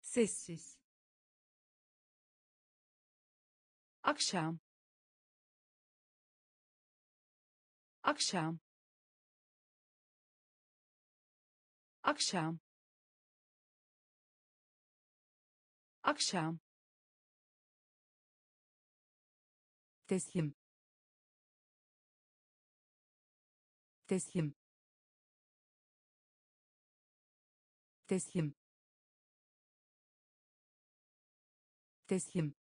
Speaker 1: sessiz akşam akşam akşam akşam teslim teslim teslim teslim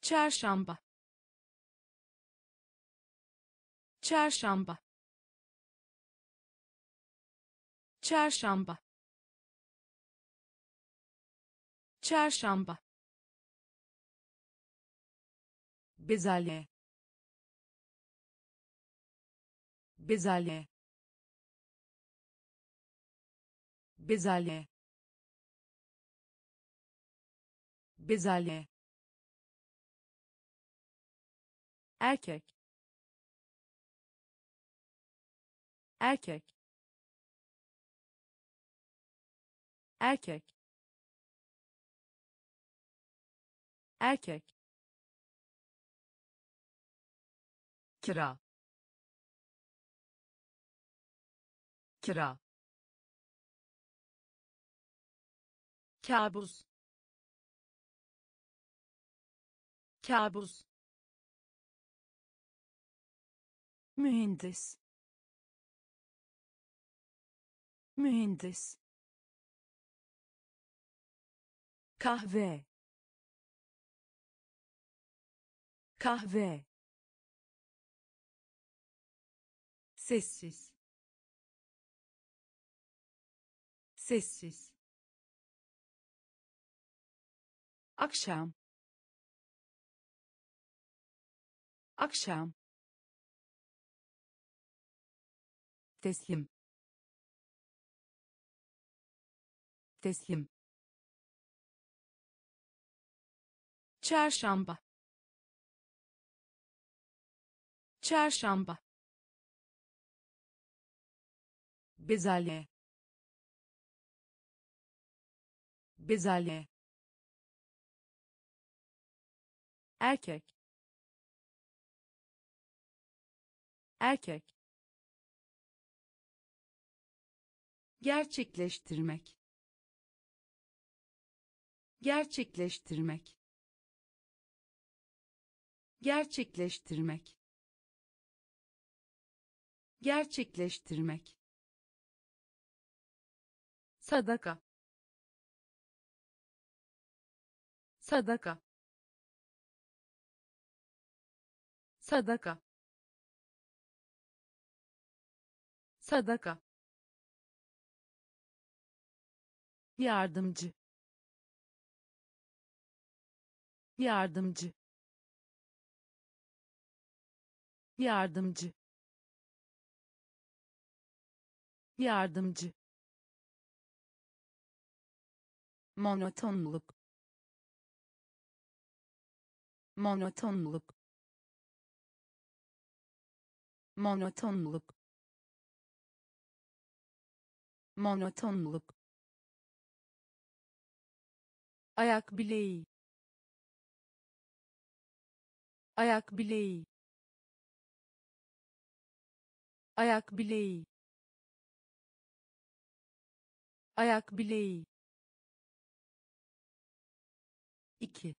Speaker 1: çarşamba çarşamba çarşamba çarşamba bezelye bezelye bezelye bezelye erkek erkek erkek erkek kira kira kabus kabus mühendis mühendis kahve kahve sessiz sessiz akşam akşam teslim teslim çarşamba çarşamba bezelye bezelye erkek erkek gerçekleştirmek gerçekleştirmek gerçekleştirmek gerçekleştirmek sadaka sadaka sadaka sadaka yardımcı yardımcı yardımcı yardımcı monotonluk monotonluk monotonluk monotonluk ayak bileği ayak bileği ayak bileği ayak bileği iki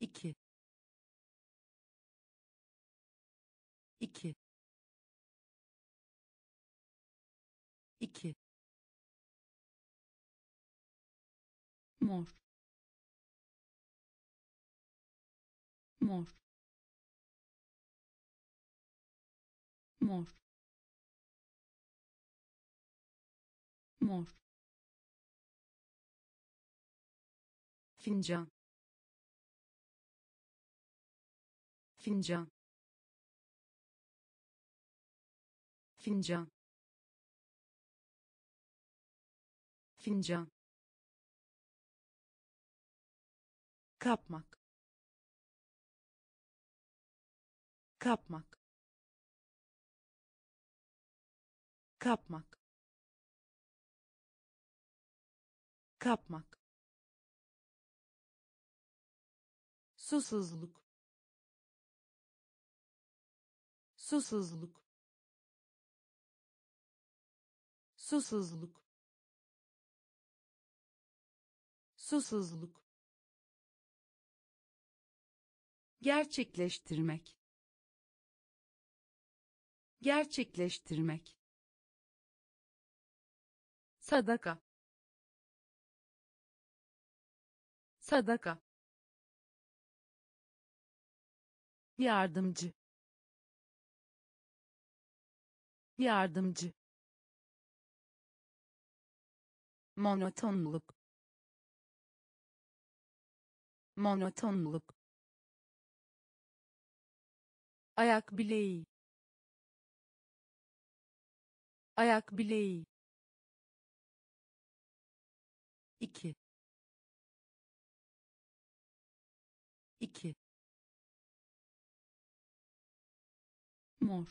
Speaker 1: iki iki iki mor mor mor mor fincan fincan fincan fincan kapmak kapmak kapmak kapmak susuzluk susuzluk susuzluk susuzluk gerçekleştirmek gerçekleştirmek sadaka sadaka yardımcı yardımcı monotonluk monotonluk ayak bileği ayak bileği 2 2 mor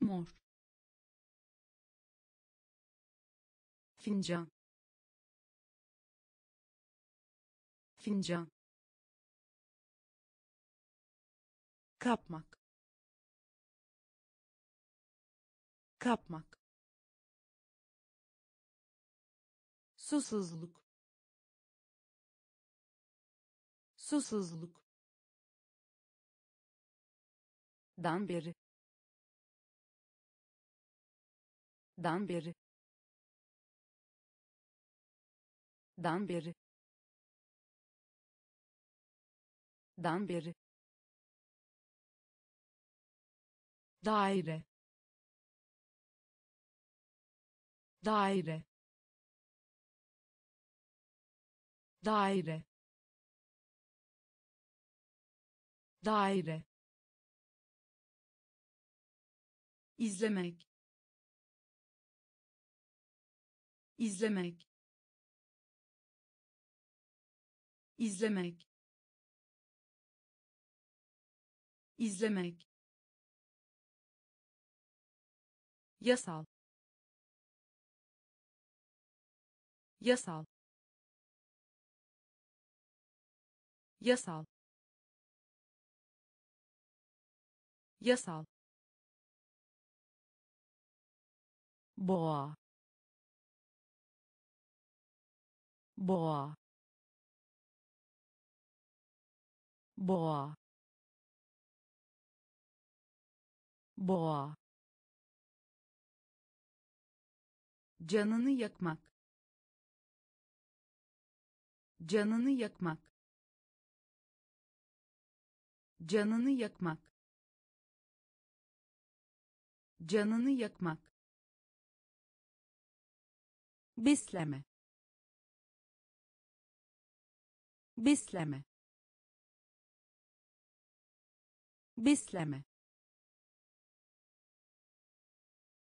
Speaker 1: mor fincan fincan kapmak kapmak susuzluk susuzluk dan beri dan beri dan beri dan beri daire daire daire daire izlemek izlemek izlemek izlemek yasal yasal yasal yasal boğa boğa boğa boğa canını yakmak canını yakmak canını yakmak canını yakmak besleme besleme besleme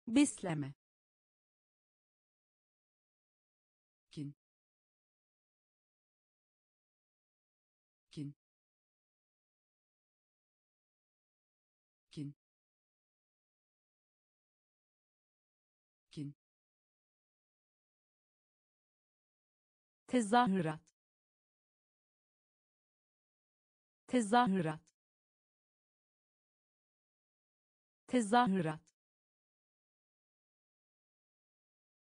Speaker 1: besleme tezahürat tezahürat tezahürat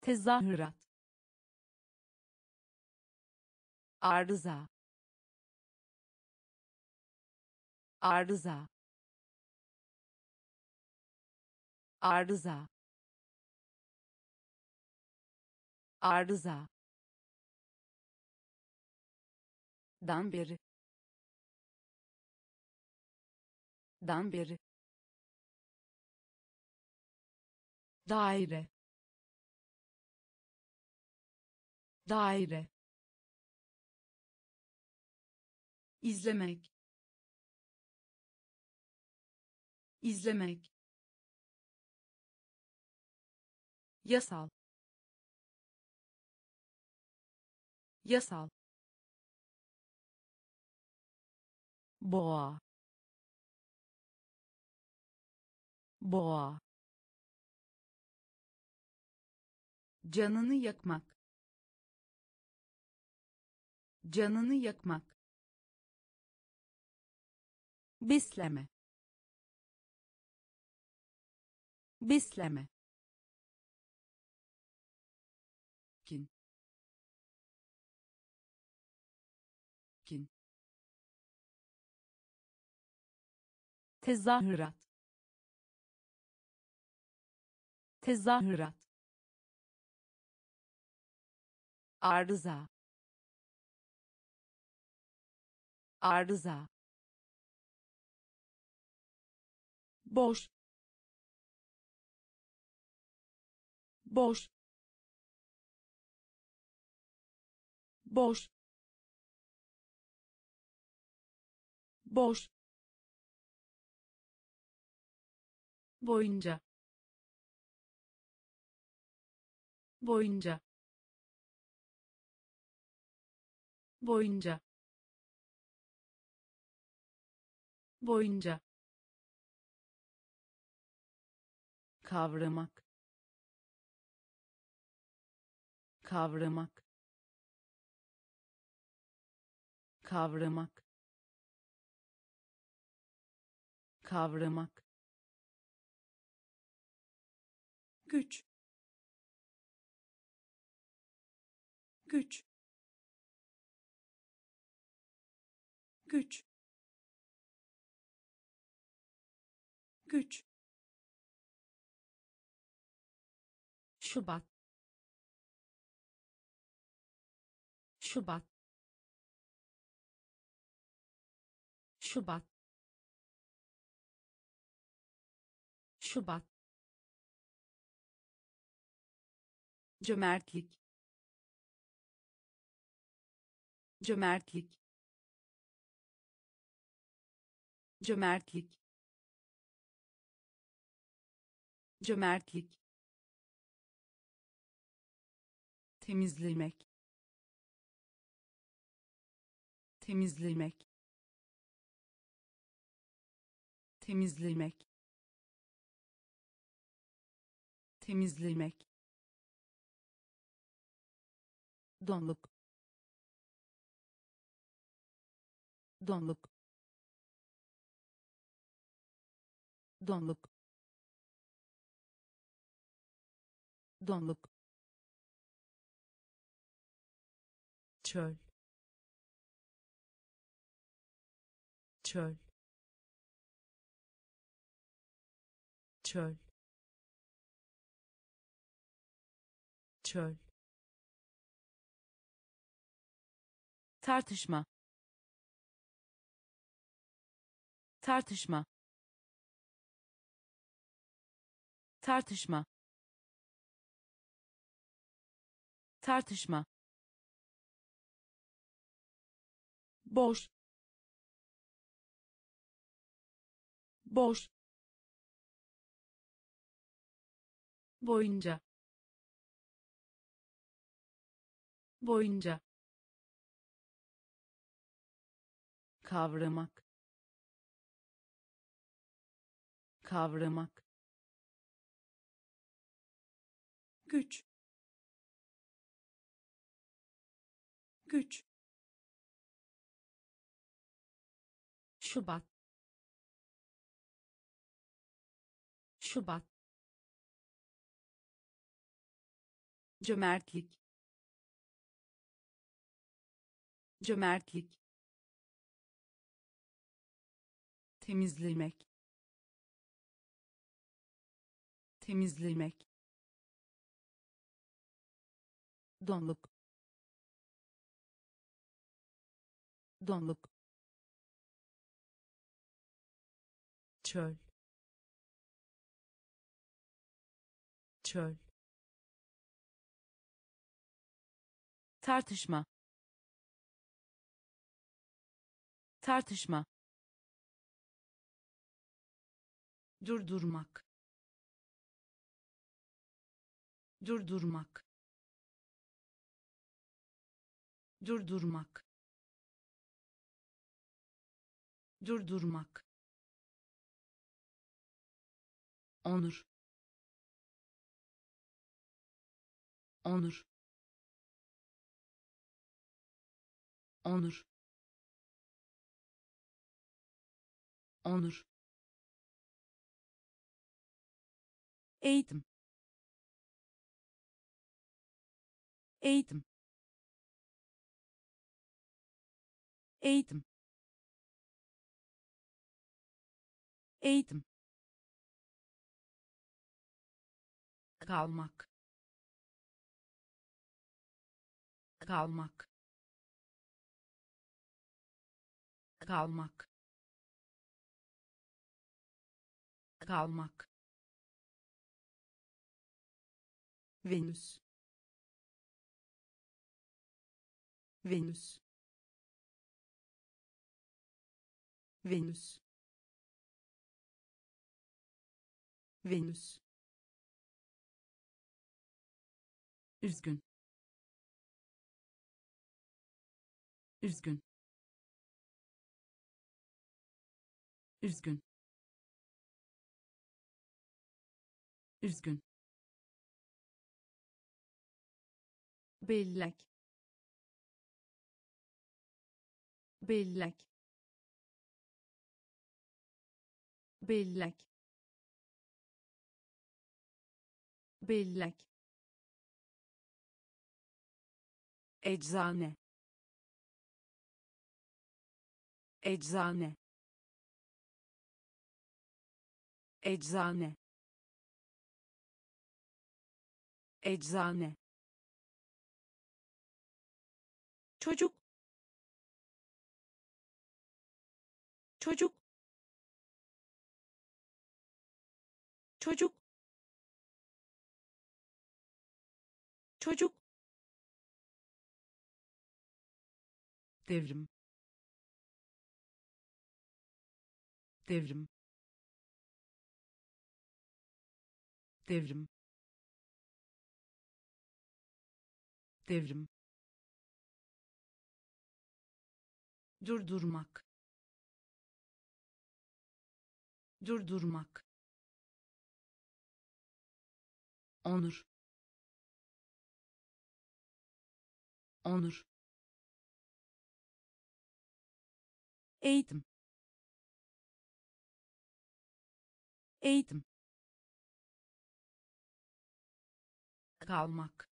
Speaker 1: tezahürat arıza arıza arıza arıza dan beri dan beri daire daire izlemek izlemek yasal yasal boğa boğa canını yakmak canını yakmak besleme besleme tezahürat tezahürat arıza arıza boş boş boş boş boyunca boyunca boyunca boyunca kavramak kavramak kavramak kavramak güç güç güç güç Şubat Şubat Şubat Şubat cömertlik cömertlik cömertlik cömertlik temizlemek temizlemek temizlemek temizlemek donluk donluk donluk donluk çöl çöl çöl çöl tartışma tartışma tartışma tartışma boş boş boyunca boyunca kavramak kavramak güç güç Şubat Şubat cömertlik cömertlik temizlemek temizlemek donluk donluk çöl çöl tartışma tartışma durdurmak durdurmak durdurmak durdurmak onur onur onur onur eğitim eğitim eğitim eğitim kalmak kalmak kalmak kalmak Venüs Venüs Venüs Venüs üzgün üzgün üzgün üzgün bellek bellek bellek bellek eczane eczane eczane eczane çocuk çocuk çocuk çocuk devrim devrim devrim devrim durdurmak durdurmak onur onur eğitim eğitim kalmak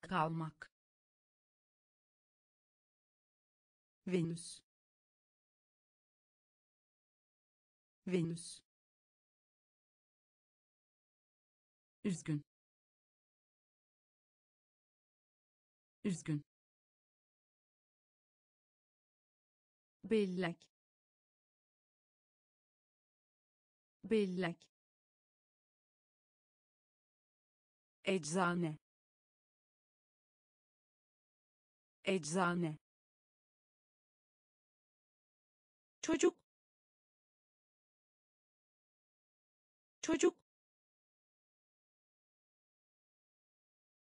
Speaker 1: kalmak Venüs Venüs üzgün üzgün bellek bellek eczane eczane çocuk çocuk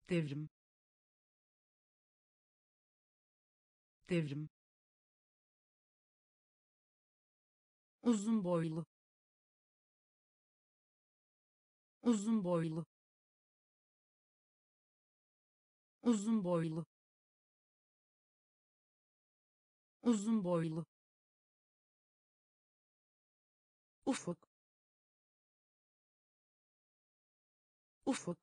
Speaker 1: devrim devrim uzun boylu uzun boylu uzun boylu uzun boylu ufuk ufuk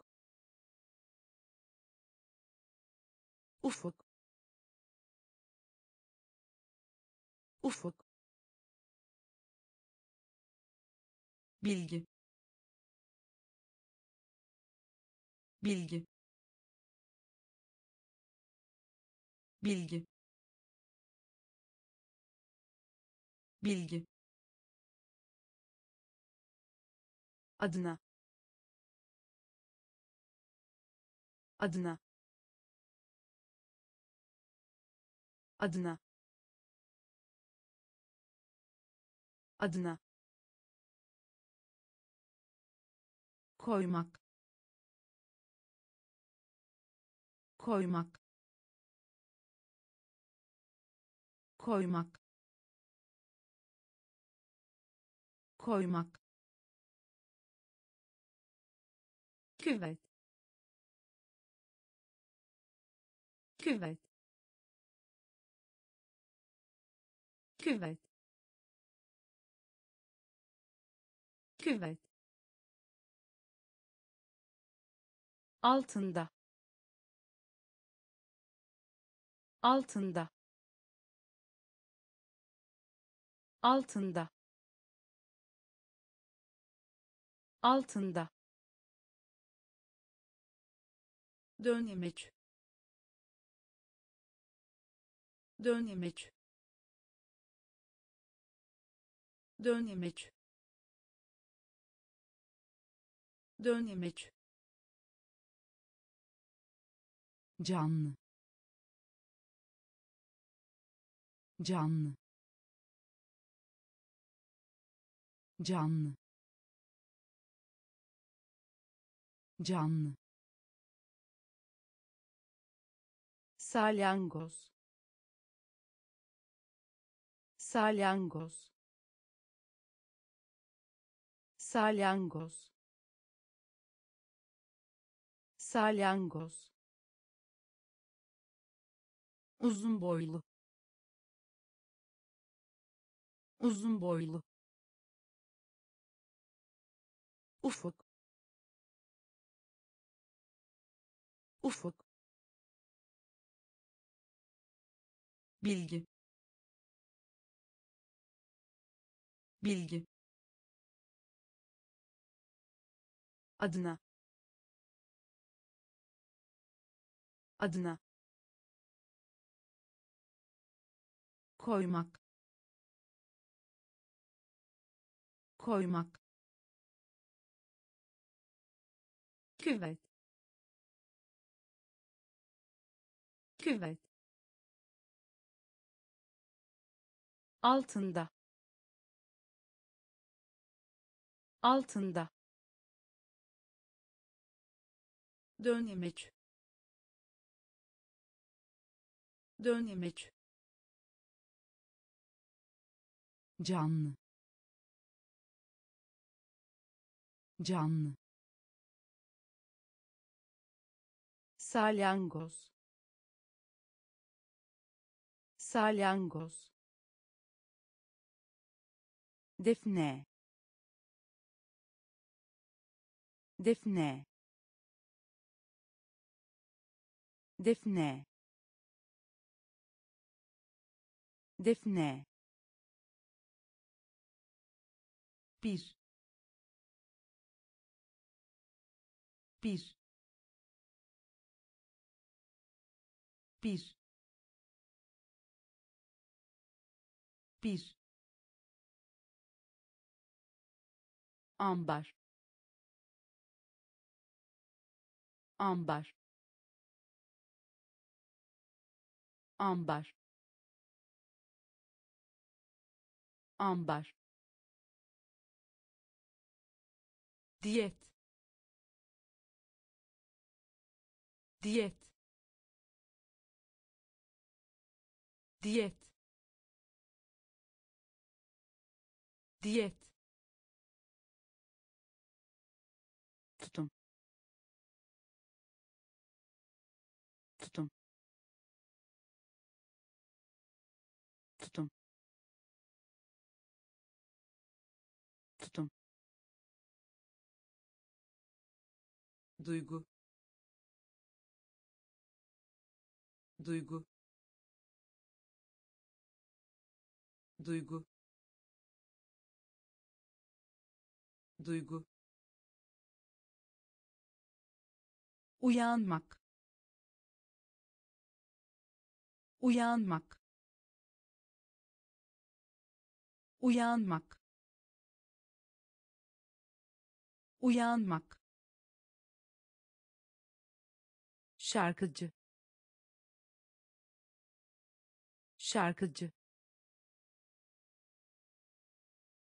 Speaker 1: ufuk ufuk bilgi bilgi bilgi bilgi adına adına adına adına koymak koymak koymak koymak küvet küvet küvet küvet altında altında altında altında dönemek dönemek dönemek dönemek canlı canlı canlı canlı salyangoz salyangoz salyangoz salyangoz uzun boylu uzun boylu ufuk ufuk bilgi bilgi adına adına koymak koymak küvet küvet altında altında dönemeç dönemeç canlı canlı salyangoz salyangoz Defne. Defne. Defne. Defne. Bir. Bir. Bir. Bir. ambar ambar ambar ambar diyet diyet diyet diyet duygu duygu duygu duygu uyanmak uyanmak uyanmak uyanmak şarkıcı şarkıcı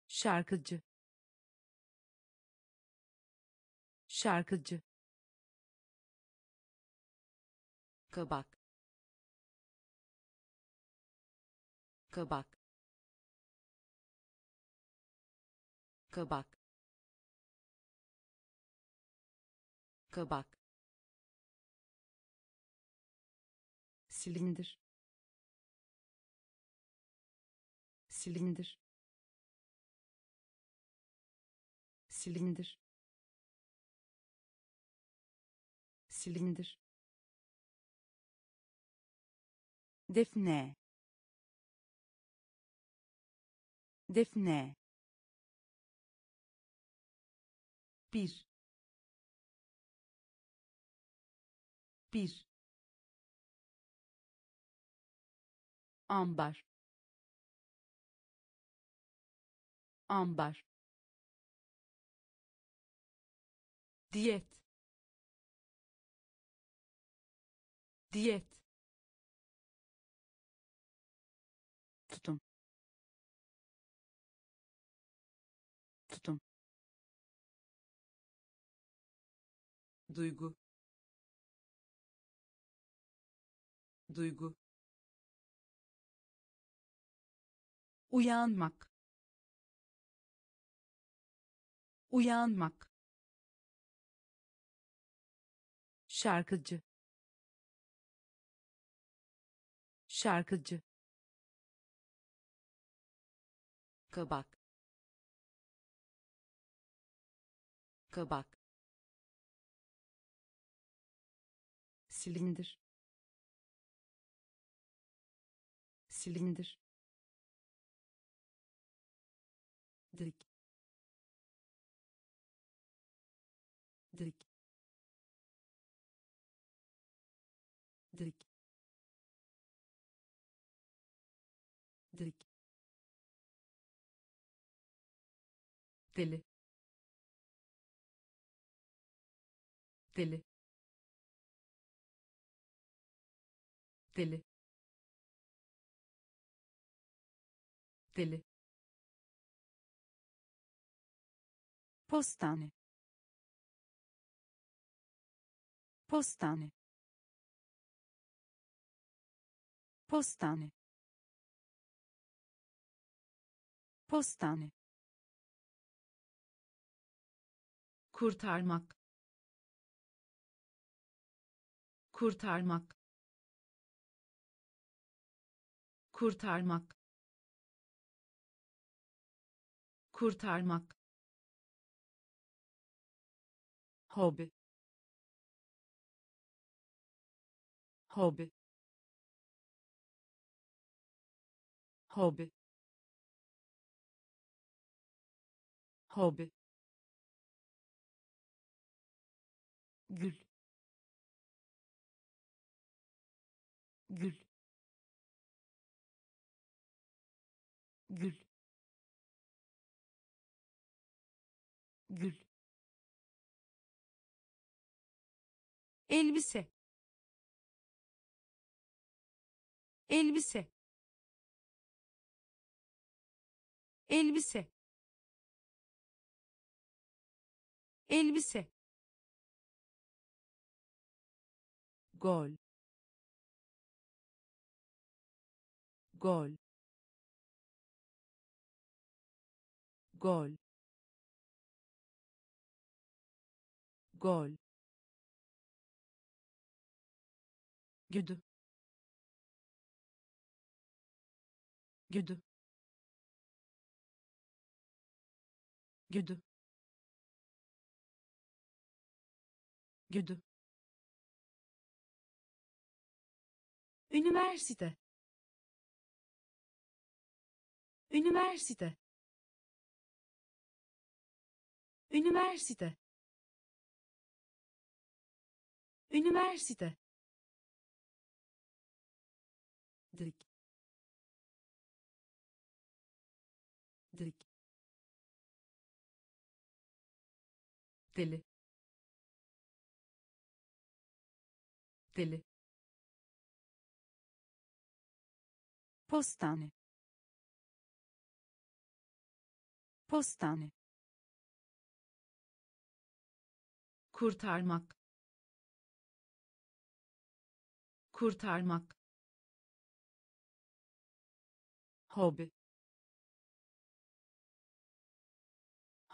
Speaker 1: şarkıcı şarkıcı kabak kabak kabak kabak silindir silindir silindir silindir defne defne bir bir ambar ambar diyet diyet tutum tutum duygu duygu uyanmak uyanmak şarkıcı şarkıcı kabak kabak silindir silindir dili dili dili dili postane postane postane postane kurtarmak kurtarmak kurtarmak kurtarmak hobi hobi hobi hobi gül gül gül gül elbise elbise elbise elbise gol gol gol gol güdü güdü güdü güdü Üniversite. Üniversite. Üniversite. Üniversite. Dik. Dik. Deli. Deli. postane postane kurtarmak kurtarmak hobi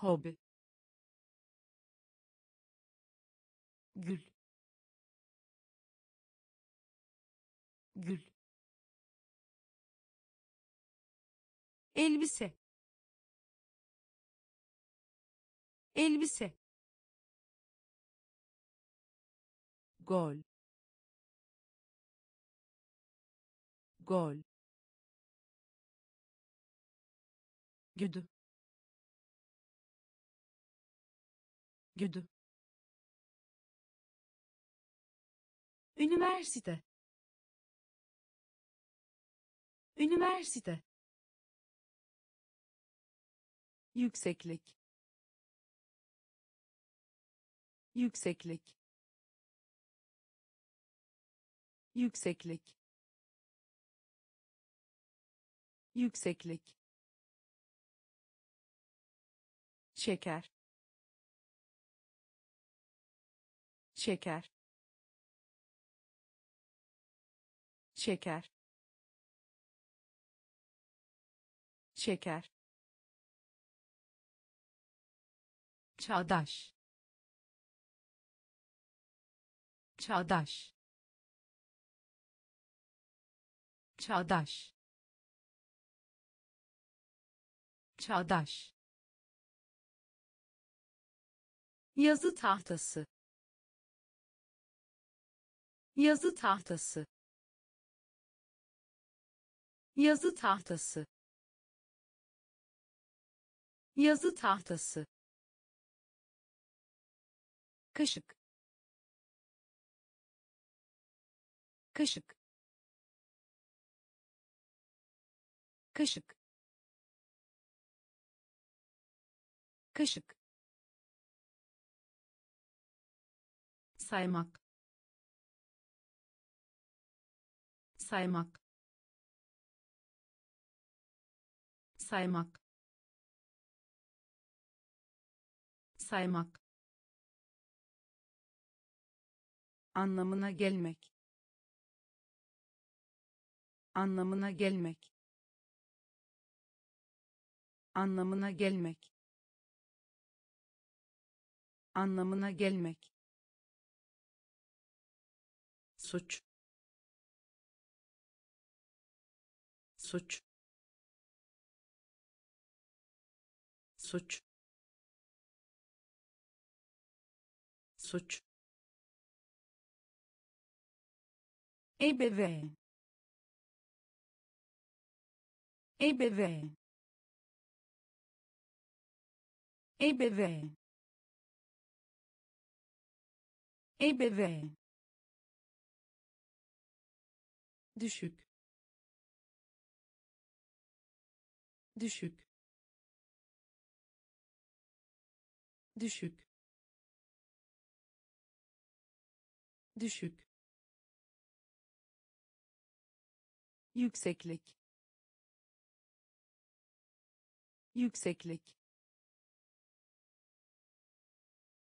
Speaker 1: hobi gül gül elbise elbise gol gol güdü güdü üniversite üniversite yükseklik yükseklik yükseklik yükseklik şeker şeker şeker şeker çağdaş çağdaş çağdaş çağdaş yazı tahtası yazı tahtası yazı tahtası yazı tahtası kaşık kaşık kaşık kaşık saymak saymak saymak saymak anlamına gelmek anlamına gelmek anlamına gelmek anlamına gelmek suç suç suç suç ebeveyn ebeveyn ebeveyn ebeveyn düşük düşük düşük düşük yükseklik yükseklik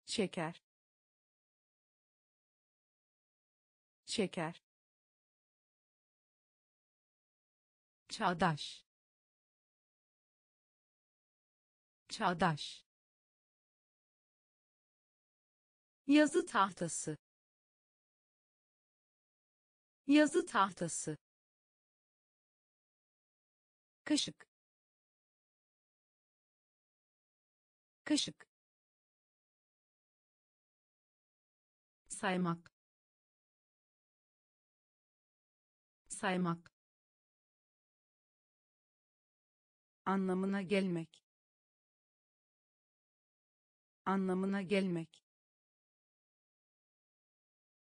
Speaker 1: şeker şeker çağdaş çağdaş yazı tahtası yazı tahtası kaşık kaşık saymak saymak anlamına gelmek anlamına gelmek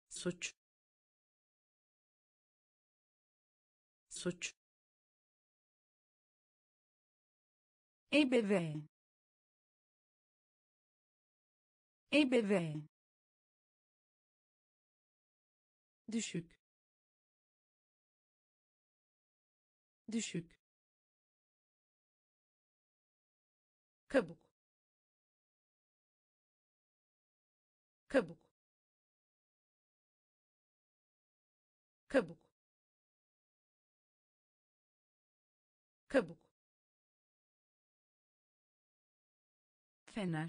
Speaker 1: suç suç ebeveyn ebeveyn düşük düşük kabuk kabuk kabuk kabuk Fener.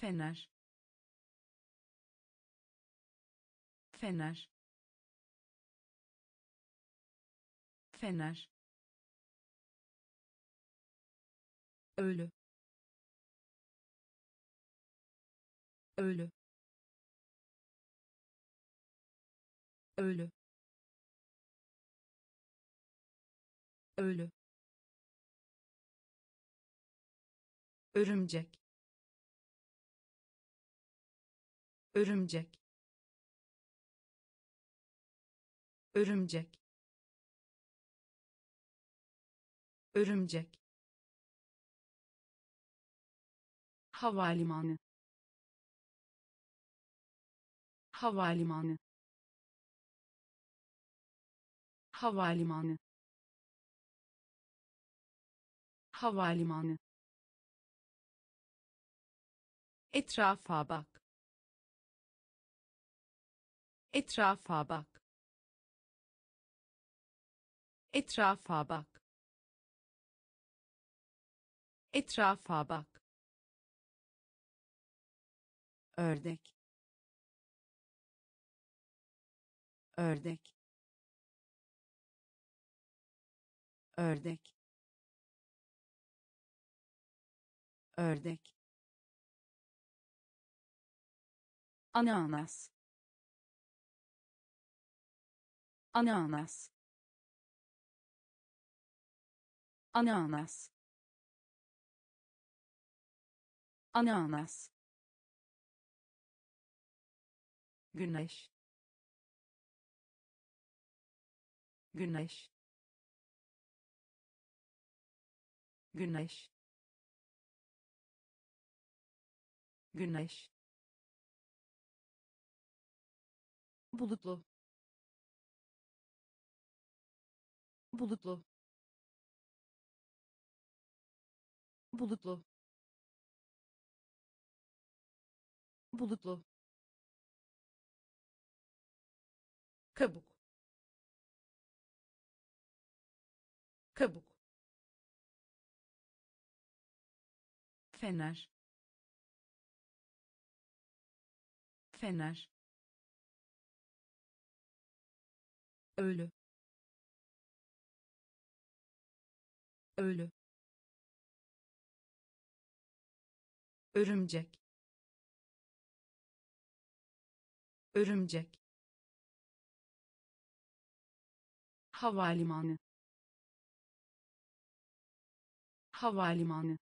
Speaker 1: Fener. Fener. Fener. ölü ölü ölü ölü örümcek örümcek örümcek örümcek havalimanı havalimanı havalimanı havalimanı Etrafa bak. Etrafa bak. Etrafa bak. Etrafa bak. Ördek. Ördek. Ördek. Ördek. ananas ananas ananas ananas güneş güneş güneş güneş bulutlu bulutlu bulutlu bulutlu kabuk kabuk fener fener ölü ölü örümcek örümcek havalimanı havalimanı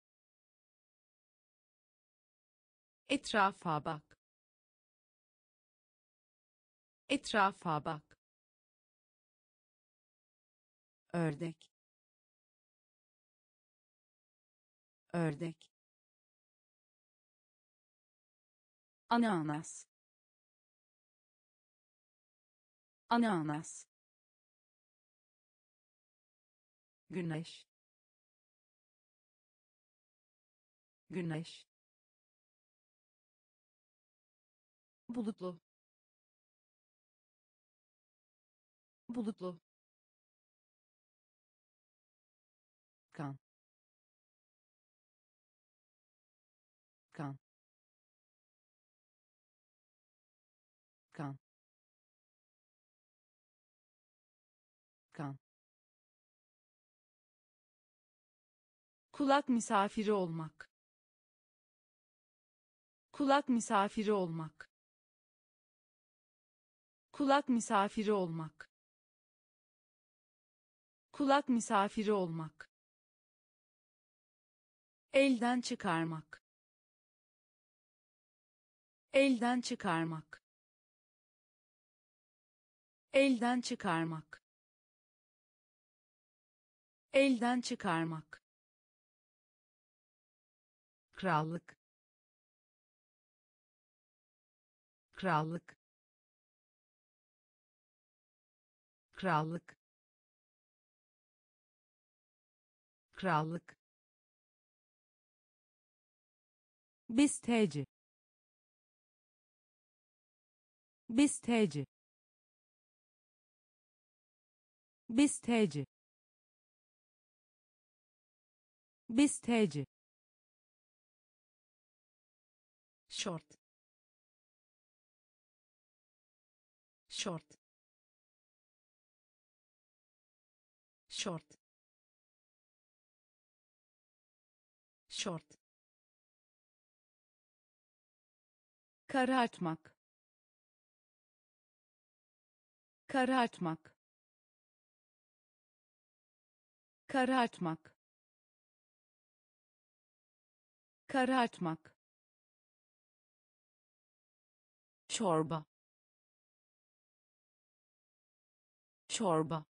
Speaker 1: etrafa bak etrafa bak ördek ördek ananas ananas güneş güneş bulutlu bulutlu kulak misafiri olmak kulak misafiri olmak kulak misafiri olmak kulak misafiri olmak elden çıkarmak elden çıkarmak elden çıkarmak elden çıkarmak krallık krallık krallık krallık besteci besteci besteci besteci short short short short karartmak karartmak karartmak karartmak çorba çorba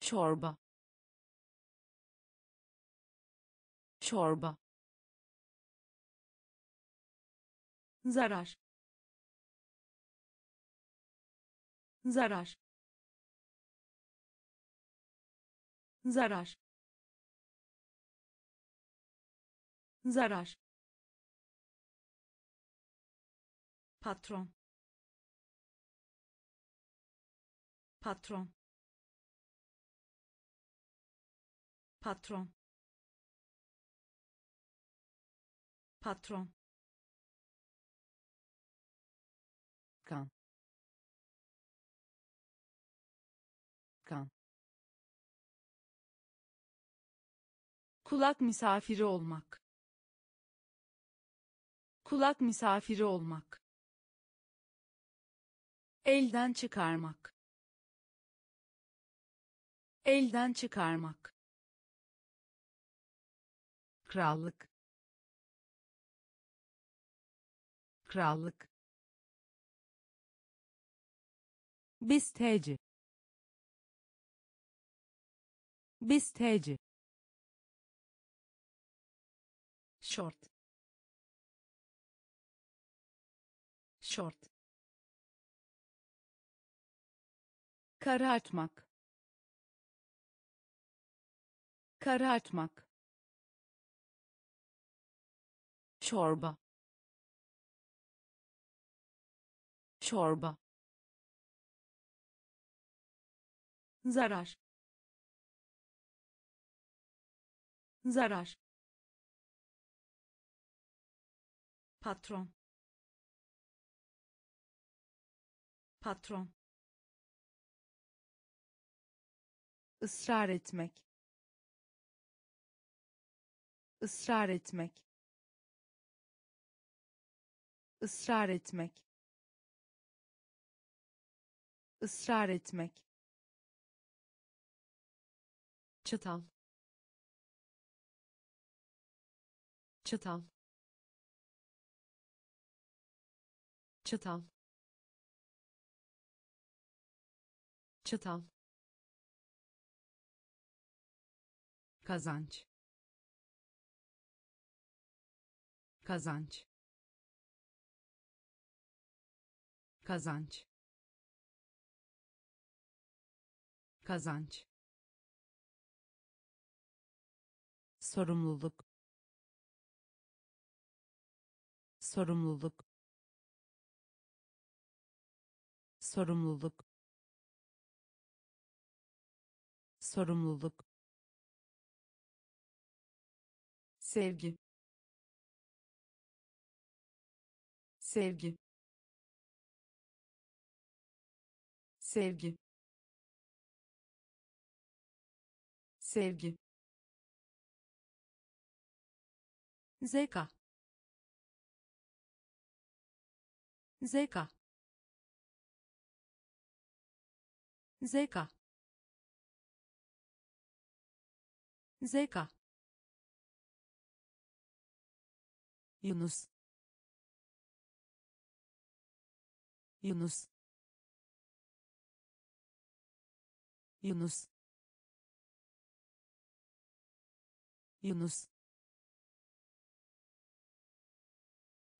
Speaker 1: çorba çorba zarar zarar zarar zarar patron patron patron patron kan kan kulak misafiri olmak kulak misafiri olmak elden çıkarmak elden çıkarmak krallık krallık bisteci bisteci short short karartmak karartmak çorba çorba zarar zarar patron patron ısrar etmek ısrar etmek ısrar etmek ısrar etmek çatal çatal çatal çatal kazanç kazanç kazanç kazanç sorumluluk sorumluluk sorumluluk sorumluluk sevgi sevgi sevgi sevgi zeka zeka zeka zeka Yunus Yunus Yunus Yunus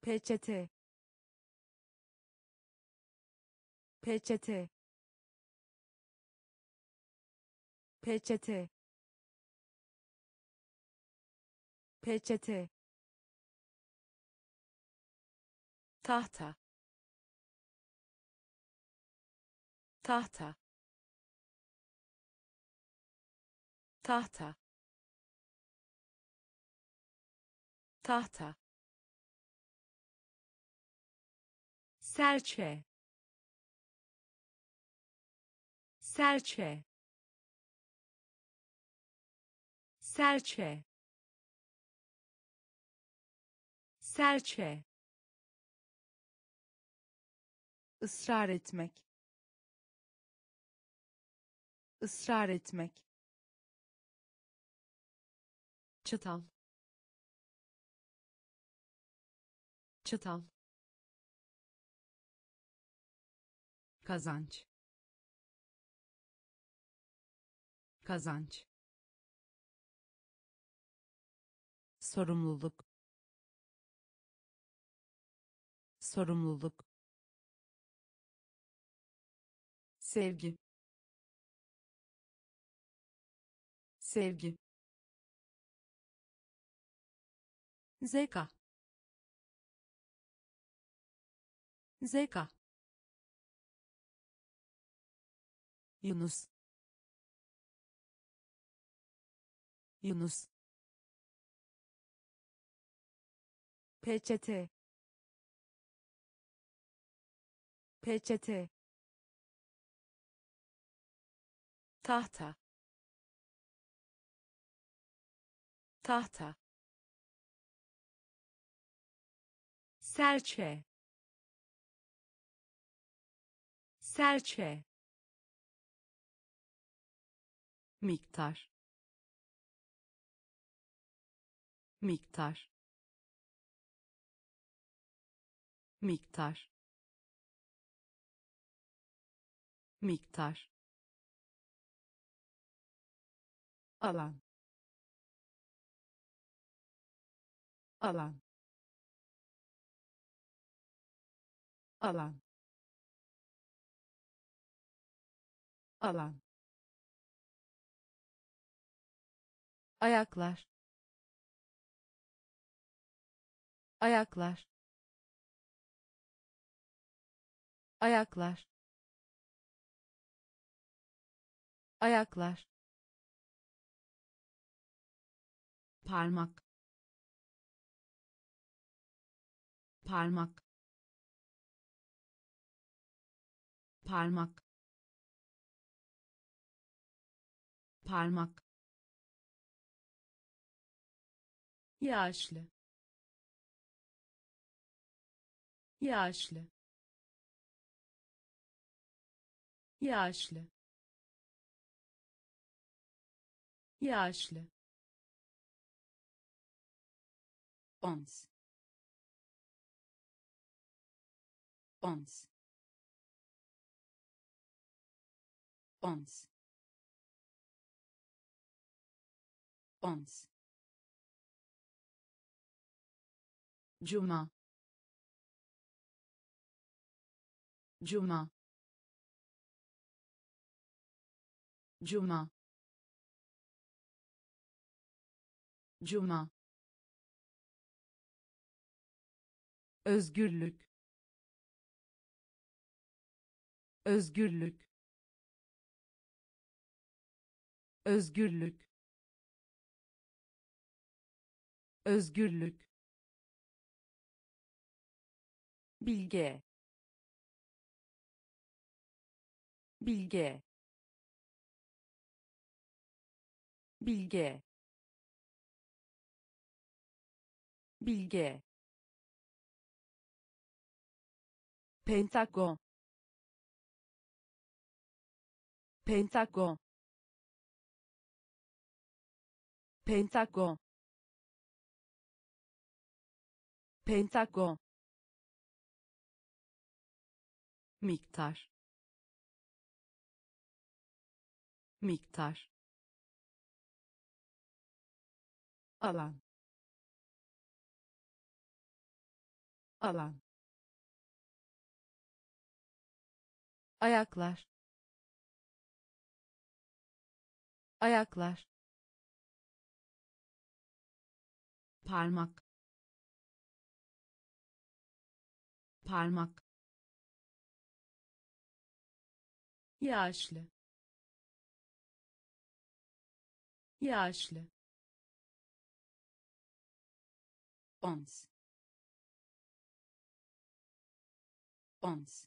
Speaker 1: peçete peçete peçete peçete tahta tahta tahta tahta serçe serçe serçe serçe ısrar etmek ısrar etmek çatal çatal kazanç kazanç sorumluluk sorumluluk sevgi sevgi zeka zeka Yunus Yunus peçete peçete tahta tahta serçe serçe miktar miktar miktar miktar alan alan alan alan ayaklar ayaklar ayaklar ayaklar parmak parmak parmak parmak yaşlı yaşlı yaşlı yaşlı ons ons ons ons Juma. Juma. Juma. Juma. özgürlük özgürlük özgürlük özgürlük bilge bilge bilge bilge Pentagon. Pentagon. Pentagon. Pentagon. miktar miktar alan alan ayaklar ayaklar parmak parmak yaşlı yaşlı ons ons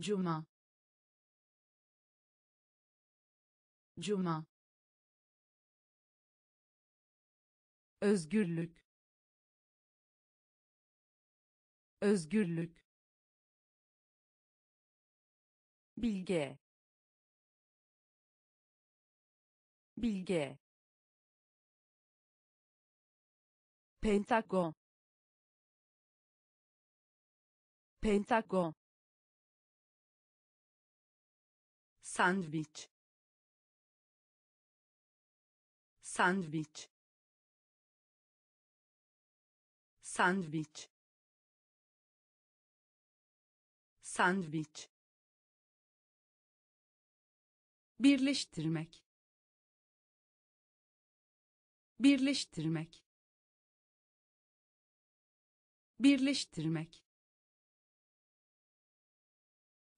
Speaker 1: Cuma. Cuma. Özgürlük. Özgürlük. Bilge. Bilge. Pentagon. Pentagon. sandviç sandviç sandviç sandviç birleştirmek birleştirmek birleştirmek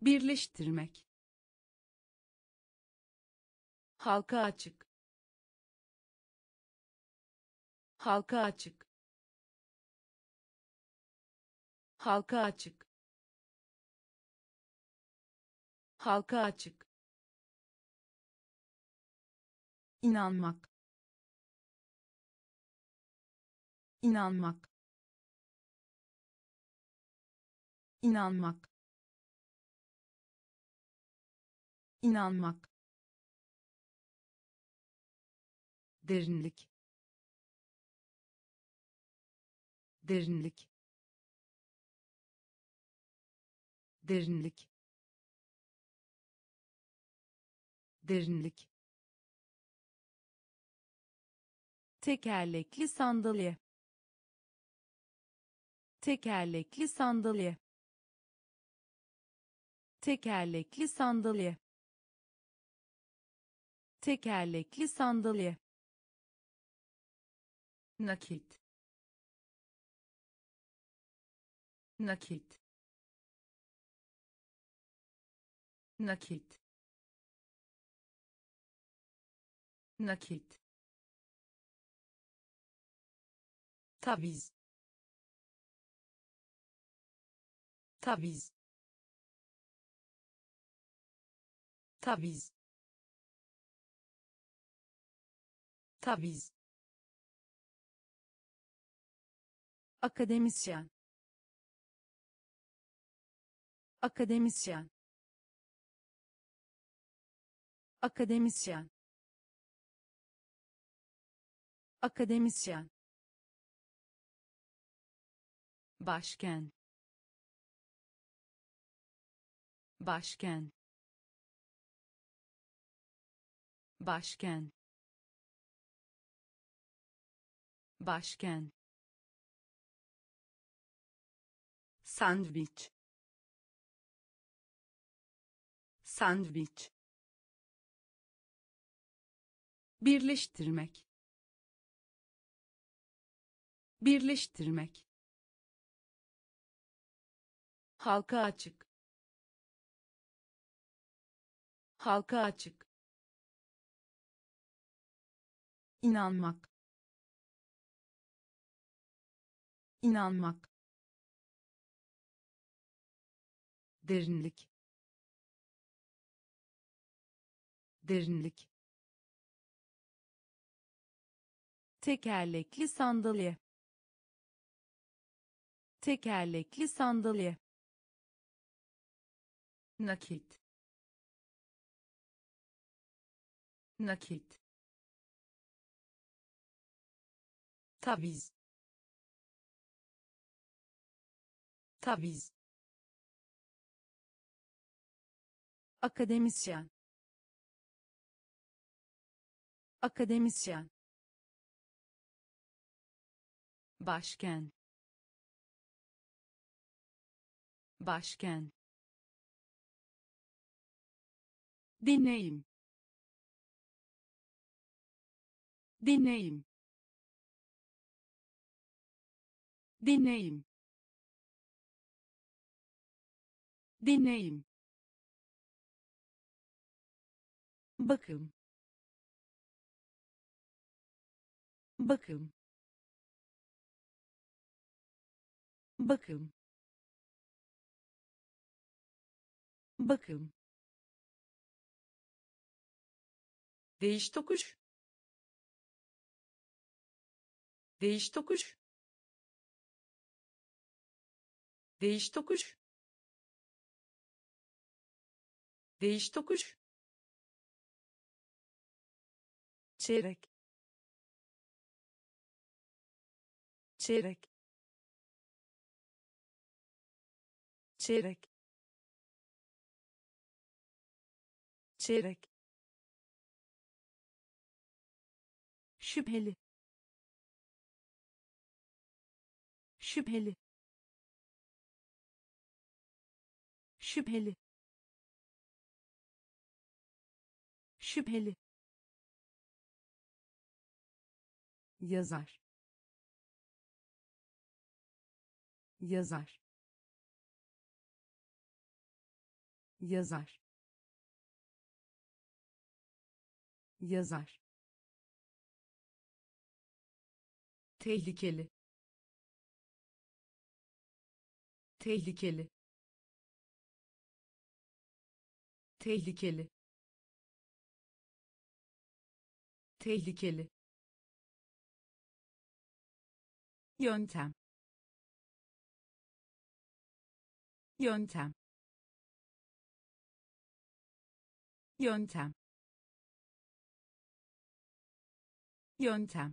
Speaker 1: birleştirmek halka açık halka açık halka açık halka açık inanmak inanmak inanmak inanmak derinlik derinlik derinlik derinlik tekerlekli sandalye tekerlekli sandalye tekerlekli sandalye tekerlekli sandalye nakit nakit nakit nakit taviz taviz taviz taviz akademisyen akademisyen akademisyen akademisyen başkan, başkan, başkan, başkan. sandviç sandviç birleştirmek birleştirmek halka açık halka açık inanmak inanmak derinlik derinlik tekerlekli sandalye tekerlekli sandalye nakit nakit taviz taviz akademisyen akademisyen başkan, başkan, deneyim deneyim deneyim deneyim bakım bakım bakım bakım değiş tokuş değiş tokuş değiş tokuş değiş tokuş çeyrek çeyrek çeyrek çeyrek şüpheli şüpheli şüpheli şüpheli yazar yazar yazar yazar tehlikeli tehlikeli tehlikeli tehlikeli yöntem yöntem yöntem yöntem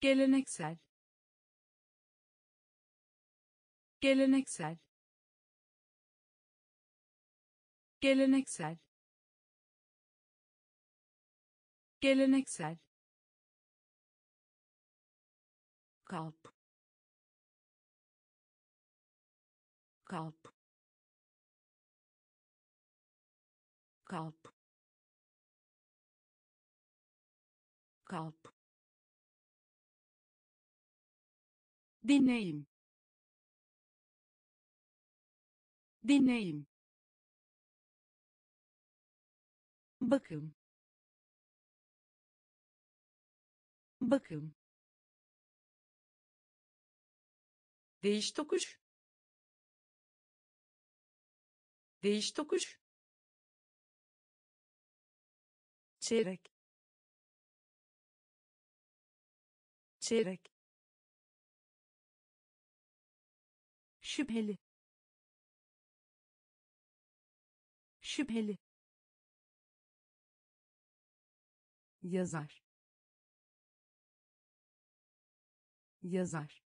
Speaker 1: geleneksel geleneksel geleneksel geleneksel kalp kalp kalp kalp deneyim deneyim bakım bakım Değiş tokuş. Değiş tokuş. Çeyrek. Çeyrek. Şüpheli. Şüpheli. yazar yazar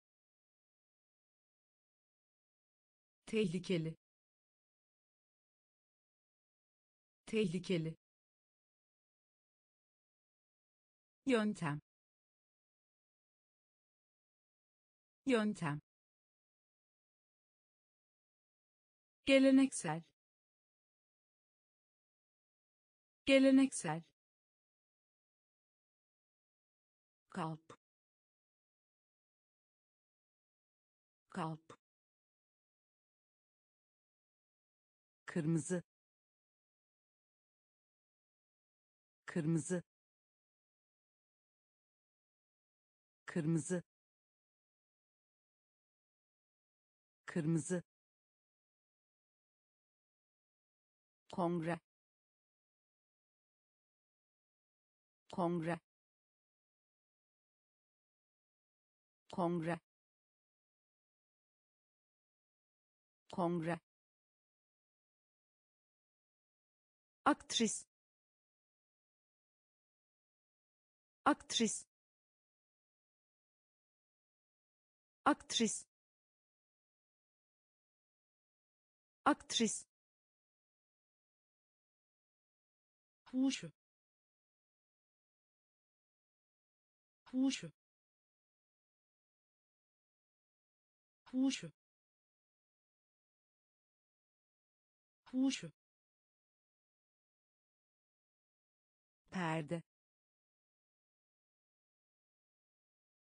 Speaker 1: tehlikeli tehlikeli yöntem yöntem geleneksel geleneksel kalp kalp kırmızı kırmızı kırmızı kırmızı kongre kongre kongre kongre actrice actrice actrice actrice rouge rouge rouge rouge perde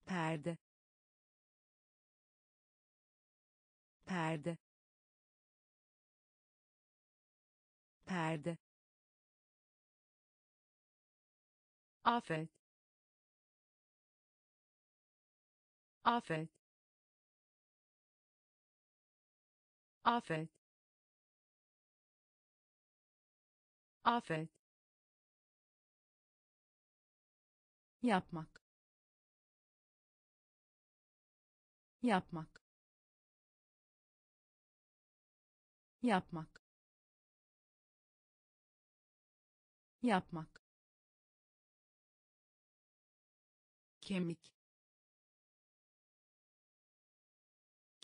Speaker 1: perde perde perde afet afet afet afet yapmak yapmak yapmak yapmak kemik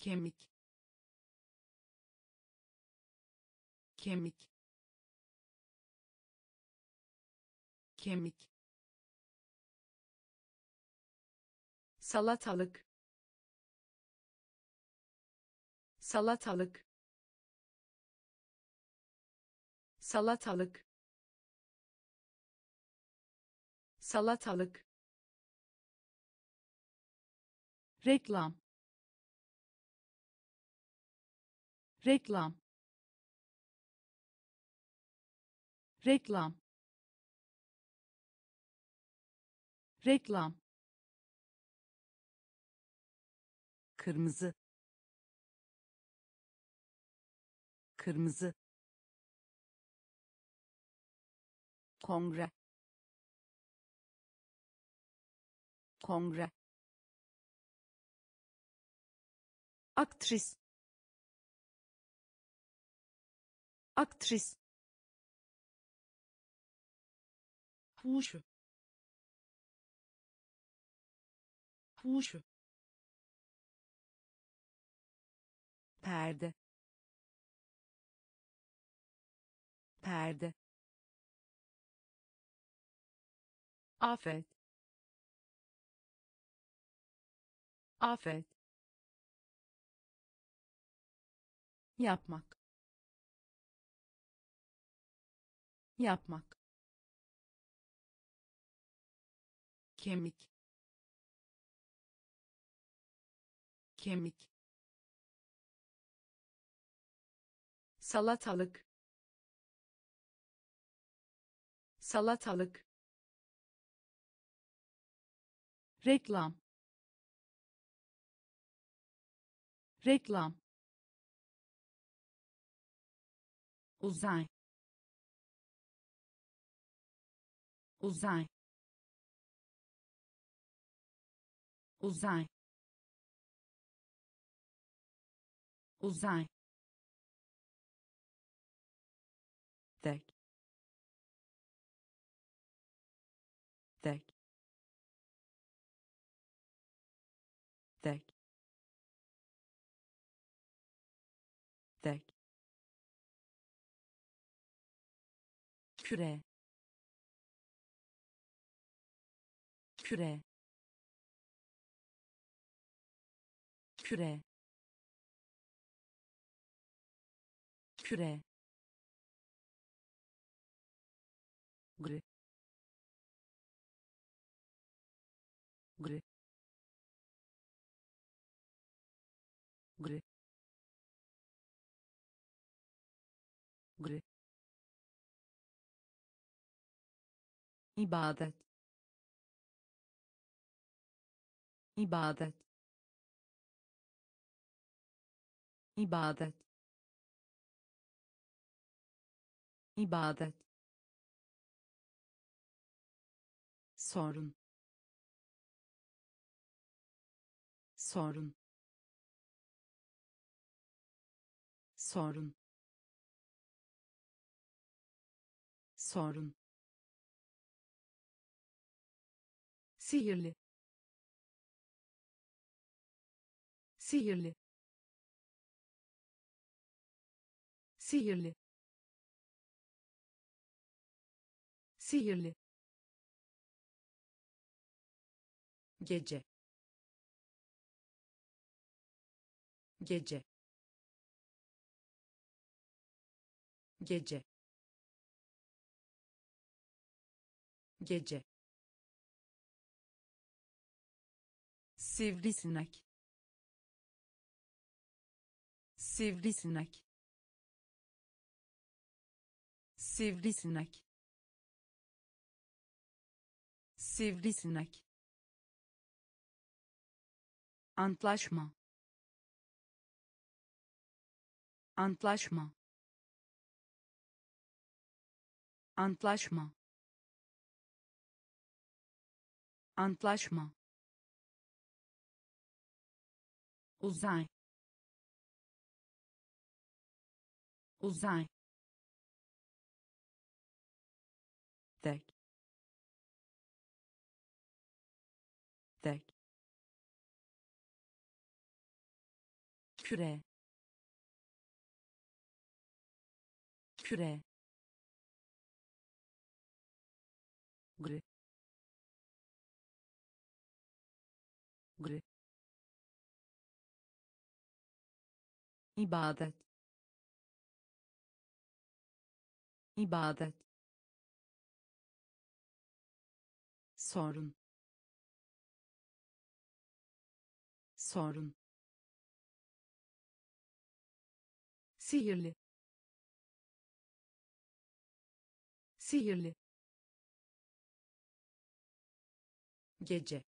Speaker 1: kemik kemik kemik salatalık salatalık salatalık salatalık reklam reklam reklam reklam kırmızı kırmızı kongre kongre aktris aktris huşu huşu perde perde afet afet yapmak yapmak kemik kemik salatalık salatalık reklam reklam uzay uzay uzay uzay tek tek tek tek küre küre küre küre gri gri gri gri ibadet ibadet ibadet ibadet sorun sorun sorun sorun sihirli sihirli sihirli sihirli gece gece gece gece sivrisinek sivrisinek sivrisinek sivrisinek antlaşma antlaşma antlaşma antlaşma uzay uzay tek tek küre küre gri gri ibadet ibadet sorun sorun sihirli sihirli gece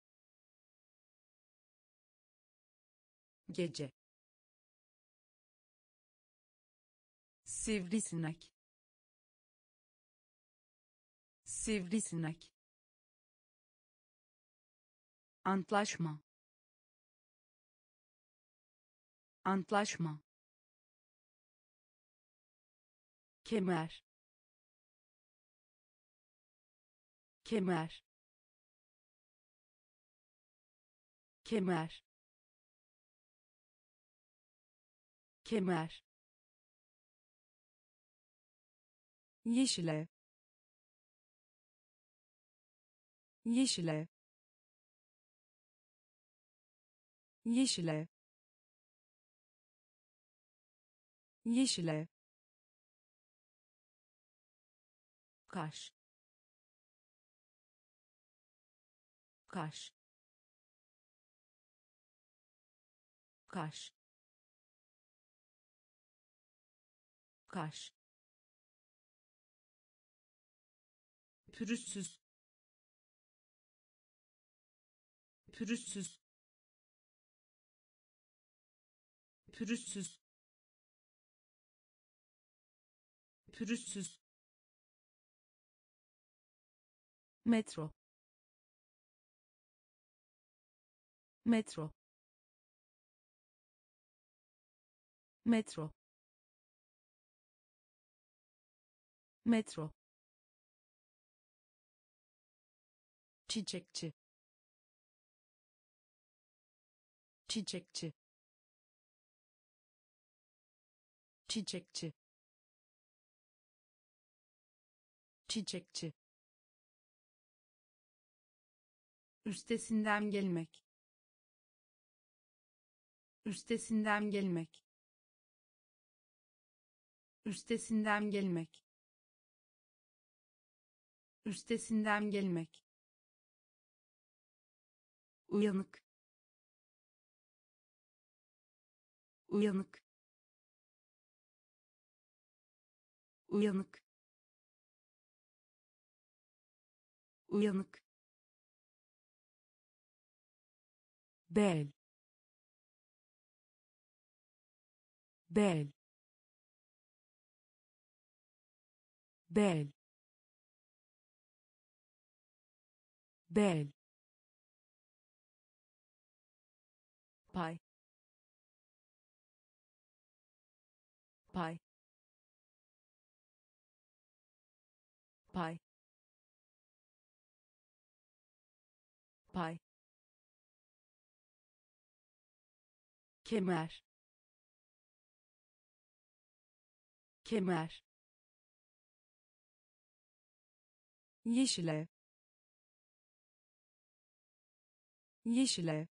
Speaker 1: gece sivrisinek sivrisinek antlaşma antlaşma kemer kemer kemer kemer yeşile yeşile yeşile yeşile kaş kaş kaş kaş pürüzsüz pürüzsüz pürüzsüz pürüzsüz metro metro metro metro çiçekçi çiçekçi çiçekçi çiçekçi üstesinden gelmek üstesinden gelmek üstesinden gelmek üstesinden gelmek uyanık uyanık uyanık uyanık bel bel bel bel pay pay pay pay kemer kemer yeşile yeşile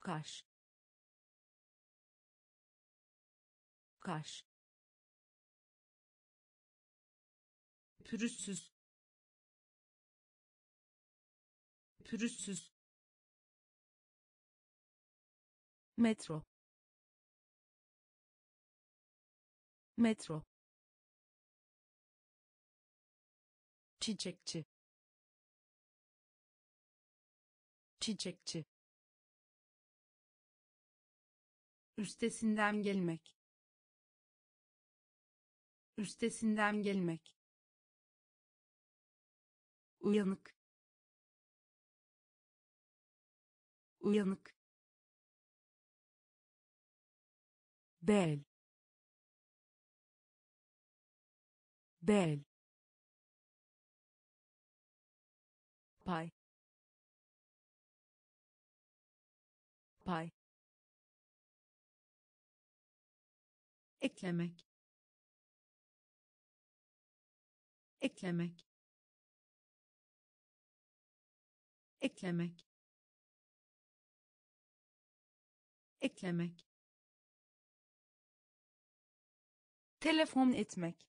Speaker 1: kaş kaş pürüzsüz pürüzsüz metro metro çiçekçi çiçekçi üstesinden gelmek üstesinden gelmek uyanık uyanık bel bel pay pay eklemek eklemek eklemek eklemek Telefon etmek.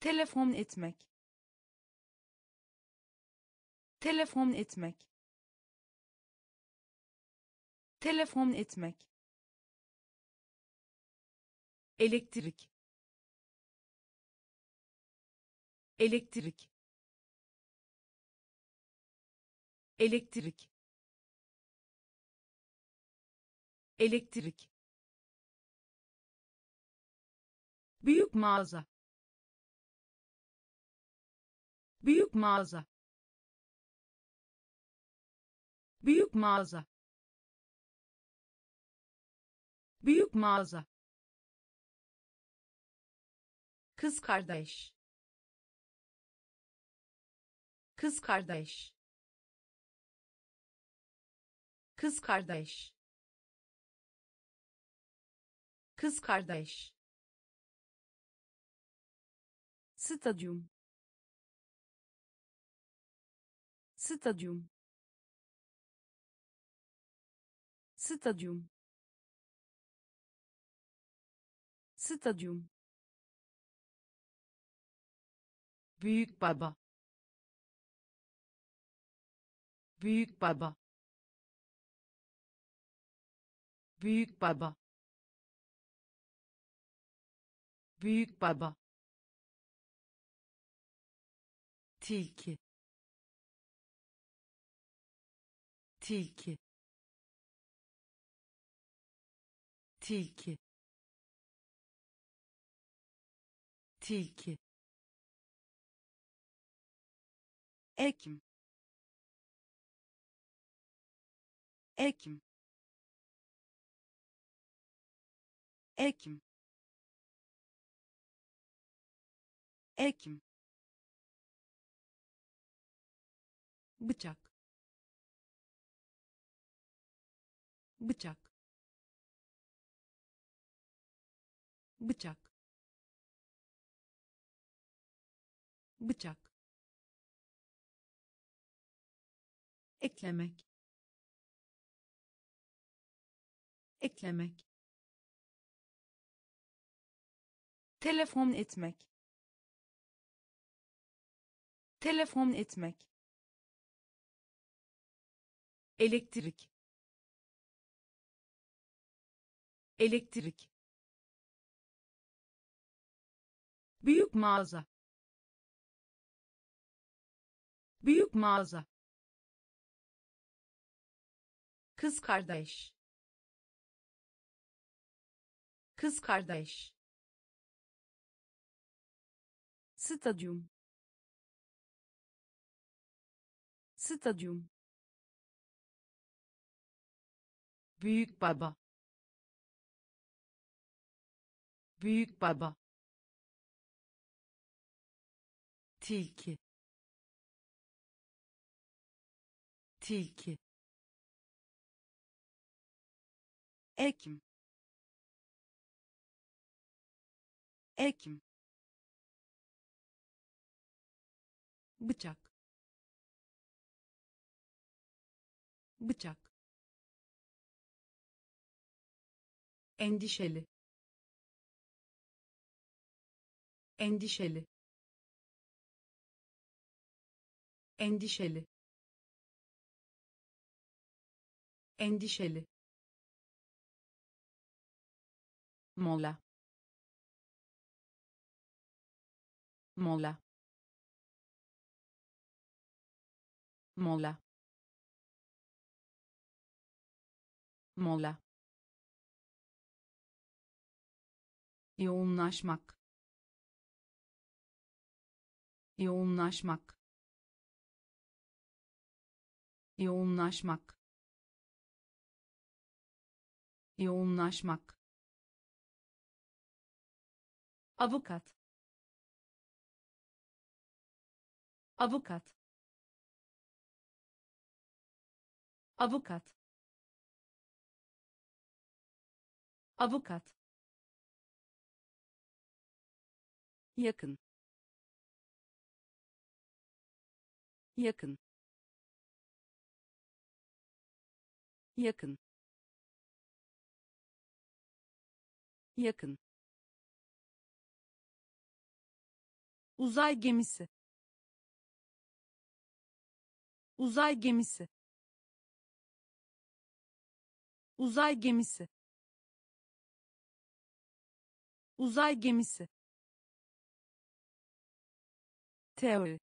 Speaker 1: Telefon etmek. Telefon etmek. Telefon etmek. Elektrik. Elektrik. Elektrik. Elektrik. büyük mağaza büyük mağaza büyük mağaza büyük mağaza kız kardeş kız kardeş kız kardeş kız kardeş Stadyum. Stadyum. Stadyum. Stadyum. Büyük baba. Büyük baba. Büyük baba. Büyük baba. tilki tilki tilki tilki ekim ekim ekim ekim bıçak bıçak bıçak bıçak eklemek eklemek telefon etmek telefon etmek elektrik elektrik büyük mağaza büyük mağaza kız kardeş kız kardeş stadyum stadyum büyük baba büyük baba tilki tilki ekim ekim bıçak bıçak endişeli endişeli endişeli endişeli mola mola mola mola yoğunlaşmak yoğunlaşmak yoğunlaşmak yoğunlaşmak avukat avukat avukat avukat yakın yakın yakın yakın uzay gemisi uzay gemisi uzay gemisi uzay gemisi Teol,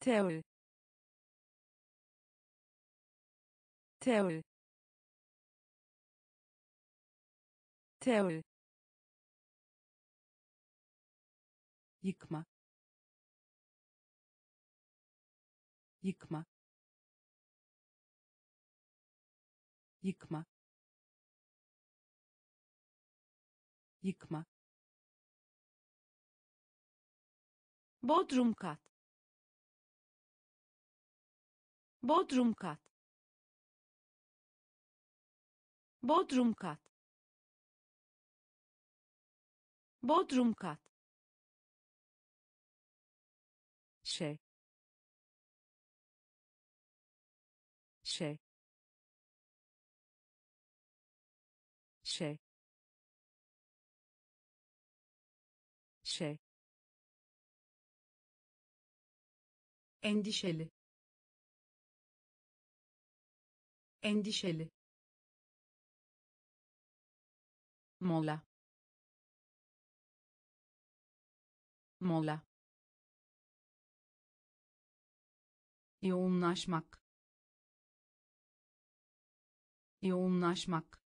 Speaker 1: Teol, Teol, Teol. yıkma yıkma yıkma yıkma Bodrum kat. Bodrum kat. Bodrum kat. Bodrum kat. şey şey şey şey endişeli endişeli mola mola yoğunlaşmak yoğunlaşmak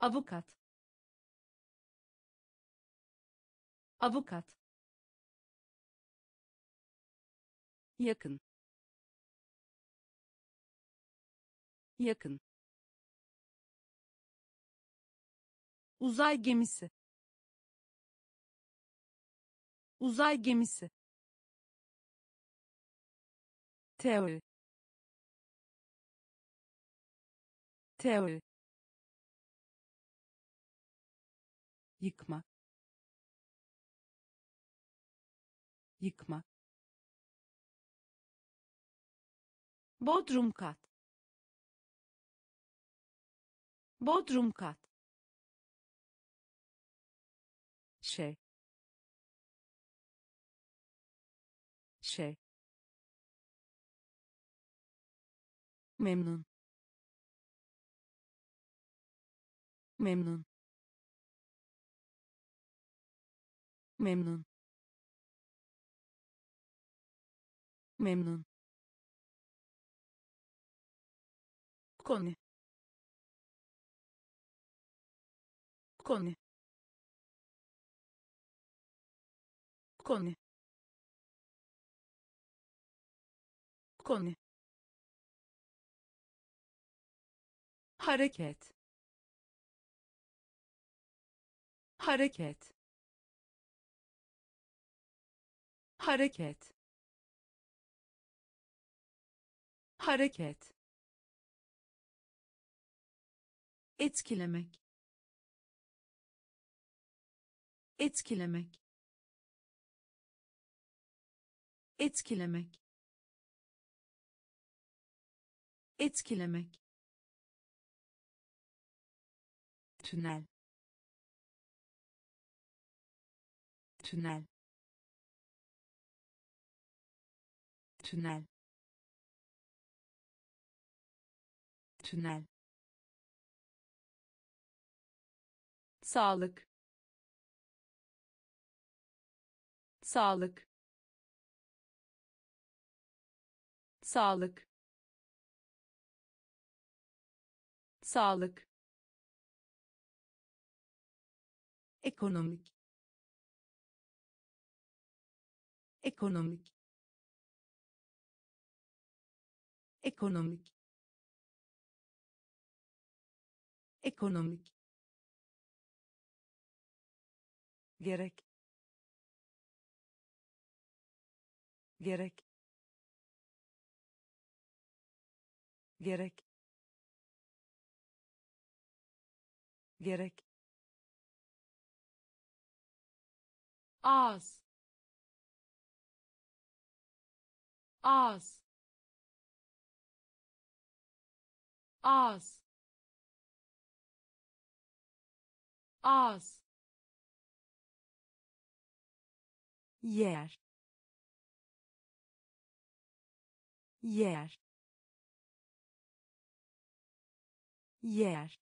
Speaker 1: avukat avukat yakın yakın uzay gemisi uzay gemisi teori teori yıkma yıkma Bodrum kat. Bodrum kat. Şey. Şey. Memnun. Memnun. Memnun. Memnun. konu konu konu konu hareket hareket hareket hareket etkilemek etkilemek etkilemek etkilemek tünel tünel tünel tünel sağlık sağlık sağlık sağlık ekonomik ekonomik ekonomik ekonomik gerek gerek gerek gerek az az az az yer yer yer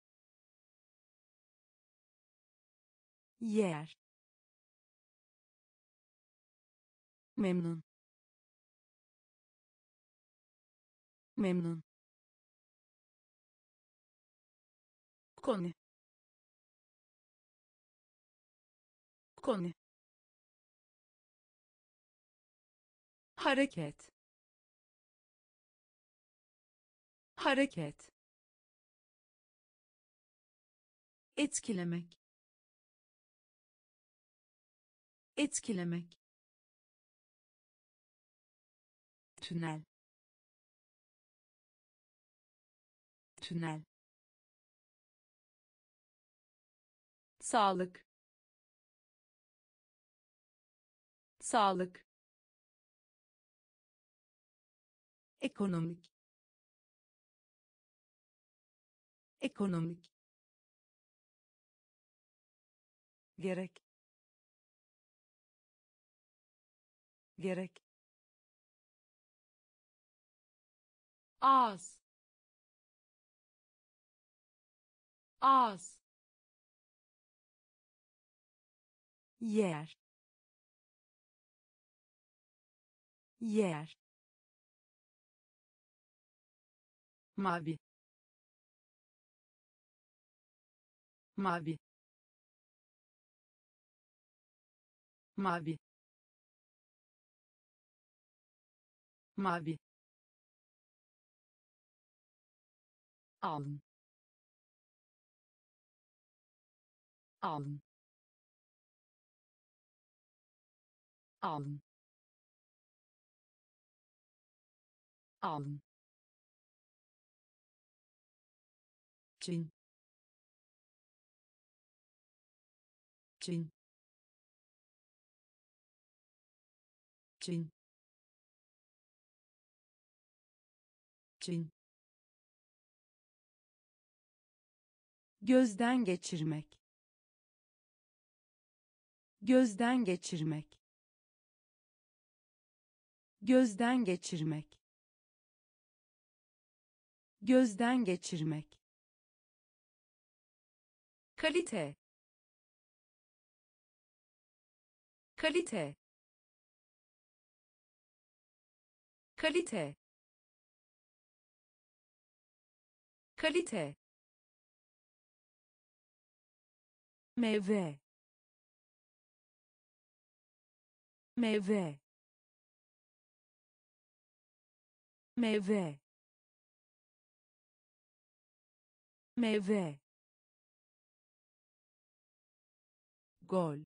Speaker 1: yer memnun memnun konu konu hareket hareket etkilemek etkilemek tünel tünel sağlık sağlık ekonomik ekonomik gerek gerek az az yer yer mavi mavi mavi mavi alın alın alın alın Çin. Çin. Çin. Çin. gözden geçirmek gözden geçirmek gözden geçirmek gözden geçirmek Kalite. Kalite. Kalite. Kalite. meyve meyve meyve meyve gol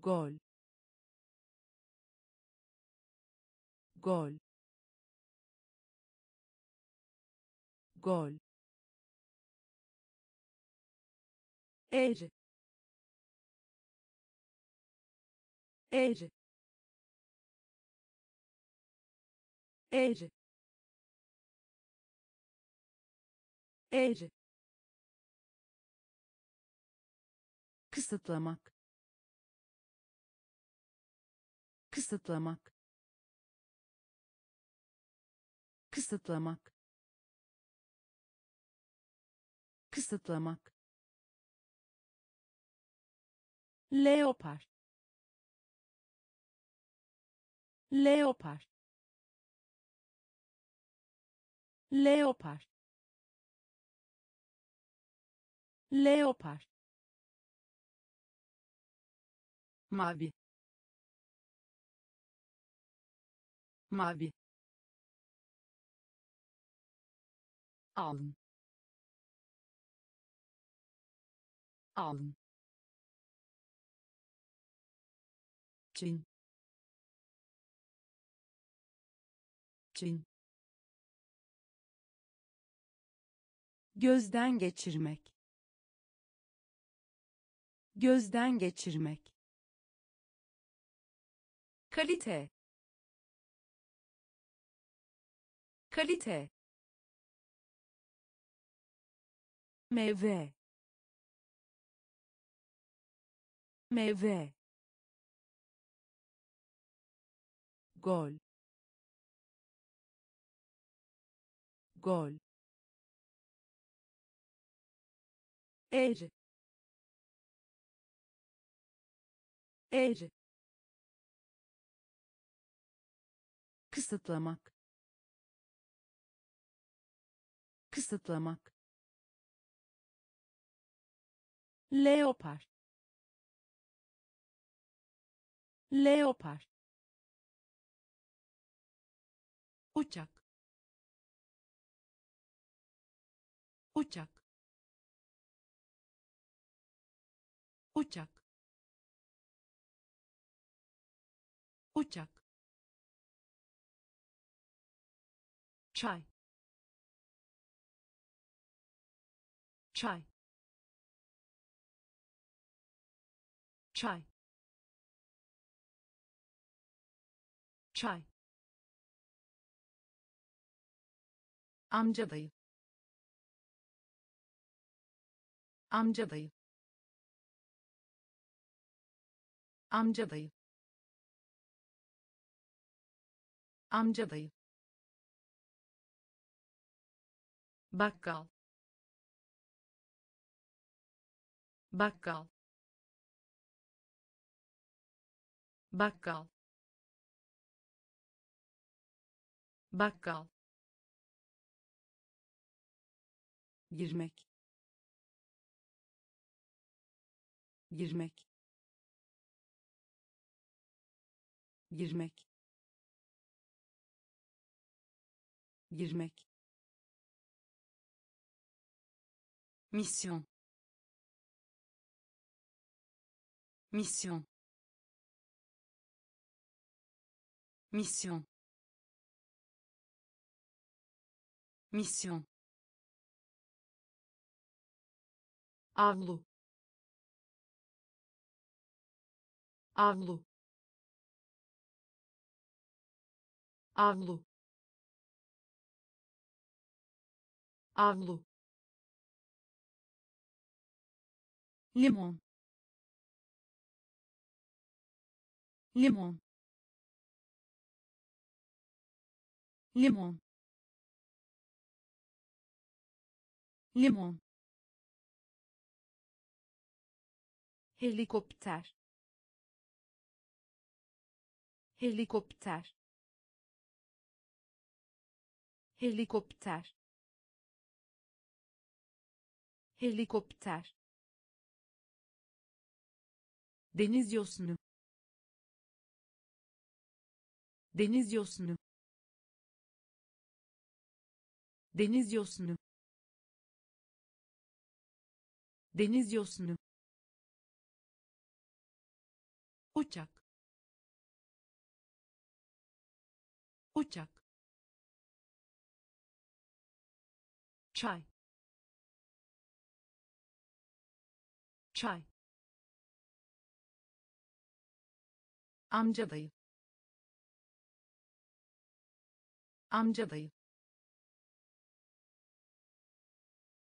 Speaker 1: gol gol gol er er er er kısıtlamak kısıtlamak kısıtlamak kısıtlamak leopar leopar leopar leopar mavi mavi alın alın Çin. Çin. Gözden geçirmek. Gözden geçirmek kalite kalite meyve meyve gol gol er er kısıtlamak kısıtlamak leopar leopar uçak uçak uçak uçak chai chai chai çay amcadayı amcadayı amcadayı amcadayı bakkal bakkal bakkal bakkal girmek girmek girmek girmek Mission. Mission. Mission. Mission. avlu avlu avlu limon limon limon limon helikopter helikopter helikopter helikopter deniz yosunu deniz yosunu deniz yosunu deniz yosunu uçak uçak çay çay amca dayı amca dayı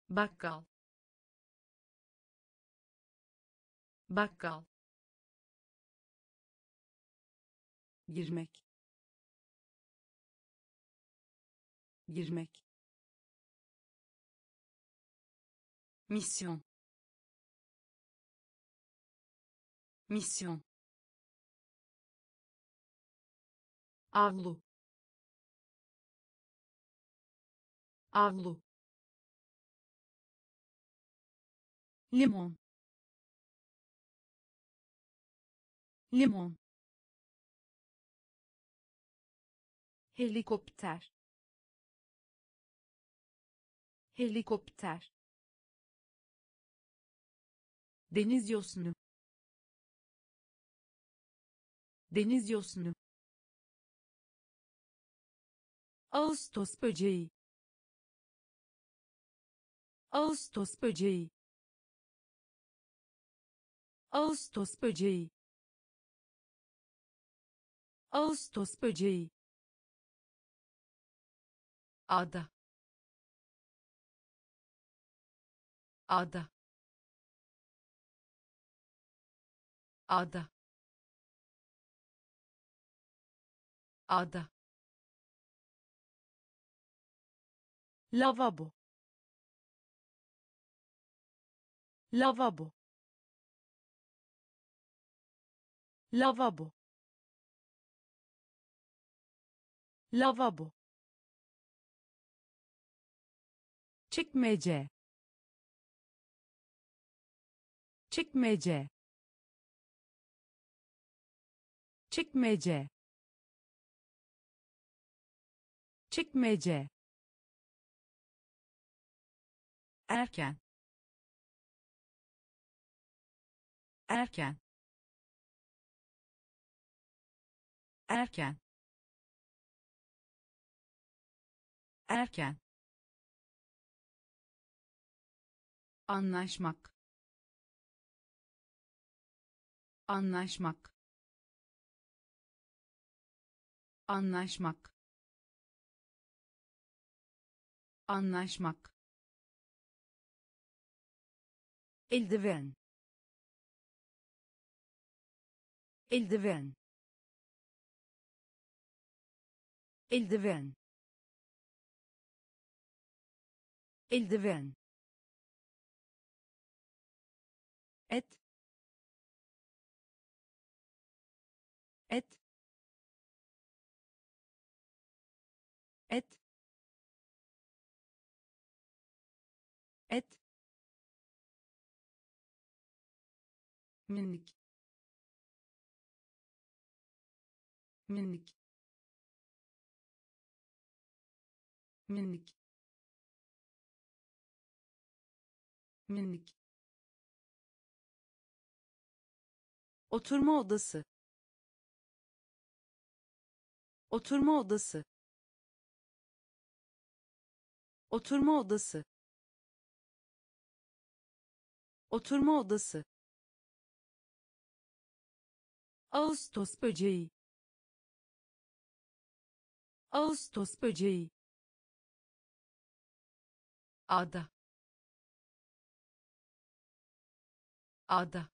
Speaker 1: bakkal bakkal girmek girmek Misyon. Misyon. avlu avlu limon limon helikopter helikopter deniz yosunu deniz yosunu Ağustos böceği. Ağustos böceği. Ağustos böceği. Ağustos böceği. Ada. Ada. Ada. Ada. lavabo lavabo lavabo lavabo çekmece çekmece çekmece çekmece erken erken erken erken anlaşmak anlaşmak anlaşmak anlaşmak Eldiven. Eldiven. Eldiven. Eldiven. Et. Et. minik minik minik minik oturma odası oturma odası oturma odası oturma odası Ağustos böceği. Ağustos böceği. Ada. Ada.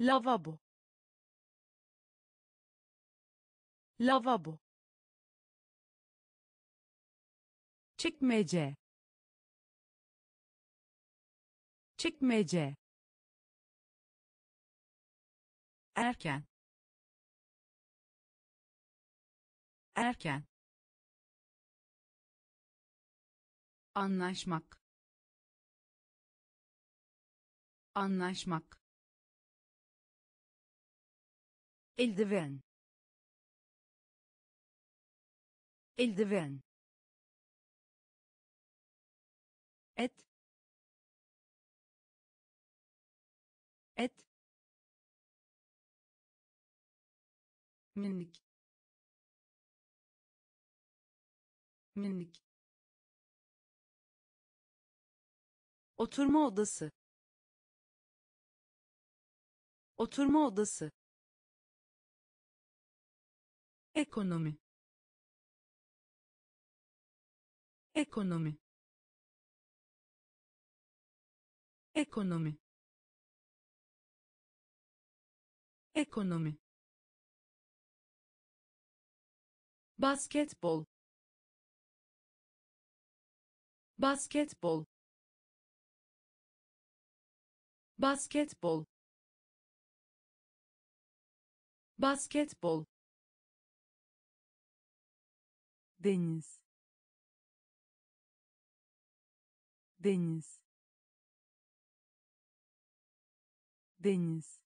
Speaker 1: Lavabo. Lavabo. Çekmece. Çekmece. erken erken anlaşmak anlaşmak eldiven eldiven et et minik minik oturma odası oturma odası ekonomi ekonomi ekonomi ekonomi basketbol basketbol basketbol basketbol deniz deniz deniz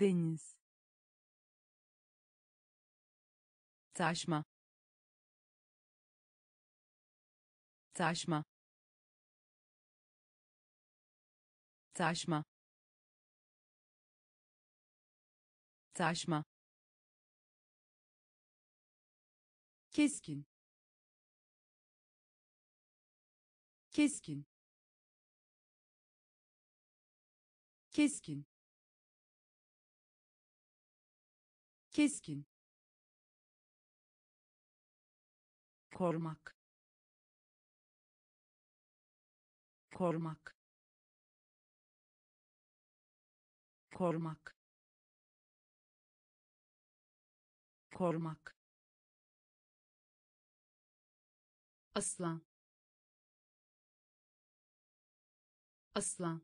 Speaker 1: deniz taşma taşma taşma taşma keskin keskin keskin keskin Kormak. Kormak. Kormak. Kormak. aslan aslan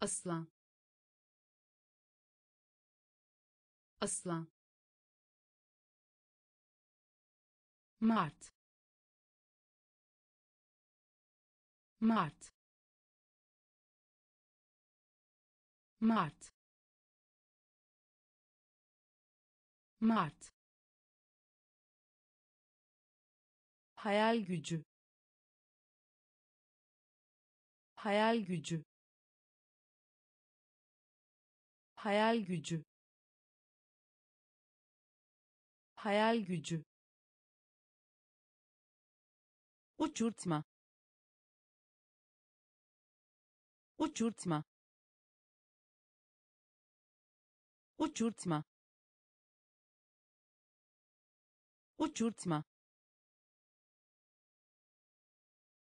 Speaker 1: aslan aslan Mart. Mart. Mart. Mart. Hayal gücü. Hayal gücü. Hayal gücü. Hayal gücü. uçurtma uçurtma uçurtma uçurtma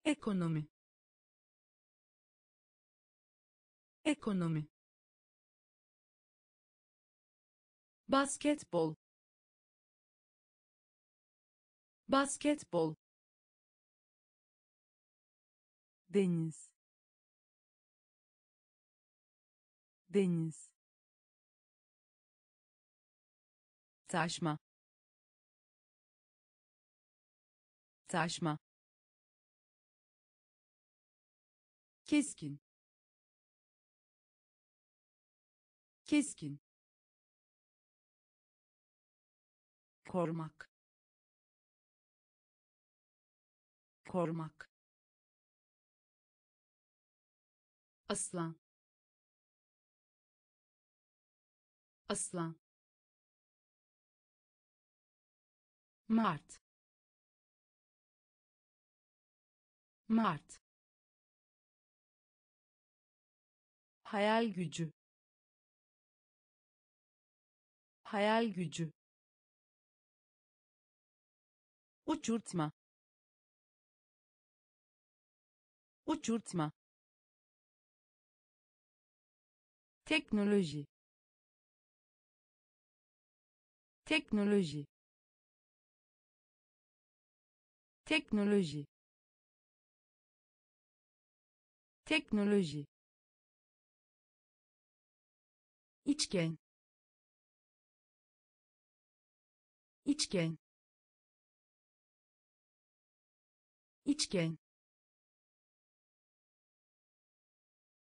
Speaker 1: ekonomi ekonomi basketbol basketbol deniz deniz taşma taşma keskin keskin korumak korumak aslan aslan mart mart hayal gücü hayal gücü uçurtma uçurtma Teknoloji. Teknoloji. Teknoloji. Teknoloji. İçken. İçken. İçken.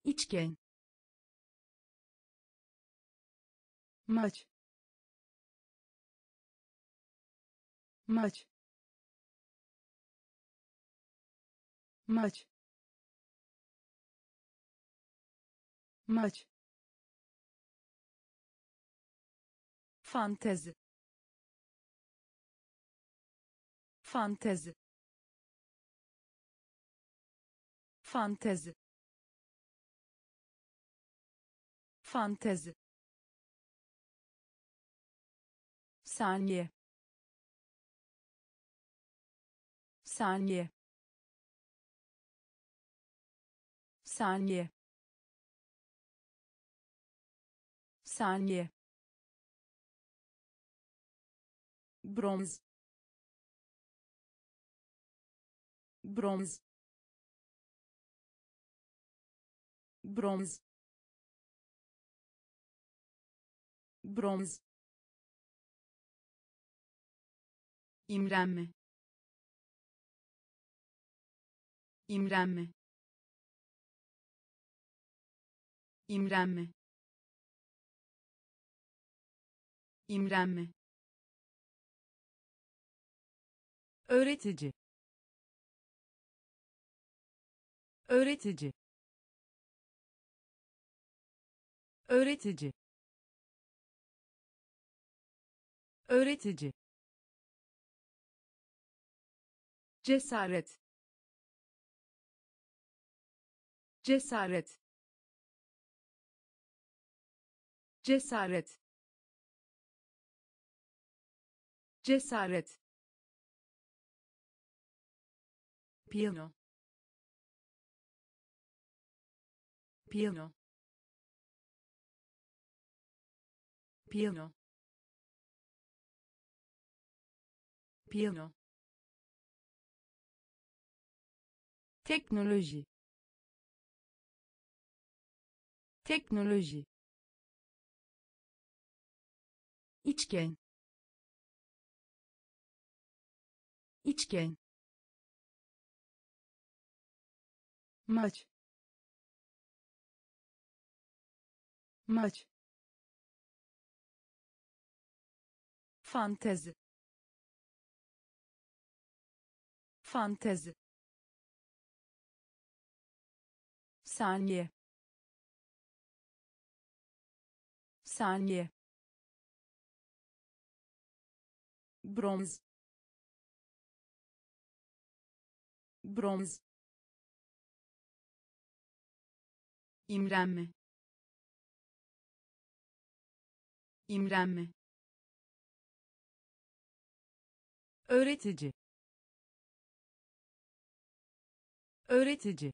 Speaker 1: İçken. maç maç maç maç fantezi fantezi fantezi fantezi saniye saniye saniye saniye bronz bronz bronz bronz imrenme imrenme imrenme imrenme öğretici öğretici öğretici öğretici cesaret cesaret cesaret cesaret piano, piano, piano, piano. Teknoloji. Teknoloji. İçken. İçken. maç maç fantezi fantezi saniye saniye bronz bronz imrenme imrenme öğretici öğretici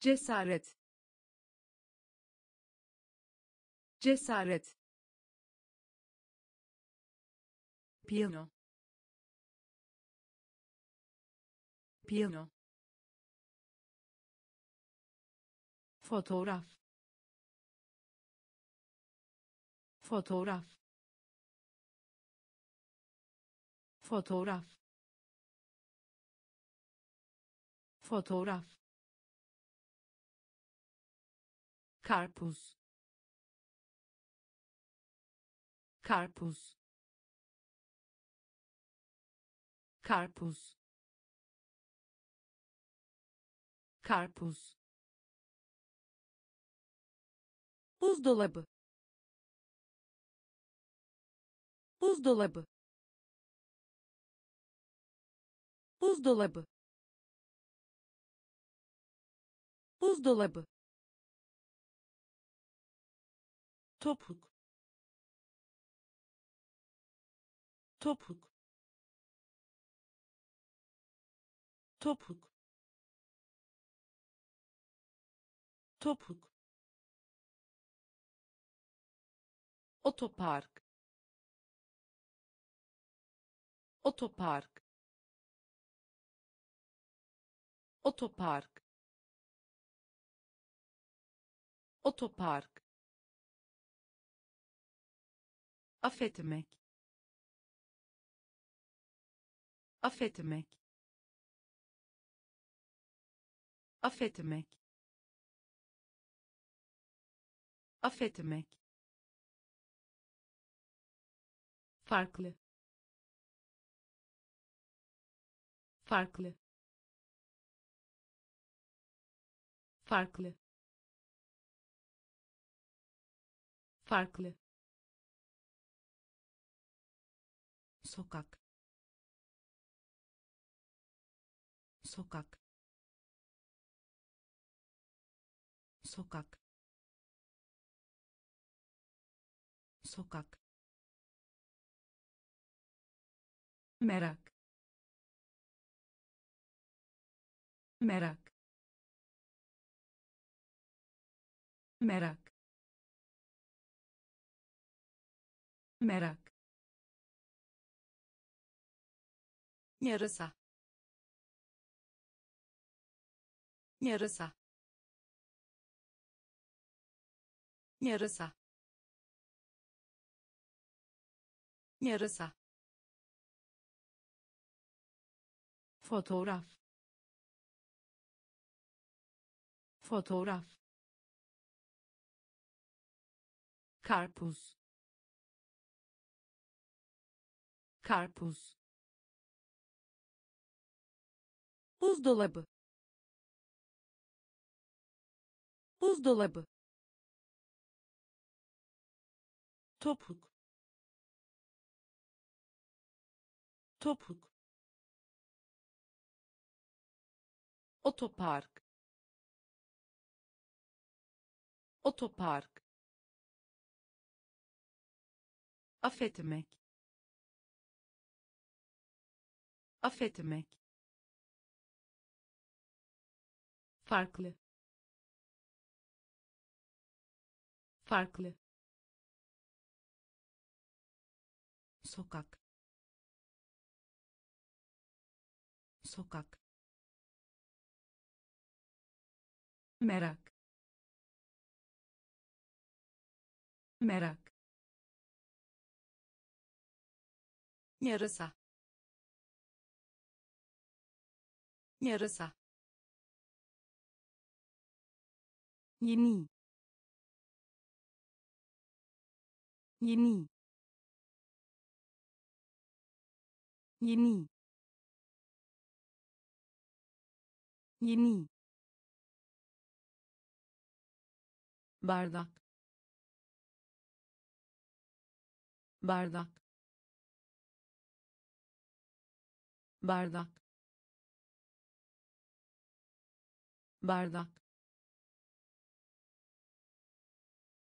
Speaker 1: cesaret cesaret piano, piano, fotoğraf fotoğraf fotoğraf fotoğraf karpuz karpuz karpuz karpuz buzdolabı buzdolabı buzdolabı buzdolabı topuk topuk topuk topuk otopark otopark otopark otopark affetmek affetmek affetmek affetmek farklı farklı farklı farklı sokak sokak sokak sokak merak merak merak merak yarasa yarasa yarasa yarasa fotoğraf fotoğraf karpuz karpuz buzdolabı buzdolabı topuk topuk otopark otopark affetmek affetmek farklı farklı sokak sokak merak merak yarısa yarısa yeni yeni yeni yeni bardak bardak bardak bardak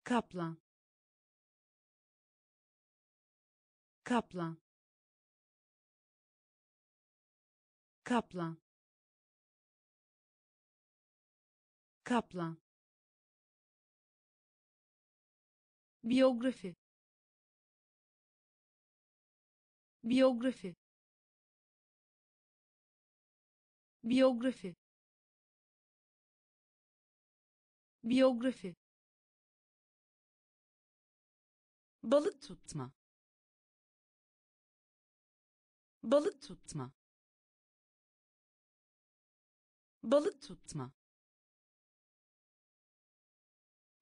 Speaker 1: kaplan kaplan kaplan kaplan biyografi biyografi biyografi biyografi balık tutma balık tutma balık tutma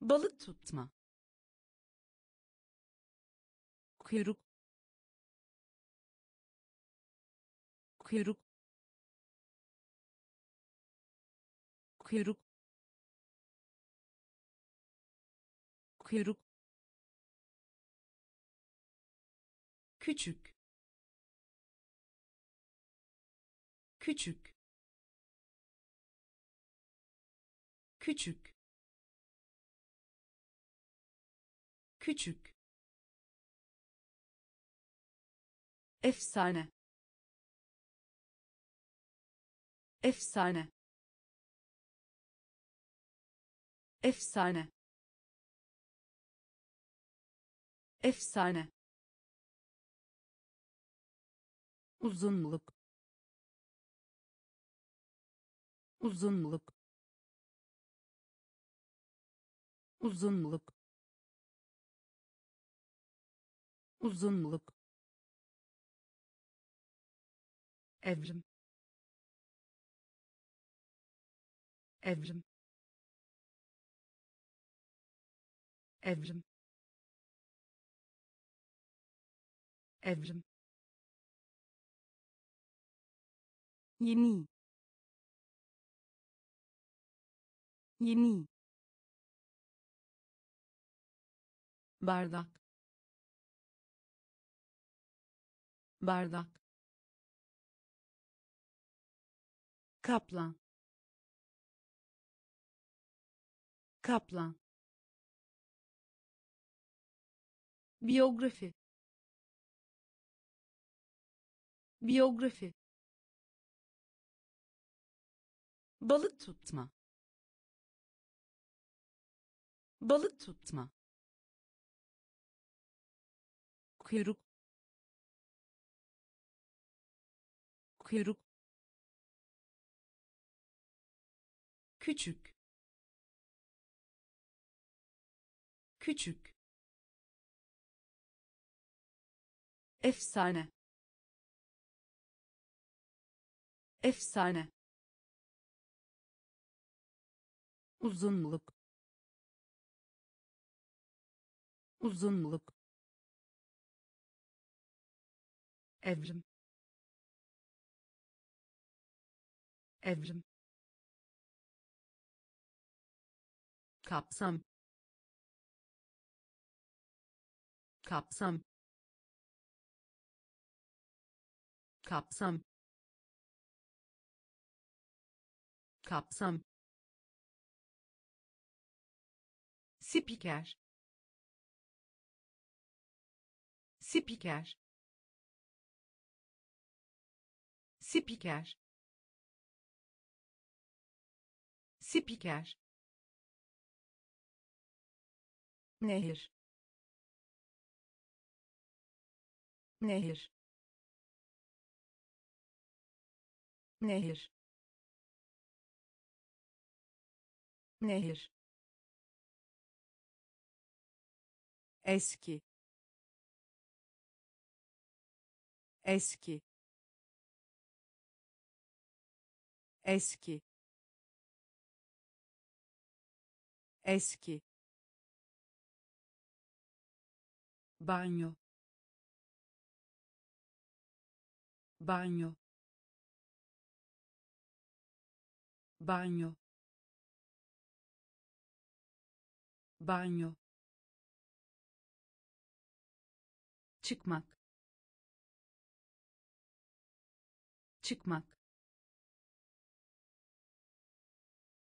Speaker 1: balık tutma kuyruk kuyruk kuyruk kuyruk küçük küçük küçük küçük efsane efsane efsane efsane uzunluk uzunluk uzunluk uzunluk evrim evrim evrim evrim yeni yeni bardak bardak kaplan kaplan biyografi biyografi balık tutma balık tutma kuyruk kuyruk küçük küçük efsane efsane uzunluk uzunluk evrim evrim kapsam kapsam kapsam kapsam spiker spiker spiker spiker nehir nehir nehir nehir Eski. Eski. Eski. Eski. Bagno. Bagno. Bagno. Bagno. çıkmak çıkmak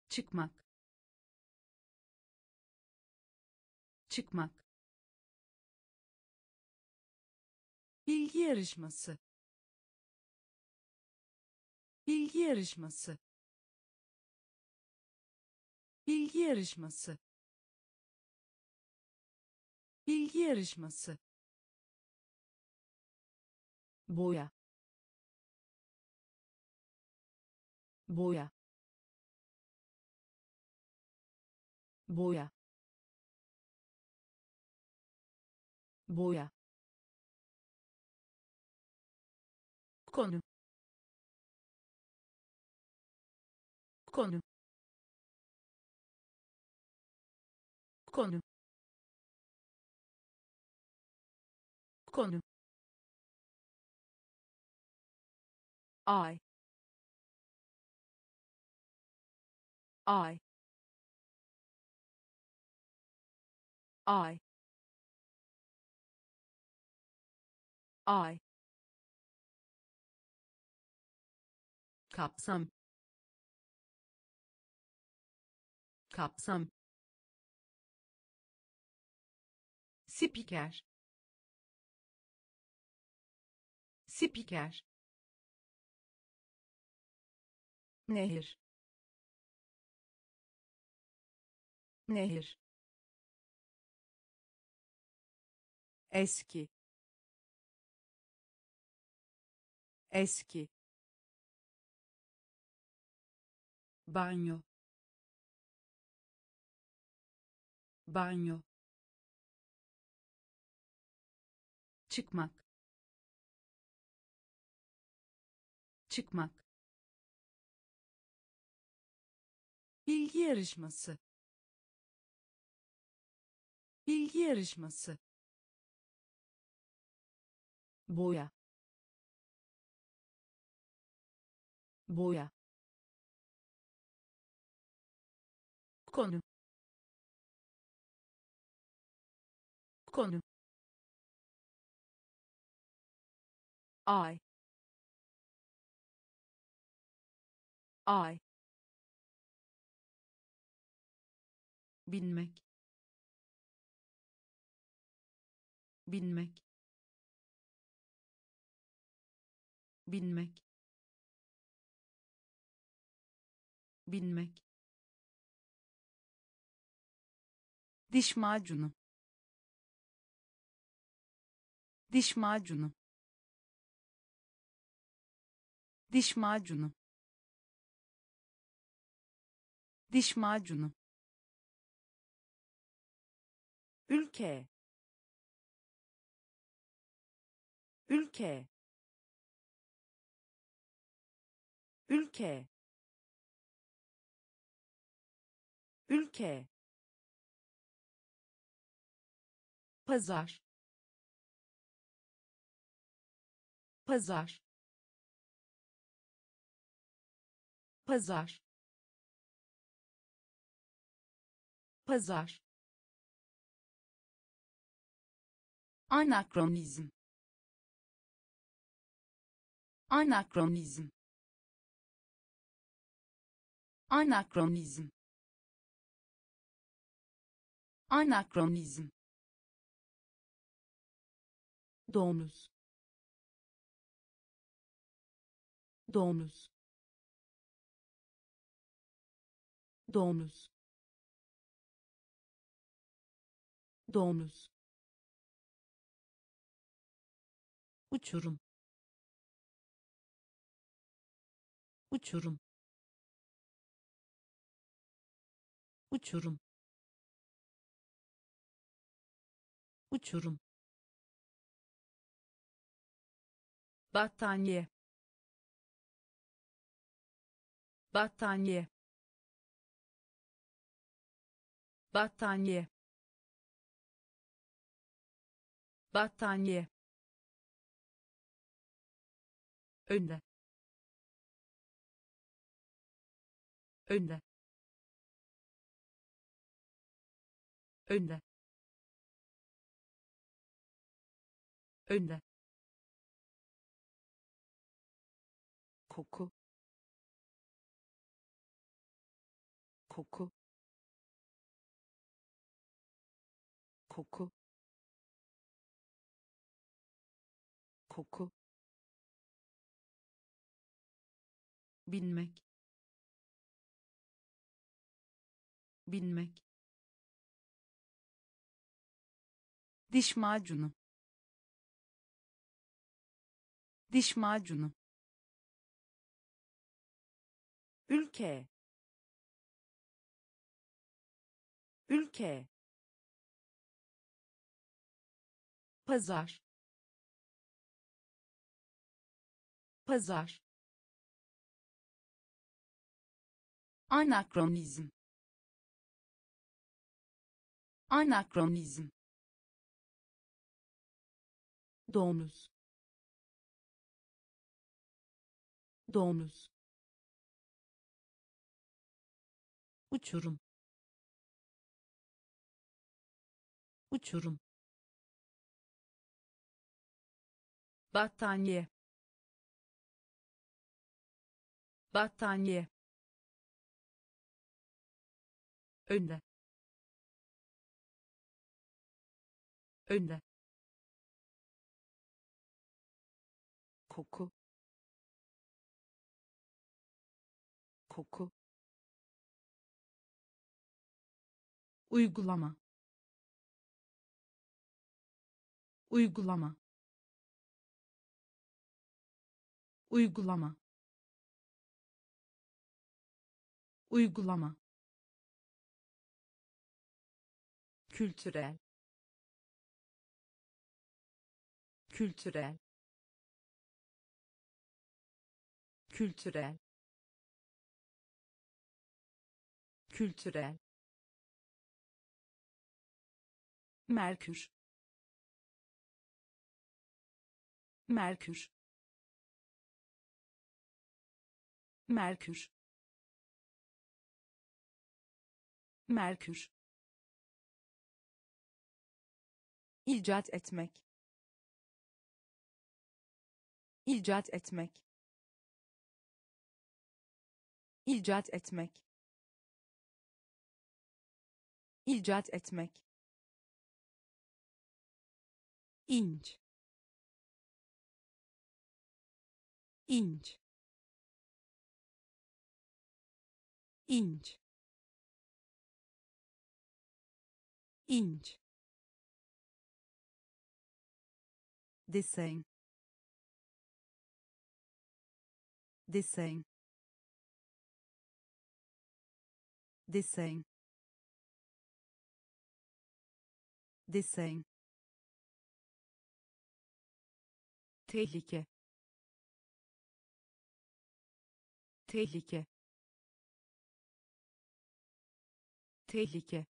Speaker 1: çıkmak çıkmak bilgi yarışması bilgi yarışması bilgi yarışması bilgi yarışması boya boya boya boya konu konu konu konu ay ay ay ay kapsam kapsam spiker spiker nehir nehir eski eski banyo, banyo, çıkmak çıkmak bilgi yarışması bilgi yarışması boya boya konu konu ay ay binmek binmek binmek binmek diş macunu diş macunu diş macunu diş macunu ülke ülke ülke ülke pazar pazar pazar pazar anakronizm anakronizm anakronizm anakronizm domuz domuz domuz domuz uçurum uçurum uçurum uçurum battaniye battaniye battaniye battaniye önle önle önle önle koku koku koku koku binmek binmek diş macunu diş macunu ülke ülke pazar pazar Anakronizm. Anakronizm. Domuz. Domuz. Uçurum. Uçurum. battaniye battaniye önle önle koku koku uygulama uygulama uygulama uygulama kültürel kültürel kültürel kültürel Merkür. Merkür. Merkür. Merkür. icat etmek icat etmek icat etmek icat etmek inç inç inç inç dessin dessin dessin dessin tehlike tehlike tehlike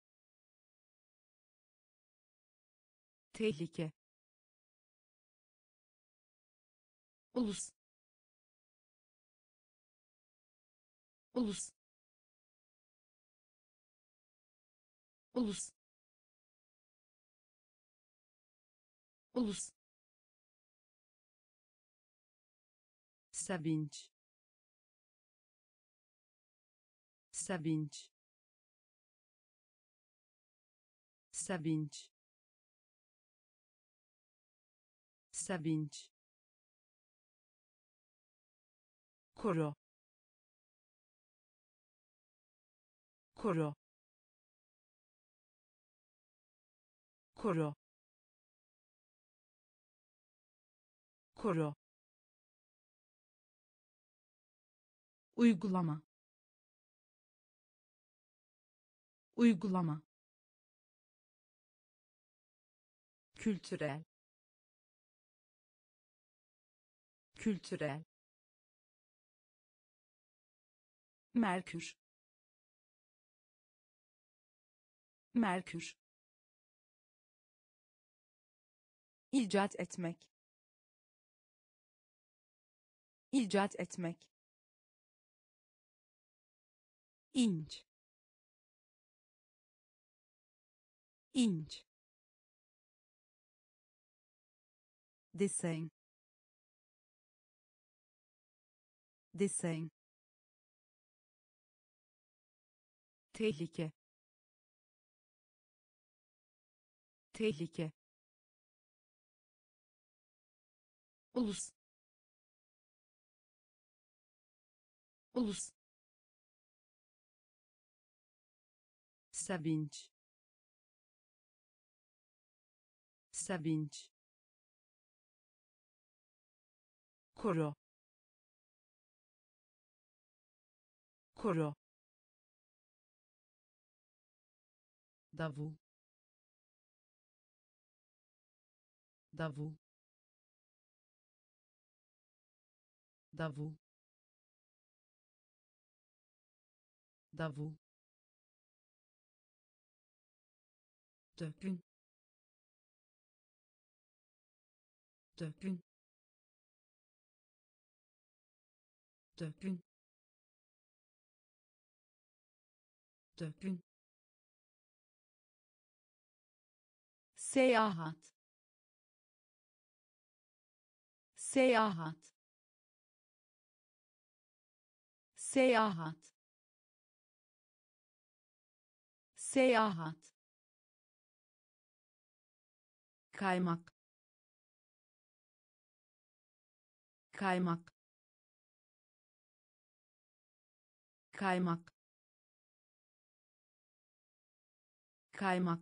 Speaker 1: tehlike ulus ulus ulus ulus sevinç sevinç sevinç sevinç kuru, kuru, kuru, kuru. uygulama uygulama kültürel kültürel Merkür. Merkür. icat etmek icat etmek inç inç desen desen tehlike tehlike ulus ulus sevinç sevinç koro koro Davul. Davul. Davul. Davul. dökün dökün dökün dökün seyahat seyahat seyahat seyahat kaymak kaymak kaymak kaymak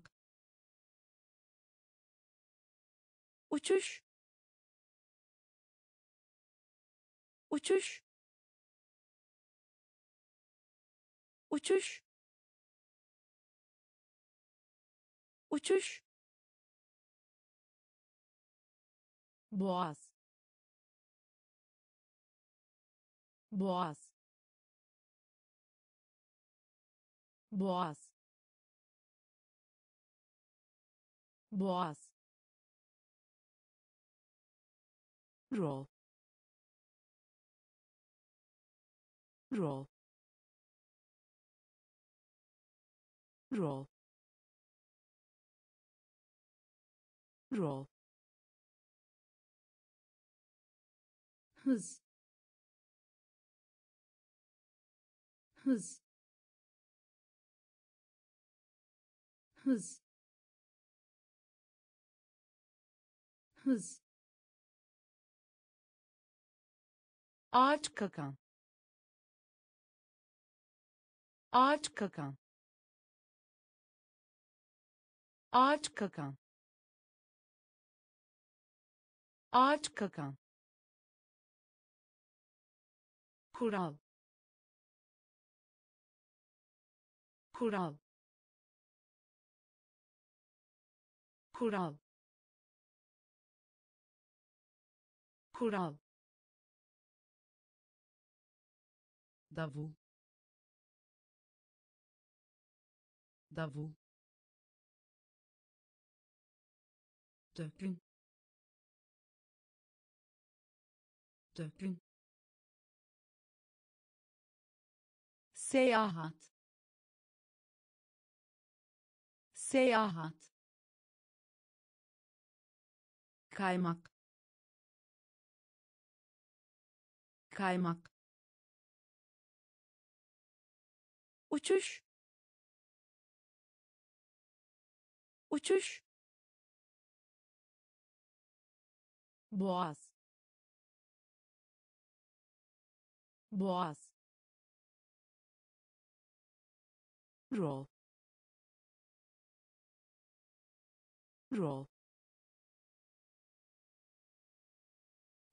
Speaker 1: uçuş uçuş uçuş uçuş boğaz boğaz boğaz boğaz roll roll roll roll hız hız hız hız Ağaç kakan. Ağaç kakan. Ağaç kakan. Ağaç kakan. Kural. Kural. Kural. Kural. davu, davu, Dökün. Dökün. Seyahat. Seyahat. Kaymak. Kaymak. uçuş uçuş boğaz boğaz roll roll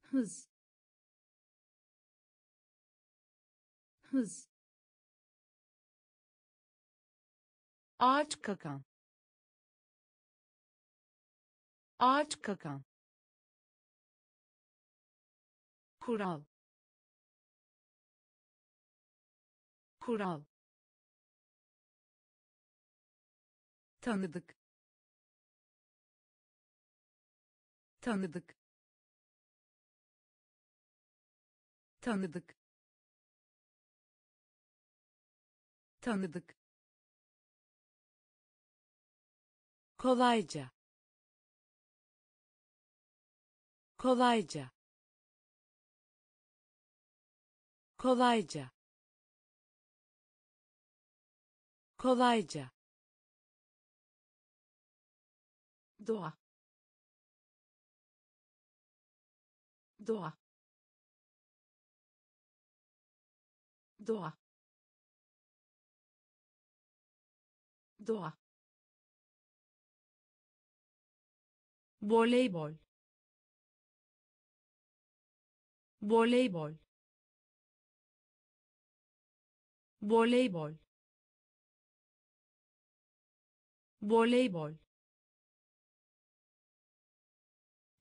Speaker 1: hız hız Ağaç kakan. Ağaç kakan. Kural. Kural. Tanıdık. Tanıdık. Tanıdık. Tanıdık. kolayca kolayca kolayca kolayca doğa doğa doğa doğa voleybol voleybol voleybol voleybol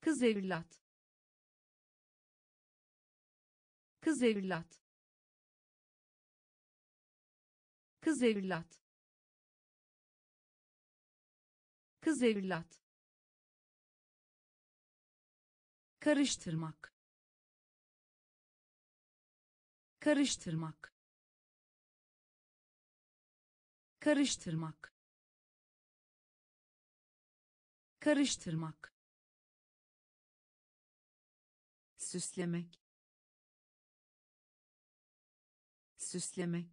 Speaker 1: kız evlat kız evlat kız evlat kız evlat karıştırmak karıştırmak karıştırmak karıştırmak süslemek süslemek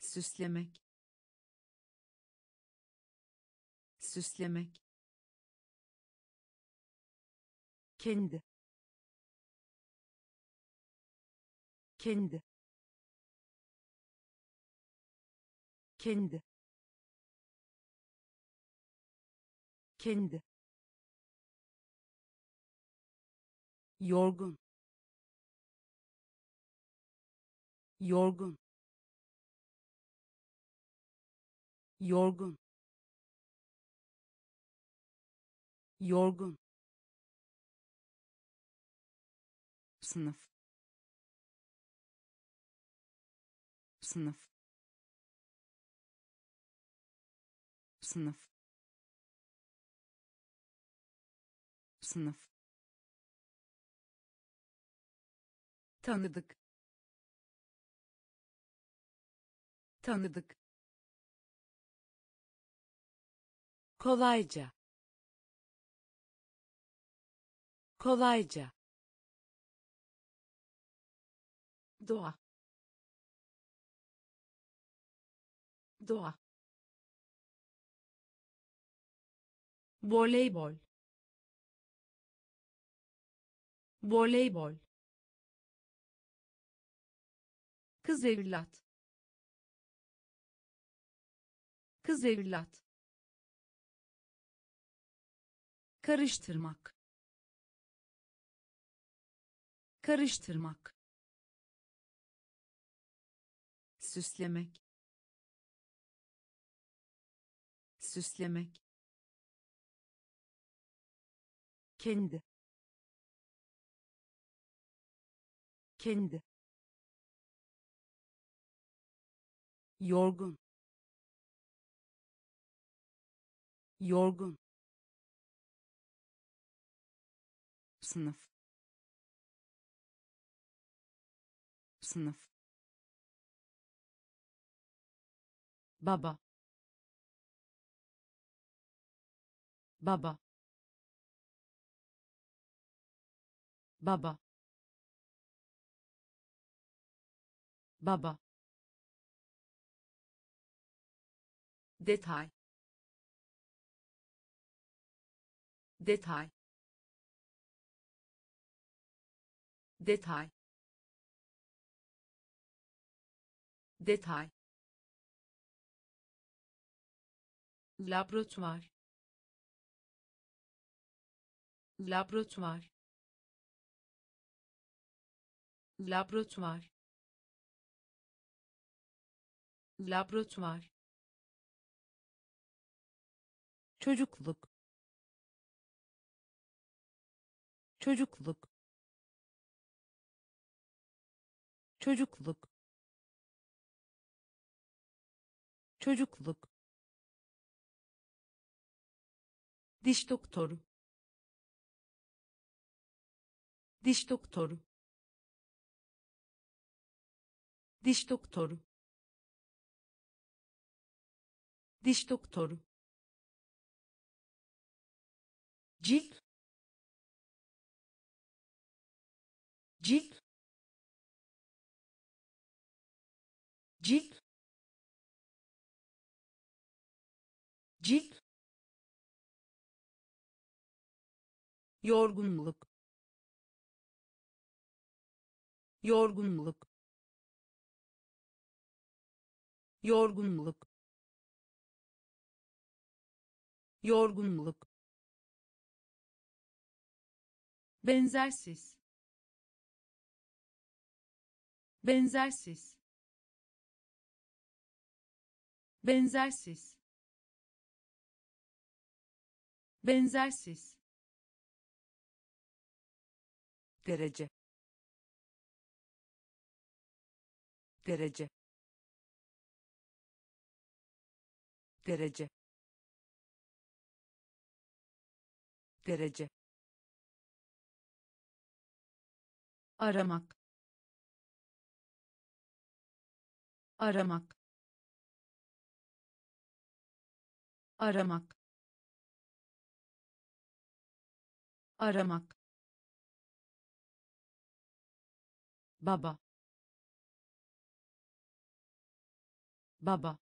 Speaker 1: süslemek süslemek kendi kendi kendi kendi yorgun yorgun yorgun yorgun sınıf sınıf sınıf sınıf tanıdık tanıdık kolayca kolayca doğa doğa voleybol voleybol kız evlat kız evlat karıştırmak karıştırmak süslemek süslemek kendi kendi yorgun yorgun sınıf sınıf baba baba baba baba detay detay detay detay laboratuvar laboratuvar laboratuvar laboratuvar çocukluk çocukluk çocukluk çocukluk diş doktoru diş doktoru diş doktoru diş doktoru cilt cilt cilt cilt yorgunluk yorgunluk yorgunluk yorgunluk benzersiz benzersiz benzersiz benzersiz derece derece derece derece aramak aramak aramak aramak baba baba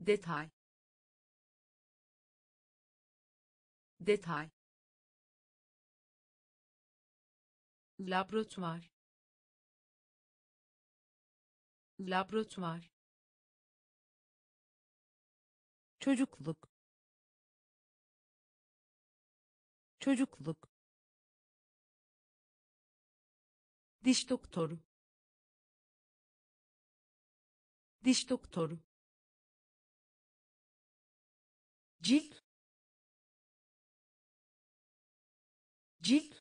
Speaker 1: detay detay laboratuvar laboratuvar çocukluk çocukluk diş doktoru diş doktoru cilt cilt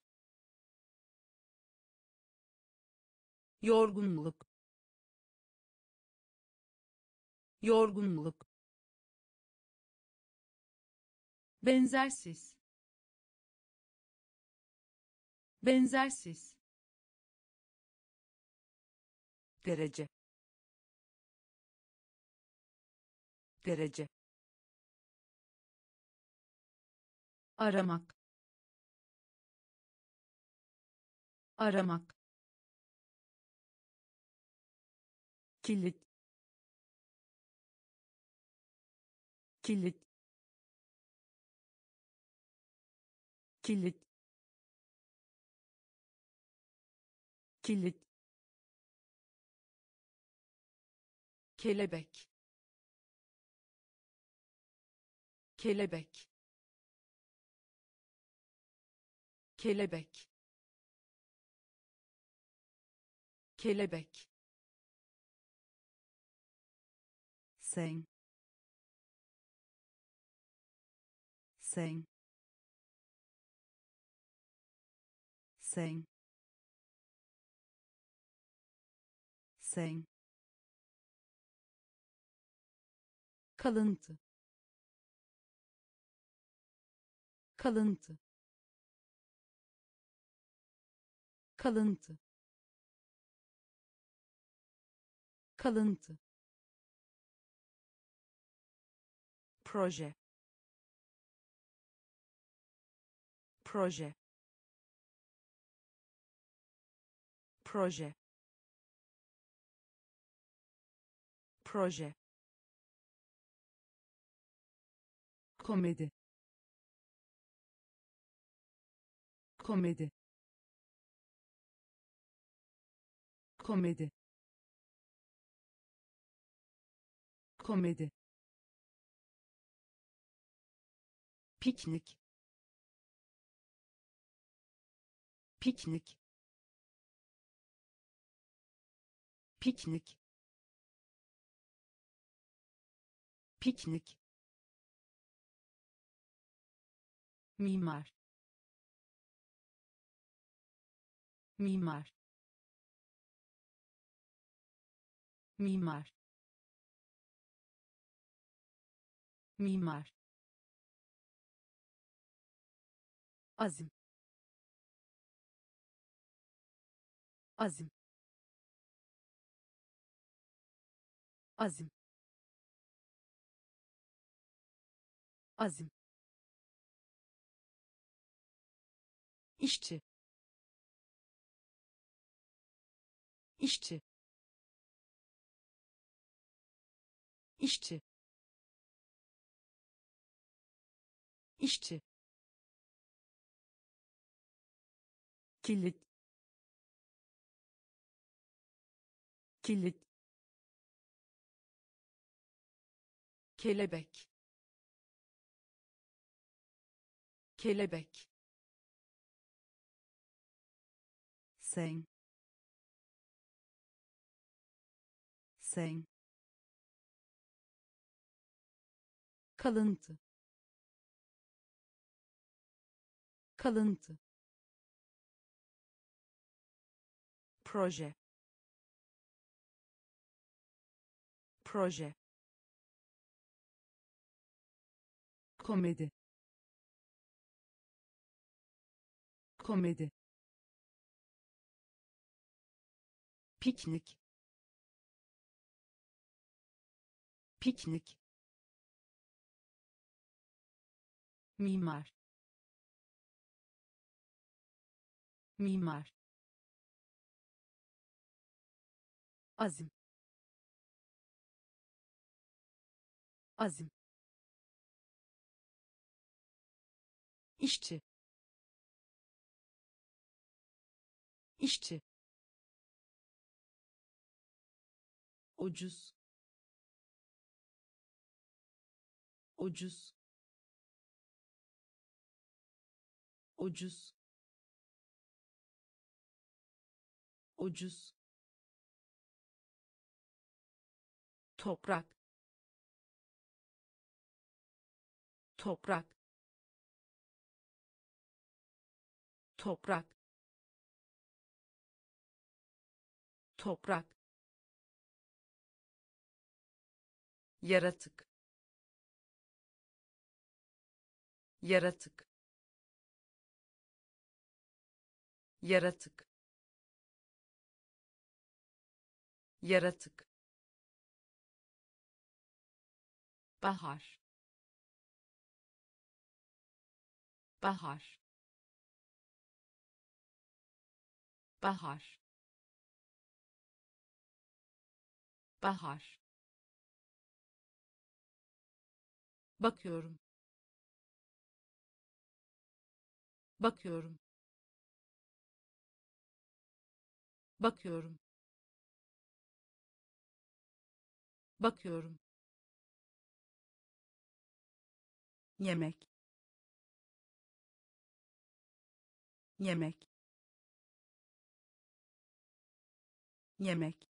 Speaker 1: yorgunluk yorgunluk benzersiz benzersiz derece derece aramak aramak kilit kilit kilit kilit kelebek kelebek kelebek kelebek sen sen sen sen kalıntı kalıntı kalıntı kalıntı proje proje proje proje komedi komedi komedi komedi piknik piknik piknik piknik mimar mimar mimar mimar azim azim azim azim işçi işçi işçi işçi kilit kilit kelebek kelebek sem sem kalıntı kalıntı proje proje komedi komedi piknik piknik mimar mimar azim azim işçi işçi ucuz ucuz ucuz ucuz toprak toprak toprak toprak yaratık yaratık yaratık yaratık bahar bahar bahar bahar bakıyorum bakıyorum bakıyorum bakıyorum yemek yemek yemek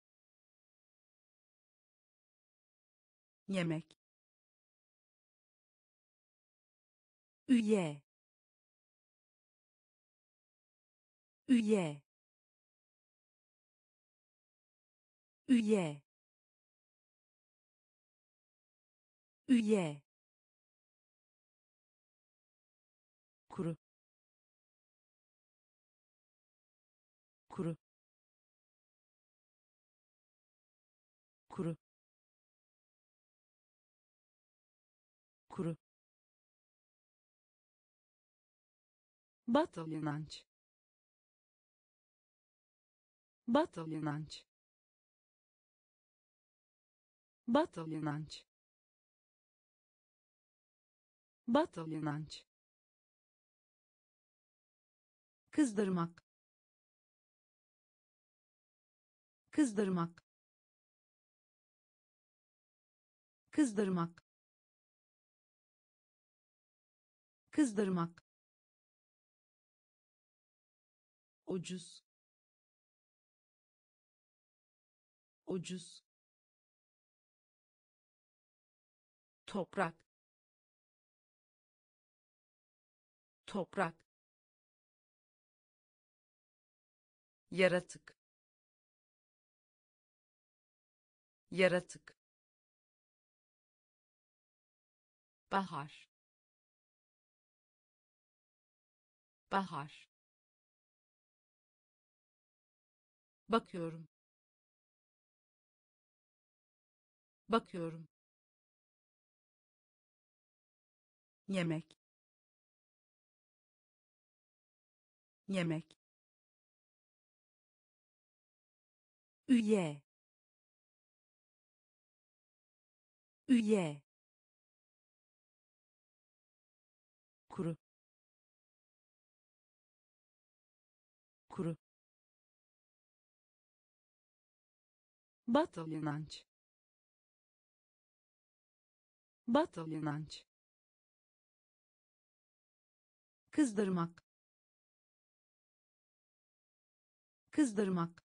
Speaker 1: yemek Huyet. Huyet. Huyet. Huyet. Batıl inanç. Batıl inanç. Batıl inanç. Batıl inanç. Kızdırmak. Kızdırmak. Kızdırmak. Kızdırmak. ucuz ucuz toprak toprak yaratık yaratık bahar bahar bakıyorum bakıyorum yemek yemek üye üye Batıl inanç. Batıl inanç. Kızdırmak. Kızdırmak.